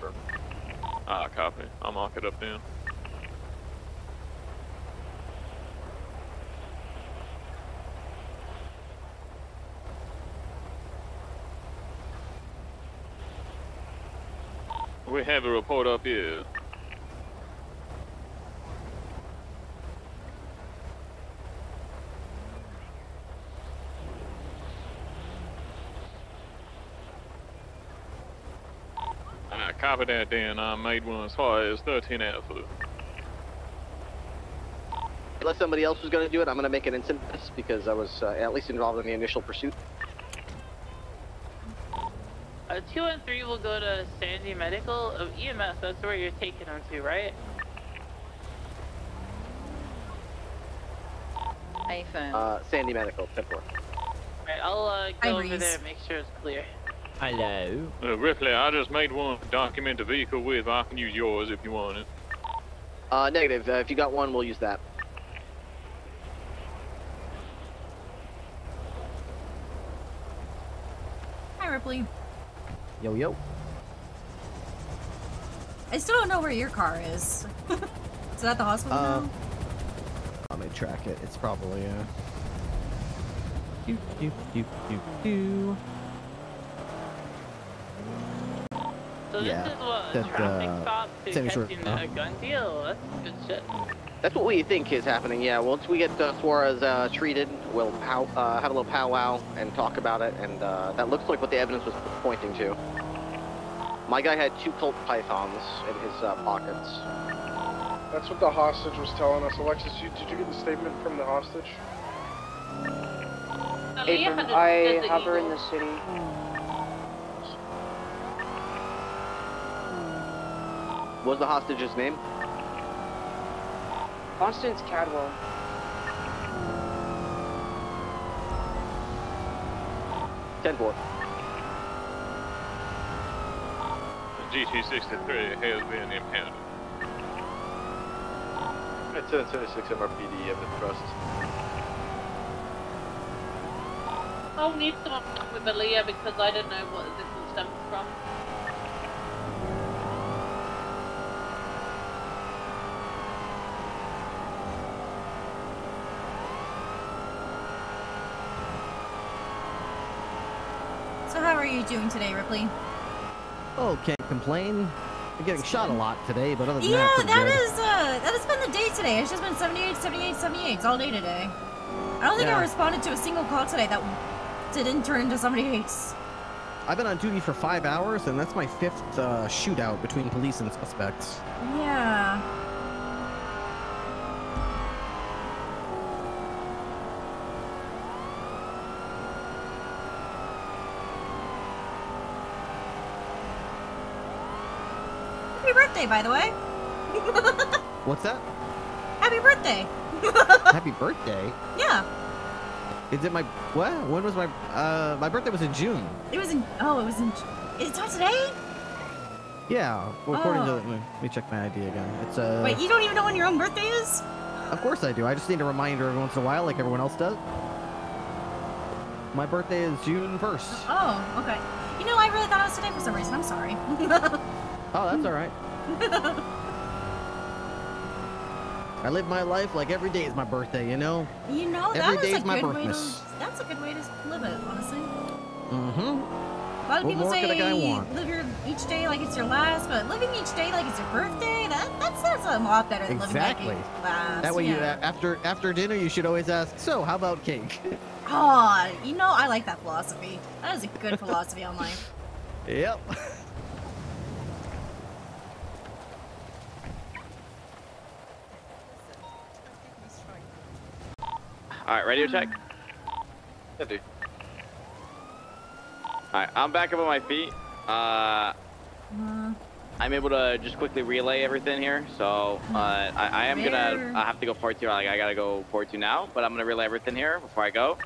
Ah, copy. I'll mark it up then. We have a report up here. I copy that then. I made one as far as 13 Alpha. Unless somebody else was going to do it, I'm going to make an instant pass because I was uh, at least involved in the initial pursuit. Uh, two and three will go to Sandy Medical. Uh, EMS, that's where you're taking them to, right? Hey, fam. Uh, Sandy Medical, 10 4. Alright, I'll uh, Hi, go over Reese. there and make sure it's clear. Hello. Uh, Ripley, I just made one to document the vehicle with. I can use yours if you want it. Uh, negative. Uh, if you got one, we'll use that. hi Ripley. Yo, yo. I still don't know where your car is. (laughs) is that at the hospital Uh, now? Let me track it. It's probably, uh... Do, do, do, do, do. So Yeah, this is what that, traffic uh, stop to catching uh. a gun deal. That's good shit. That's what we think is happening, yeah. Once we get uh, Suarez uh, treated, we'll pow uh, have a little powwow and talk about it, and uh, that looks like what the evidence was pointing to. My guy had two Colt Pythons in his uh, pockets. That's what the hostage was telling us. Alexis, you, did you get the statement from the hostage? Abram, I have her in the city. What was the hostage's name? Constance Cadwell. Ten four. GT63 has been impounded. It's 776 MRPD, Evidence Trust. I'll need someone with Aaliyah because I don't know what this will stem from. So how are you doing today, Ripley? Oh, can't complain. I'm getting shot a lot today, but other than Yeah, that, pretty that good. is uh that has been the day today. It's just been 78, 78, 78 all day today. I don't think Yeah. I responded to a single call today that didn't turn into somebody hates. I've been on duty for five hours, and that's my fifth uh, shootout between police and suspects. Yeah. Happy birthday, by the way. (laughs) What's that? Happy birthday. (laughs) Happy birthday. Yeah. Is it my what? When was my uh my birthday was in June? It was in. Oh, it was in. It's not today. Yeah. Well, according Oh. to let me check my ID again. It's uh. Wait, you don't even know when your own birthday is? Of course I do. I just need a reminder every once in a while, like everyone else does. My birthday is June first. Oh, okay. You know, I really thought it was today for some reason. I'm sorry. (laughs) Oh, that's all right. (laughs) I live my life like every day is my birthday. You know. you know, that Every is a my good way to. That's a good way to live it, honestly. Mm-hmm. A lot of What people say could a guy want? live your each day like it's your last, but living each day like it's your birthday, that that sounds a lot better than Exactly. living like last. That way, you yeah. uh, after after dinner, you should always ask. So, how about cake? Oh, you know, I like that philosophy. That is a good (laughs) philosophy on life. Yep. All right, radio check. Yeah, dude. All right, I'm back up on my feet. Uh, Uh, I'm able to just quickly relay everything here. So uh, I, I am gonna. I have to go port two. Like I gotta go port two now, but I'm gonna relay everything here before I go.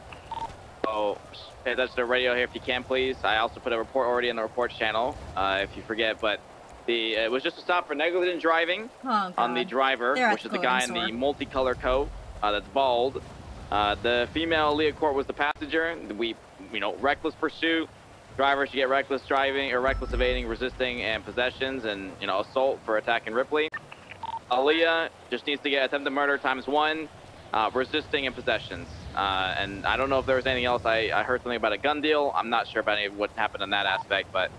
So pay attention to the radio here if you can, please. I also put a report already in the reports channel. Uh, if you forget, but the it was just a stop for negligent driving oh, on the driver, They're which is the the guy in the multicolor coat uh, that's bald. Uh, the female Leah Court was the passenger. We, you know, reckless pursuit. Driver should get reckless driving or reckless evading, resisting, and possessions, and you know, assault for attacking Ripley. Aaliyah just needs to get attempted murder times one, uh, resisting and possessions. Uh, and I don't know if there was anything else. I, I heard something about a gun deal. I'm not sure about any of what happened in that aspect, but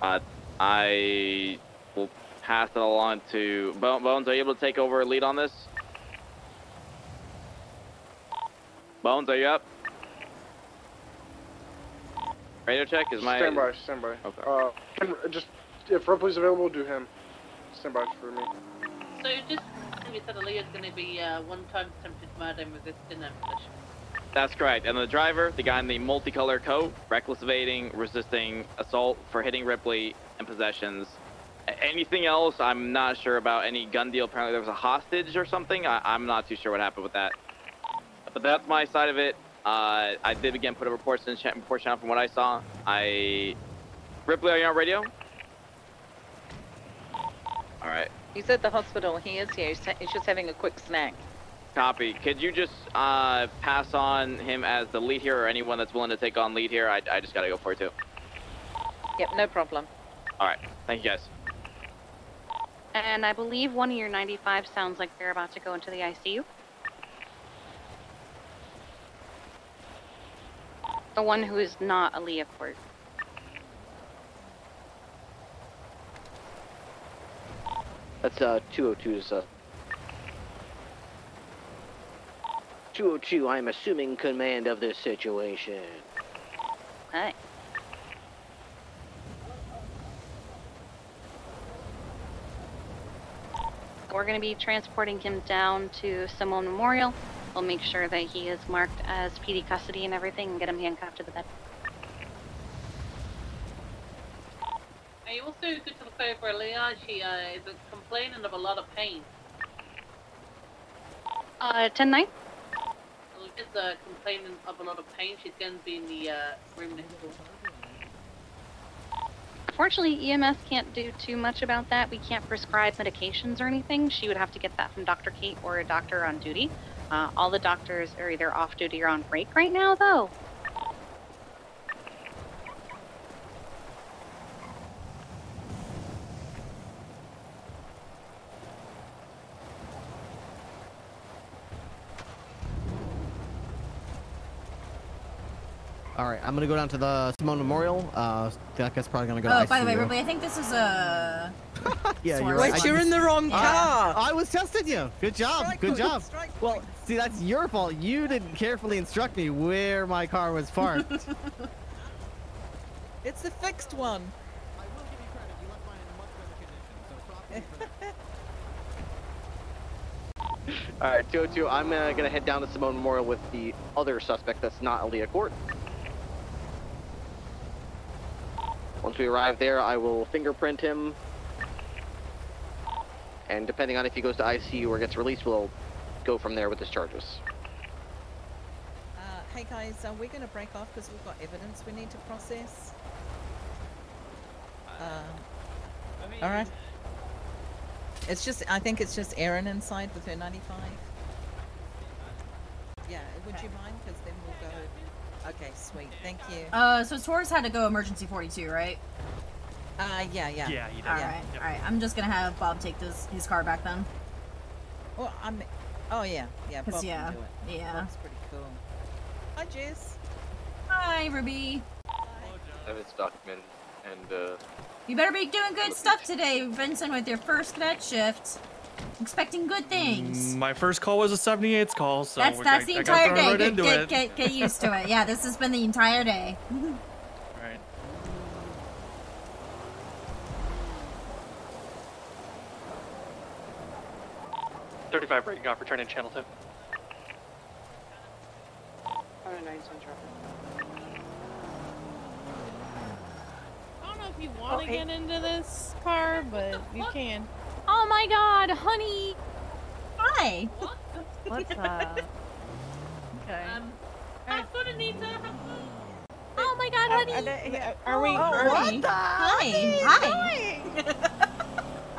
uh, I will pass it along to Bo- Bones. Are you able to take over a lead on this? Bones, are you up? Radio check is my. Stand by, stand by. Okay. Uh, can- just if Ripley's available, do him. Stand by for me. So just, you said Aaliyah's going to be uh, one-time attempted murder and resisting and possession. That's correct. And the driver, the guy in the multicolor coat, reckless evading, resisting assault for hitting Ripley and possessions. Anything else, I'm not sure about any gun deal. Apparently there was a hostage or something. I- I'm not too sure what happened with that. But that's my side of it. Uh, I did again put a report in the cha- report channel from what I saw. I Ripley, are you on radio? All right. He's at the hospital. He is here. He's, he's just having a quick snack. Copy. Could you just uh, pass on him as the lead here, or anyone that's willing to take on lead here? I, I just gotta go for it too. Yep, no problem. All right. Thank you guys. And I believe one of your 95 sounds like they're about to go into the ICU. The one who is not Aaliyah Court. That's uh 202's uh 202, I'm assuming command of this situation. Hi. We're going to be transporting him down to Simone Memorial. We'll make sure that he is marked as PD custody and everything and get him handcuffed to the bed. Are you also good to look over Aaliyah? She uh, is complaining of a lot of pain. Uh, 10 9? Is uh, complaining of a lot of pain. She's going to be in the uh, room next door. Unfortunately, EMS can't do too much about that. We can't prescribe medications or anything. She would have to get that from Dr. Kate or a doctor on duty. Uh, all the doctors are either off duty or on break right now, though. All right, I'm gonna go down to the Simone Memorial. Uh, that guy's probably gonna go. Oh, to by the way, ICU. Ripley, I think this is a. (laughs) Yeah, you're right. Wait, you're in the wrong car. I was testing you. Good job. Strike Good job. Well, see, that's your fault. You didn't carefully instruct me where my car was parked. (laughs) It's the fixed one. I will give you credit, you left mine in much better condition, so property for me. All right, 202, I'm uh, gonna head down to Simone Memorial with the other suspect that's not Aaliyah Court. Once we arrive there, I will fingerprint him and depending on if he goes to ICU or gets released, we'll go from there with his charges. Uh, hey guys, are we going to break off because we've got evidence we need to process? Uh, all right. It's just, I think it's just Erin inside with her 95. Yeah, would you mind? Because then we'll go. Okay, sweet. Thank you. Uh, so Torres had to go emergency 42, right? Uh, yeah, yeah. Yeah, he All right, all right. I'm just gonna have Bob take this his car back then. Well, I'm. Oh yeah, yeah. 'Cause, Bob can yeah, do it. yeah. That's pretty cool. Hi, Jess. Hi, Ruby. Evidence documented, and uh, You better be doing good stuff today, Vincent, with your first cadet shift. Expecting good things. Mm, my first call was a 78th call, so that's we're that's gonna- the I entire throw day. right Get, get, get, get used to it. Yeah, this has been the entire day. (laughs) Right. Thirty-five breaking off, returning channel two. On a nine cent traffic. I don't know if you want to Oh, get into this car, but you can. Oh my god, honey! Hi! What? What's up? Okay. Um, have fun, Anita. Have fun. Oh my god, honey! Are we? Oh, are what we? the- Hi, hi.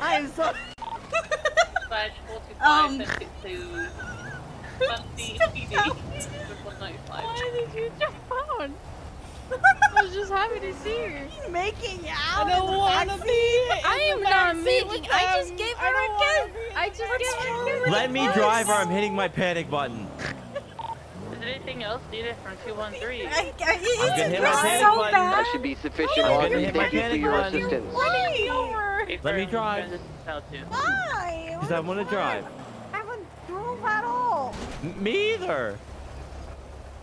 (laughs) I'm so. Badge 45 Um, to (laughs) Bunty PD Why did you jump on? I was just happy to see her. (laughs) Making out I don't want to be. I am not making. I just gave her a wanna kiss. I just gave her a kiss. Let me drive or I'm hitting my panic button. (laughs) Is there anything else needed from 213? (laughs) I'm gonna hit my panic button. That should be sufficient. I'm Audrey. gonna hit my Thank you for your button. assistance. Let me drive. Why? Because I want to drive. I haven't drove at all. M- Me either.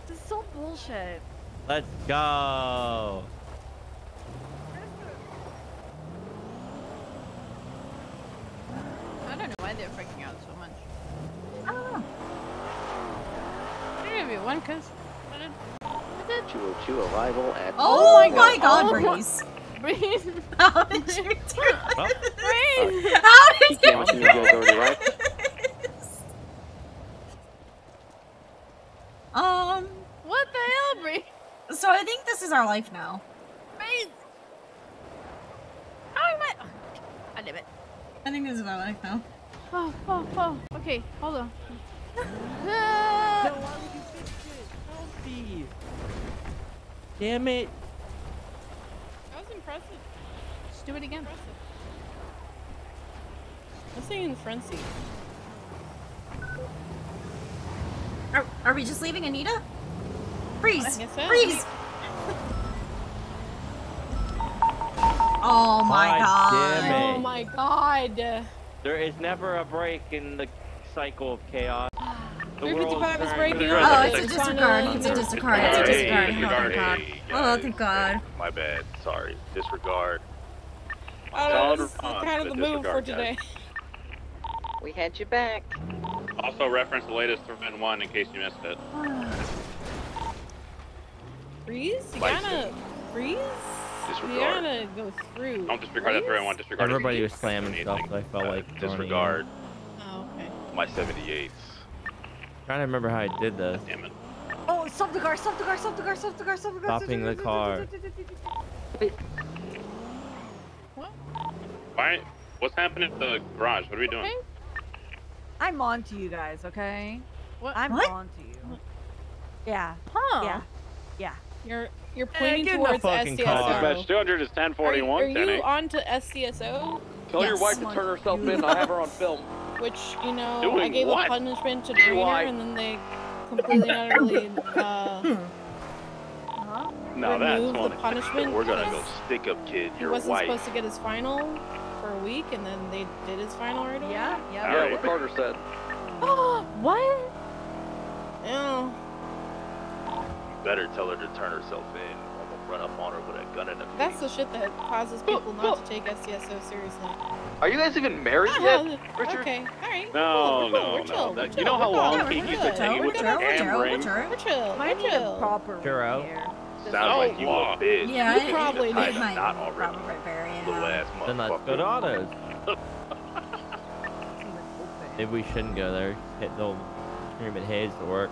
This is so bullshit. Let's go. I don't know why they're freaking out so much. Oh. There be one kiss. That's it. 202 arrival at. Oh, my my God. god, Oh Breeze. (laughs) Breeze. How did you do that? (laughs) Oh. Breeze. How did you Camera two has already. Um, What the hell, Breeze? So I think this is our life now. Breeze. How am I? I damn it. I think this is our life now. Oh, oh, oh. Okay, hold on. Ah. Damn it. That was impressive. Just do it again. Impressive. I'm saying frenzy. Are, are we just leaving Anita? Freeze! I guess so. Freeze! Oh my God god. Oh my god. There is never a break in the cycle of chaos. (sighs) The 355 is world breaking. Oh, it's a disregard. It's a disregard. It's a disregard. Oh, thank God. Oh, thank God. My bad. Sorry. Disregard. Oh, Solid that's response, kind of the move for disregard, guys. today. We had you back. Also reference the latest event one in case you missed it. (sighs) (sighs) Freeze? You Lights gotta freeze? You gotta go through. Don't disregard that three oh one. Disregard. Everybody was slamming stuff, so I felt uh, like throwing it in. Disregard. Oh, okay. My 78s. Trying to remember how I did this. Damn it. Oh, stop the car, stop the car, stop the car, stop the car, stop the car. Stopping the car. Alright. What's happening at the garage? What are we doing? I'm on to you guys, okay? What? I'm What? on to you. Yeah. Huh. Yeah. Yeah. You're you're pointing get in the towards fucking SCSO. car. Dispatch 200 is 1041, Are, are you on to SCSO? Tell your wife to turn herself in. I have her on film. Which you know, I gave what? a punishment to trainer, DUI. and then they completely and utterly uh, No, that's remove the one. punishment We're gonna go stick up, kid. he Your wasn't wife. supposed to get his final for a week, and then they did his final right away. Yeah, Yeah, Alright. what Carter said. Oh, (gasps) what? Yeah. Better tell her to turn herself in. I'm gonna run up on her with a gun in the That's the shit that causes people not to take SCSO seriously. Are you guys even married yet, Richard? Okay, alright. No, cool, we're cool, no, no. That- you know how long good, Kiki we're used to good. hang with We're her chill, and we're ring? chill, we're chill, we're chill. proper Churro. repair. Sounds like you a bitch. Yeah, You I- probably did. might Not already. probably repair, Little yeah. ass Then let's go to autos. Maybe we shouldn't go there. Hit, they'll scream at to work.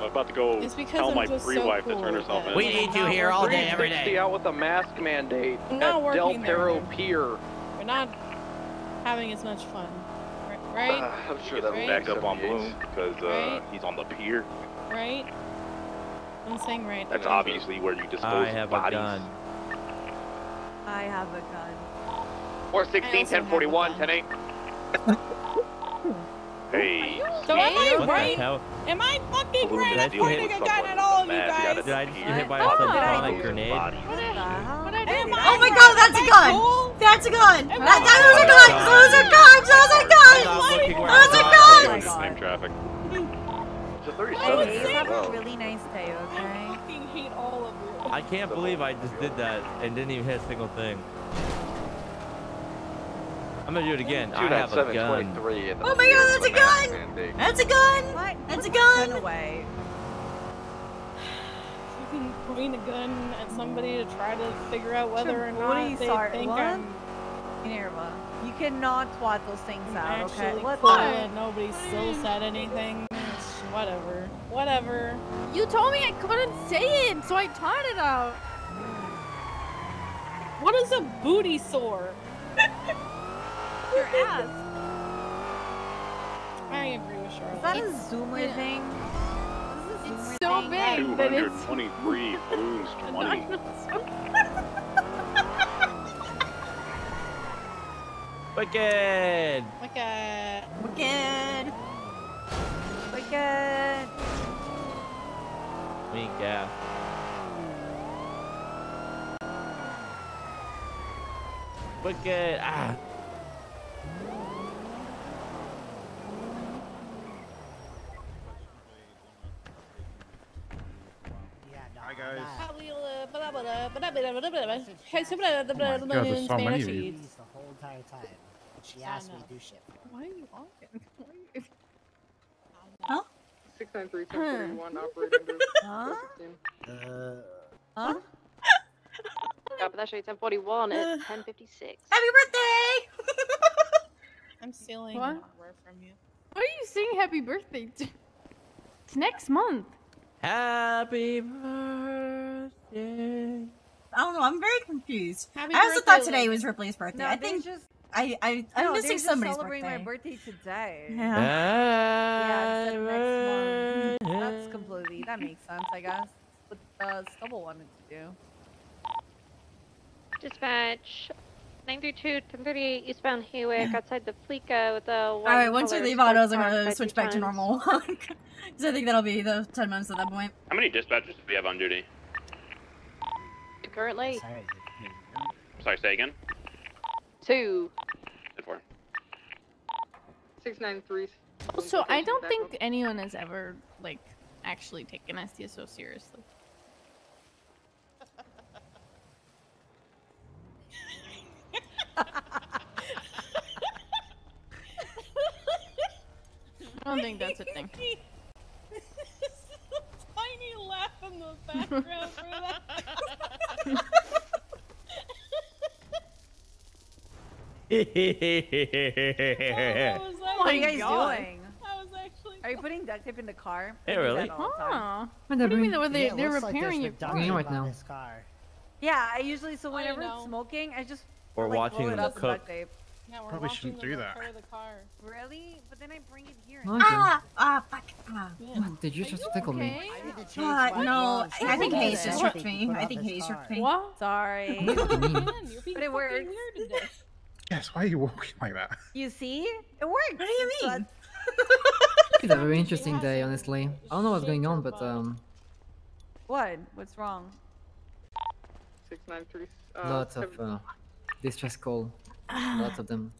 I'm about to go It's because tell I'm my just free so wife to turn herself that- in. We need you here all day, every 360 out with a mask mandate I'm not at Del working there, Perro. Pier. We're not having as much fun, right? Uh, I'm sure that Right? back up on Bloom because uh, Right? he's on the pier. right? I'm saying right. That's obviously where you dispose I of have bodies. a gun. I have a gun. 416, 1041, 10 Hey. So am I What right? Am I fucking Bloom right is at pointing a gun at all of you guys? Did I just get hit by a Oh, subsonic do? grenade? Am Oh my god, that's a gun! cool? That's a gun! That, I that was a Oh, gun! God. Those are guns! Those are guns! I'm looking where Those are guns! Same traffic. It's a 37. would have a really nice day, I fucking hate all of you. I can't believe I just did that and didn't even hit a single thing. I'm gonna do it again. I have a gun. 29723 in the Oh my god, that's a a gun! That's a gun! What? That's a Put the gun gun! away. (sighs) You can point a gun at somebody to try to figure out whether or not you they sorry? think What? I'm Minerva, you cannot twat those things out, okay? actually What cool the? and nobody still said anything. Whatever. Whatever. You told me I couldn't say it, so I taught it out. What is a booty sore? (laughs) Your ass. I agree with Charlotte. Is Charlotte. that a zoomer thing? Is this a It's zoomer so thing? big that it's 223 balloons (laughs) 20. Wicked! Like a Wicked! Wicked. We ain't gas. Wicked! Ah! Hi guys. Hey, so blah, blah, blah, God, blah, there's so many of you. sheets. the whole entire time. She asked me to do shit. Why are you? Why. Huh? 693 1031 operating group. Huh? 416. Huh? Yeah, but that's 1041 at 1056. Happy birthday! I'm stealing What? from you. Why are you saying happy birthday? to- It's next month. Happy birthday. I don't know, I'm very confused. Happy I also birthday, thought today Liv. was Ripley's birthday. No, I they think just. I, I, I'm no, missing they're just somebody's celebrating birthday. my birthday today. Yeah. Yeah, Happy instead of next month. That's completely. That makes sense, I guess. What uh, Stubble wanted to do. Dispatch 932 1038 eastbound Hawick outside the Fleeca with the white Alright, once we collar leave autos, I'm gonna switch two back to tons. normal. Because (laughs) I think that'll be the 10 minutes at that point. How many dispatchers do we have on duty? Currently, Sorry. Sorry, say again. two. Ten four. 693. Also, I don't think anyone has ever like actually taken SCSO seriously. I don't think that's a thing. (laughs) Tiny laugh in the background for that. That (laughs) What are you guys God. doing? That was actually. Are you putting duct tape in the car? Hey, really? that the. Huh. What do you mean that they, yeah, they're looks like repairing your car? right now. this car. Yeah, I usually so whenever it's smoking, I just Or like, watching roll it them up cook. Yeah, we're Probably shouldn't them do that. repair the car. Really? But then I bring it here. Okay. Ah! Ah, fuck. Ah. What? Did you just tickle me? Okay. I need to change Uh, no, I think to the Hayes just tape tricked me. I think Hayes car. tricked me. What? Sorry. What do you mean? Man, you're being But it fucking works. weird today. Yes, why are you walking like that? You see? It worked! What do you So mean? It's (laughs) a very interesting day, honestly. I don't know what's going on, but um, What? What's wrong? 693. Uh, lots of uh, distress call. Lots of them.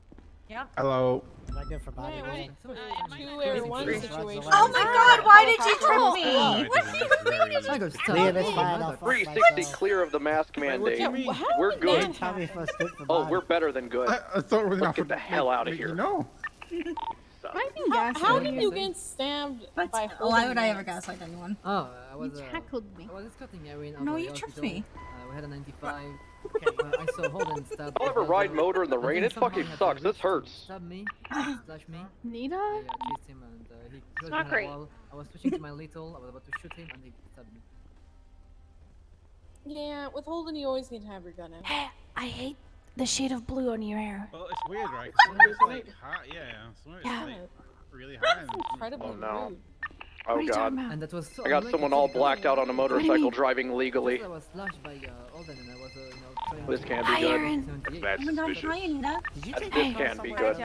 Yep. Hello. Am I good for body Wait, wait. Uh, two air one situation. Oh my god, why did you trip me? (laughs) What do you mean? I got stuck. Liam, it's fine. 360 clear of the mask mandate. Yeah, wh- how We're good. that Tell me if happen? it's good for Oh, we're better than good. I, I thought we were Let's get the hell out of here. No. How, how did you get stabbed But by why would I ever gaslight anyone? Oh, I was. You uh, tackled me. I was escorting Erin out No, you tripped me. Uh, we had a 95 Well, I saw Holden stab. Don't ever ride motor in the rain. It fucking sucks. This hurts. Stab me, (coughs) slash me. Nita? I uh, him and uh, he he was not great. wall. I was switching to my little. I was about to shoot him and he stabbed me. Yeah, with Holden, you always need to have your gun out. Hey, I hate the shade of blue on your hair. Well, it's weird, right? Some it's like hot, yeah. Some it's Yeah. like really hot. and- Incredibly Oh no. rude. Oh are you god. talking? And that was so I got someone all blacked out on a What do you motorcycle driving legally. I was slashed by uh, Alden and I was, uh, you know, trying This can't be good. Aaron. 78. That's Oh my god, suspicious. hi Anita. That's- this can't be good.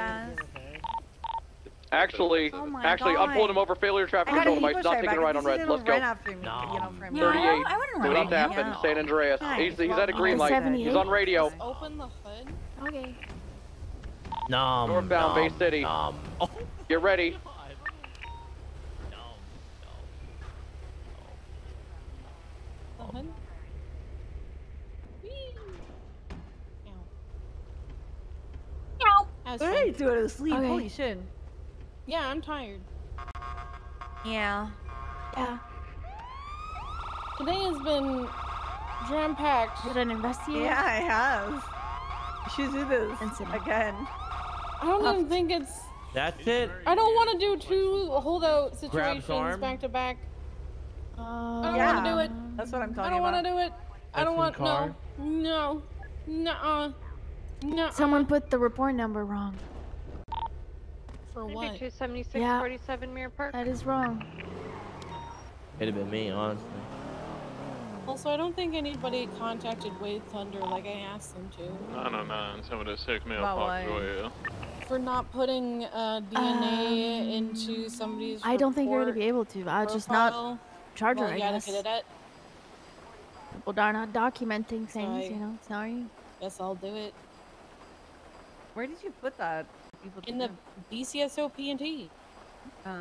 Actually, Oh my actually, I'm pulling him over failure traffic I got a control device. Not taking a ride on red. Let's go. run after me, you know, from Yeah, 38. I, I wouldn't So ride to happen. Yeah. San Andreas. Nice. He's, he's at a green light. He's on radio. Just open the hood. Okay. Nom, Northbound Bay City. nom. Oh, Get ready. The hood. Whee! Ow. That was What fun. are you doing asleep? Okay. Holy shit. Yeah, I'm tired. Yeah. Yeah. Today has been jam packed. Did an investigate? Yeah, I have. You should do this Incident. again. I don't even think it's. That's it. I don't want to do two holdout situations back to back. Uh, I don't yeah. want to do it. That's what I'm talking about. I don't want to do it. I don't That's in want no, no, no, no. Someone put the report number wrong. for what? 276 Yeah. 47 Mirror Park. That is wrong. It'd have been me, honestly. Also, I don't think anybody contacted Wade Thunder like I asked them to 909, 76 Mill About Park what? Joel. for not putting uh, DNA Um, into somebody's. I don't think you're gonna be able to. I'll just not profile. charge her, Well, I yeah, guess. look at that. People are not documenting things, Sorry. you know. Sorry. Guess I'll do it Where did you put that? People in to the BCSO P&T. Oh.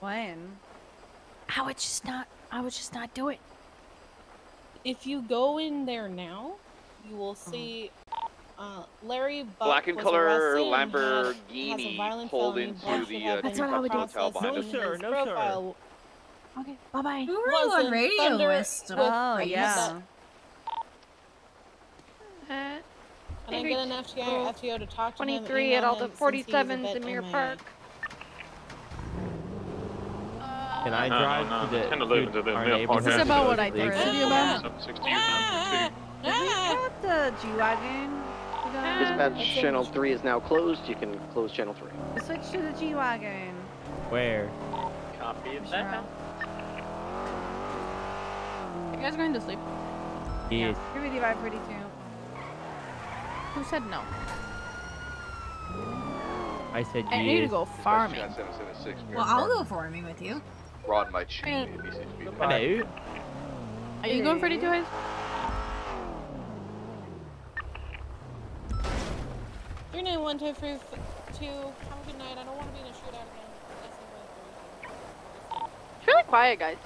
When? I would just not. I would just not do it. If you go in there now, you will Uh-huh. see uh, Larry Buck Black and color arrested had- Lamborghini violent pulled into the of uh, That's what I would do. hotel behind in us. No, sir, his no, sir. Okay. Bye bye. Who were you on radio Thunder with? with- Oh, yeah. Uh, And I get an FTI or FTO to talk to him. 23 at all the him since he's a 47s in Mirror MIA. Park. Can I No, drive no, to the 10 11 to the our Mill Park neighborhood? Is about what I to the texted you exit? about? 16 Ah! Did we Ah! the G-Wagon? Dispatch channel 3 is now closed. You can close channel 3. Switch to the G-Wagon. Where? Copy of that. You guys going to sleep? Yes. Agree with you, 542. Who said no? I said I need to go farming. Well, I'll go farming with you. Rod might shoot Hey. me if he sees me. Hello. Are you going for the toys? Three nine one two three f- two. Have a good night. I don't want to be in a shootout again. That's the way It's really quiet, guys.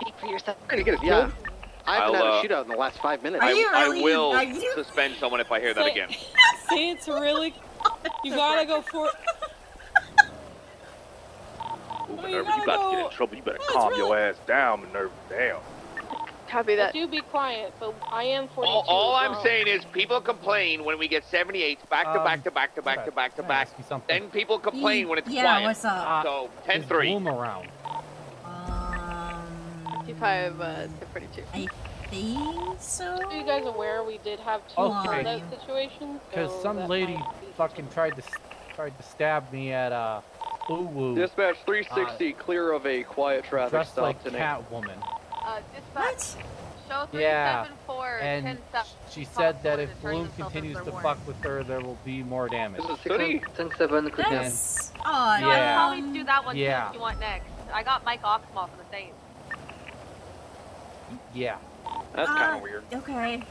Speak for yourself. Gonna get it Yeah. Killed? I haven't I'll, had uh, a shootout in the last five minutes. I, you I really- will you- suspend someone if I hear that again. (laughs) See, it's really. You gotta go for. Ooh, you Minerva, you gotta about to get in trouble. You better That's calm really- your ass down, Minerva. Damn. Copy that. Do be quiet, but I am 42. All, all I'm well. saying is people complain when we get 78s back to Um, back to back to back to back to Can I back. ask you something? Then people complain when it's yeah, quiet. what's up? So 10 Is 3. Bloom around? Um, 55 uh, to 42. I think so. Are you guys aware we did have two Okay. holdout situations? Because so some lady be- fucking tried to tried to stab me at uh, Uwu, Dispatch 360, clear of a quiet traffic dressed stop like today. Catwoman. Uh, dispatch. Show Yeah, 374 and she said that if Bloom continues to fuck with her, there will be more damage. This is City. 10-7, quick And- That's odd. No, Yeah. I'll probably do that one Yeah. too if you want next. I got Mike Oxmoff from the Saints. Yeah. That's Uh, kind of weird. Okay.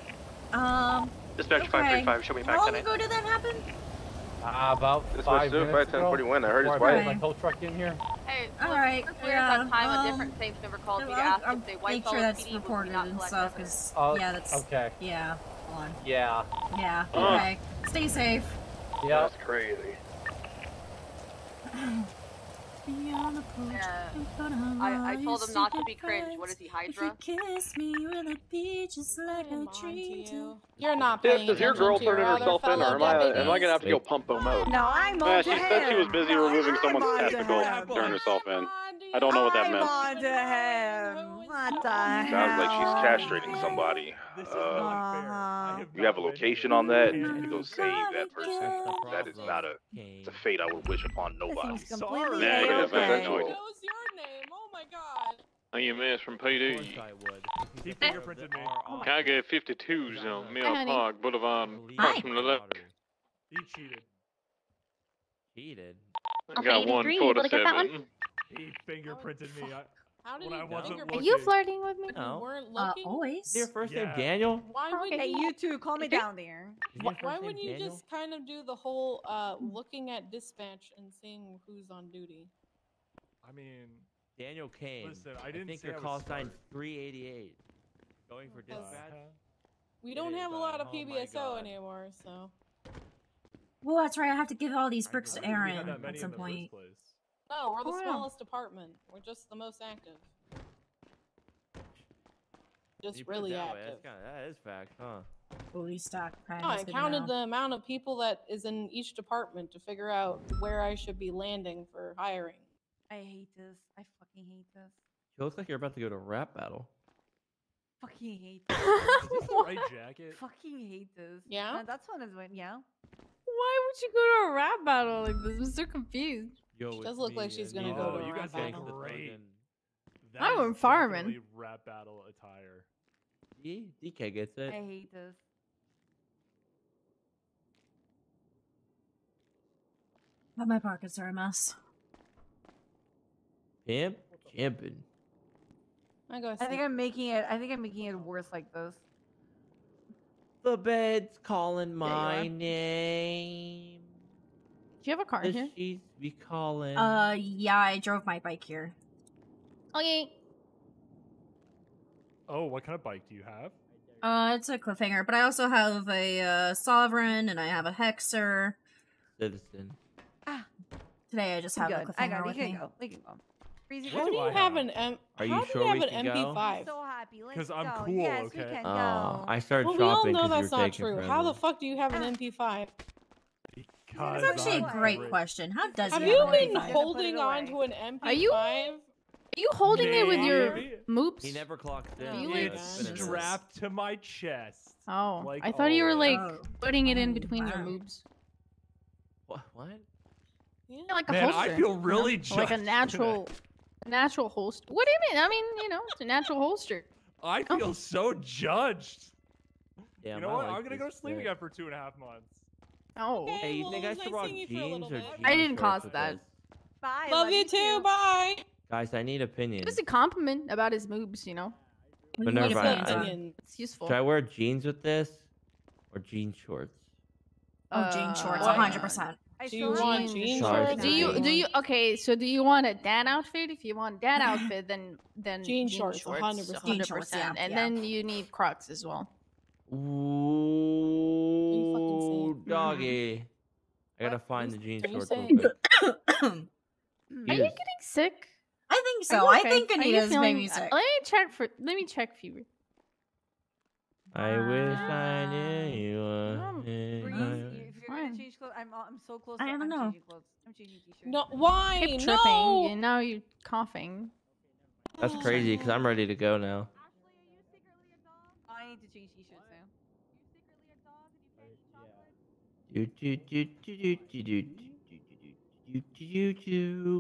Um. Dispatch okay. 535, show me back How long tonight. ago did that happen? Uh, about This five was minutes ago. 1041. I heard his before wife. brought my tow truck in here. Hey, all right. look, right, it's weird yeah, that time um, a different Saints never called me to ask I'll if they make wiped sure all that's PD would reported not and stuff, because Oh, yeah, that's okay. yeah. Hold on. Yeah. Yeah. Uh. Okay. Stay safe. Yeah. That's crazy. (sighs) (laughs) beyond the porch. Yeah. in front of I, I told your him not to be cringe. What is he, If you Hydra? kiss me, will it be just like a dream? to- You're not Tiff, paying does your girl to your turn herself in, or am I, am I gonna have to go pumpo mode? No, I'm Uh, on she said she was busy removing I'm someone's on testicle to turn herself in. I don't know what that I'm meant. On to him. What the Sounds hell? like she's castrating somebody. Uh, you have a location on that, you need go save that person. That is not a, it's a fate I would wish upon nobody. This is completely Negative okay. eventually. Knows your name. Oh my god. EMS from PD. He fingerprinted me. Can I get 52s on Mill. Park Boulevard, Hi. from the lake? He cheated. Cheated. I got one for the seven. He fingerprinted me. I, How did when he I wasn't fingerprint looking. you? flirting with me? You weren't Uh, always. Is your first Yeah. name Daniel? Why would Hey, you? you two, calm me down there. Why, why wouldn't you Daniel? just kind of do the whole uh, looking at dispatch and seeing who's on duty? I mean, Daniel Kane. Listen, I didn't think say your I call smart. sign's 388. Going for Because- dispatch? We don't have a lot of Oh PBSO God. anymore, so. Well, that's right. I have to give all these bricks to didn't know we had Aaron at some in the point. Place. No, we're the Oh, yeah. smallest department. We're just the most active. Just You really that active. That's kinda, that is fact, huh? Fully stocked. No, I That's good to counted know. the amount of people that is in each department to figure out where I should be landing for hiring. I hate this. I fucking hate this. You look like you're about to go to a rap battle. Fucking hate (laughs) this. Is this the right jacket? fucking hate this. Yeah? Uh, that's one is when yeah. Why would you go to a rap battle like this? I'm so confused. Yo, She does look like she's gonna go to Oh, you guys battle. look great. I'm is a Rap battle attire. D- DK gets it. I hate this. But my pockets are a mess. Pimp? Chimpin'. I go. I think I'm making it. I think I'm making it worse like this. The bed's calling my are. name. Do you have a car The here? sheets be calling. Uh, yeah, I drove my bike here. Okay. Oh, what kind of bike do you have? Uh, it's a cliffhanger, but I also have a uh, sovereign and I have a hexer. Citizen. Today I just have good. the I got it. with We can me. go. We can go. Breezy, How do you I have have? an M? Are you sure you have we an can go? MP5? I'm so happy. Let's 'Cause I'm go. cool, Yes, okay? we can Oh, go. I started Well, we all shopping know 'cause you that's not true. forever. How the fuck do you have an MP5? Because That's actually a I'm great rich. question. How does Have he you have an been holding on to an MP5? Are you- Are you holding it with your Maybe. moops? He never clocks in. Do you, like, It's been in this. strapped to my chest. Oh, Like I thought you were like always. Oh. putting it in between your Wow. moobs. What? What? Yeah. Yeah, like a Man, I holster. feel you know? like a natural, natural holster. What do you mean? I mean, you know, it's a natural holster. I feel so judged. Damn, you know what? like I'm gonna go this sleep again for two and a half months. Oh, Okay, Hey, you well, think I should nice rock seeing you for a jeans or bit. jean I didn't shorts cause that. this? Bye. Love you too. Bye. Guys, I need it opinions. was a compliment about his moves, You know, But never mind. I- opinion? it's useful. Should I wear jeans with this or jean shorts? Oh, jean shorts, Uh, 100%. I Do you want have jeans shorts? Do you do you okay? So do you want a dad outfit? If you want dad (laughs) outfit, then then Jean shorts, 100%. 100%, Jean shorts, yeah, and yeah. then you need Crocs as well. Ooh, doggy. I gotta find the jean what are shorts saying? Are you (coughs) getting sick? I think so. you I think Are you Anita's feeling- maybe sick. Let me check for. Let me check fever. I wish I knew you Um, were. Breeze, here. if you're gonna change clothes, I'm I'm so close. I don't I'm know. changing clothes. I'm changing t-shirts. No, why? Hip tripping. No. And now you're coughing. That's crazy because I'm ready to go now.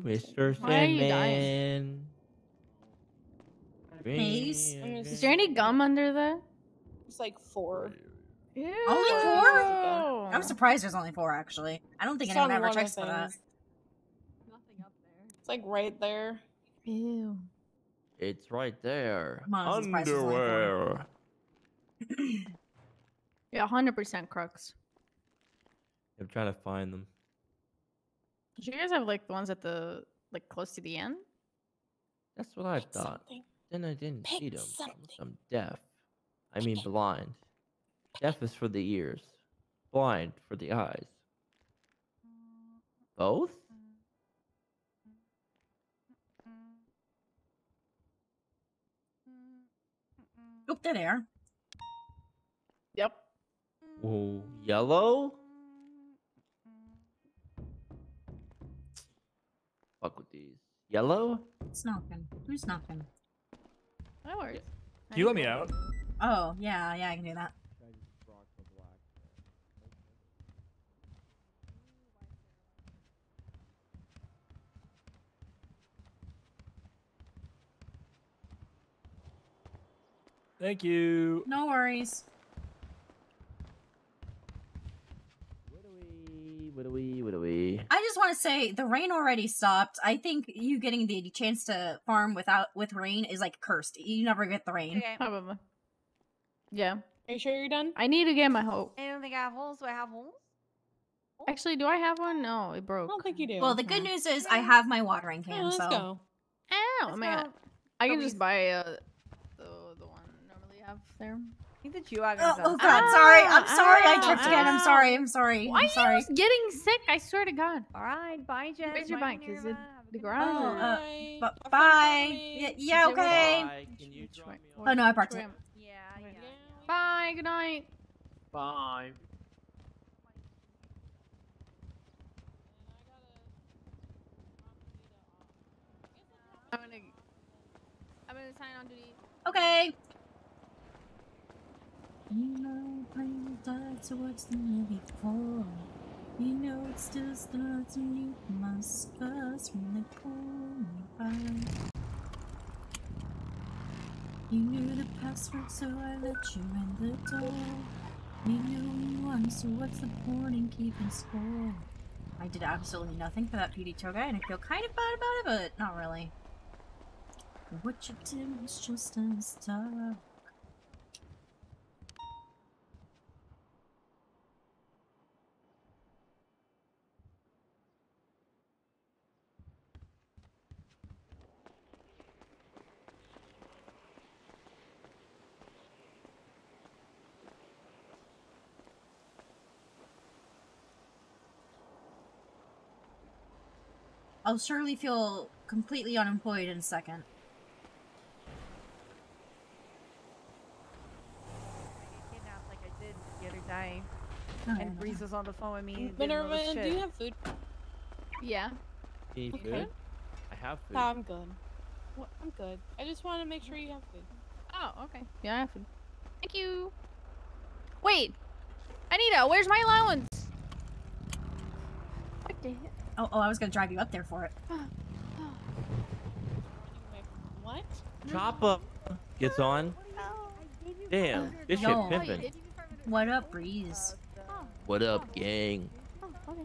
Mr. Sandman. Please. Is there any gum under there? There's like four. Ew. Only four? I'm surprised there's only four, actually. I don't think it's anyone ever checks for that. Nothing up there. It's like right there. Ew. It's right there. On, Underwear. (clears throat) yeah, 100% Crocs. I'm trying to find them. Did you guys have like the ones at the like close to the end? That's what I thought. Something. Then I didn't Pick see them. Something. I'm deaf. I mean blind. Deaf is for the ears. Blind for the eyes. Both? Oop, oh, they're there. Yep. Oh, yellow? Fuck with these. Yellow? It's knocking. Who's knocking? That works. Can you let me out? Oh, yeah, yeah, I can do that. Thank you. No worries. What do we, what do we? I just want to say the rain already stopped. I think you getting the chance to farm without with rain is like cursed. You never get the rain. Probably. Yeah. Are you sure you're done? I need to get my hope. I don't think I have holes. Do I have holes? Actually, do I have one? No, it broke. I don't think you do. Well, the good news is I have my watering can. Yeah, let's so go. Ow, oh my god. I can just buy uh, the the one I normally have there. I think that you are Oh, oh god, sorry. I'm sorry. I tripped again. I'm sorry. I'm sorry. Why I'm sorry. are you getting sick? I swear to God. All right, bye, Jen. Where's your bike? Is it the garage? Oh, uh, bu- bye. Yeah, yeah, okay. Oh no, I parked it. Yeah, yeah. Bye. Good night. Bye. I'm gonna. I'm gonna sign on duty. Okay. You know, I'm playing died, so what's the movie for? You know, it still starts when you must us when they me by. You knew the password, so I let you in the door. You knew we won, so what's the point in keeping score? I did absolutely nothing for that PD tour guy, and I feel kind of bad about it, but not really. What you did was just a start. I'll surely feel completely unemployed in a second. Oh, like I did the other day. Oh, and Breeze was on the phone with me. Minerva, do you have food? Yeah. Need Okay. food? I have food. No, I'm good. What? I'm good. I just want to make sure you have food. Oh, okay. Yeah, I have food. Thank you. Wait, Anita, where's my allowance? What the heck? Oh, oh, I was gonna drive you up there for it. What? Choppa gets on. Damn, this shit Yo. pimping. What up, Breeze? Oh. What up, gang? Oh, okay.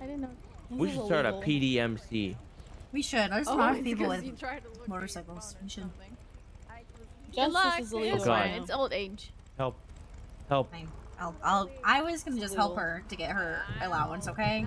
I didn't know. We should start a PDMC. We should. There's Oh, a lot of it's people 'cause with you tried to look motorcycles. We should. Good Justice luck. is It's illegal Oh, God. It's old age. Help. Help. I'll, I'll, I was gonna just help her to get her allowance, okay?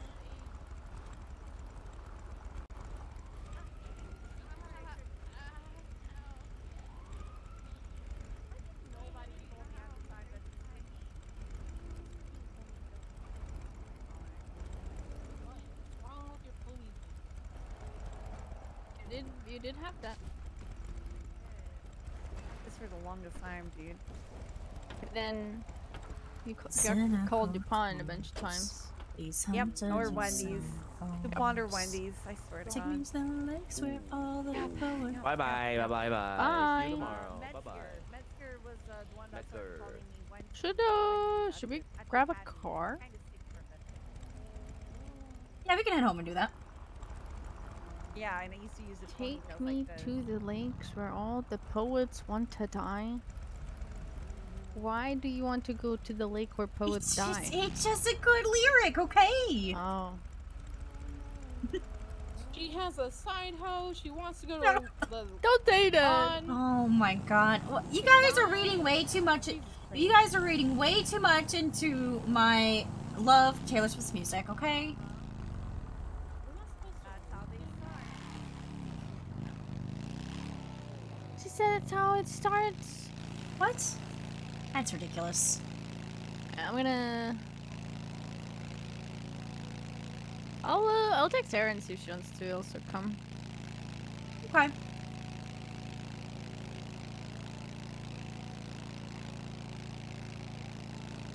you ca- Cynical got called DuPont a bunch of times. Yep, or Wendy's. so DuPont or. Wendy's, I swear to Take God. me to the lakes where all the poets. Bye bye. Bye bye bye. Bye. See you tomorrow. Bye bye. Metzger was uh, the one that started calling me when Should uh, should we grab a car? Yeah, we can head home and do that. Yeah, and I used to use it. for Take me like to the lakes where all the poets want to die. Why do you want to go to the lake where poets It's die? just, it's just a good lyric, okay? Oh. (laughs) She has a side hoe. She wants to go to the. Don't say that. Oh my god. Well, you guys are reading way too much. You guys are reading way too much into my love Taylor Swift's music, okay? She said that's how it starts. What? That's ridiculous. I'm gonna... I'll, uh, I'll text Sarah and see if she wants to also come. Okay.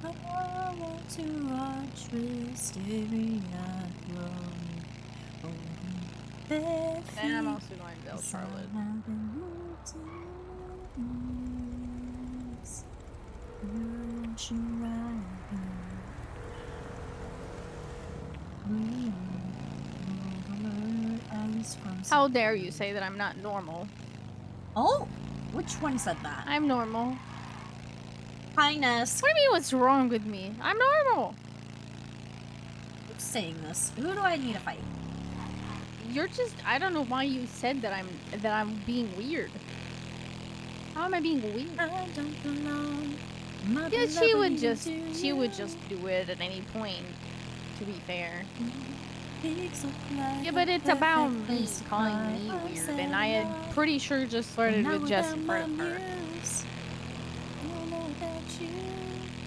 I And I'm also going to Charlotte. Won't you ride me? Over ice from How dare you say that I'm not normal? Oh, which one said that? I'm normal. Highness. What do you mean what's wrong with me? I'm normal. Who's saying this? Who do I need to fight? You're just I don't know why you said that I'm that I'm being weird. How am I being weird? I don't belong. Yeah, she would just she would just do it at any point. To be fair. Pigs look like Yeah, but it's about me calling me weird, and I had now. pretty sure just flirted with Jess in front of her. muse. I don't know about you.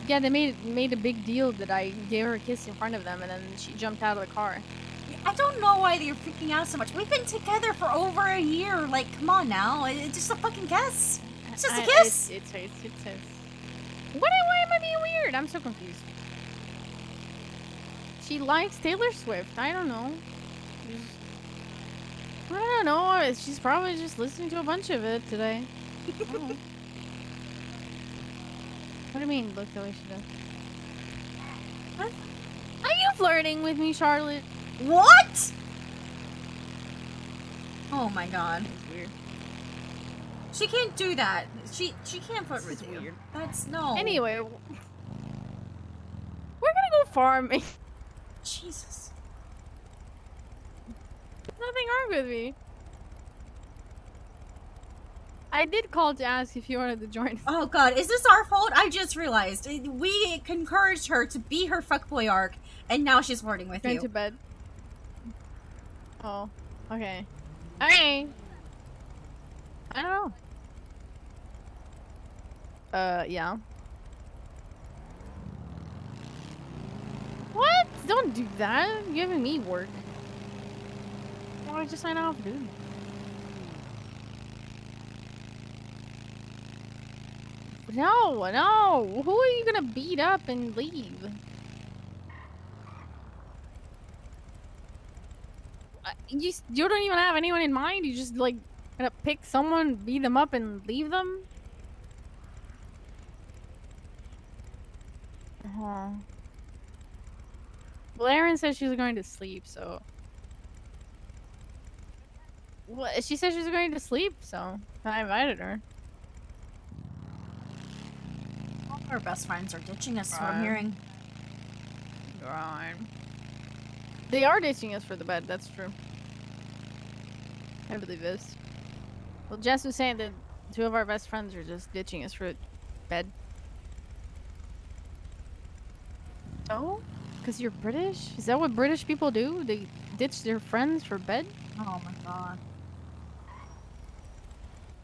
Yeah, they made made a big deal that I gave her a kiss in front of them, and then she jumped out of the car. I don't know why they're freaking out so much. We've been together for over a year. Like, come on now. It's just a fucking kiss. It's just a kiss. It's it's it's, it's, it's What? Why am I being weird? I'm so confused. She likes Taylor Swift. I don't know. I don't know. She's probably just listening to a bunch of it today. I don't know. What do you mean, look the way she does? Are you flirting with me, Charlotte? What? Oh my god. weird. She can't do that. She she can't flirt with you. weird. That's no. Anyway, we're gonna go farming. (laughs) Jesus. Nothing wrong with me. I did call to ask if you wanted to join. (laughs) Oh god, is this our fault? I just realized Uh, we encouraged her to be her fuckboy arc, and now she's flirting with Going you. to bed. Oh, okay. Okay. I don't know. Uh, yeah. What? Don't do that. You're giving me work. Why don't I just sign off, dude? No, no. Who are you gonna beat up and leave? Uh, You you don't even have anyone in mind. You just like gonna pick someone, beat them up, and leave them. Oh. Well, Erin said she was going to sleep, so. Well, she said she was going to sleep, so I invited her. All our best friends are ditching us, is I'm hearing. Right. They are ditching us for the bed, that's true. I believe this. Well, Jess was saying that two of our best friends are just ditching us for bed. Oh? Because you're British? Is that what British people do? They ditch their friends for bed? Oh my god.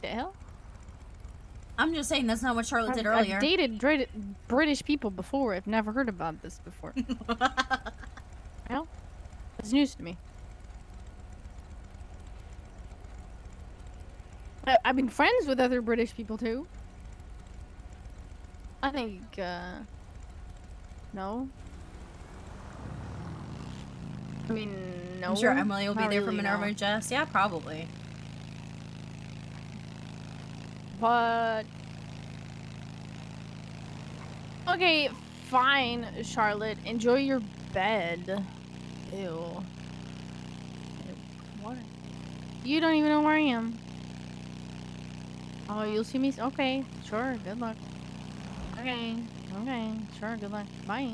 The hell? I'm just saying that's not what Charlotte I've, did earlier. I've dated British people before. I've never heard about this before. (laughs) well, it's news to me. I- I've been friends with other British people too. I think, uh. No. I mean, no. I'm sure Emily will be not there for really, Minerva no. and Jess. Yeah, probably. But okay, fine, Charlotte. Enjoy your bed. Ew. What? You don't even know where I am. Oh, you'll see me. Okay, sure. Good luck. Okay. Okay. Sure. Good luck. Bye.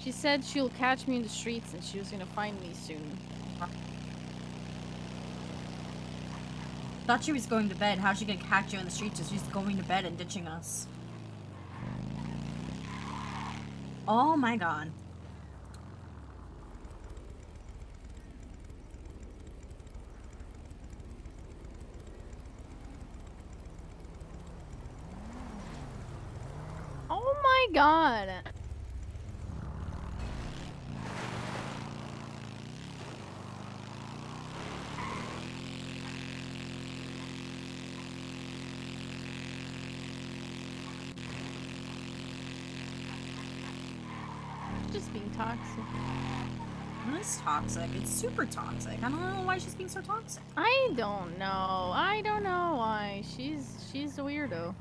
She said she'll catch me in the streets and she was gonna find me soon. Thought she was going to bed. How's she gonna catch you in the streets if she's going to bed and ditching us? Oh my god. Oh my god. just being toxic. It is toxic. It's super toxic. I don't know why she's being so toxic. I don't know. I don't know why. She's she's a weirdo.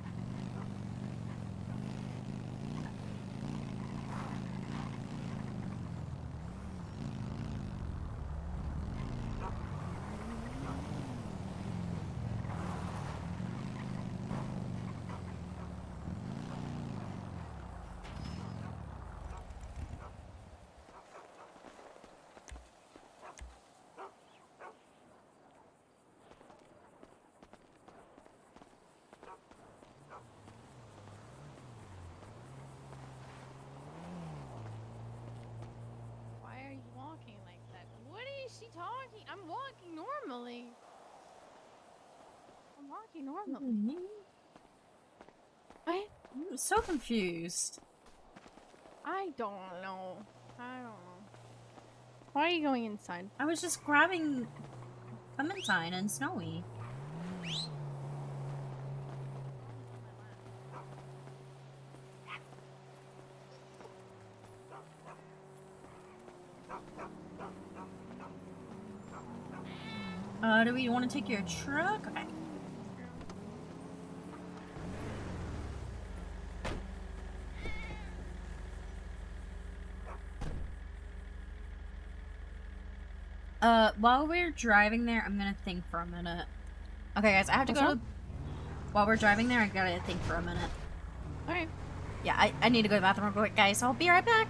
Why are you walking like that? What is she talking? I'm walking normally. Normally. What? I'm so confused. I don't know. I don't know. Why are you going inside? I was just grabbing Clementine and Snowy. Uh, do we want to take your truck? Okay. Uh, while we're driving there, I'm gonna think for a minute. Okay, guys, I have to What's go to... While we're driving there, I gotta think for a minute. Alright. Yeah, I, I need to go to the bathroom real quick, guys. I'll be right back.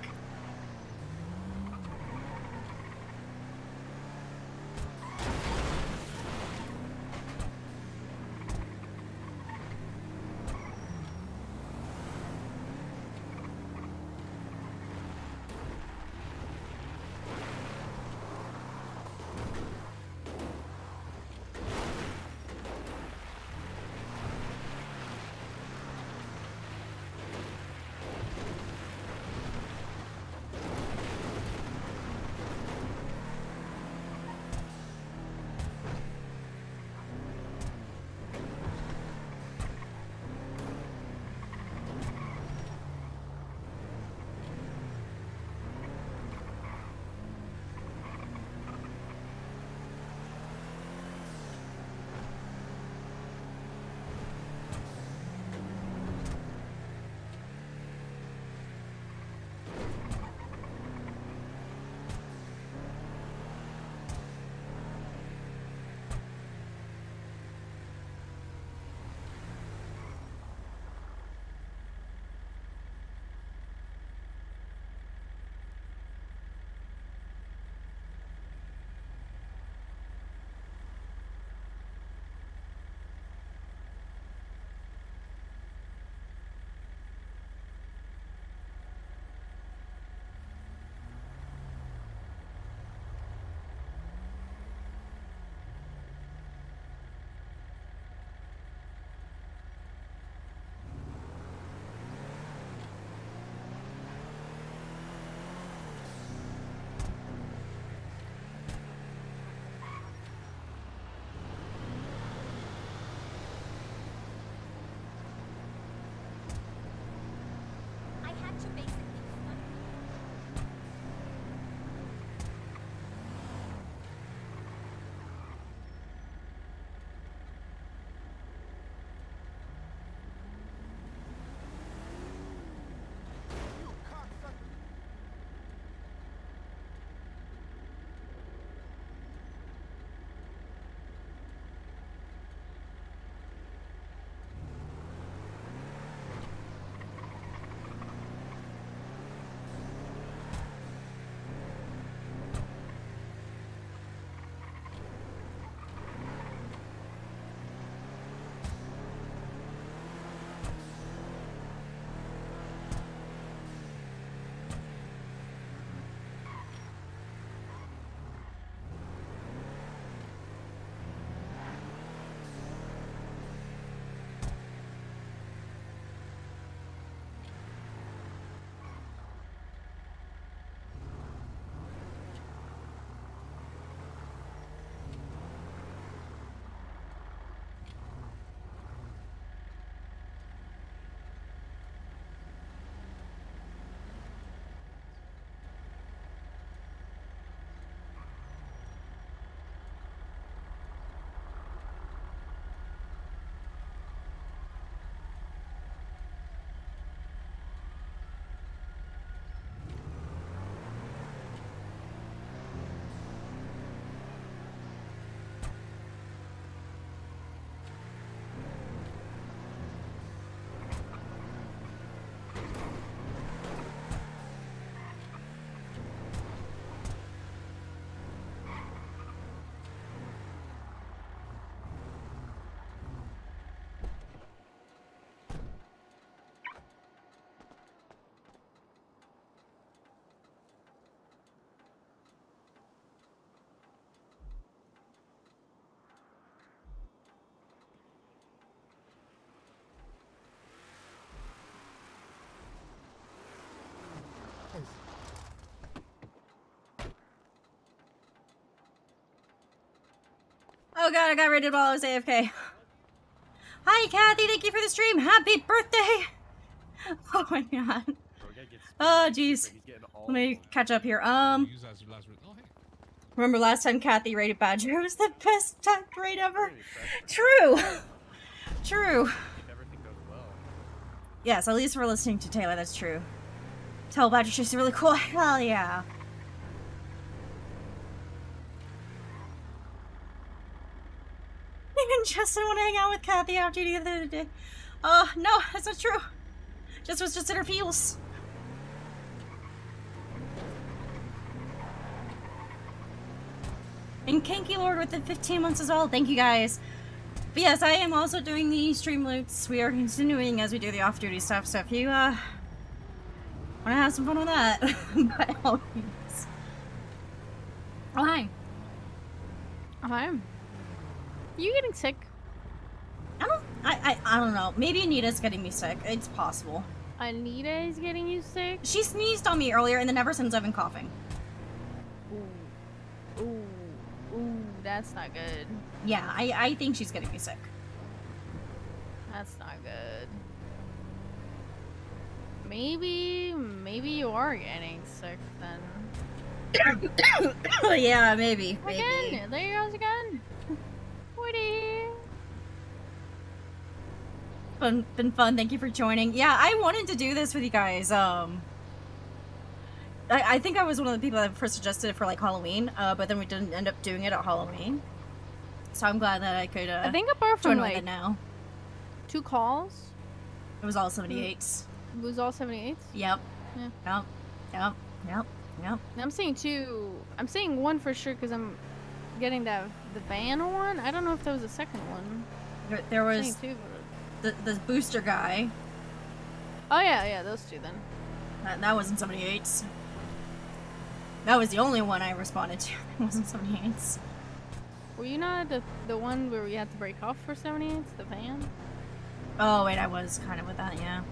Oh god, I got raided while I was AFK. Hi, Kathy. Thank you for the stream. Happy birthday. (laughs) Oh my god. Oh jeez. Let me catch up here. Um. Remember last time Kathy raided Badger? It (laughs) was the best tech raid ever. True. (laughs) True. Yes, at least we're listening to Taylor. That's true. Tell Badger she's really cool. Hell yeah. Justin want to hang out with Kathy after the other day. Uh, no, that's not true. Just was just in her feels. And Kinky Lord with the 15 months as well. Thank you guys. But yes, I am also doing the Streamloots. We are continuing as we do the off-duty stuff. So if you uh want to have some fun with that, (laughs) by all means. Oh hi. Hi. You getting sick? I don't. I, I. Don't know. Maybe Anita's getting me sick. It's possible. Anita is getting you sick. She sneezed on me earlier, and then ever since I've been coughing. Ooh, ooh, ooh. That's not good. Yeah, I. I think she's getting me sick. That's not good. Maybe, maybe you are getting sick then. (coughs) yeah, maybe. Maybe. Again, there you goes again. Woody. Fun, been fun. Thank you for joining. Yeah, I wanted to do this with you guys. Um, I, I think I was one of the people that first suggested it for like Halloween, uh, but then we didn't end up doing it at Halloween. So I'm glad that I could. Uh, I think apart from like now, two calls, it was all 78s. it was all 78s. Yep. Yeah. Yep. Yep. Yep. Yep. I'm saying two. I'm saying one for sure because I'm getting that the van one. I don't know if there was a second one. There, there was two, the the booster guy. Oh yeah, yeah, those two then. That, that wasn't 78s. That was the only one I responded to. (laughs) It wasn't 78s. Were you not the the one where we had to break off for 78s, the van? Oh wait, I was kind of with that. Yeah.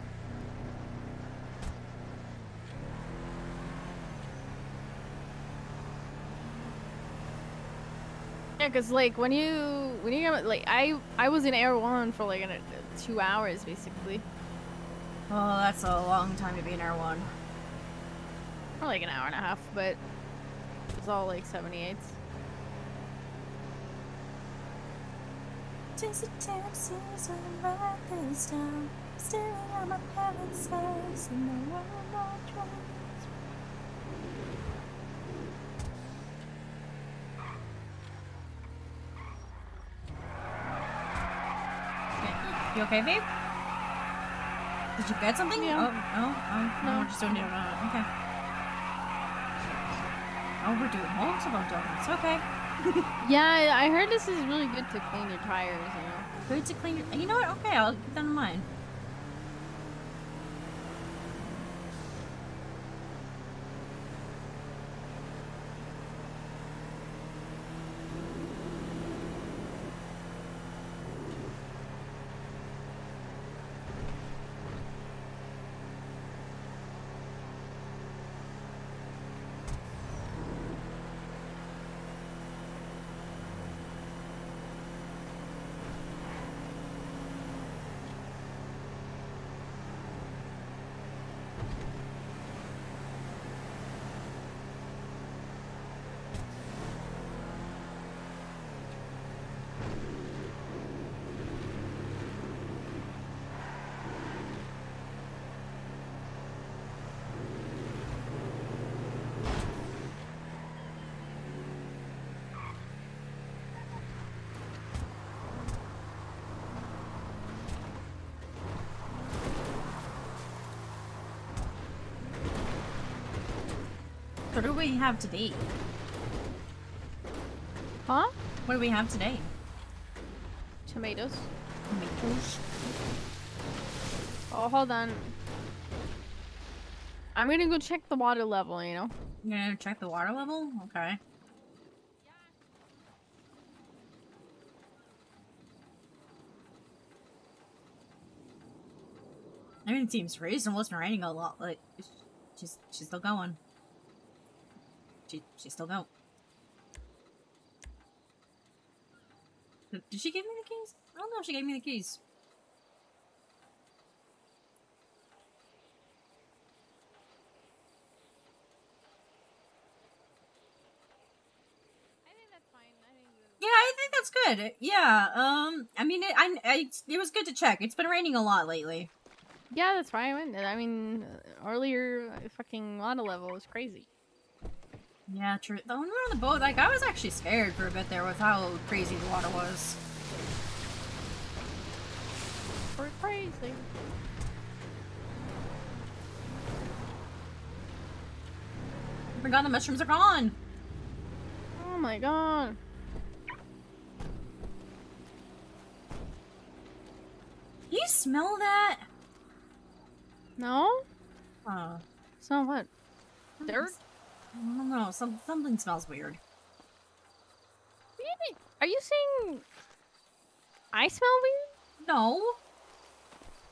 Yeah, cause like when you when you like I I was in Air One for like an, two hours basically, Oh, that's a long time to be in Air One. or like an hour and a half, but it's all like 78s. Tis a Tennessee sun right this town. Staring at my parents' house and no one more twice. You okay, babe? Did you get something? Yeah. Oh, no? Oh, no. No. Just doing it. Uh, okay. Oh, we're doing multiple donuts. Okay. (laughs) Yeah, I heard this is really good to clean your tires. You know. Good to clean your... You know what? Okay, I'll keep that in mind. What do we have today? Huh? What do we have today? Tomatoes. Tomatoes. Oh, hold on. I'm gonna go check the water level. You know. You gonna check the water level? Okay. I mean, it seems reasonable. It's been raining a lot. Like, she's she's still going. She she's still going. Did she give me the keys? I don't know if she gave me the keys. Yeah, I think that's good. Yeah, um, I mean, it, I, I, it was good to check. It's been raining a lot lately. Yeah, that's why I went. I mean, earlier uh, fucking water level was crazy. Yeah, true. The were on the boat, like, I was actually scared for a bit there with how crazy the water was. We're crazy. Oh my god, the mushrooms are gone! Oh my god. You smell that? No? Oh. Smell what? Dirt? I don't know. Some, something smells weird. Really? Are you saying I smell weird? No.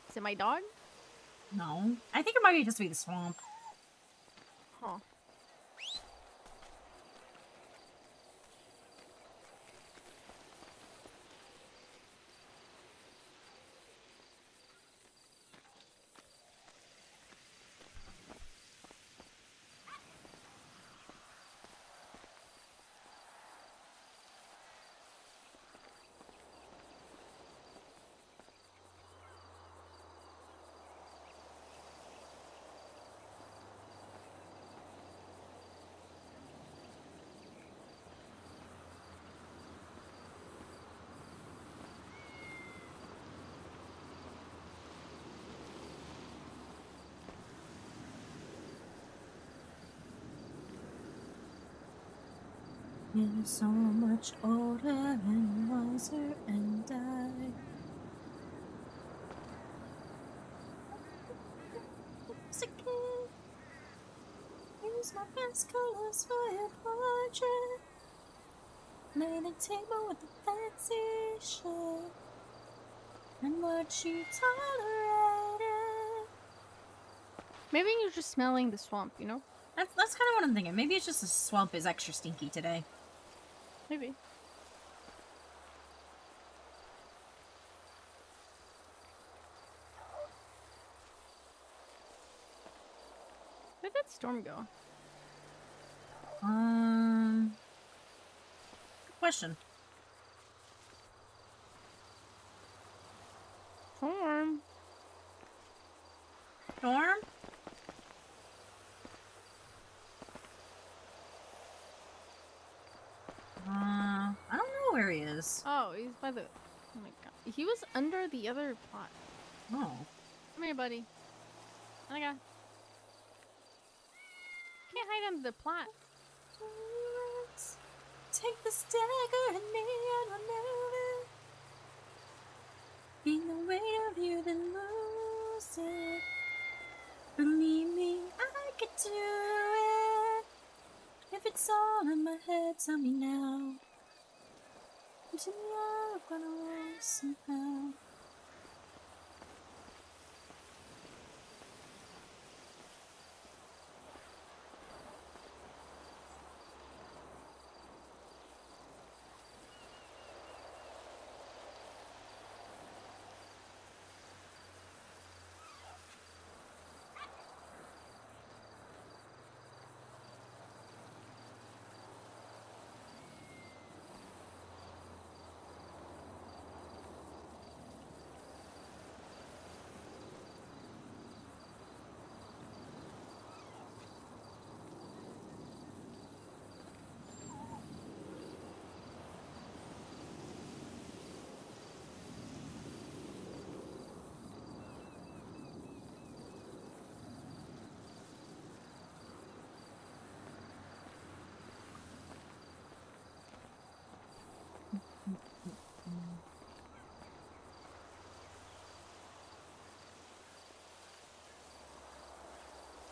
Is it my dog? No. I think it might be just be the swamp. Huh. You're so much older and wiser, and I. a kid. Use my best colors for your portrait. Lay the table with the fancy shit. And what you tolerated. Maybe you're just smelling the swamp, you know? That's, that's kind of what I'm thinking. Maybe it's just the swamp is extra stinky today. Maybe. Where'd that storm go? Um. Good question. Storm. Storm? Uh, I don't know where he is. Oh, he's by the. Oh my god. He was under the other plot. Oh. Come here, buddy. Oh my god. Can't hide under the plot. Take the stagger and me and remove it. Being the weight of you, then lose it. Believe me, I could do it. If it's all in my head, tell me now. To me, I'm gonna lose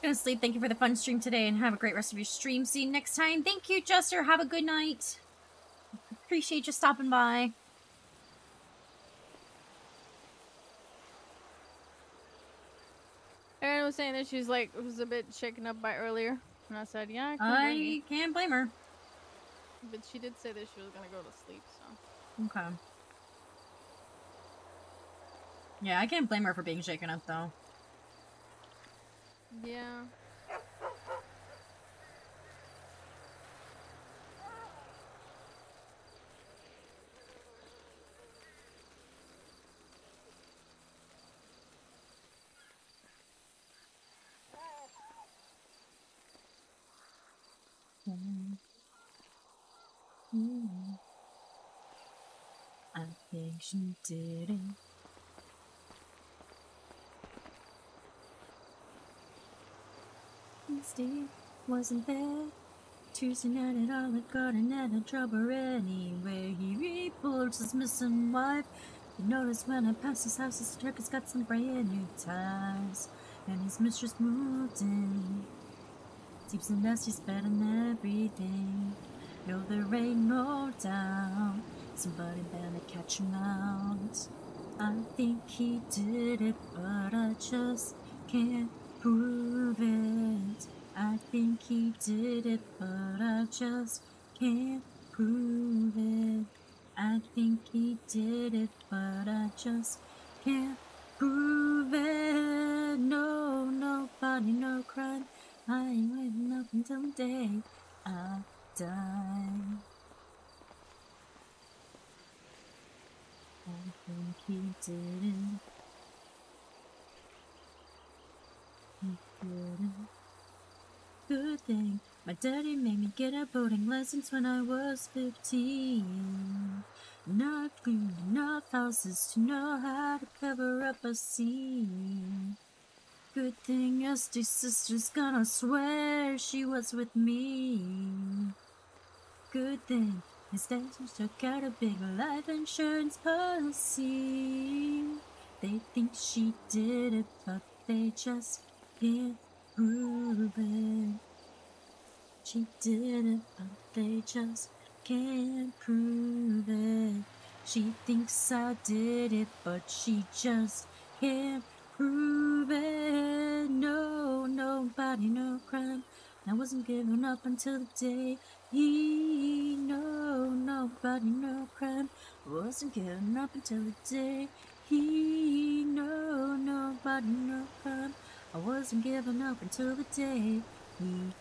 somehow. Gonna sleep. Thank you for the fun stream today and have a great rest of your stream. See you next time. Thank you, Jester. Have a good night. Appreciate you stopping by. Erin was saying that she's like was a bit shaken up by earlier, and I said, yeah, I, can't blame. I can't blame her. But she did say that she was gonna go to sleep, so. Okay. Yeah, I can't blame her for being shaken up though. Yeah. Mm. I think she did it. Steve wasn't there. Tuesday night at Olive Garden at a trouble anyway. He reports his missing wife. He noticed when I passed his house, his truck has got some brand new tires. And his mistress moved in. Deep and nasty, better everything. No, there ain't no doubt. Somebody better catch him out. I think he did it, but I just can't prove it. I think he did it, but I just can't prove it. I think he did it, but I just can't prove it. No, nobody, no crime. I ain't waiting up until the day I die. I think he did it. He didn't. Good thing my daddy made me get a boating license when I was 15. Not cleaned enough houses to know how to cover up a scene. Good thing Este sister's gonna swear she was with me. Good thing his dad took out a big life insurance policy. They think she did it, but they just can't prove it. She did it, but they just can't prove it. She thinks I did it, but she just can't prove it. No, nobody, no crime. I wasn't giving up until the day he. No, nobody, no crime. I wasn't giving up until the day he. No, nobody, no crime. I wasn't giving up until the day he.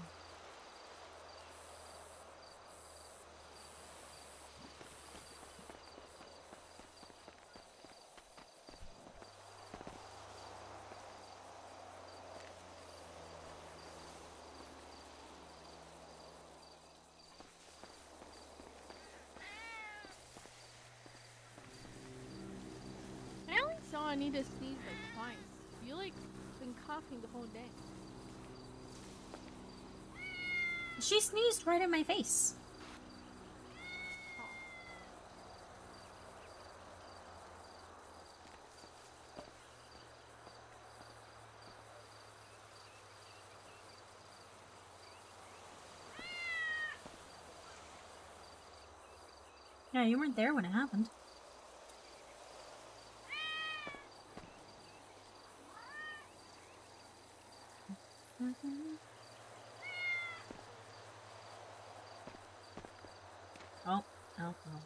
I need to sneeze like twice. You like been coughing the whole day. She sneezed right in my face. Yeah, you weren't there when it happened. Oh, oh, oh.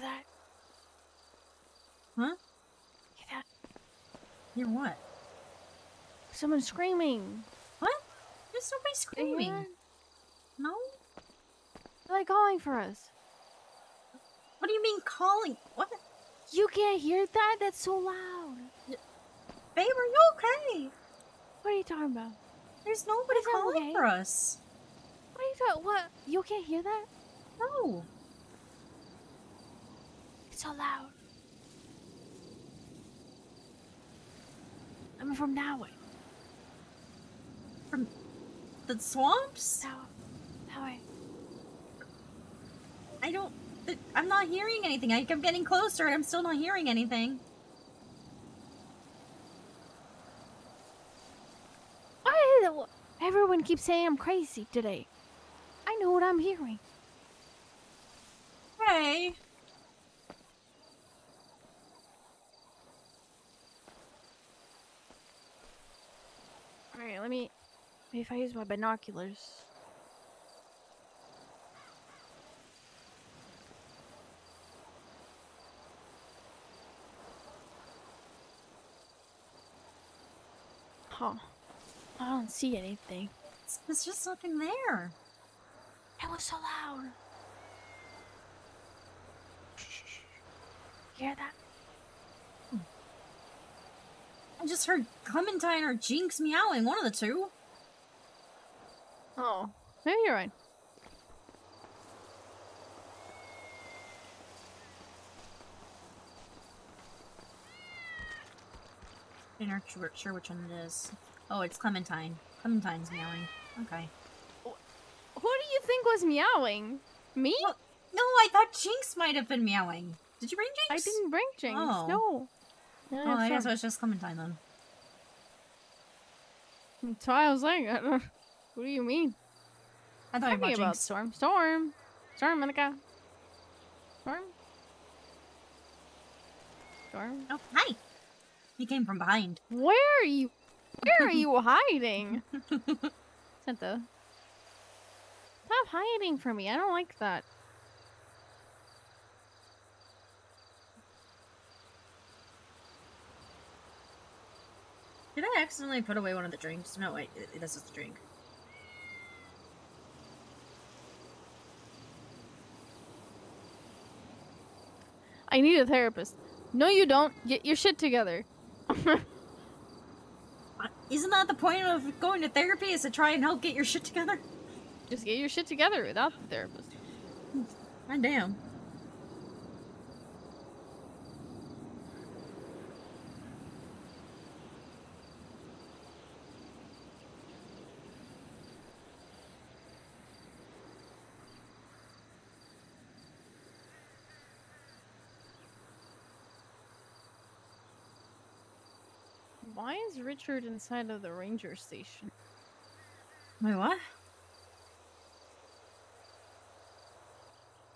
Hear that? Huh? Hear that? Hear what? Someone screaming. What? There's nobody screaming. No? They're like calling for us. What do you mean calling? What? You can't hear that? That's so loud. Babe, are you okay? What are you talking about? There's nobody calling okay? for us. What are you talking? What? You can't hear that? No so loud? I'm from Nowen. From the swamps? That way. I don't... I'm not hearing anything. I am getting closer and I'm still not hearing anything. Why everyone keeps saying I'm crazy today? I know what I'm hearing. Hey. Alright, let me. Maybe if I use my binoculars. Huh. I don't see anything. There's just nothing there. It was so loud. Hear that? I just heard Clementine or Jinx meowing, one of the two. Oh, maybe you're right. I'm not sure, which one it is. Oh, it's Clementine. Clementine's meowing. Okay. Who do you think was meowing? Me? no, I thought Jinx might have been meowing. Did you bring Jinx? I didn't bring Jinx. Oh. No. Oh, I guess it was just Clementine then. That's why I was like, I don't, what do you mean? I thought you brought about. Storm. Storm. Storm, Monica. Storm. Storm. Oh, hi. He came from behind. Where are you? Where are you (laughs) hiding? (laughs) Santa. Stop hiding from me. I don't like that. Did I accidentally put away one of the drinks? No, wait, this is the drink. I need a therapist. No, you don't. Get your shit together. (laughs) Uh, isn't that the point of going to therapy? Is to try and help get your shit together? Just get your shit together without the therapist. God damn. Why is Richard inside of the ranger station? Wait, what?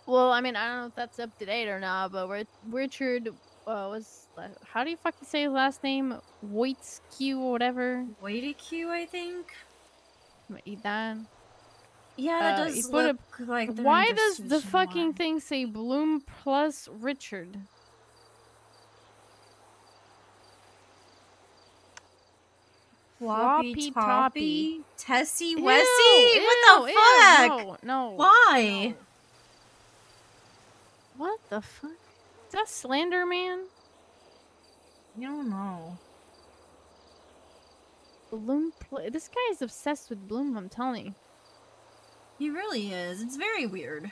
Well, I mean, I don't know if that's up to date or not, but Ri- Richard uh, was. How do you fucking say his last name? Wojtski or whatever. Wojtq, I think. Died. Yeah, that Uh, does put a- look like Why does the fucking one. thing say Bloom plus Richard? Floppy Floppy Toppy? Tessie Ew, Wessie? what the ew, fuck? No, no. Why? What the fuck? Is that Slender Man? You don't know. Bloom. This guy is obsessed with Bloom. I'm telling you. He really is. It's very weird.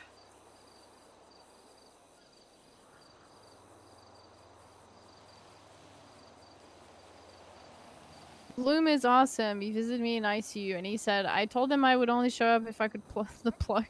Bloom is awesome. He visited me in ICU and he said I told him I would only show up if I could pull (laughs) the plug.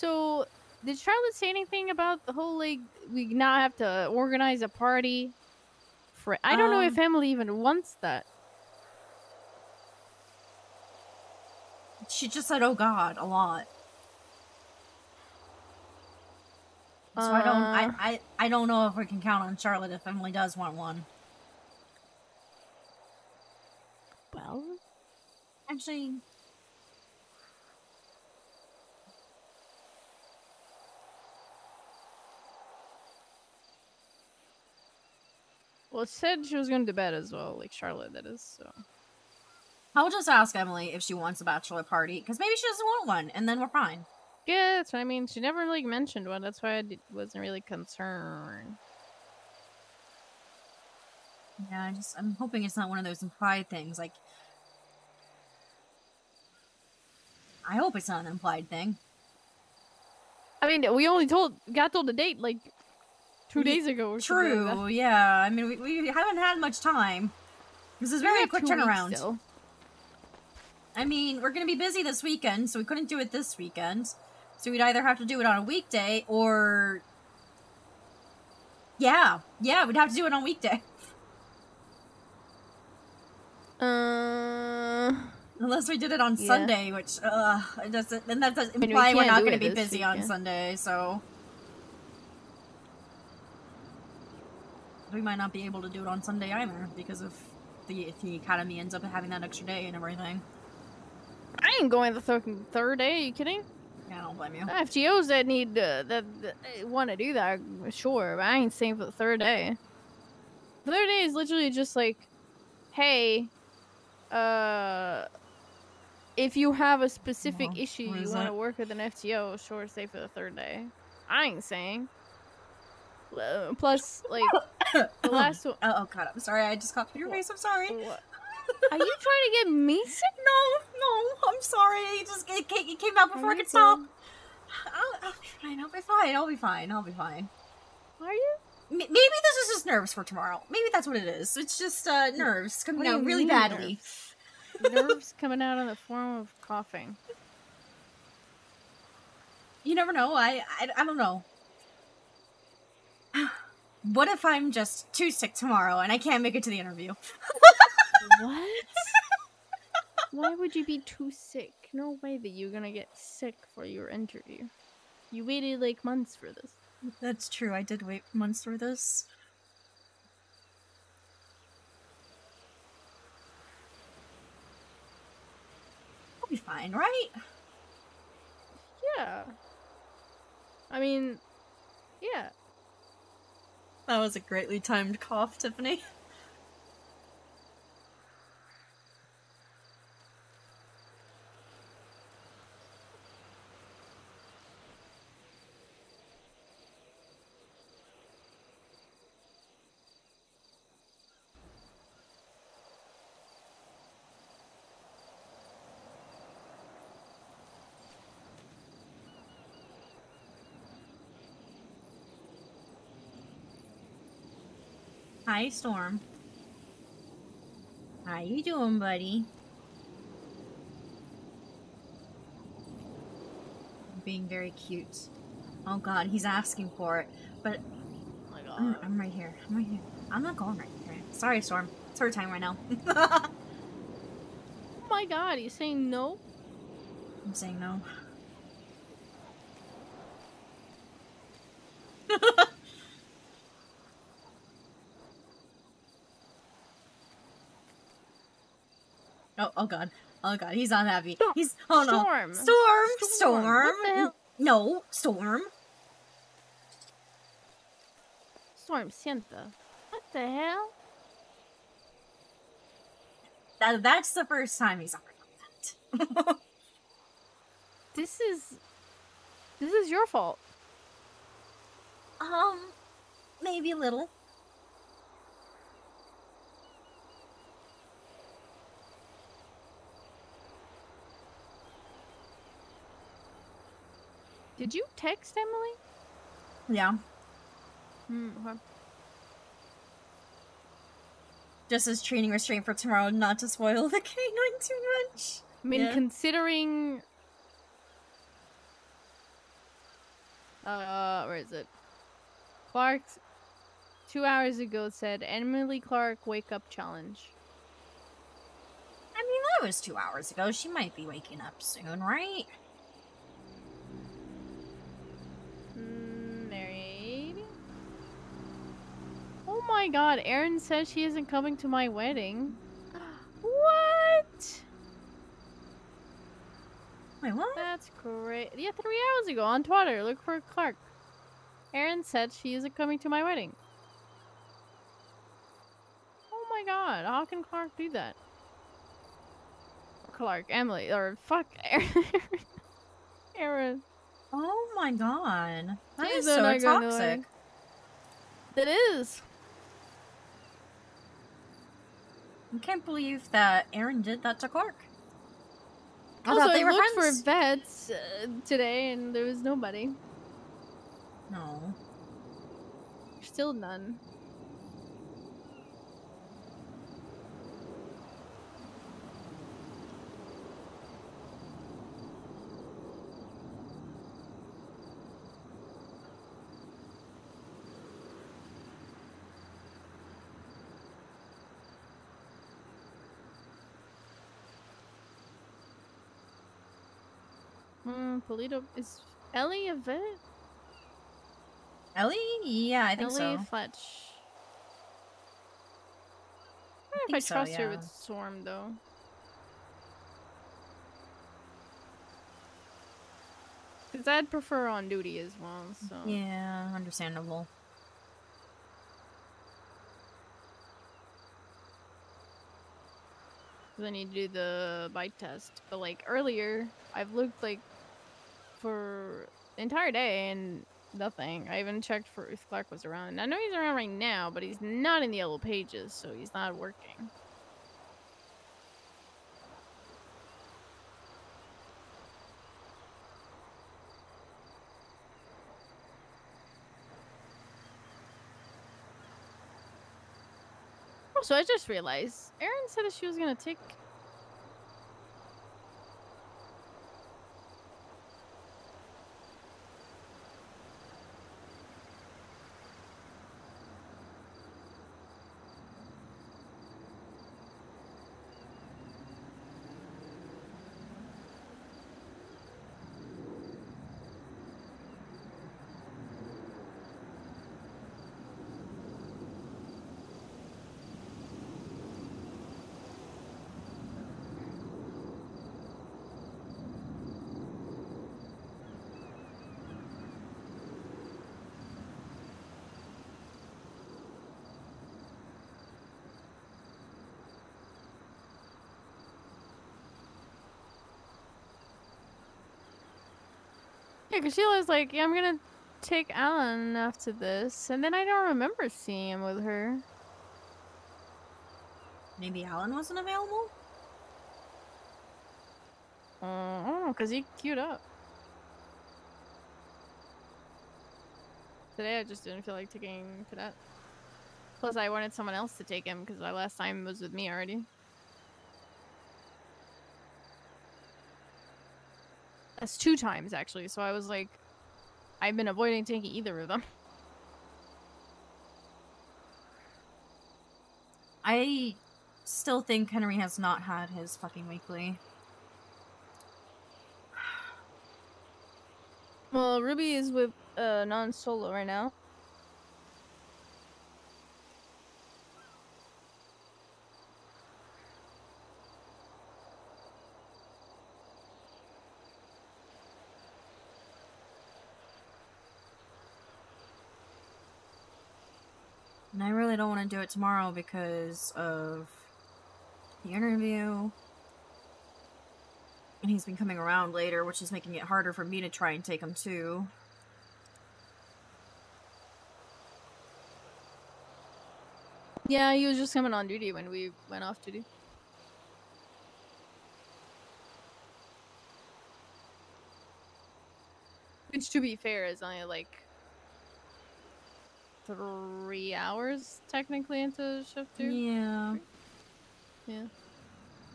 So, did Charlotte say anything about the whole like we now have to organize a party? For I don't know if Um, Emily even wants that. She just said, "Oh God," a lot. So I don't. I, Uh. I I don't know if we can count on Charlotte if Emily does want one. Well, actually, Well, it said she was going to bed as well, like Charlotte, that is. So I'll just ask Emily if she wants a bachelor party, because maybe she doesn't want one, and then we're fine. Yeah, that's what I mean. She never like mentioned one. That's why I d- wasn't really concerned. Yeah, I just I'm hoping it's not one of those implied things. Like, I hope it's not an implied thing. I mean, we only told got told the date like two days ago. Or something like True. Yeah. I mean, we, we haven't had much time. This is We very quick turnaround. I mean, we're gonna be busy this weekend, so we couldn't do it this weekend. So we'd either have to do it on a weekday or. Yeah, yeah, we'd have to do it on weekday. Uh, Unless we did it on Yeah. Sunday, which uh, it doesn't, and that does mean, we imply we're can't do going to be busy on. Sunday. So we might not be able to do it on Sunday either because of the if the academy ends up having that extra day and everything. I ain't going the fucking third day. Are you kidding? Yeah, I don't blame you. FGOs that need uh, that, that want to do that, sure, but I ain't staying for the third day. The third day is literally just like, hey, uh, if you have a specific Well, issue you want to work with an FGO, sure, stay for the third day. I ain't saying. Uh, Plus, like (coughs) the last one. Oh, oh god, I'm sorry. I just coughed in your face. I'm sorry. (laughs) Are you trying to get me sick? No, no. I'm sorry. It just it, it came out before I could stop. I'll, I'll be fine. I'll be fine. I'll be fine. I'll be fine. Are you? M- maybe this is just nerves for tomorrow. Maybe that's what it is. It's just uh, nerves coming out really badly. Nerves (laughs) coming out in the form of coughing. You never know. I, I I don't know. (gasps) What if I'm just too sick tomorrow and I can't make it to the interview? (laughs) What? Why would you be too sick? No way that you're gonna get sick for your interview. You waited like months for this. That's true. I did wait months for this. I'll be fine, right? Yeah. I mean, yeah. That was a greatly timed cough, Tiffany. (laughs) Hi, Storm. How you doing, buddy? Being very cute. Oh god, he's asking for it. But oh, I'm, I'm right here. I'm right here. I'm not going right here. Sorry, Storm. It's her time right now. (laughs) Oh my god, he's saying no? I'm saying no. Oh, oh god. Oh god, he's not happy. He's oh no. Storm. Storm. Storm. Storm. What the hell? No, Storm. Storm Santa. What the hell? That, that's the first time he's ever done that. (laughs) This is this is your fault. um, maybe a little. Did you text Emily? Yeah. Hmm. okay. Just as training restraint for tomorrow, not to spoil the (laughs) canine too much. I mean, Yeah. considering. Uh, where is it? Clark, two hours ago, said Emily Clark wake up challenge. I mean, that was two hours ago. She might be waking up soon, right? My god, Erin says she isn't coming to my wedding. What? Wait, what? That's great. Yeah, three hours ago on Twitter. Look for Clark. Erin said she isn't coming to my wedding. Oh my god, how can Clark do that? Clark, Emily, or fuck (laughs) Erin. Erin. Oh my god. That She's is so toxic. That is. I can't believe that Erin did that to Clark. I also, they I were looked friends. for vets uh, today, and there was nobody. No. Still none. Hmm, Polito is Ellie a vet? Ellie? Yeah, I think Ellie so. Fletch. I don't know if I so, trust her yeah. with Swarm though. Cause I'd prefer on duty as well. So Yeah, understandable. I need to do the bite test. But like earlier, I've looked like for the entire day and nothing. I even checked for if Clark was around. I know he's around right now, but he's not in the yellow pages, so he's not working. Also, I just realized Erin said that she was gonna take. Because she was like, "Yeah, I'm gonna take Alan after this," and then I don't remember seeing him with her. Maybe Alan wasn't available? Uh, I cause he queued up. Today I just didn't feel like taking Cadet. Plus, I wanted someone else to take him because the last time was with me already. That's two times actually, so I was like, I've been avoiding taking either of them. I still think Henry has not had his fucking weekly. Well, Ruby is with uh, non-solo right now. Don't want to do it tomorrow because of the interview. And he's been coming around later, which is making it harder for me to try and take him too. Yeah, he was just coming on duty when we went off duty. Which, to be fair, is only like three hours technically into shift two. Yeah. Yeah.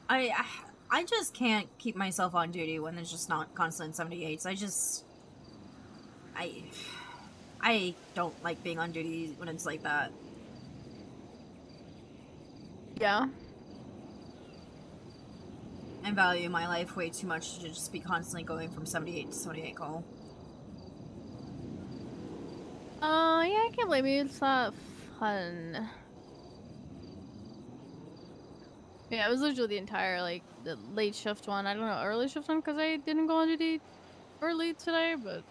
I, I I just can't keep myself on duty when there's just not constant 78s. I just I I don't like being on duty when it's like that. Yeah. I value my life way too much to just be constantly going from 78 to 78 call. Uh, yeah, I can't blame you. It's not fun. Yeah, it was literally the entire, like, the late shift one. I don't know, early shift one, because I didn't go on duty early today, but...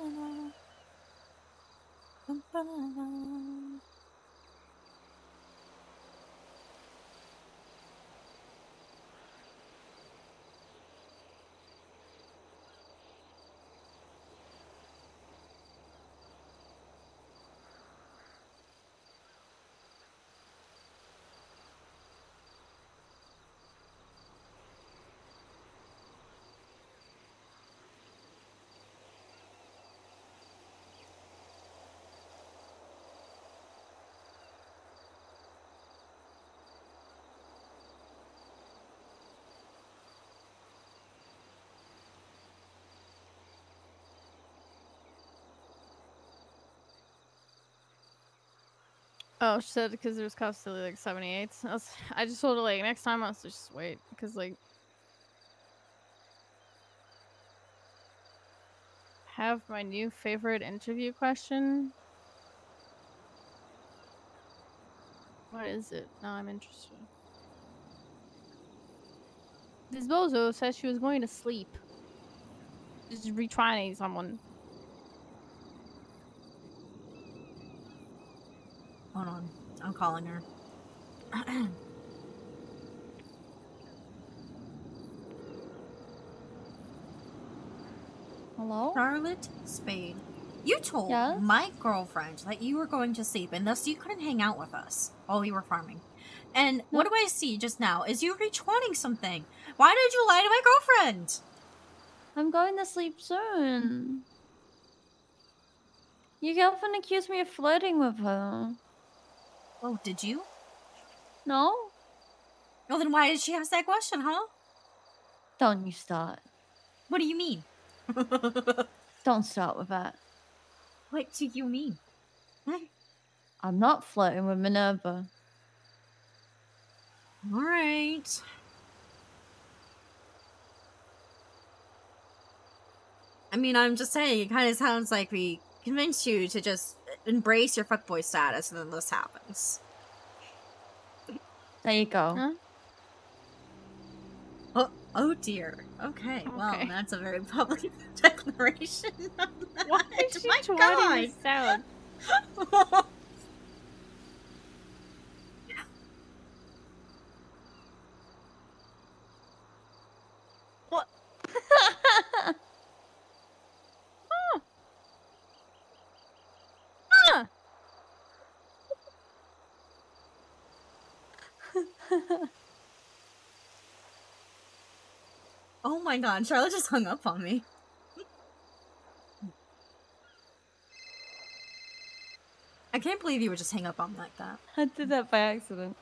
Ba-da-da. Ba-da-da. Oh, she said because there's costly like 78. I, was, I just told her like next time I was just wait because like have my new favorite interview question. What is it? Now I'm interested. This bozo said she was going to sleep. Just retrying someone. Hold on. I'm calling her. (clears throat) Hello? Charlotte Spade. You told Yes? my girlfriend that you were going to sleep and thus you couldn't hang out with us while we were farming. And what do I see just now? Is you retweeting something. Why did you lie to my girlfriend? I'm going to sleep soon. Your girlfriend accused me of flirting with her. Oh, did you? No? Well, then why did she ask that question, huh? Don't you start. What do you mean? (laughs) Don't start with that. What do you mean? I'm not flirting with Minerva. All right. I mean, I'm just saying, it kind of sounds like we convinced you to just embrace your fuckboy status and then this happens. There you go. Oh, oh dear. Okay, well, that's a very (laughs) public declaration. Why is (laughs) she My twatting this God. out? (laughs) What? Huh. Huh. Oh my god, Charlotte just hung up on me. I can't believe you would just hang up on me like that. I did that by accident.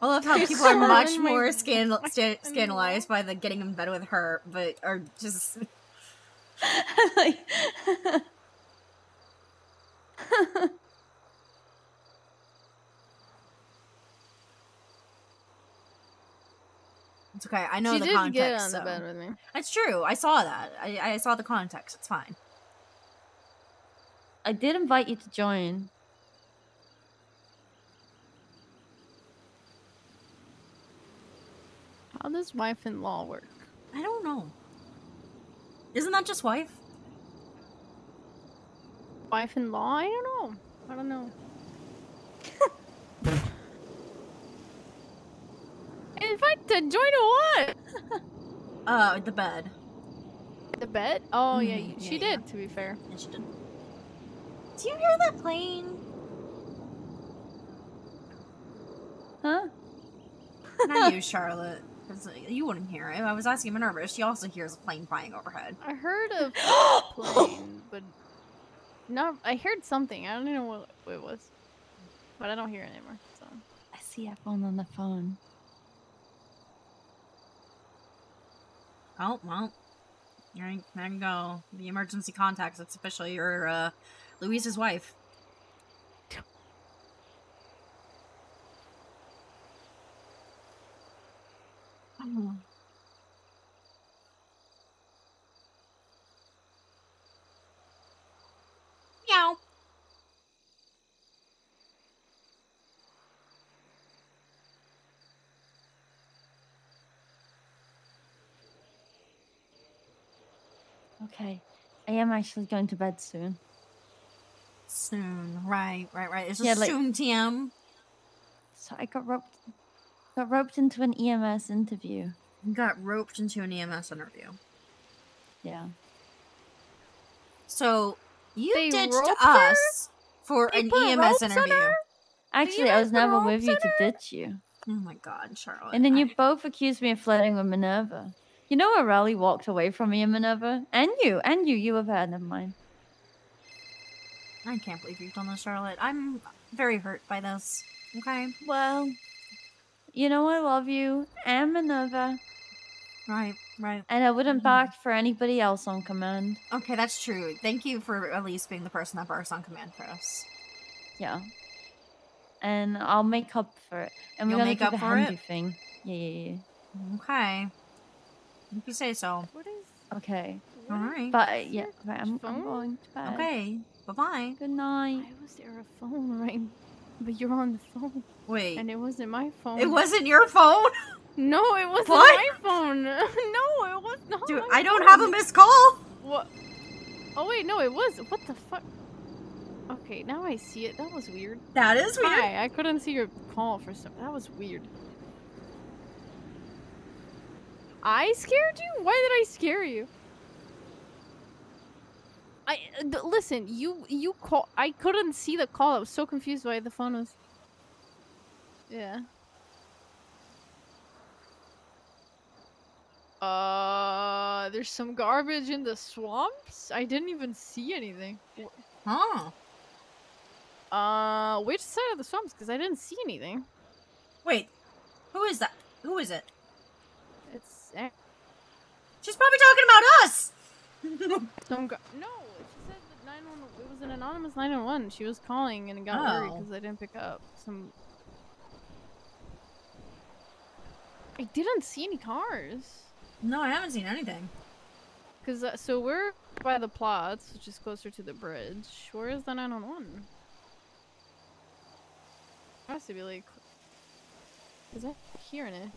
I love how (laughs) people are much more (laughs) scandal- sta- scandalized by the getting in bed with her, but are just (laughs) It's okay. I know She the did context. get on the bed with me. That's true. I saw that. I, I saw the context. It's fine. I did invite you to join. How does wife-in-law work? I don't know. Isn't that just wife? Wife-in-law? I don't know. I don't know. (laughs) Invite to join a what? (laughs) Uh, the bed. The bed? Oh yeah, Mm, yeah, she yeah. did. To be fair. Yeah, she did. Do you hear that plane? Huh? Not you, (laughs) Charlotte. You wouldn't hear it. I was asking Minerva. She also hears a plane flying overhead. I heard (gasps) a plane, but no, I heard something. I don't know what it was, but I don't hear it anymore. So I see everyone on the phone. Oh, well. There you go. The emergency contacts. It's officially your, uh, Louise's wife. Meow. Okay. I am actually going to bed soon. Soon. Right, right, right. It's Yeah, a like- soon TM. So I got roped got roped into an EMS interview. Got roped into an EMS interview. Yeah. So you They ditched roped her? us for They an EMS interview. Actually, I was never with you to ditch you. Oh my god, Charlotte. And then you both accused me of flirting with Minerva. You know where Raleigh walked away from me and Minerva? And you, and you, you have had, never mind. I can't believe you've done this, Charlotte. I'm very hurt by this. Okay. Well, you know I love you and Minerva. Right, right. And I wouldn't mm-hmm. bark for anybody else on command. Okay, that's true. Thank you for at least being the person that barks on command for us. Yeah. And I'll make up for it. And we're You'll gonna make do up the for handy it? thing. Yeah, yeah, yeah. Okay. If you say so. Okay. All right. But uh, yeah, right, I'm, I'm going to bed. Okay. Bye bye. Good night. Why was there a phone ring? But you're on the phone. Wait. And it wasn't my phone. It wasn't your phone? No, it wasn't What? my phone. (laughs) no, it was not. Dude, my I don't phone. have a missed call. What? Oh wait, no, it was. What the fuck? Okay, now I see it. That was weird. That is weird. Hi, I couldn't see your call for some. That was weird. I scared you? Why did I scare you? I uh, listen. You you call. I couldn't see the call. I was so confused why the phone was. Yeah. Uh, there's some garbage in the swamps. I didn't even see anything. Huh? Uh, which side of the swamps? Because I didn't see anything. Wait. Who is that? Who is it? Eh, She's probably talking about us. (laughs) some go- no. She said that 911. It was an anonymous 911. She was calling and got worried Oh. because I didn't pick up some. I didn't see any cars. No, I haven't seen anything. Cause uh, so we're by the plots, which is closer to the bridge. Where is the 911? Has to be like. Is that hearing it?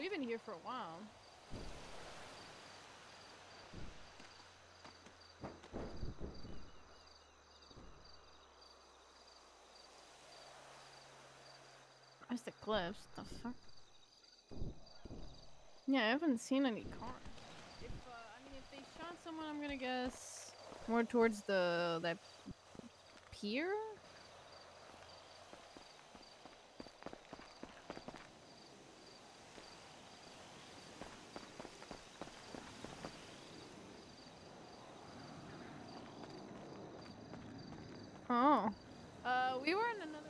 We've been here for a while. Where's the cliffs? The fuck? Yeah, I haven't seen any cars. If uh, I mean, if they shot someone, I'm gonna guess more towards the that pier. Oh. Uh, we were in another.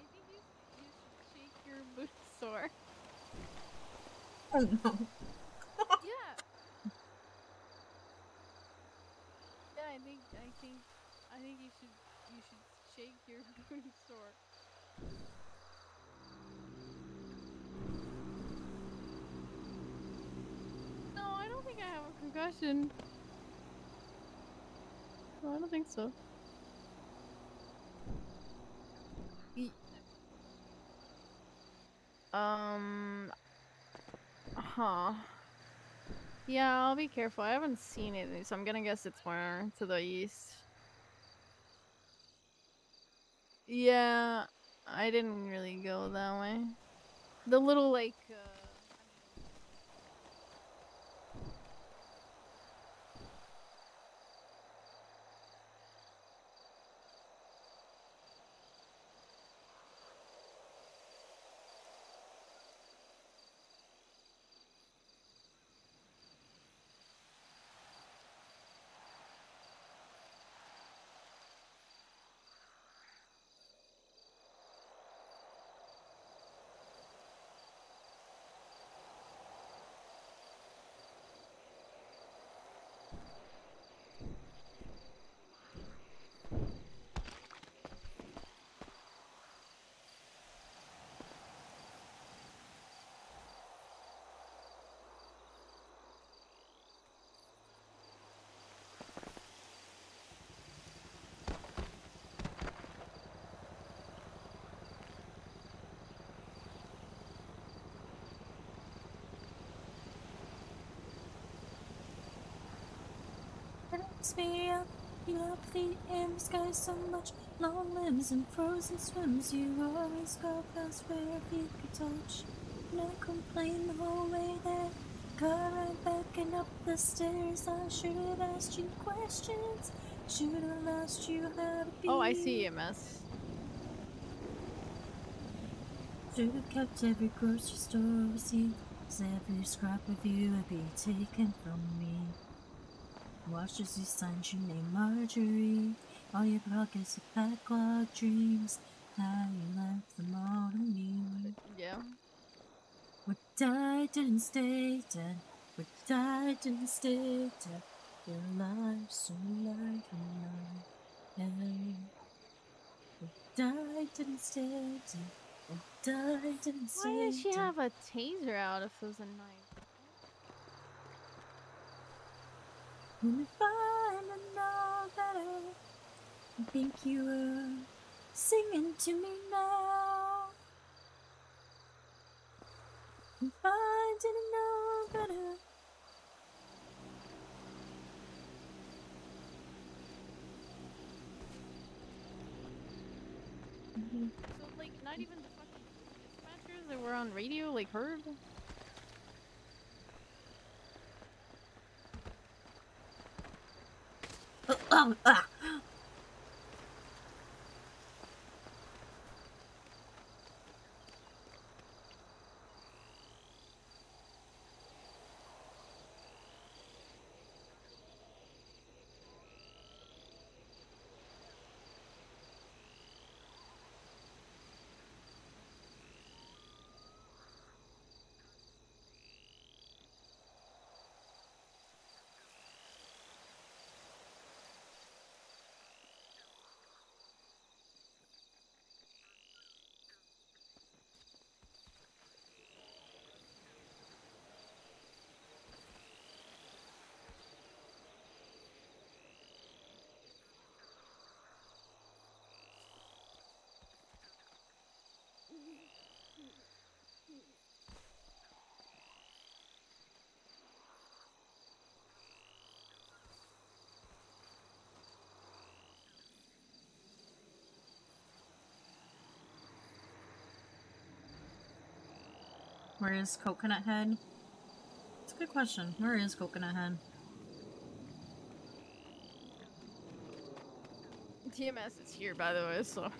I think you, you should shake your boot sore. Yeah. Yeah, I think I think I think you should you should shake your (laughs) boot sore. No, I don't think I have a concussion. No, I don't think so. Huh. Yeah, I'll be careful. I haven't seen it, so I'm gonna guess it's more to the east. Yeah, I didn't really go that way. The little like. Uh, Takes me up, you love the air, sky so much. Long limbs and frozen swims, you always go past where feet could touch. No complain the whole way there. Car right back and up the stairs. I should have asked you questions. Should have asked you how to be. Oh, I see EMS. Should have kept every grocery store receipt. every scrap of you would be taken from me. Watch as you signed your name, Marjorie. All your pockets of backlog dreams. Now you left them all to me. Yeah. What died didn't stay dead. What died didn't stay dead. You're alive, so alive, alive. Hey. What died didn't stay dead. What died didn't stay Why does she dead. have a taser out if it was a knife? If I know better, I think you were singing to me now. If I didn't know better. So like not even the fucking dispatchers that were on radio like heard? Oh, oh, Where is Coconut Head? It's a good question. Where is Coconut Head? (laughs) TMS is here by the way, so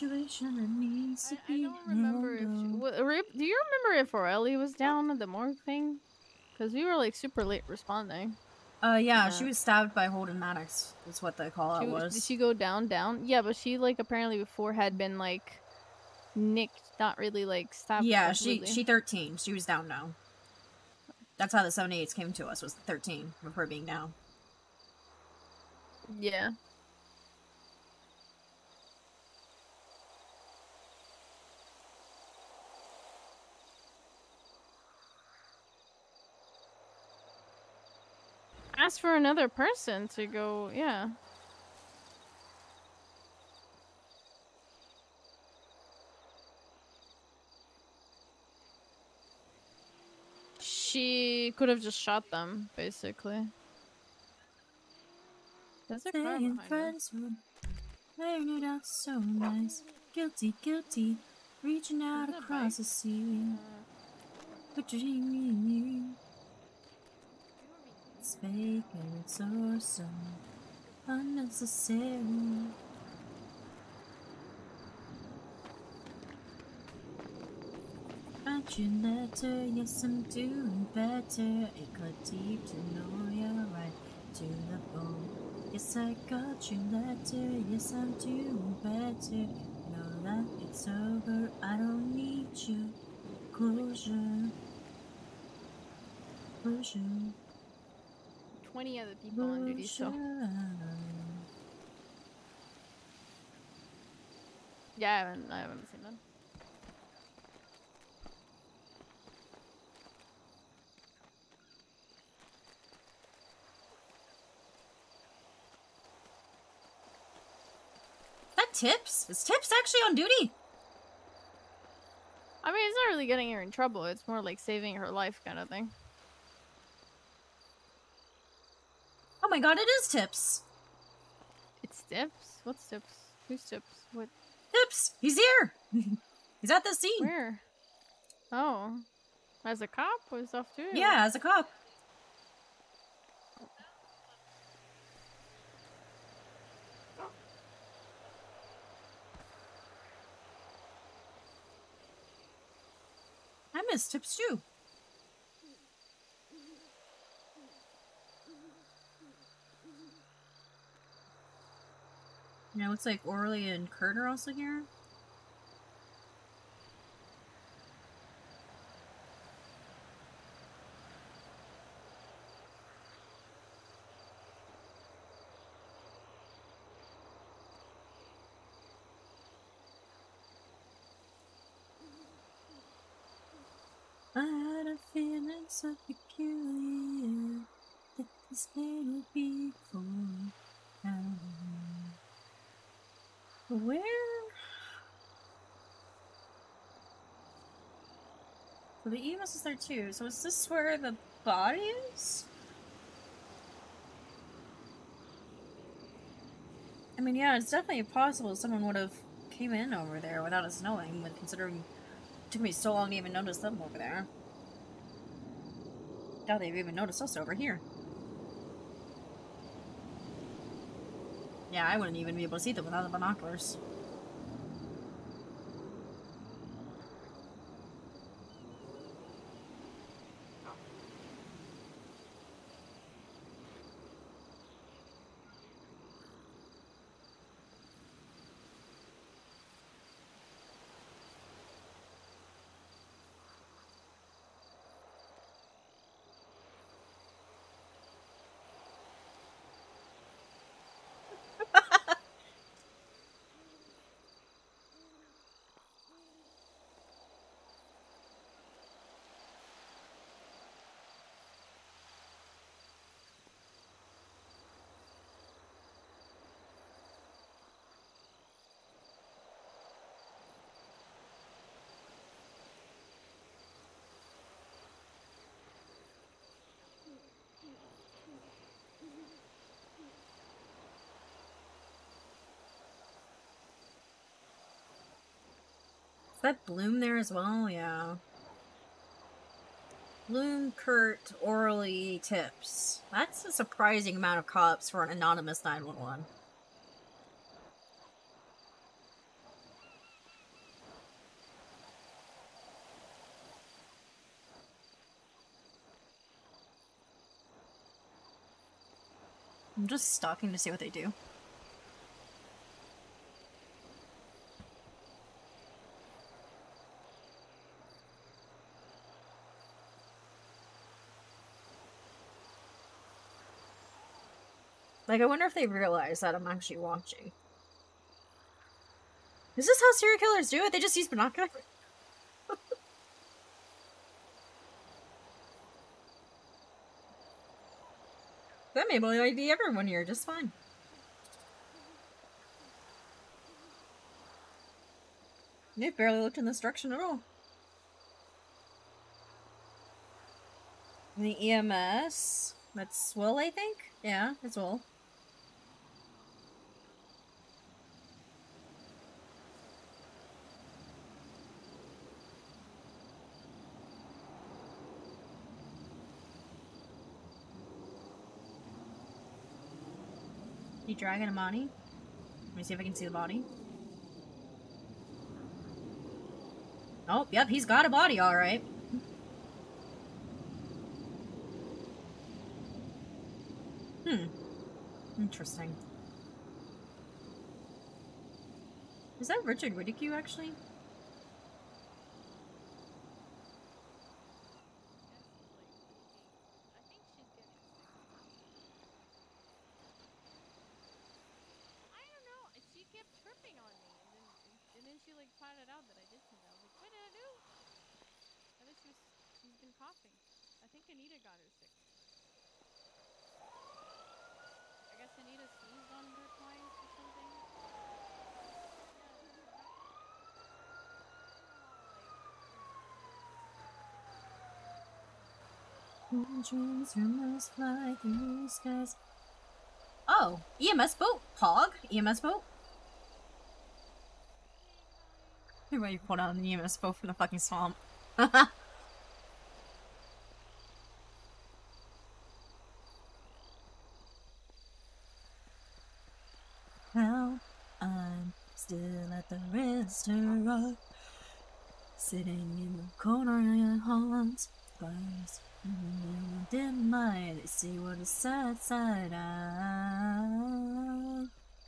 situation that needs to be I don't remember if she, do you remember if Aurelie was down at the morgue thing? Because we were like super late responding. Uh, yeah, she was stabbed by Holden Maddox. Is what the call out was- was. Did she go down, down? Yeah, but she like apparently before had been like nicked, not really like stabbed. yeah, she completely. she 13. She was down now. That's how the 78s came to us. Was 13 of her being down. Yeah. Ask for another person to go, yeah. She could have just shot them, basically. There's a car behind us. laying it out so nice. Guilty, guilty. Reaching out across the sea. Picturing you. It's fake and it's awesome. Unnecessary. Got your letter, yes I'm doing better. It cut deep to know you're right to the bone. Yes I got your letter, yes I'm doing better. Know that it's over, I don't need you. Closure. Closure. 20 other people on duty, so. Yeah, I haven't, I haven't seen them. that Tips? Is Tips actually on duty? I mean, it's not really getting her in trouble. It's more like saving her life kind of thing. My god, it is Tips. It's Tips? What's Tips? Who's Tips? What? Tips! He's here! (laughs) He's at the scene. Where? Oh. As a cop? Was off too? Yeah, as a cop. I miss Tips too. Yeah, looks like Orly and Kurt are also here. So peculiar that this day be for Where? So the EMS is there too. So is this where the body is? I mean, yeah, it's definitely possible someone would have came in over there without us knowing, but considering it took me so long to even notice them over there. Doubt they've even noticed us over here. Yeah, I wouldn't even be able to see them without the binoculars. Is that Bloom there as well? Yeah. Bloom, Kurt, Orly, Tips. That's a surprising amount of cops for an anonymous 911. I'm just stalking to see what they do. Like, I wonder if they realize that I'm actually watching. Is this how serial killers do it? They just use binoculars? (laughs) that may well be everyone here just fine. They've barely looked in this direction at all. The EMS. That's Will, I think? Yeah, it's Will. You dragging Amani? Let me see if I can see the body. Oh, yep, he's got a body, alright. Hmm. Interesting. Is that Richard Whitacue, actually? I don't know. She kept tripping on me, and then and then she like pointed out that I did something. I was like, what did I do? I think she was, she's been coughing. I think Anita got her sick. I guess Anita sneezed on her twice or something. Dreams rumors fly through skies. Oh, EMS boat, Hog, EMS boat. Everybody pulled out an EMS boat from the fucking swamp. (laughs) Now I'm still at the sitting in the corner. In the dim light, I see what a sad side I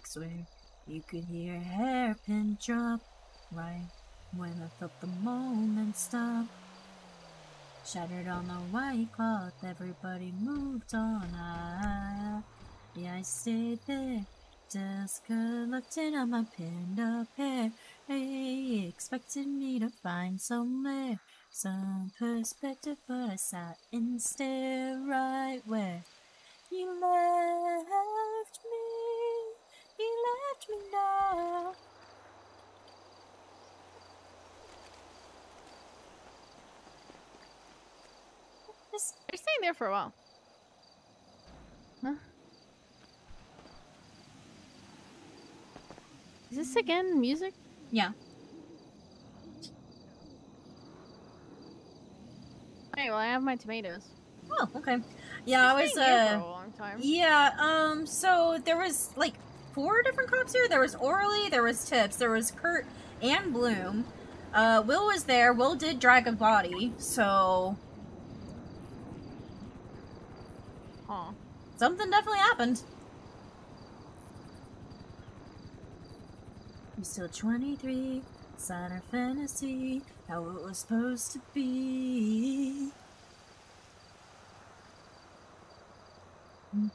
swear you could hear a hairpin drop right when I felt the moment stop. Shattered on the white cloth, everybody moved on. I, yeah, I stayed there, just collecting on my pinned up hair. Hey, expected me to find somewhere, some perspective, but I sat and instead right where you left me. You left me now. Just, they're staying there for a while. Huh? Is this again music? Yeah. Hey, well, I have my tomatoes. Oh, okay. Yeah, I was uh a long time. Yeah, um so there was like four different cops here. There was Orly, there was Tips, there was Kurt and Bloom. Uh Will was there. Will did drag a body, so Huh. something definitely happened. I'm still 23, inside our fantasy, how it was supposed to be.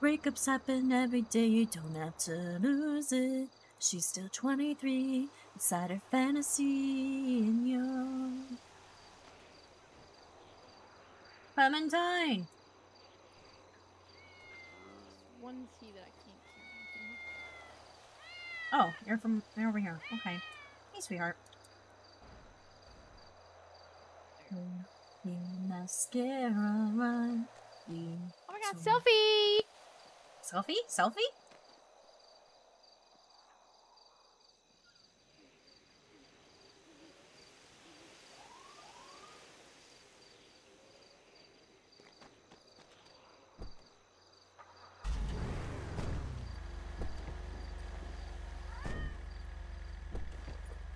Breakups happen every day, you don't have to lose it. She's still 23, inside her fantasy, and young. Clementine! One C that I can't see. Oh, you're from you're over here. Okay. Hey, sweetheart. Mascara. Oh my god, selfie! Selfie? Selfie?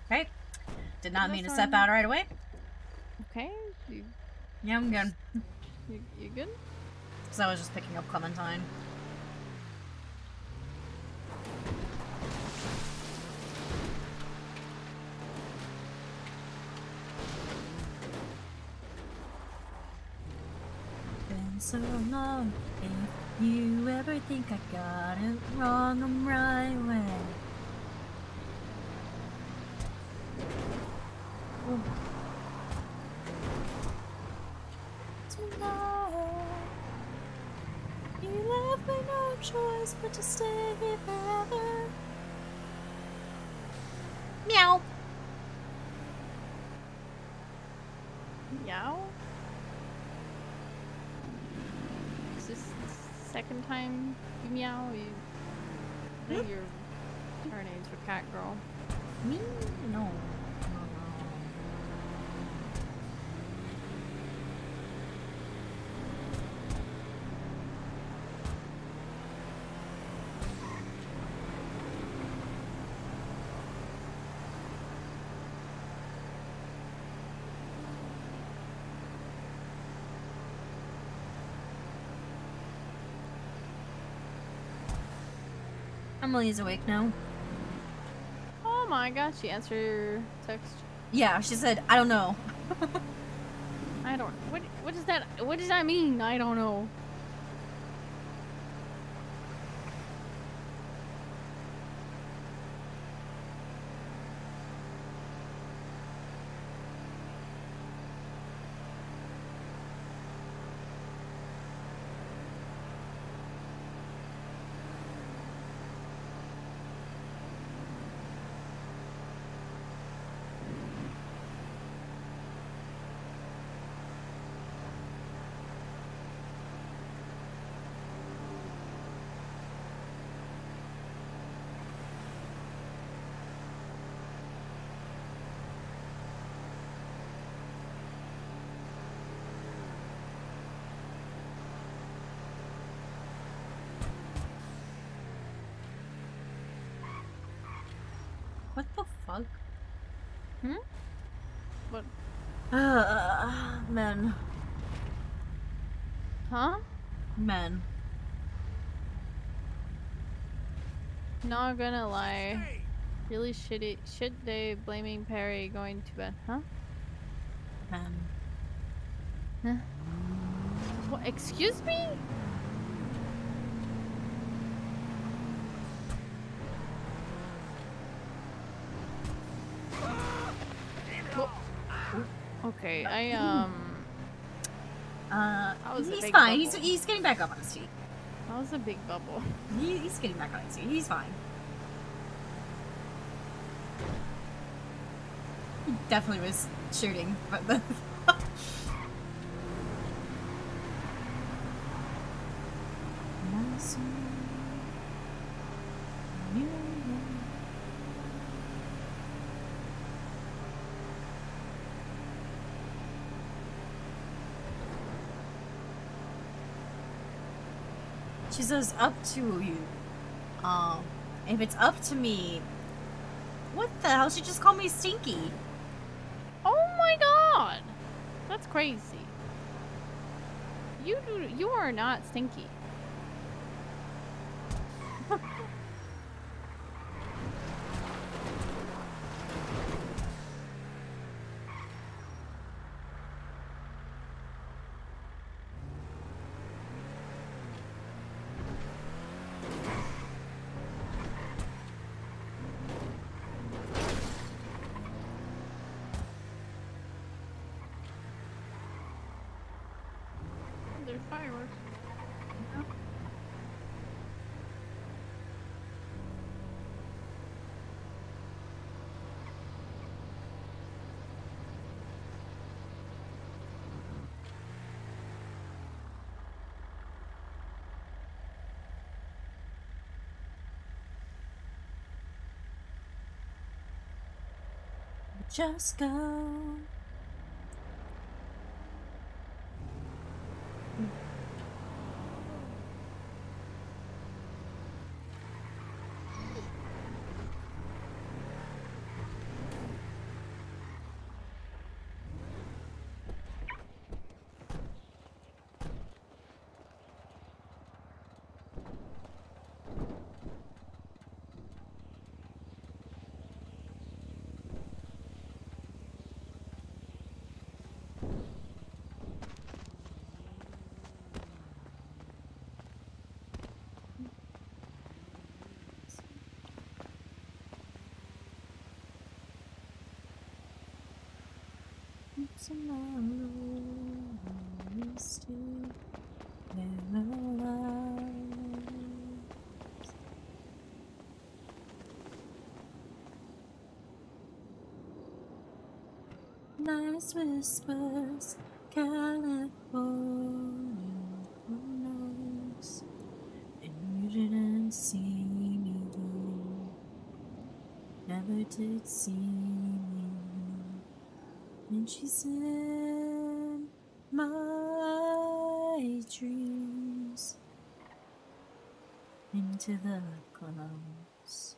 Okay. Did not mean to step out right away. Okay. You, Yeah, I'm good. you, you good? Because I was just picking up Clementine. Been so long. If you ever think I got it wrong, I'm right way. Tonight, you left me no choice but to stay here forever. Meow. Meow? Is this the second time you meow? You, I think hmm? your turnade's for cat girl. Me? No. Emily's awake now. Oh my gosh, she answered your text. Yeah, she said, I don't know. (laughs) I don't. What? What does that? What does that mean? I don't know. Hmm? What? Uh, (sighs) men. Huh? Men. Not gonna lie. Really shitty shit day blaming Perry going to bed, huh? Men. Huh? What excuse me? Okay, I um Uh, he's fine. He's he's getting back up on his feet. that was a big bubble. He, he's getting back on his feet. He's fine. He definitely was shooting, but the. She says up to you. Um, if it's up to me, what the hell? She just called me stinky. Oh my god! That's crazy. You do you are not stinky. They're fireworks. Just go. Tomorrow we still never alive. Nice whispers, California, who knows? And you didn't see me then, never did see. And she's in my dreams into the clouds.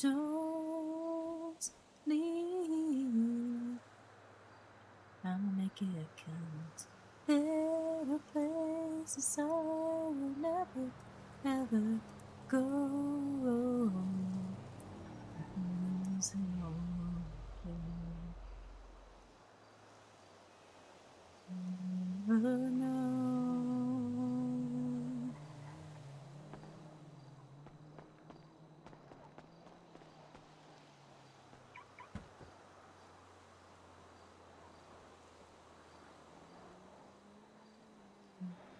Don't leave. I'll make it count. There are places I will never, ever go. Losing all of you. Never know.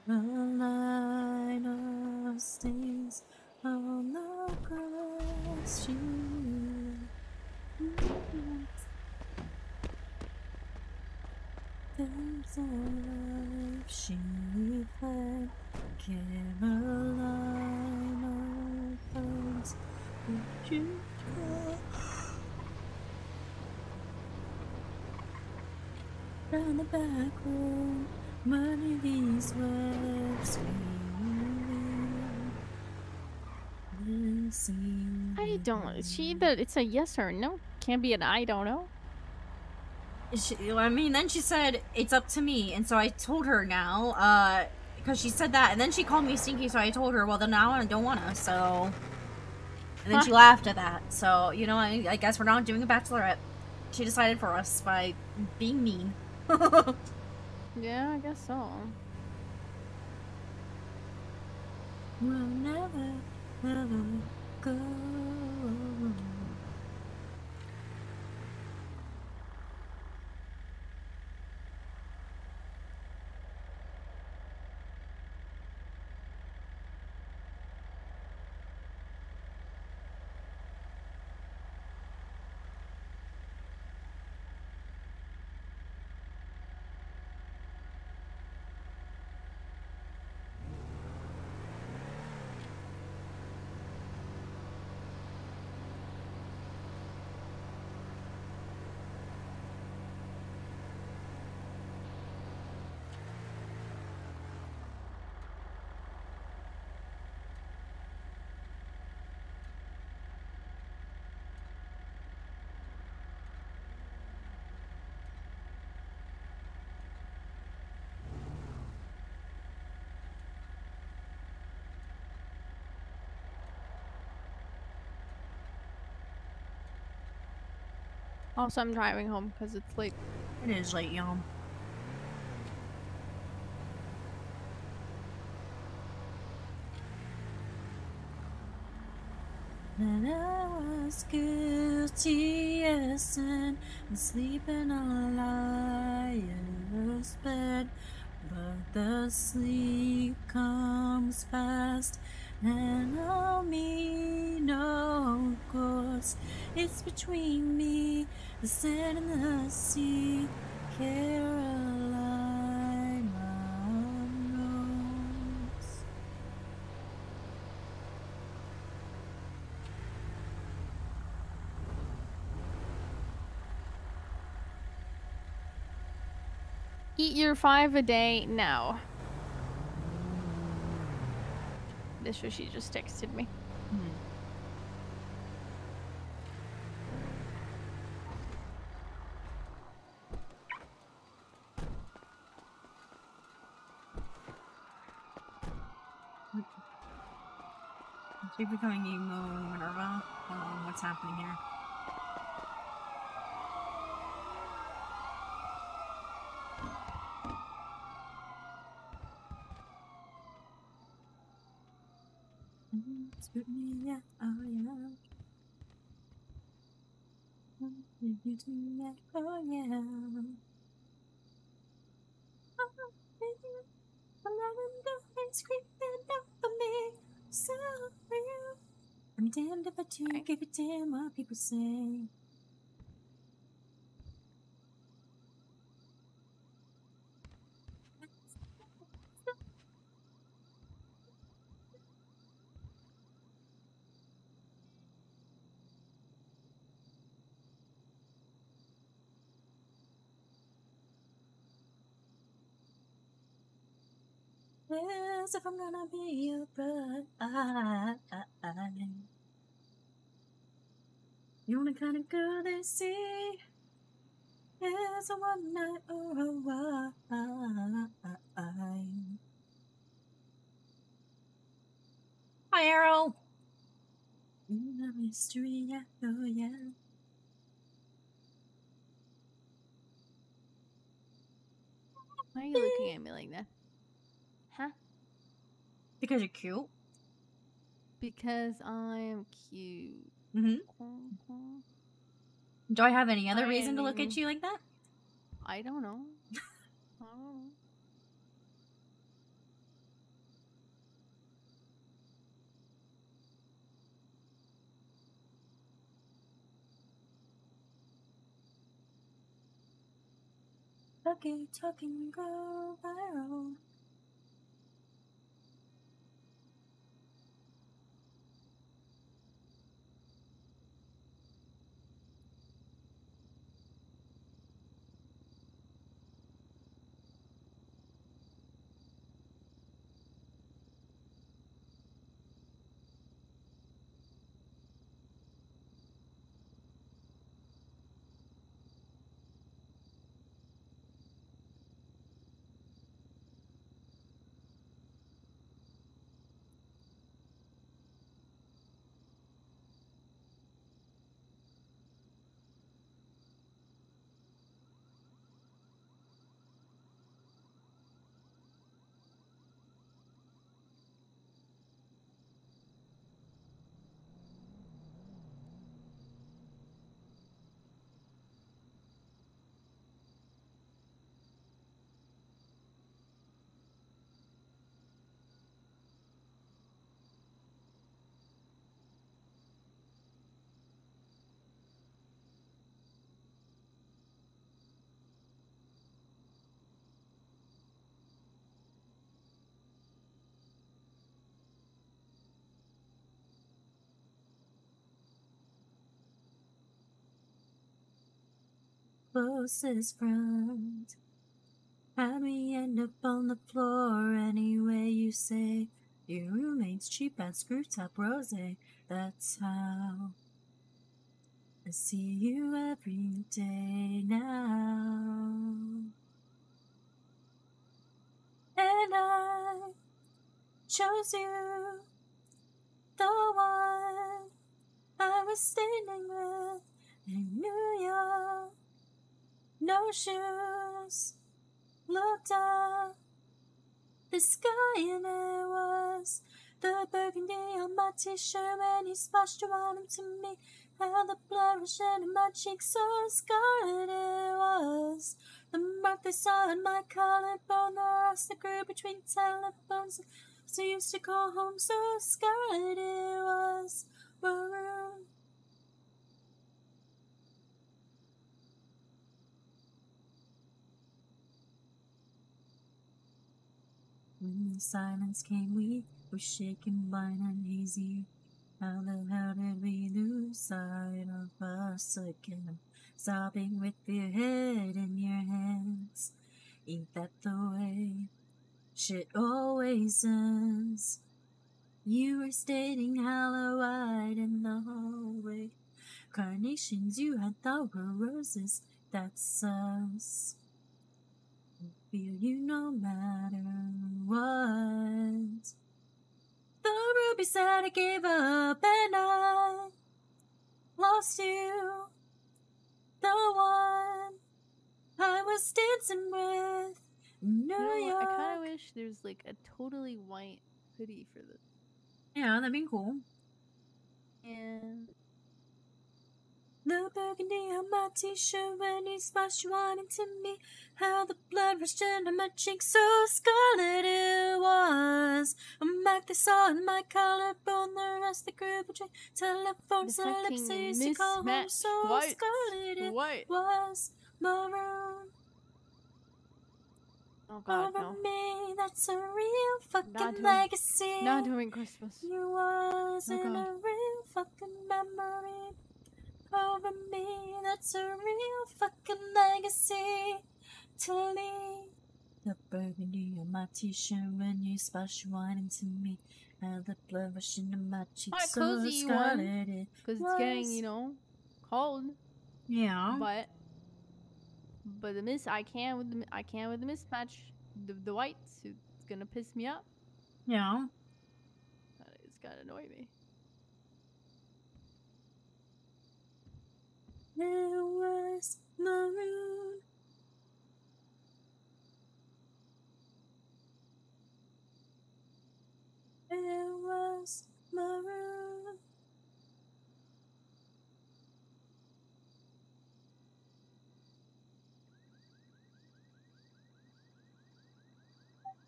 A line of stains on the grass she There's a life she Round the back road Money these webs I don't. She the it's a yes or no. Can't be an I don't know. She, I mean, then she said it's up to me, and so I told her now, uh, because she said that, and then she called me stinky, so I told her, well, then now I don't wanna, so. And then she laughed at that, so you know, I, I guess we're not doing a bachelorette. She decided for us by being mean. (laughs) Yeah, I guess so. We'll never, never go. Also, I'm driving home because it's late. It is late, y'all. That I was guilty as sin and sleeping on a liar's bed. But the sleep comes fast, and on me no course. It's between me, the sand and the sea. Caroline Rose. Eat your five a day now. This was she just texted me. You're becoming emo Minerva. Um, what's happening here? Spit me, yeah, oh yeah. You oh yeah. I'm damned if I do, give a damn what people say. Yes, if I'm gonna be your bride. You're the kind of girl they see. It's a one night or a while. Hi, Arrow. You're a mystery, yeah, oh yeah. Why are you looking at me like that? Huh? Because you're cute. Because I'm cute. Mm-hmm. Do I have any other I reason to look at you like that? I don't know. (laughs) I don't know. Okay, talking go viral. Closest friend. Had me end up on the floor anyway you say. Your roommate's cheap and screw top rose. That's how I see you every day now. And I chose you, the one I was standing with in New York. No shoes, looked up the sky and it was the burgundy on my t-shirt when you splashed arm to me. How the blood rushed into my cheeks so scarlet it was. The mark they saw in my collarbone, the rust that grew between telephones. So used to call home so scarlet it was. Maroon. When the silence came, we were shaken by an uneasy. How the hell did we lose sight of us again? Sobbing with your head in your hands. Ain't that the way shit always ends? You were stating hollow eyed in the hallway. Carnations you had thought were roses, that's us. Feel you no matter what. The ruby said I gave up and I lost you. The one I was dancing with in New You know? York. I kind of wish there's like a totally white hoodie for this. Yeah, that'd be cool. And The burgundy on my t-shirt when he splashed you on into me. How the blood rushed into my cheeks, so scarlet it was. A mark they saw in my collarbone, the rest that grew between telephones and lips fucking they used to call home. So whites. scarlet it was. Maroon oh god, over no. me, that's a real fucking Not during- legacy. Not during Christmas. You wasn't oh, God. a real fucking memory over me. That's a real fucking legacy to leave. The burgundy on my t-shirt when you splash wine into me. And the blood rush into my cheeks. Quite so cozy scarlet it because it's getting you know cold. Yeah. But but the miss I can't with the I can't with the mismatch. The the whites it's gonna piss me off. Yeah. It's gonna annoy me. There was maroon. There was maroon.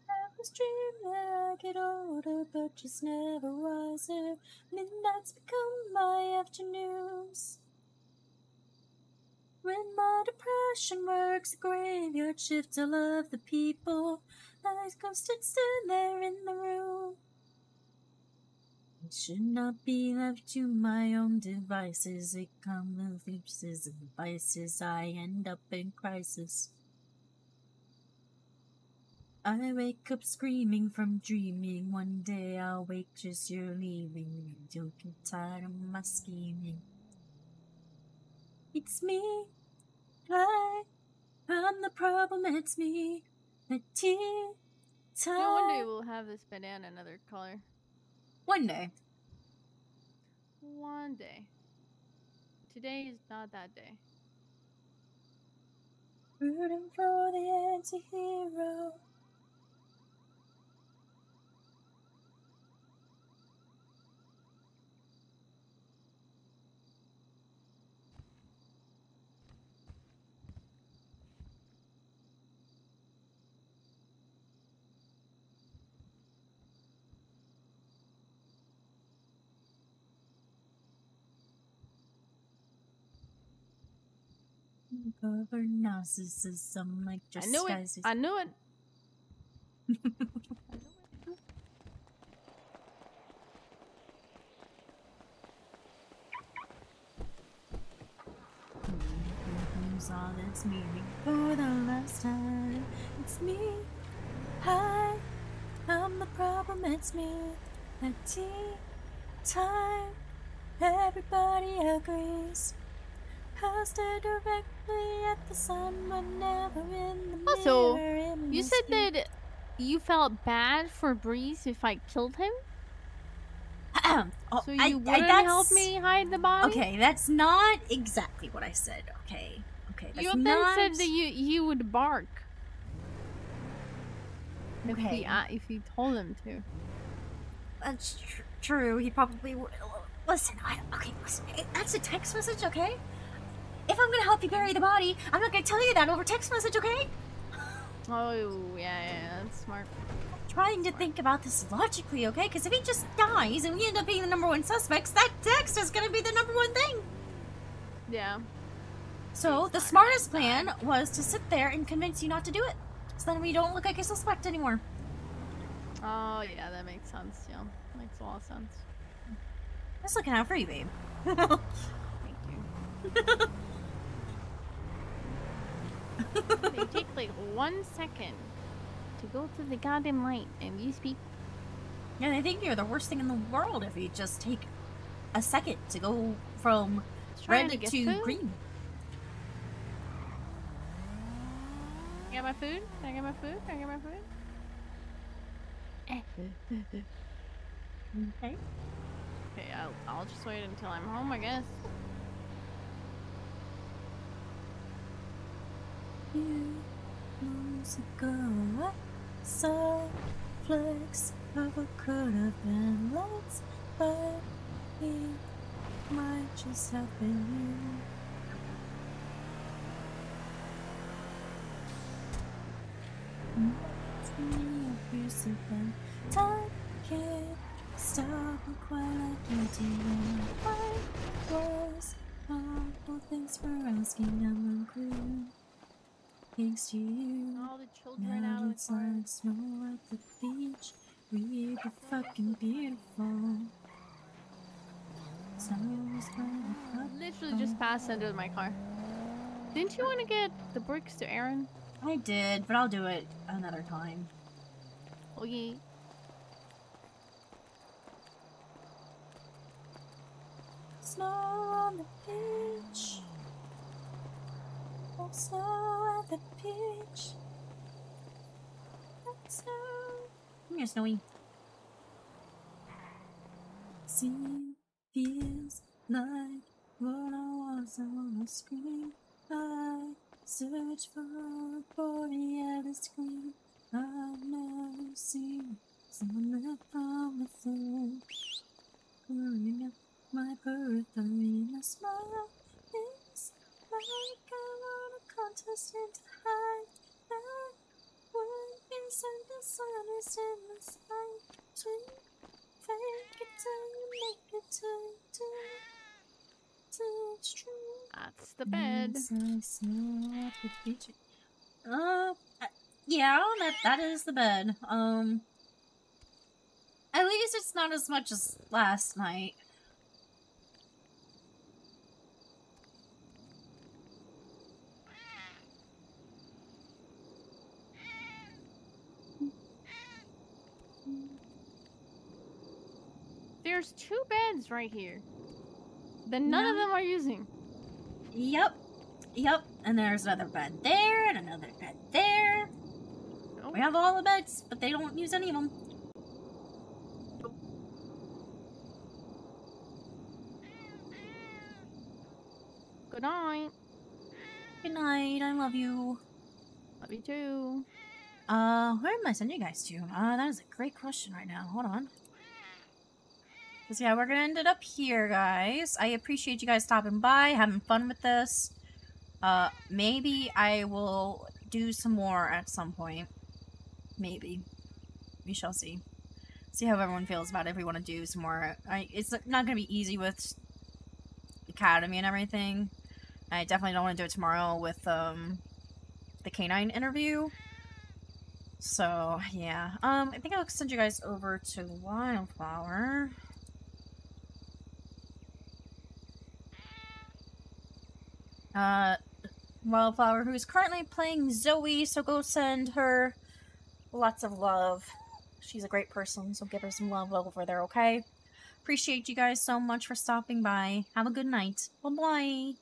I was dreaming I get older, but just never wiser. Midnights become my afternoons. When my depression works a graveyard shift to love the people, I go stand there in the room. It should not be left to my own devices. It comes with leaps and vices. I end up in crisis. I wake up screaming from dreaming. One day I'll wake just you're leaving. Don't get tired of my scheming. It's me. I, I'm the problem. It's me. The tea time. Yeah, one day we'll have this banana another color. One day. One day. Today is not that day. Rooting for the anti-hero. Narcissism like I just knew it. I knew it. song. It's me for the last time. It's me. Hi, I'm the problem. It's me. At tea time, everybody agrees. I directly at the sun, but never in the Also, mirror. in you said skin. that you felt bad for Breeze if I killed him. Oh, so you I- I- wouldn't that's- help me hide the body. Okay, that's not exactly what I said. Okay, okay, that's you then not. said that you you would bark. If Okay. we uh, if you told him to. That's tr- true. He probably would. Listen, I, okay, listen. eh, That's a text message, okay? If I'm gonna help you bury the body, I'm not gonna tell you that over text message, okay? Oh yeah, yeah, that's smart. Trying to think about this logically, okay? Because if he just dies and we end up being the number one suspects, that text is gonna be the number one thing. Yeah. So the smartest plan was to sit there and convince you not to do it, so then we don't look like a suspect anymore. Oh yeah, that makes sense. Yeah, makes a lot of sense. Just looking out for you, babe. (laughs) (laughs) they take like one second to go to the goddamn light, and you speak. Yeah, they think you're the worst thing in the world if you just take a second to go from red to to green. Can I get my food? Can I get my food? Can I get my food? (laughs) Okay. Okay, I'll, I'll just wait until I'm home, I guess. You months ago, I saw flecks of what could have been lots, but it might just have been you. Something. Time can't stop quite like you do. I was. Thanks for asking. I'm good. Thanks to you. All the children now out it's like snow at the beach. Really fucking beautiful. Snow is kind of Literally just passed under my car. Didn't you want to get the bricks to Erin? I did, but I'll do it another time. Oh, okay. Snow on the beach. Oh, snow the. Oh, snow. Come here, Snowy. See, feels like what I was on screen. I search for borealis queen. I've never seen someone that my smile is like I want a to hide that would be sun the sun is in the sight to fake it till you make it till till till it's true. That's the bed. It's like snow at the beach. Uh, uh, yeah, that that is the bed. Um, at least it's not as much as last night. There's two beds right here. Then none of them are using. Yep, yep. And there's another bed there and another bed there. We have all the beds, but they don't use any of them. Good night. Good night. I love you. Love you too. Uh, where am I sending you guys to? Uh, that is a great question right now. Hold on. Cause yeah, we're gonna end it up here, guys. I appreciate you guys stopping by, having fun with this. Uh, maybe I will do some more at some point. Maybe. We shall see. See how everyone feels about it if we want to do some more. I, it's not gonna be easy with Academy and everything. I definitely don't want to do it tomorrow with, um, the canine interview. So, yeah. Um, I think I'll send you guys over to Wildflower. Uh, Wildflower, who is currently playing Zoe, so go send her lots of love. She's a great person, so give her some love over there, okay? Appreciate you guys so much for stopping by. Have a good night. Bye bye.